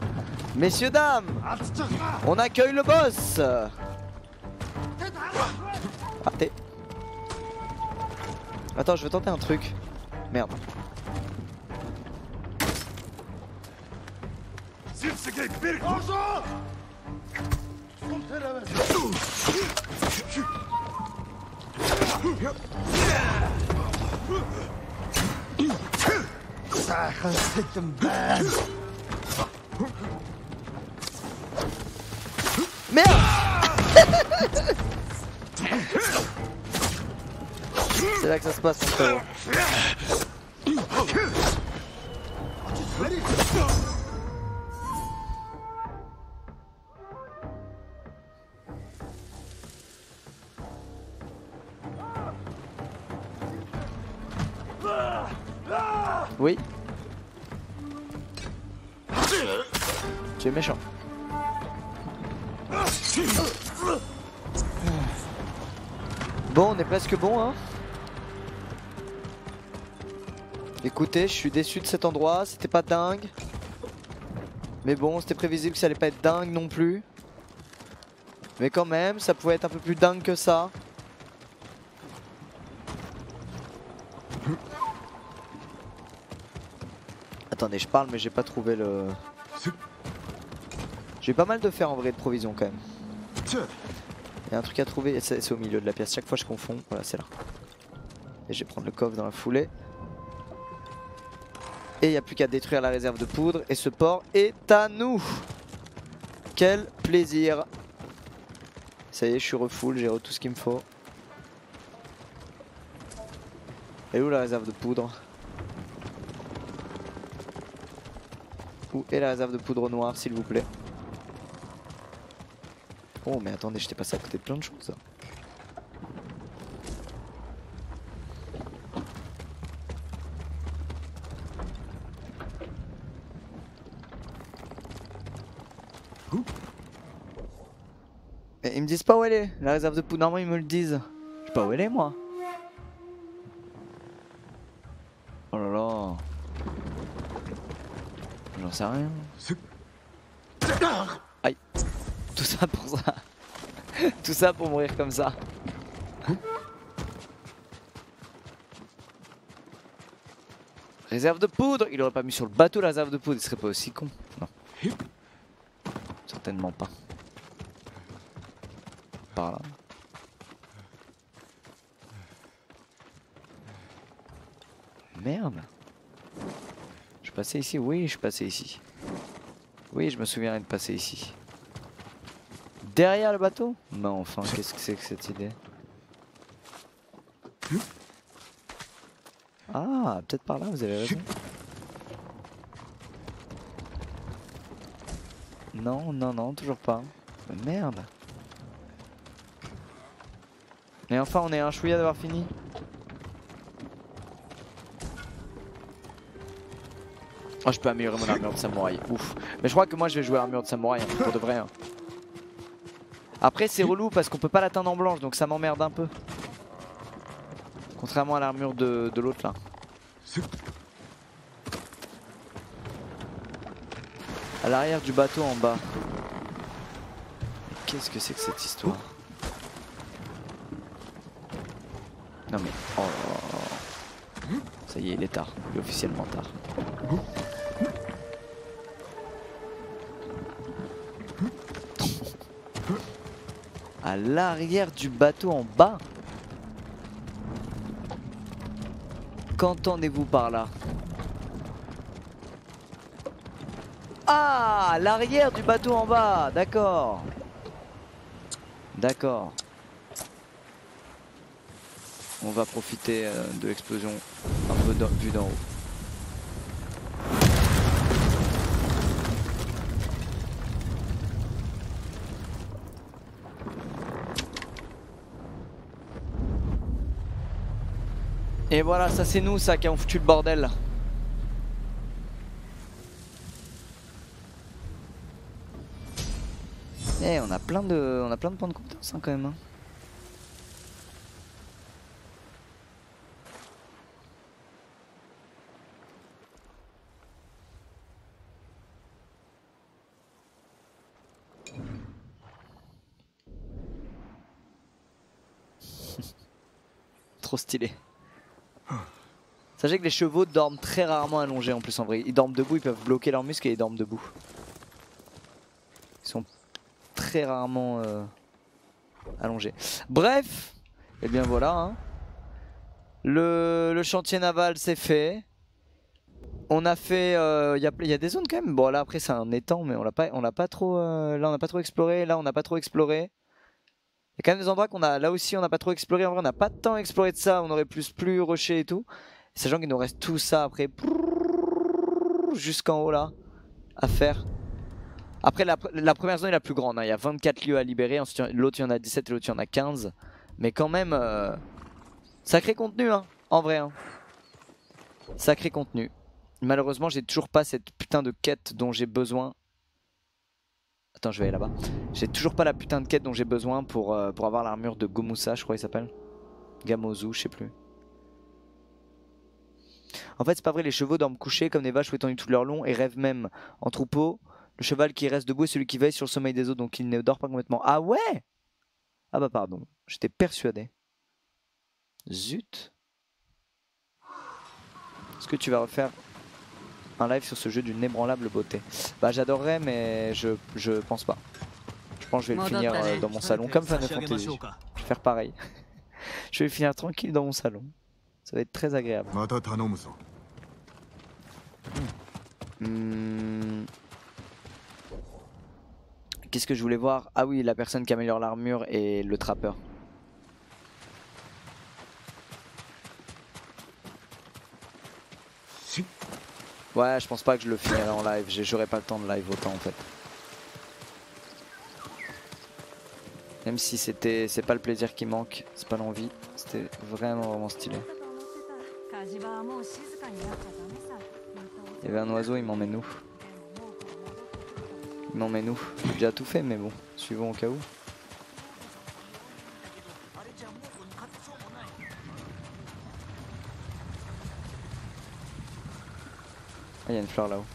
Messieurs, dames On accueille le boss Raté. Attends, je vais tenter un truc. Merde. Merde C'est là que ça se passe, mon frérot. Oui. Es méchant. Bon, on est presque bon, hein. Écoutez, je suis déçu de cet endroit, c'était pas dingue. Mais bon, c'était prévisible que ça allait pas être dingue non plus. Mais quand même, ça pouvait être un peu plus dingue que ça. Attendez, je parle mais j'ai pas trouvé le... J'ai pas mal de fer en vrai de provisions quand même. Il y a un truc à trouver, c'est au milieu de la pièce. Chaque fois je confonds. Voilà, c'est là. Et je vais prendre le coffre dans la foulée. Et il n'y a plus qu'à détruire la réserve de poudre. Et ce port est à nous. Quel plaisir. Ça y est, je suis refull, j'ai tout ce qu'il me faut. Est où la réserve de poudre? Où est la réserve de poudre noire s'il vous plaît? Oh mais attendez, j'étais passé à côté de plein de choses. Ils me disent pas où elle est, la réserve de poudre. Normalement ils me le disent. Je sais pas où elle est moi. Oh là là. J'en sais rien. Tout ça pour mourir comme ça. Réserve de poudre Il aurait pas mis sur le bateau la réserve de poudre, il serait pas aussi con. Non. Certainement pas. Par là. Merde. Je passé ici Oui, je passé ici. Oui, je me souviens de passer ici. Derrière le bateau Non, enfin, qu'est-ce que c'est que cette idée Ah, peut-être par là, vous avez raison. Non, non, non, toujours pas. Merde. Et enfin, on est un chouïa d'avoir fini. Oh, je peux améliorer mon armure de samouraï. Ouf. Mais je crois que moi, je vais jouer armure de samouraï hein, pour de vrai. hein. Après, c'est relou parce qu'on peut pas l'atteindre en blanche, donc ça m'emmerde un peu. Contrairement à l'armure de, de l'autre là. À l'arrière du bateau en bas. Qu'est-ce que c'est que cette histoire Non mais... Oh. Ça y est, il est tard. Il est officiellement tard. L'arrière du bateau en bas Qu'entendez-vous par là? Ah L'arrière du bateau en bas D'accord D'accord. On va profiter euh, de l'explosion un peu vue d'en haut. Et voilà, ça c'est nous ça qui ont foutu le bordel. Eh, on a plein de, on a plein de points de compétence hein, quand même. hein. Trop stylé. Sachez que les chevaux dorment très rarement allongés en plus en vrai. Ils dorment debout, ils peuvent bloquer leurs muscles et ils dorment debout. Ils sont très rarement euh, allongés. Bref, et bien voilà. hein. Le, chantier naval c'est fait. On a fait, euh, il y, a, il y a des zones quand même. Bon là après c'est un étang, mais on l'a pas, on l'a pas trop, euh, là on n'a pas trop exploré. Là on n'a pas trop exploré. Il y a quand même des endroits qu'on a, là aussi on n'a pas trop exploré. En vrai on n'a pas tant exploré de ça. On aurait plus plus rusher et tout. Sachant qu'il nous reste tout ça après jusqu'en haut là à faire. Après la, première zone est la plus grande, hein. il y a 24 lieux à libérer, ensuite l'autre il y en a 17 et l'autre il y en a 15. Mais quand même, euh, sacré contenu hein, en vrai. hein. Sacré contenu. Malheureusement j'ai toujours pas cette putain de quête dont j'ai besoin. Attends je vais aller là-bas. J'ai toujours pas la putain de quête dont j'ai besoin pour, euh, pour avoir l'armure de Gomusa je crois il s'appelle. Gamozu je sais plus. En fait, c'est pas vrai, les chevaux dorment couchés comme des vaches ou étendus tout leur long et rêvent même en troupeau. Le cheval qui reste debout est celui qui veille sur le sommeil des autres, donc il ne dort pas complètement. Ah ouais? Ah bah pardon, j'étais persuadé. Zut. Est-ce que tu vas refaire un live sur ce jeu d'une ébranlable beauté? Bah j'adorerais, mais je, je pense pas. Je pense que je vais le finir euh, dans mon salon comme Final Fantasy. Je vais faire pareil. je vais le finir tranquille dans mon salon. Ça va être très agréable. Mmh. Qu'est-ce que je voulais voir? Ah oui, la personne qui améliore l'armure et le trappeur. Ouais, je pense pas que je le finirai en live. J'aurai pas le temps de live autant en fait. Même si c'était, c'est pas le plaisir qui manque, c'est pas l'envie. C'était vraiment vraiment stylé. Il y avait un oiseau, il m'emmène où Il m'emmène où J'ai déjà tout fait, mais bon, suivons au cas où. Ah, il y a une fleur là-haut.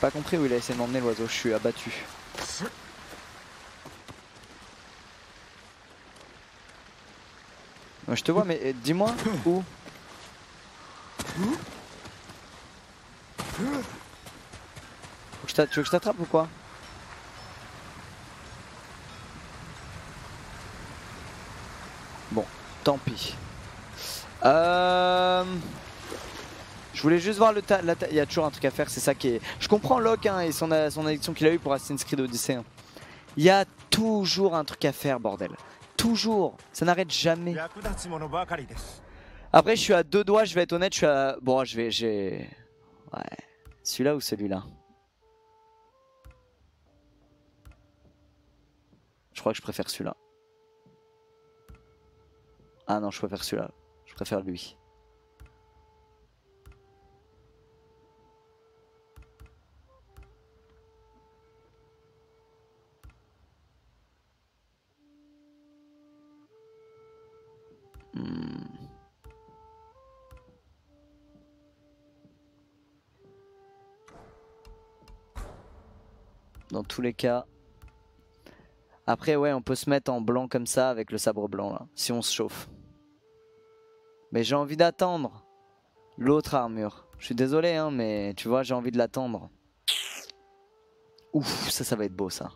Pas compris où il a essayé de m'emmener l'oiseau, je suis abattu. je te vois, mais euh, dis-moi où tu veux que je t'attrape ou quoi? Bon, tant pis. Euh... Je voulais juste voir le ta la Il y a toujours un truc à faire, c'est ça qui est. Je comprends Locke hein, et son, son addiction qu'il a eu pour Assassin's Creed Odyssey. Hein. Il y a toujours un truc à faire, bordel. Toujours. Ça n'arrête jamais. Après, je suis à deux doigts, je vais être honnête. Je suis à. Bon, je vais. J'ai. Ouais. Celui-là ou celui-là? Je crois que je préfère celui-là. Ah non, je préfère celui-là. Je préfère lui. Hmm. Dans tous les cas, après, ouais, on peut se mettre en blanc comme ça avec le sabre blanc, là, si on se chauffe. Mais j'ai envie d'attendre l'autre armure. Je suis désolé, hein, mais tu vois, j'ai envie de l'attendre. Ouf, ça, ça va être beau, ça.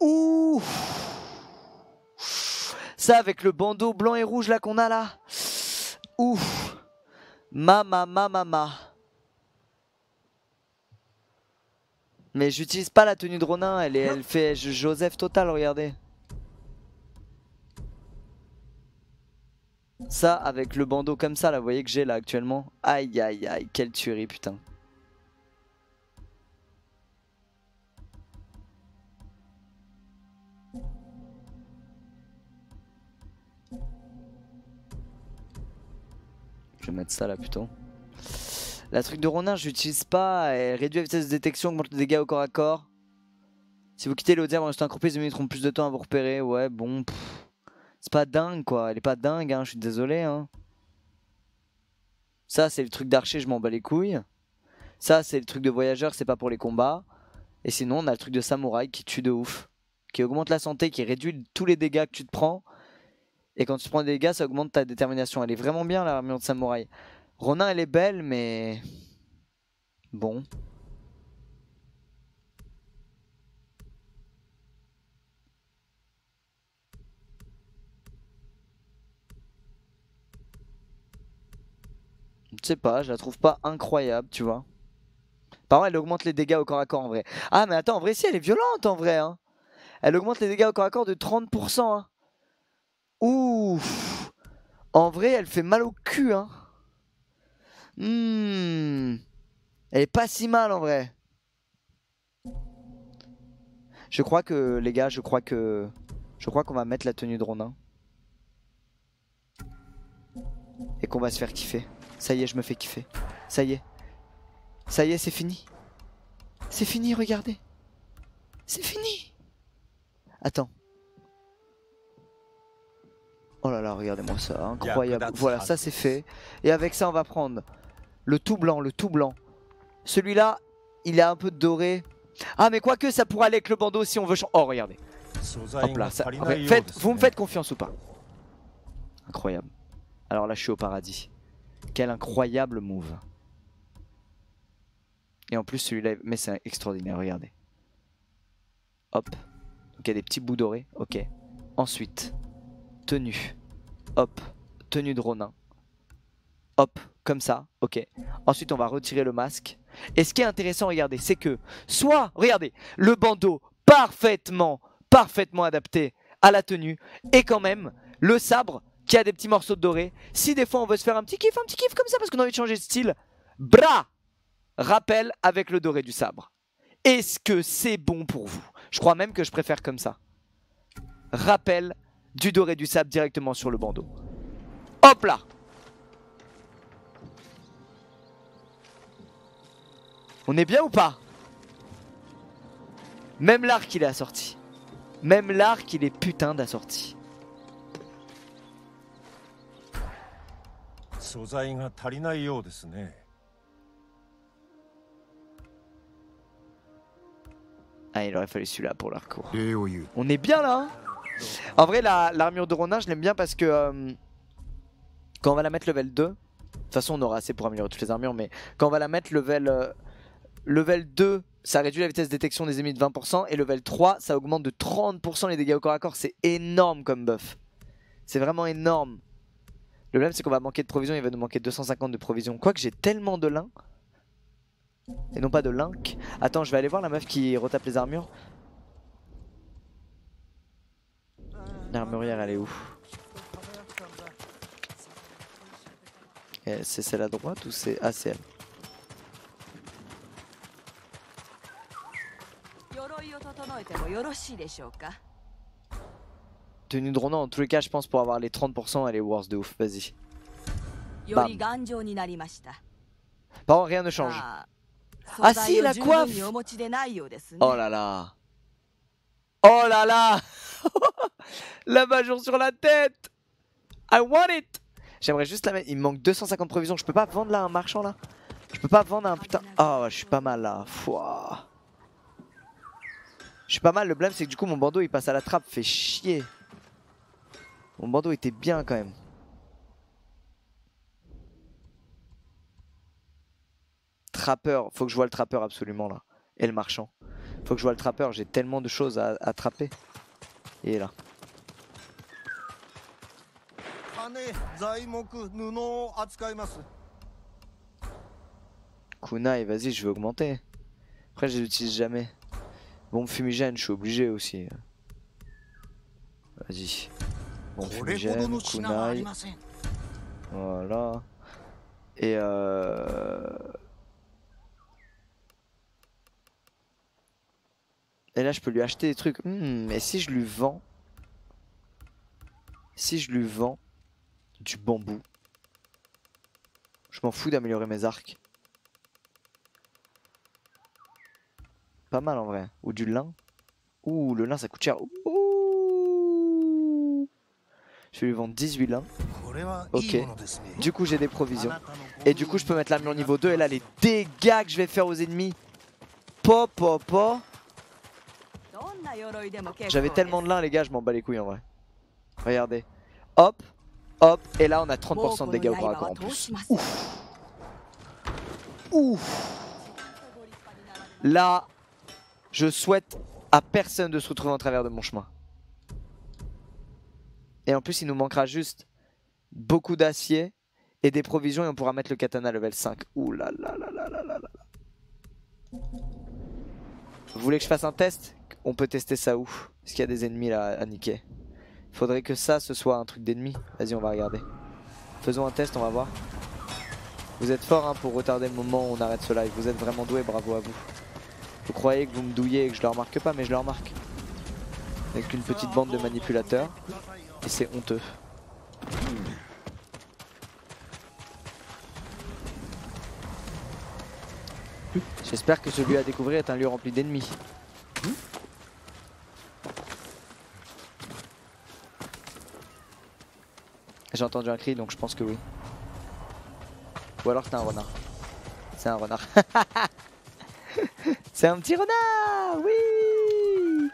Ouf Ça, avec le bandeau blanc et rouge, là, qu'on a, là. Ouf Mama, mama, mama. Mais j'utilise pas la tenue de Ronin, elle, est, elle fait Joseph total, regardez. Ça, avec le bandeau comme ça, là, vous voyez que j'ai là actuellement. Aïe, aïe, aïe, quelle tuerie, putain. Je vais mettre ça là plutôt. La truc de Ronin, je l'utilise pas. Elle réduit la vitesse de détection, augmente les dégâts au corps à corps. Si vous quittez l'Audière en restant accroupi, les mettront plus de temps à vous repérer. Ouais, bon. C'est pas dingue quoi. Elle est pas dingue, hein. je suis désolé. Hein. Ça, c'est le truc d'archer, je m'en bats les couilles. Ça, c'est le truc de voyageur, c'est pas pour les combats. Et sinon, on a le truc de samouraï qui tue de ouf. Qui augmente la santé, qui réduit tous les dégâts que tu te prends. Et quand tu prends des dégâts, ça augmente ta détermination. Elle est vraiment bien l'armure de samouraï. Ronin, elle est belle, mais... Bon. Je sais pas, je la trouve pas incroyable, tu vois. Par contre, elle augmente les dégâts au corps à corps en vrai. Ah, mais attends, en vrai, si, elle est violente en vrai. Hein. Elle augmente les dégâts au corps à corps de 30%. Hein. Ouh En vrai, elle fait mal au cul. Hein. Hmm. Elle est pas si mal en vrai. Je crois que, les gars, je crois que... Je crois qu'on va mettre la tenue de Ronin. Et qu'on va se faire kiffer. Ça y est, je me fais kiffer. Ça y est. Ça y est, c'est fini. C'est fini, regardez. C'est fini. Attends. Oh là là, regardez-moi ça, incroyable. Voilà, ça c'est fait. Et avec ça, on va prendre le tout blanc, le tout blanc. Celui-là, il a un peu doré. Ah, mais quoique, ça pourrait aller avec le bandeau si on veut... Oh, regardez. Hop là, ça... vous me faites confiance ou pas? Incroyable. Alors là, je suis au paradis. Quel incroyable move. Et en plus, celui-là... Mais c'est extraordinaire, regardez. Hop. Donc il y a des petits bouts dorés. Ok. Ensuite, tenue. Hop. Tenue de Ronin. Hop comme ça, ok. Ensuite, on va retirer le masque. Et ce qui est intéressant, regardez, c'est que soit, regardez, le bandeau parfaitement, parfaitement adapté à la tenue, et quand même le sabre qui a des petits morceaux de doré. Si des fois on veut se faire un petit kiff, un petit kiff comme ça parce qu'on a envie de changer de style, bras rappel avec le doré du sabre. Est-ce que c'est bon pour vous? Je crois même que je préfère comme ça. Rappel du doré du sable directement sur le bandeau. Hop là On est bien ou pas? Même l'arc il est assorti. Même l'arc il est putain d'assorti. Ah il aurait fallu celui-là pour l'arc. On est bien là hein? En vrai, l'armure de Ronin, je l'aime bien parce que euh, quand on va la mettre level 2, de toute façon, on aura assez pour améliorer toutes les armures, mais quand on va la mettre level, euh, level 2, ça réduit la vitesse de détection des ennemis de 20%, et level 3, ça augmente de 30% les dégâts au corps à corps. C'est énorme comme buff. C'est vraiment énorme. Le problème, c'est qu'on va manquer de provisions, il va nous manquer 250 de provisions. Quoique j'ai tellement de lin. Et non pas de link. Attends, je vais aller voir la meuf qui retape les armures. L'armurière, elle est où C'est celle à droite ou c'est... Elle. Tenue de Ronan, en tous les cas, je pense pour avoir les 30%, elle est worse de ouf. Vas-y. Par contre, rien ne change. Ah si, la coiffe Oh là là Oh là là La bajour sur la tête I want it J'aimerais juste la mettre. Il me manque 250 provisions. Je peux pas vendre là un marchand là? Je peux pas vendre un putain. Oh, je suis pas mal là. Fouah. Je suis pas mal. Le problème, c'est que du coup, mon bandeau il passe à la trappe. Fait chier. Mon bandeau était bien quand même. Trappeur, faut que je vois le trappeur absolument là. Et le marchand. Faut que je vois le trappeur, j'ai tellement de choses à attraper. Et là. Kunai, vas-y, je vais augmenter. Après, je les utilise jamais. Bon, fumigène, je suis obligé aussi. Vas-y. Bon, fumigène, kunai. Voilà. Et euh... Et là, je peux lui acheter des trucs. Hmm, mais si je lui vends... Si je lui vends du bambou, je m'en fous d'améliorer mes arcs. Pas mal en vrai. Ou du lin. Ouh, le lin ça coûte cher. Ouh. Je vais lui vendre 18 lins. Ok. Du coup j'ai des provisions. Et du coup je peux mettre l'armure niveau 2. Et là les dégâts que je vais faire aux ennemis. Pop, pop, pop. J'avais tellement de lin les gars, je m'en bats les couilles en vrai. Regardez. Hop, hop, et là on a 30% de dégâts au corps à corps en plus. Ouf. Ouf. Là, je souhaite à personne de se retrouver en travers de mon chemin. Et en plus, il nous manquera juste beaucoup d'acier et des provisions et on pourra mettre le katana level 5. Ouh là là là là là là là. Vous voulez que je fasse un test? On peut tester ça où Est-ce qu'il y a des ennemis là à niquer Faudrait que ça ce soit un truc d'ennemi. Vas-y on va regarder. Faisons un test, on va voir. Vous êtes fort hein, pour retarder le moment où on arrête ce live. Vous êtes vraiment doué, bravo à vous. Vous croyez que vous me douillez et que je le remarque pas, mais je le remarque. Avec une petite bande de manipulateurs. Et c'est honteux. J'espère que celui à découvrir est un lieu rempli d'ennemis. J'ai entendu un cri donc je pense que oui. Ou alors c'est un renard. C'est un renard. c'est un petit renard Oui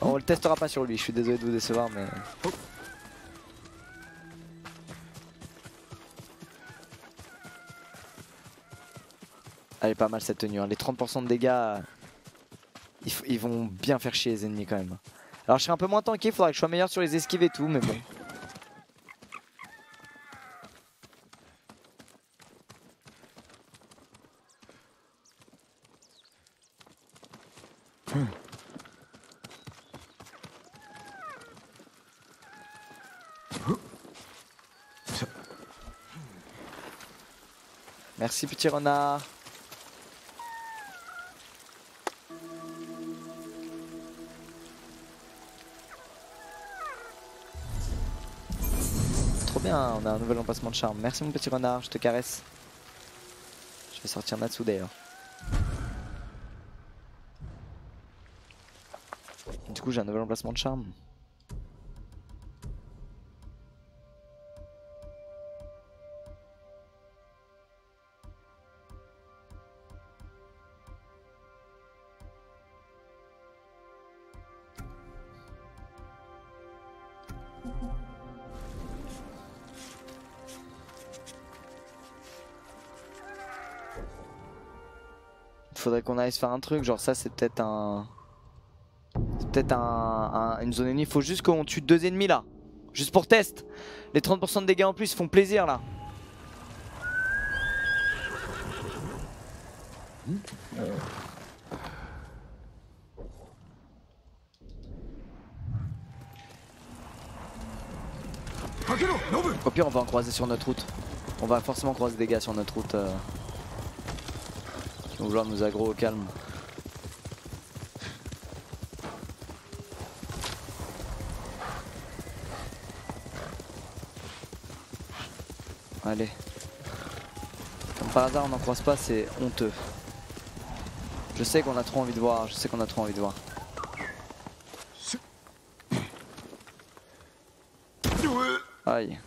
On le testera pas sur lui, je suis désolé de vous décevoir mais... Elle est pas mal cette tenue, hein. les 30% de dégâts ils, vont bien faire chier les ennemis quand même. Alors je serai un peu moins tanké, faudra que je sois meilleur sur les esquives et tout, mais bon. Hmm. Merci petit renard on a un nouvel emplacement de charme. Merci mon petit renard, je te caresse. Je vais sortir Natsu d'ailleurs. Du coup j'ai un nouvel emplacement de charme. Aille se faire un truc, genre ça c'est peut-être un... C'est peut-être un, un- une zone ennemie, faut juste qu'on tue deux ennemis là. Juste pour test. Les 30% de dégâts en plus font plaisir là. Au pire on va en croiser sur notre route. On va forcément croiser des gars sur notre route. euh, qui vont vouloir nous aggro au calme. Allez. Comme par hasard on n'en croise pas, c'est honteux. Je sais qu'on a trop envie de voir, je sais qu'on a trop envie de voir. Aïe.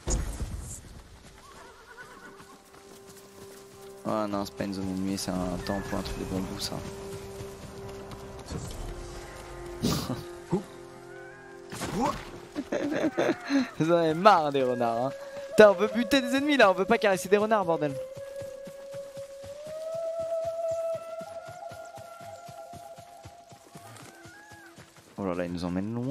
Ah non, c'est pas une zone ennemie, c'est un temple ou un truc de bambou ça. Vous en avez marre des renards hein. Putain, on veut buter des ennemis là, on veut pas caresser des renards bordel. Oh là là, il nous emmène loin.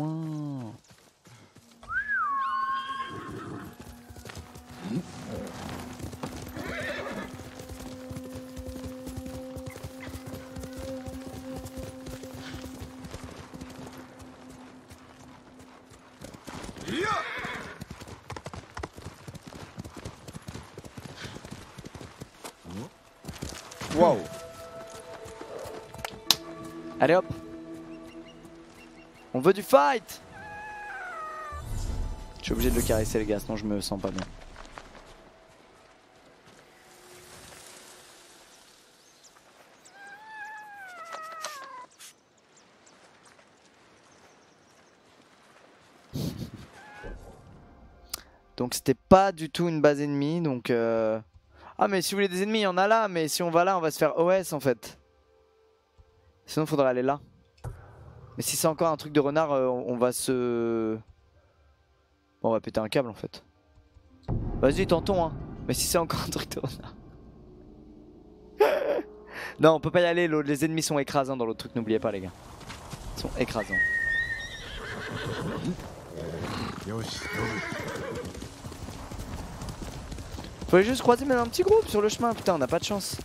Veut du fight Je suis obligé de le caresser les gars, sinon je me sens pas bien. Donc c'était pas du tout une base ennemie, donc... euh, Ah mais si vous voulez des ennemis, il y en a là, mais si on va là, on va se faire OS en fait. Sinon faudrait aller là. Mais si c'est encore un truc de renard, euh, on va se... Bon, on va péter un câble en fait. Vas-y, tentons hein. Mais si c'est encore un truc de renard. non, on peut pas y aller, les ennemis sont écrasants dans l'autre truc, n'oubliez pas les gars. Ils sont écrasants. Fallait juste croiser même un petit groupe sur le chemin, putain, on n'a pas de chance.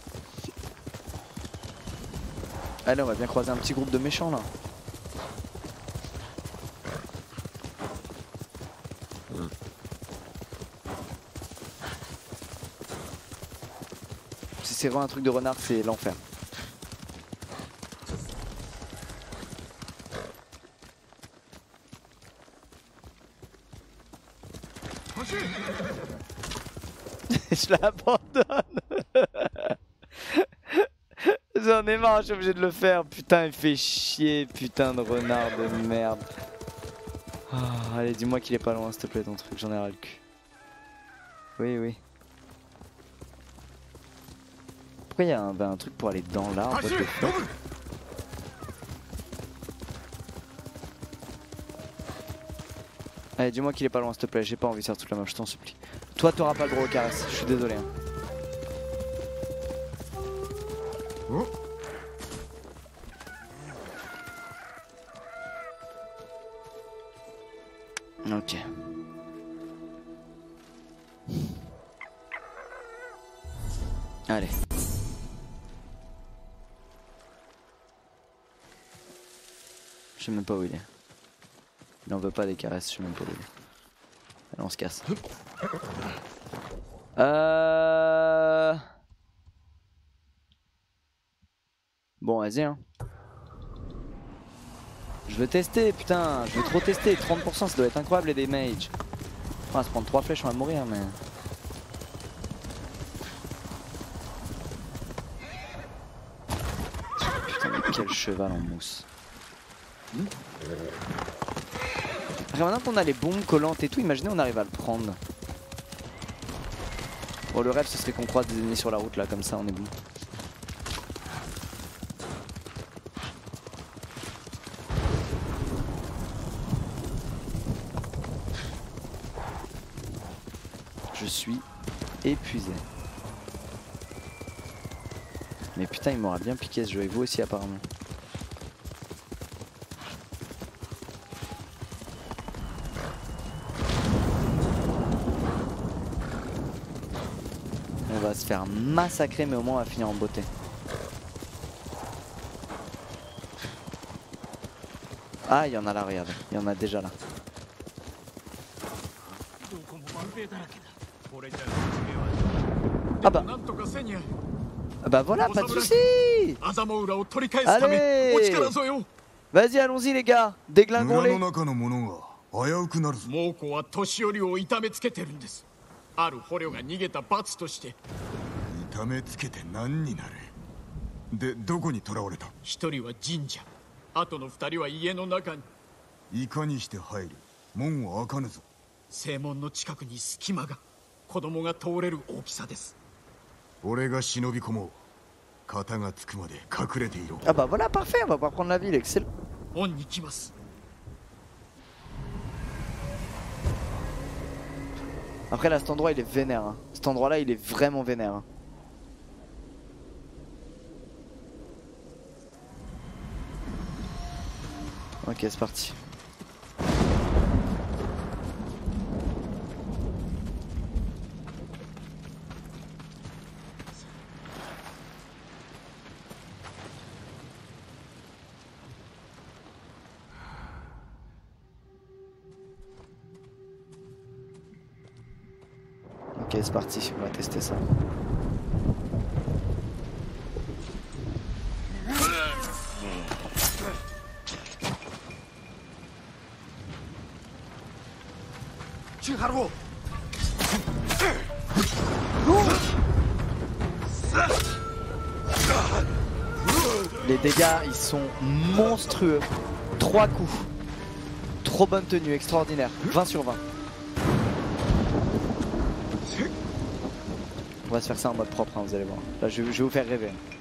Allez, on va bien croiser un petit groupe de méchants là. C'est vraiment un truc de renard, c'est l'enfer. je l'abandonne. J'en ai marre, je suis obligé de le faire. Putain, il fait chier, putain de renard de merde. Ah, allez, dis-moi qu'il est pas loin, s'il te plaît, ton truc, j'en ai ras le cul. Oui, oui. Il y a un, bah, un truc pour aller dans l'arbre Allez, dis-moi qu'il est pas loin, s'il te plaît, j'ai pas envie de faire toute la map, je t'en supplie. Toi, t'auras pas le droit au caresse, je suis désolé. hein. Pas où il est. Il en veut pas des caresses, je sais même pas où il est. Allez, on se casse. Euh... Bon, vas-y. Hein. Je veux tester, putain. Je veux trop tester. 30%, ça doit être incroyable les damages. On va se prendre 3 flèches, on va mourir, mais. Putain, mais quel cheval en mousse. Maintenant qu'on a les bombes collantes et tout, imaginez on arrive à le prendre. Bon, le rêve ce serait qu'on croise des ennemis sur la route là, comme ça on est bon. Je suis épuisé. Mais putain, il m'aura bien piqué ce jeu, et vous aussi apparemment. faire massacrer, mais au moins on va finir en beauté. Ah, il y en a là, regarde. Il y en a déjà là. Ah bah. Ah bah voilà, pas de soucis Allez Vas-y, allons-y les gars Déglinguons-les 村の中の者が危うくなるぞ猛虎は年寄りを痛めつけてるんですある捕虜が逃げた罰として 痛めつけて何になるでどこに囚われた？一人は神社。あの二人は家の中に。いかにして入る？門は開かぬぞ。正門の近くに隙間が。子供が通れる大きさです。俺が忍び込もう。肩がつくまで隠れていパフェはばビルくせるオンに来ます。Après là cet endroit il est vénère. Ok, c'est parti. Monstrueux. 3 coups. Trop bonne tenue, extraordinaire. 20 sur 20. On va se faire ça en mode propre, hein, vous allez voir. Là, je, je vais vous faire rêver.「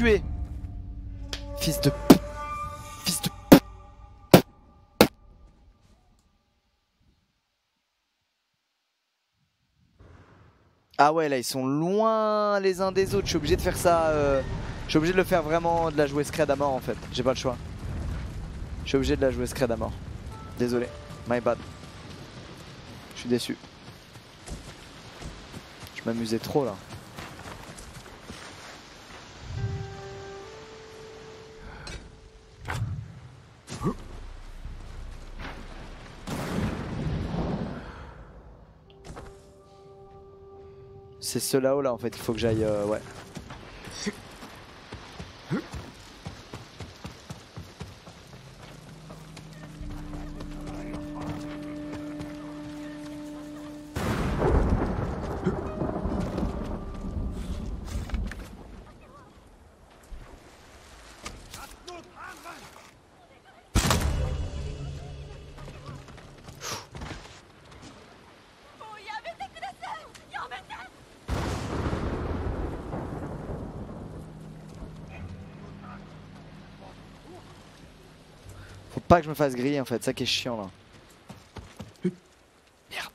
Fils de Fils de Ah ouais, là, ils sont loin les uns des autres. Je suis obligé de faire ça. euh, Je suis obligé de le faire vraiment, de la jouer scred à mort en fait. J'ai pas le choix. Je suis obligé de la jouer scred à mort. Désolé. My bad. Je suis déçu. Je m'amusais trop là. C'est ce là-haut là en fait, il faut que j'aille. euh, ouais. pas que je me fasse griller en fait, ça qui est chiant là. Merde.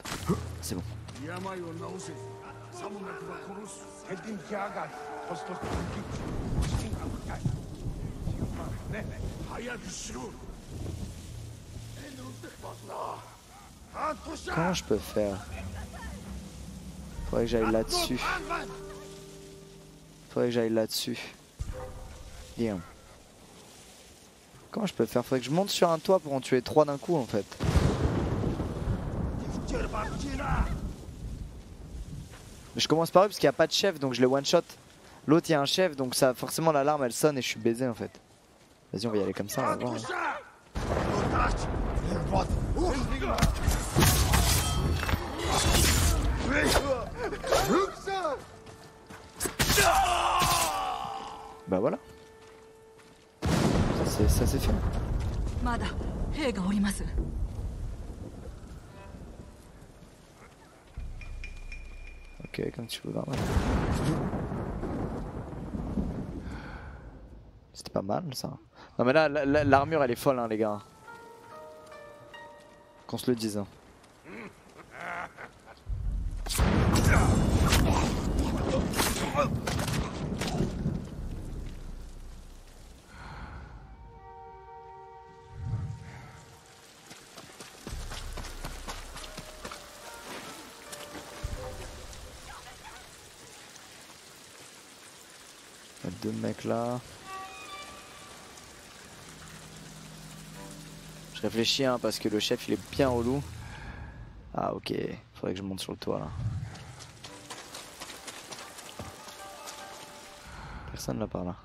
C'est bon. Comment je peux faire? Faudrait que j'aille là-dessus. Faudrait que j'aille là-dessus. Damn. Comment je peux faire? Faudrait que je monte sur un toit pour en tuer trois d'un coup en fait. Mais je commence par eux parce qu'il n'y a pas de chef donc je les one shot. L'autre il y a un chef donc ça forcément l'alarme elle sonne et je suis baisé en fait. Vas-y on va y aller comme ça, on va voir. Bah voilà c'est ça c'est fait. Ok, comme tu peux voir. C'était pas mal ça. Non mais là, l'armure elle est folle hein les gars. Qu'on se le dise. Hein. Là. Je réfléchis hein, parce que le chef il est bien relou. Ah ok, faudrait que je monte sur le toit là. Personne là par là.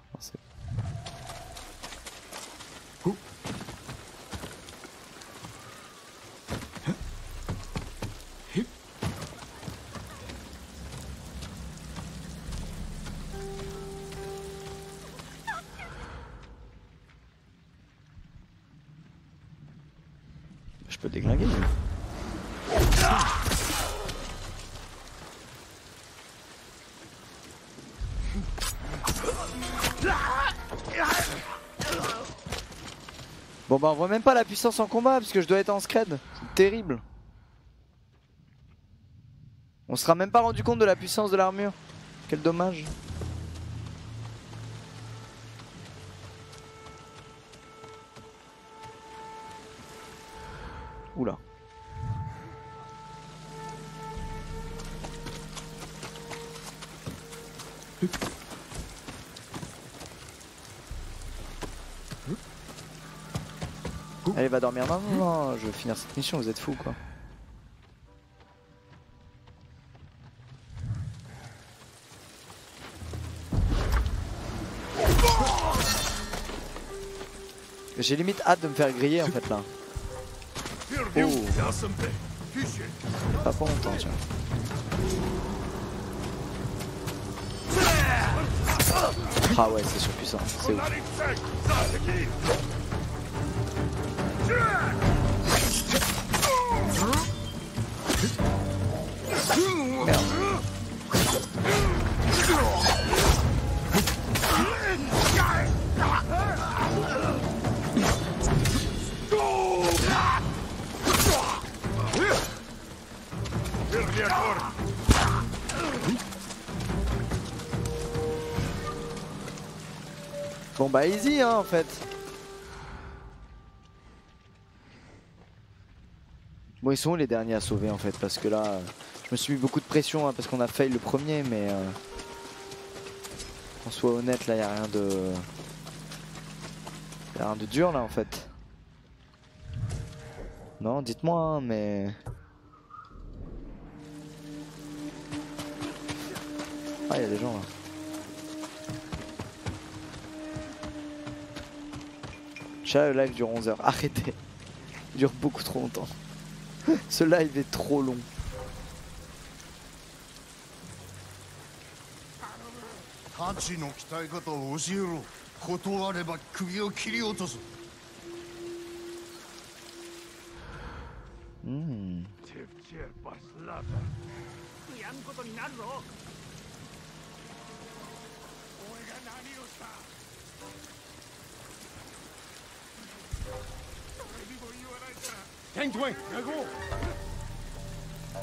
Bon bah on voit même pas la puissance en combat parce que je dois être en scred. Terrible. On sera même pas rendu compte de la puissance de l'armure. Quel dommage. Oula. Allez, va dormir. Non, non, non, je veux finir cette mission, vous êtes fous quoi. J'ai limite hâte de me faire griller en fait là. Oh. Pas pour longtemps, tiens. Ah ouais, c'est surpuissant, c'est ouf. Bon bah easy hein en fait. Ils sont les derniers à sauver en fait parce que là euh, je me suis mis beaucoup de pression hein, parce qu'on a fail le premier mais euh, qu'on soit honnête là y a rien de y a rien de dur là en fait. Non dites-moi hein, mais Ah il y a des gens là. Chat, le live dure 11 heures. Arrêtez. Il dure beaucoup trop longtemps. Ce live est trop long. ハ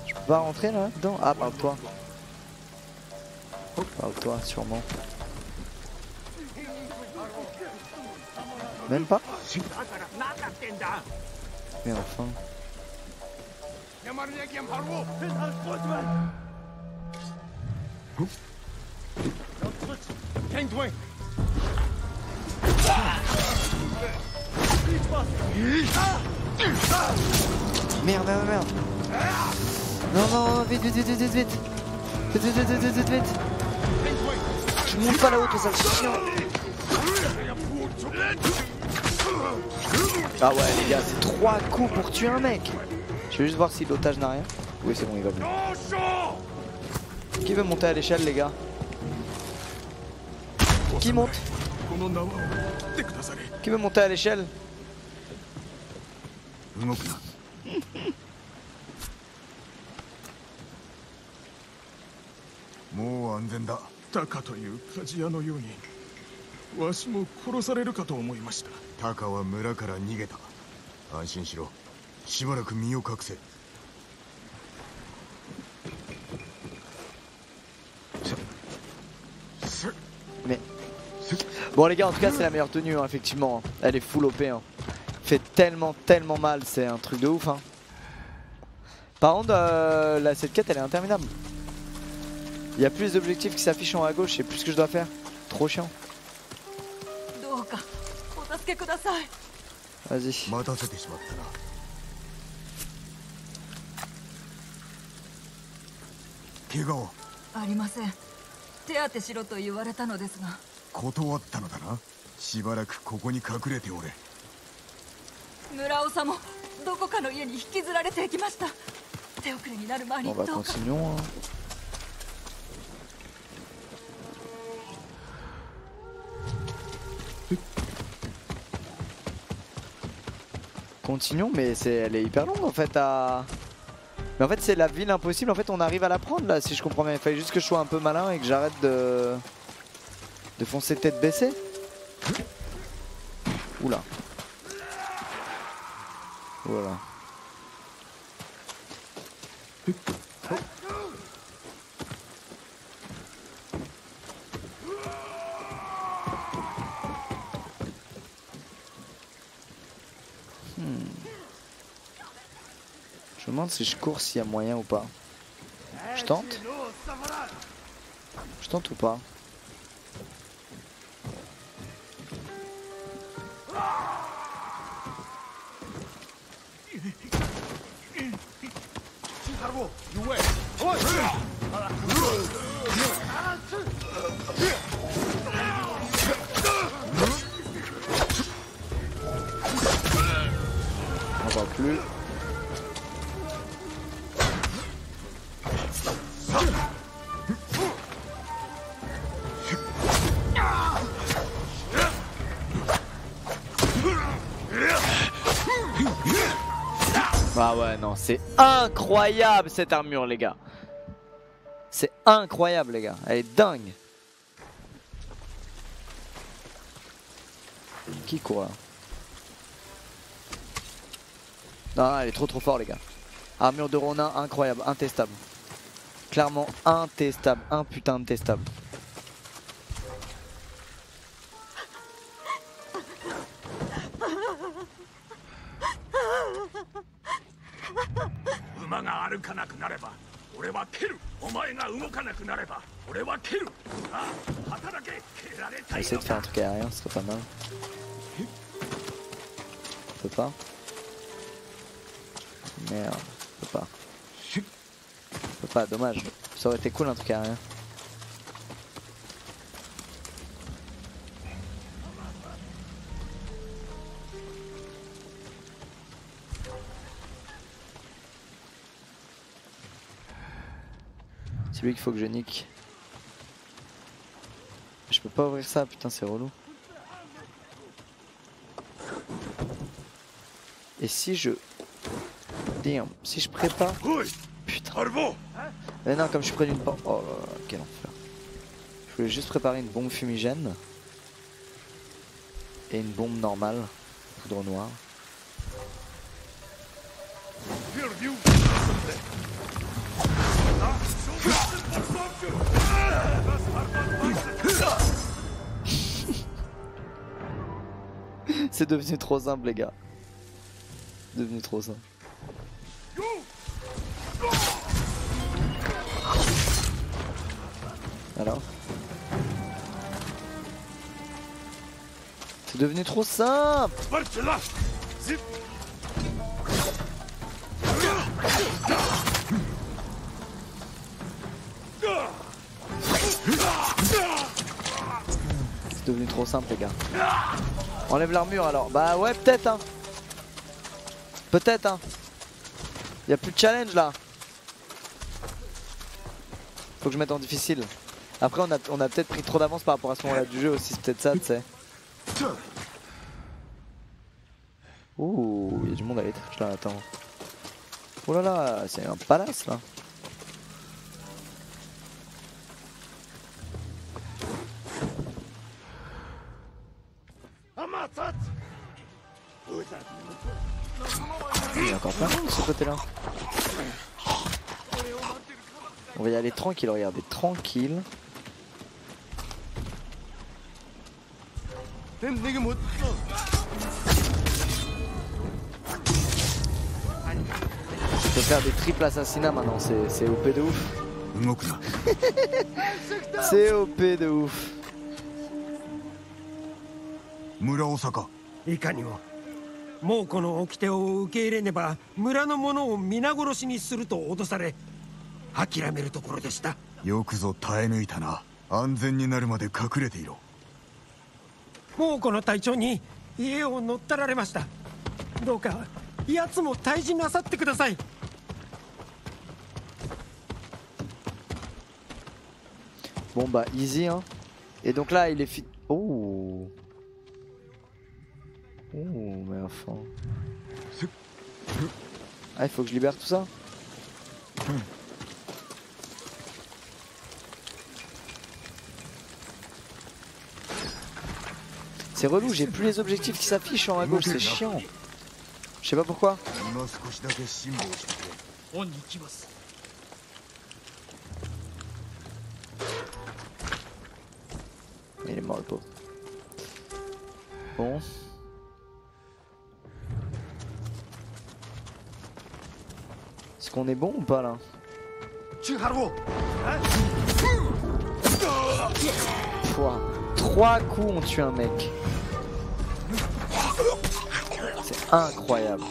Je peux pas rentrer là dedans? Ah, parle-toi. Parle-toi, sûrement. Même pas? Mais enfin. Merde, merde, merde. Non, non, vite, vite, vite, vite, vite, vite. Vite, vite, vite, vite, vite, vite. Je monte pas là-haut, tout ça, chiant. Ah ouais, les gars, c'est trois coups pour tuer un mec. Je vais juste voir si l'otage n'a rien. Oui, c'est bon, il va bien. Qui veut monter à l'échelle, les gars? Qui monte? Qui veut monter à l'échelle? 動くなもう安全だタカという鍛冶屋のようにわしも殺されるかと思いましたタカは村から逃げた安心しろしばらく身を隠せ Mais. Bon, les gars, en tout cas, c'est la meilleure tenue, hein, effectivement. Elle est full OP. Hein. fait tellement tellement mal, c'est un truc de ouf hein. Par contre euh, cette quête elle est interminable. Il y a plus d'objectifs qui s'affichent en haut à gauche, je sais plus ce que je dois faire. Trop chiant. Vas-y. On va continuons. Hein. Continuons, mais c'est, elle est hyper longue en fait à... Mais en fait c'est la ville impossible, en fait on arrive à la prendre là si je comprends bien. Il fallait juste que je sois un peu malin et que j'arrête de... de foncer tête baissée. Oula. Voilà. Hmm. Je me demande si je cours s'il y a moyen ou pas. Je tente Je tente ou pas On va plus. Ah ouais non c'est incroyable cette armure les gars C'est incroyable les gars Elle est dingue Qui court là Non, non, elle est trop trop fort les gars. Armure de Ronin incroyable, intestable. Clairement intestable, un putain de testable. 馬が歩かなくなれば俺は蹴るお前が動かなくなれば俺は蹴るさあ働け蹴られ On た va い essayer の de faire か un truc aérien, ce serait pas mal. Je peux pas Merde, je peux pas. Je peux pas, dommage. Ça aurait été cool un truc aérien. C'est lui qu'il faut que je nique. Je peux pas ouvrir ça, putain c'est relou. Et si je... Damn, si je prépare... Putain. Mais non, comme je suis près d'une porte... Oh là là, quel enfer. Je voulais juste préparer une bombe fumigène. Et une bombe normale. Poudre noire. C'est devenu trop simple, les gars. Devenu trop simple. Alors C'est devenu trop simple C'est devenu trop simple les gars. Enlève l'armure alors. Bah ouais peut-être hein. Peut-être hein. Y a plus de challenge là. Faut que je mette en difficile. Après on a, on a peut-être pris trop d'avance par rapport à ce moment-là du jeu aussi, c'est peut-être ça tu sais. Ouh, y a du monde à l'étage là, attends. Oh là là, c'est un palace là. Il y a encore plein de monde de ce côté là. On va y aller tranquille, regardez, tranquille. Je peux faire des triples assassinats maintenant, c'est OP de ouf. c'est OP de ouf. 村尾坂いかにももうこの掟を受け入れねば村の者を皆殺しにすると脅され諦めるところでしたよくぞ耐え抜いたな安全になるまで隠れていろもうこの隊長に家を乗っ取られましたどうか奴も退治なさってください Bon bah easy hein. Et donc là il est fit. Oh. Oh mais enfin. Ah il faut que je libère tout ça C'est relou, j'ai plus les objectifs qui s'affichent en à gauche, c'est chiant. Je sais pas pourquoi. Il est mort le pauvre. Bon. Qu'on est bon ou pas là Pouah. Trois coups on tue un mec. C'est incroyable.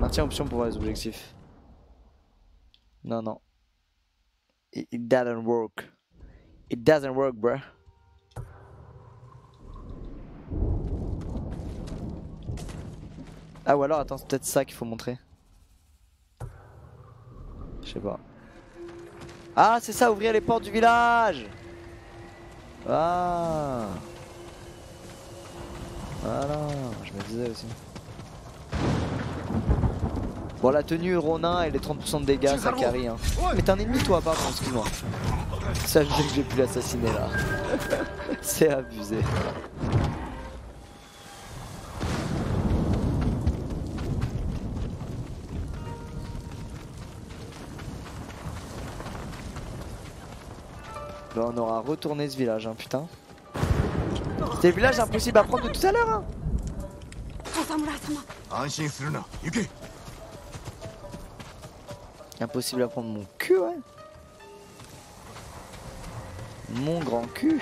Maintien option pour voir les objectifs. Non, non. It, it doesn't work. It doesn't work, bruh. Ah ou alors attends, c'est peut-être ça qu'il faut montrer. Je sais pas. Ah c'est ça, ouvrir les portes du village Ah Voilà, je me disais aussi. Bon la tenue Ronin et les 30% de dégâts ça carry hein. Mais t'es un ennemi toi pardon excuse-moi. Ça je sais que j'ai pu l'assassiner là. C'est abusé. Bah, on aura retourné ce village hein putain. C'était le village impossible à prendre de tout à l'heure hein. Impossible à prendre mon cul ouais. Mon grand cul.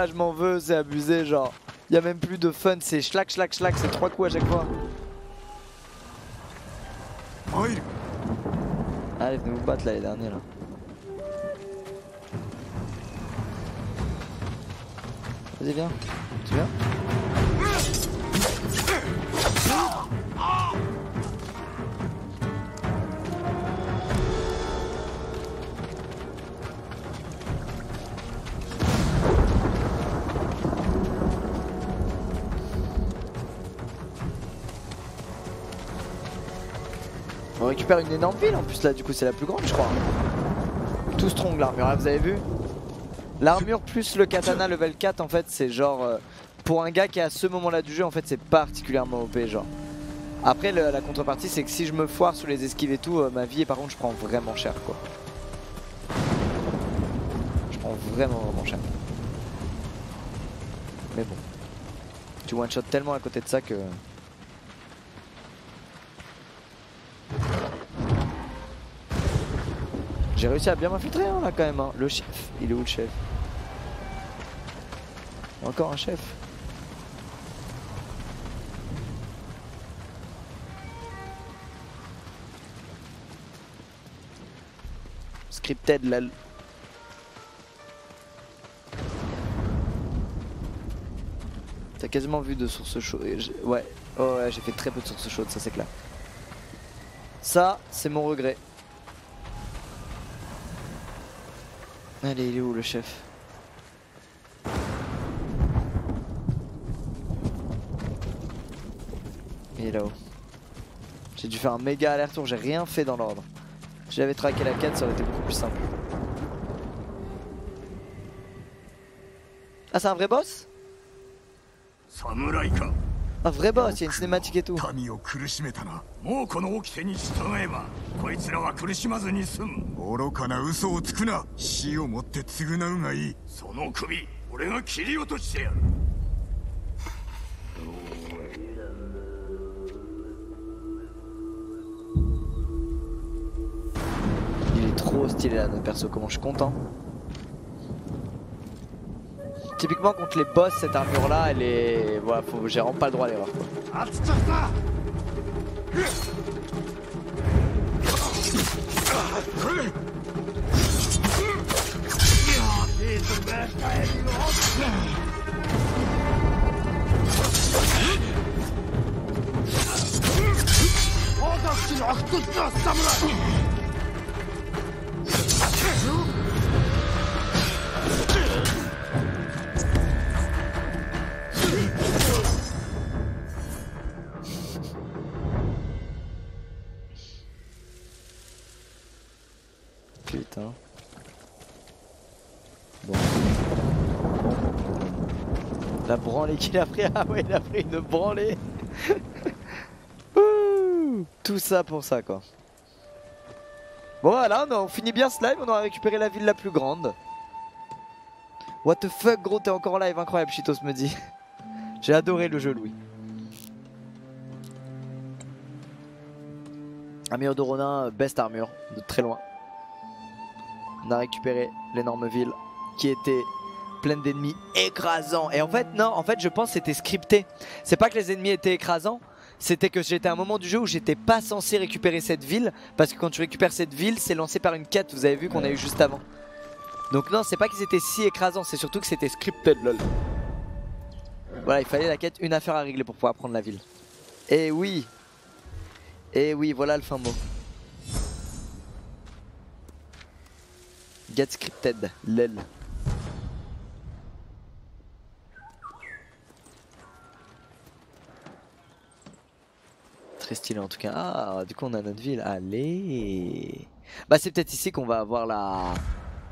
Gars, je m'en veux, c'est abusé, genre. Y a même plus de fun, c'est schlack, schlack, schlack, c'est trois coups à chaque fois. Allez, venez vous battre là, les derniers là. Vas-y, viens. Tu viens? Une énorme ville en plus là du coup c'est la plus grande je crois. Tout strong l'armure, ah, vous avez vu L'armure plus le katana level 4 en fait c'est genre euh, pour un gars qui est à ce moment là du jeu en fait c'est particulièrement OP genre. Après la contrepartie c'est que si je me foire sur les esquives et tout euh, ma vie et par contre je prends vraiment cher quoi. Je prends vraiment vraiment cher. Mais bon. Tu one shot tellement à côté de ça que... J'ai réussi à bien m'infiltrer hein, là quand même. Hein. Le chef, il est où le chef? Encore un chef? Scripted là. T'as quasiment vu de sources chaudes. Ouais, oh ouais, j'ai fait très peu de sources chaudes, ça c'est clair. Ça, c'est mon regret. Allez, il est où le chef Il est là-haut. J'ai dû faire un méga aller-retour, j'ai rien fait dans l'ordre. Si j'avais traqué la quête, ça aurait été beaucoup plus simple. Ah, c'est un vrai boss? Un vrai boss, il y a une cinématique et tout. 民を苦しめたな。もうこの掟に従えば、こいつらは苦しまずに済む。愚かな嘘をつくな。死をもって償うがいい。その首、俺が切り落としてやる。Il est trop stylé là notre perso, comment je suis content. Typiquement contre les boss, cette armure là, elle est. Voilà, faut... j'ai vraiment pas le droit à l'erreur. Branlée qu'il a pris. Ah ouais, il a pris une branlée. Tout ça pour ça quoi. Bon voilà, on, finit bien ce live, on aura récupéré la ville la plus grande. What the fuck gros, t'es encore en live, incroyable, Chitos me dit. J'ai adoré le jeu Louis. Armure de Ronin, best armure, de très loin. On a récupéré l'énorme ville qui était pleine d'ennemis écrasants. Et en fait, non, en fait, je pense que c'était scripté. C'est pas que les ennemis étaient écrasants, c'était que j'étais à un moment du jeu où j'étais pas censé récupérer cette ville. Parce que quand tu récupères cette ville, c'est lancé par une quête, vous avez vu qu'on a eu juste avant. Donc non, c'est pas qu'ils étaient si écrasants, c'est surtout que c'était scripted, lol. Voilà, il fallait la quête, une affaire à régler pour pouvoir prendre la ville. Et oui. Et oui, voilà le fin mot. Get scripted, lol. Stylé en tout cas. Ah, du coup on a notre ville. Allez. Bah c'est peut-être ici qu'on va avoir la...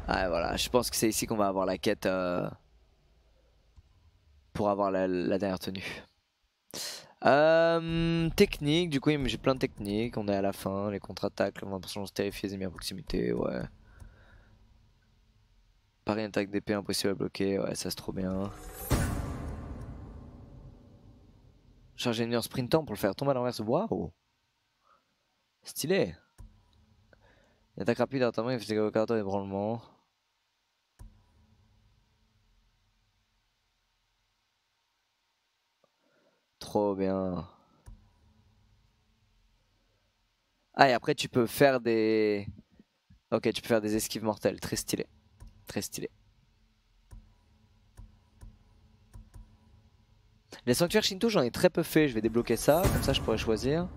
Ah voilà, je pense que c'est ici qu'on va avoir la quête euh, pour avoir la, dernière tenue. Euh, technique, du coup j'ai plein de techniques. On est à la fin, les contre-attaques, le 20% de terrifier les à proximité, ouais. Une attaque d'épée impossible à bloquer, ouais, ça c'est trop bien. Charger une en sprintant pour le faire tomber à l'envers, waouh! Stylé! Une attaque rapide à il fait des carton d'ébranlement. Trop bien. Ah et après tu peux faire des... Ok tu peux faire des esquives mortelles, très stylé. Très stylé. Les sanctuaires Shinto, j'en ai très peu fait. Je vais débloquer ça, comme ça je pourrais choisir.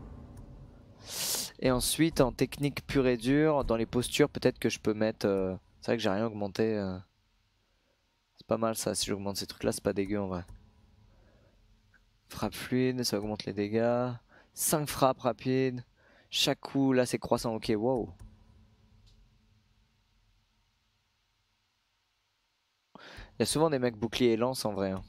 Et ensuite, en technique pure et dure, dans les postures, peut-être que je peux mettre. Euh, c'est vrai que j'ai rien augmenté. Euh. C'est pas mal ça. Si j'augmente ces trucs-là, c'est pas dégueu en vrai. Frappe fluide, ça augmente les dégâts. 5 frappes rapides. Chaque coup, là c'est croissant, ok, wow. Il y a souvent des mecs boucliers et lance en vrai. hein.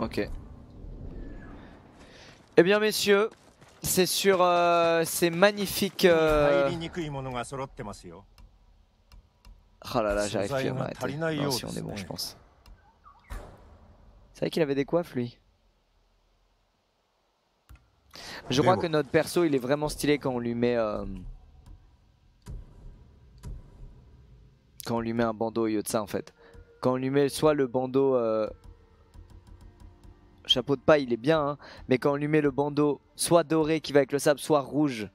Ok. Eh bien messieurs, c'est sur euh, ces magnifiques... Oh là là, j'arrive plus à m'arrêter. On est bon, je pense. C'est vrai qu'il avait des coiffes, lui. Je crois que notre perso, il est vraiment stylé quand on lui met... Euh, quand on lui met un bandeau au lieu de ça, en fait. Quand on lui met soit le bandeau... Chapeau de paille, il est bien, hein, mais quand on lui met le bandeau soit doré qui va avec le sable, soit rouge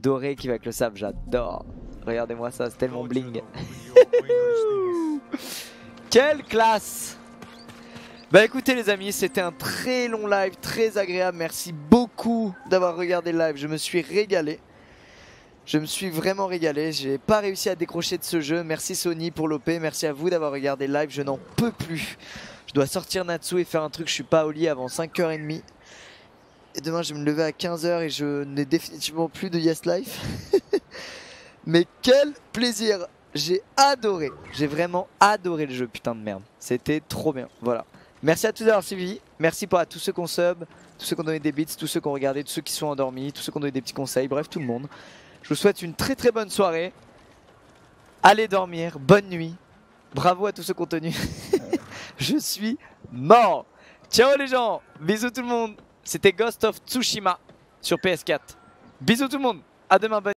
doré qui va avec le sable, j'adore. Regardez-moi ça, c'est tellement bling. Quelle classe Bah écoutez les amis, c'était un très long live, très agréable. Merci beaucoup d'avoir regardé le live, je me suis régalé. Je me suis vraiment régalé, j'ai pas réussi à décrocher de ce jeu. Merci Sony pour l'OP, merci à vous d'avoir regardé le live, je n'en peux plus. Je dois sortir Natsu et faire un truc, je suis pas au lit avant 5h30. Et demain je vais me lever à 15h et je n'ai définitivement plus de Yes Life. Mais quel plaisir J'ai adoré, j'ai vraiment adoré le jeu, putain de merde. C'était trop bien, voilà. Merci à tous d'avoir suivi, merci pour à tous ceux qui ont sub, tous ceux qui ont donné des bits, tous ceux qui ont regardé, tous ceux qui sont endormis, tous ceux qui ont donné des petits conseils, bref tout le monde. Je vous souhaite une très très bonne soirée. Allez dormir, bonne nuit. Bravo à tous ceux qui ont tenu. Je suis mort. Ciao les gens, bisous tout le monde. C'était Ghost of Tsushima sur PS4. Bisous tout le monde, à demain.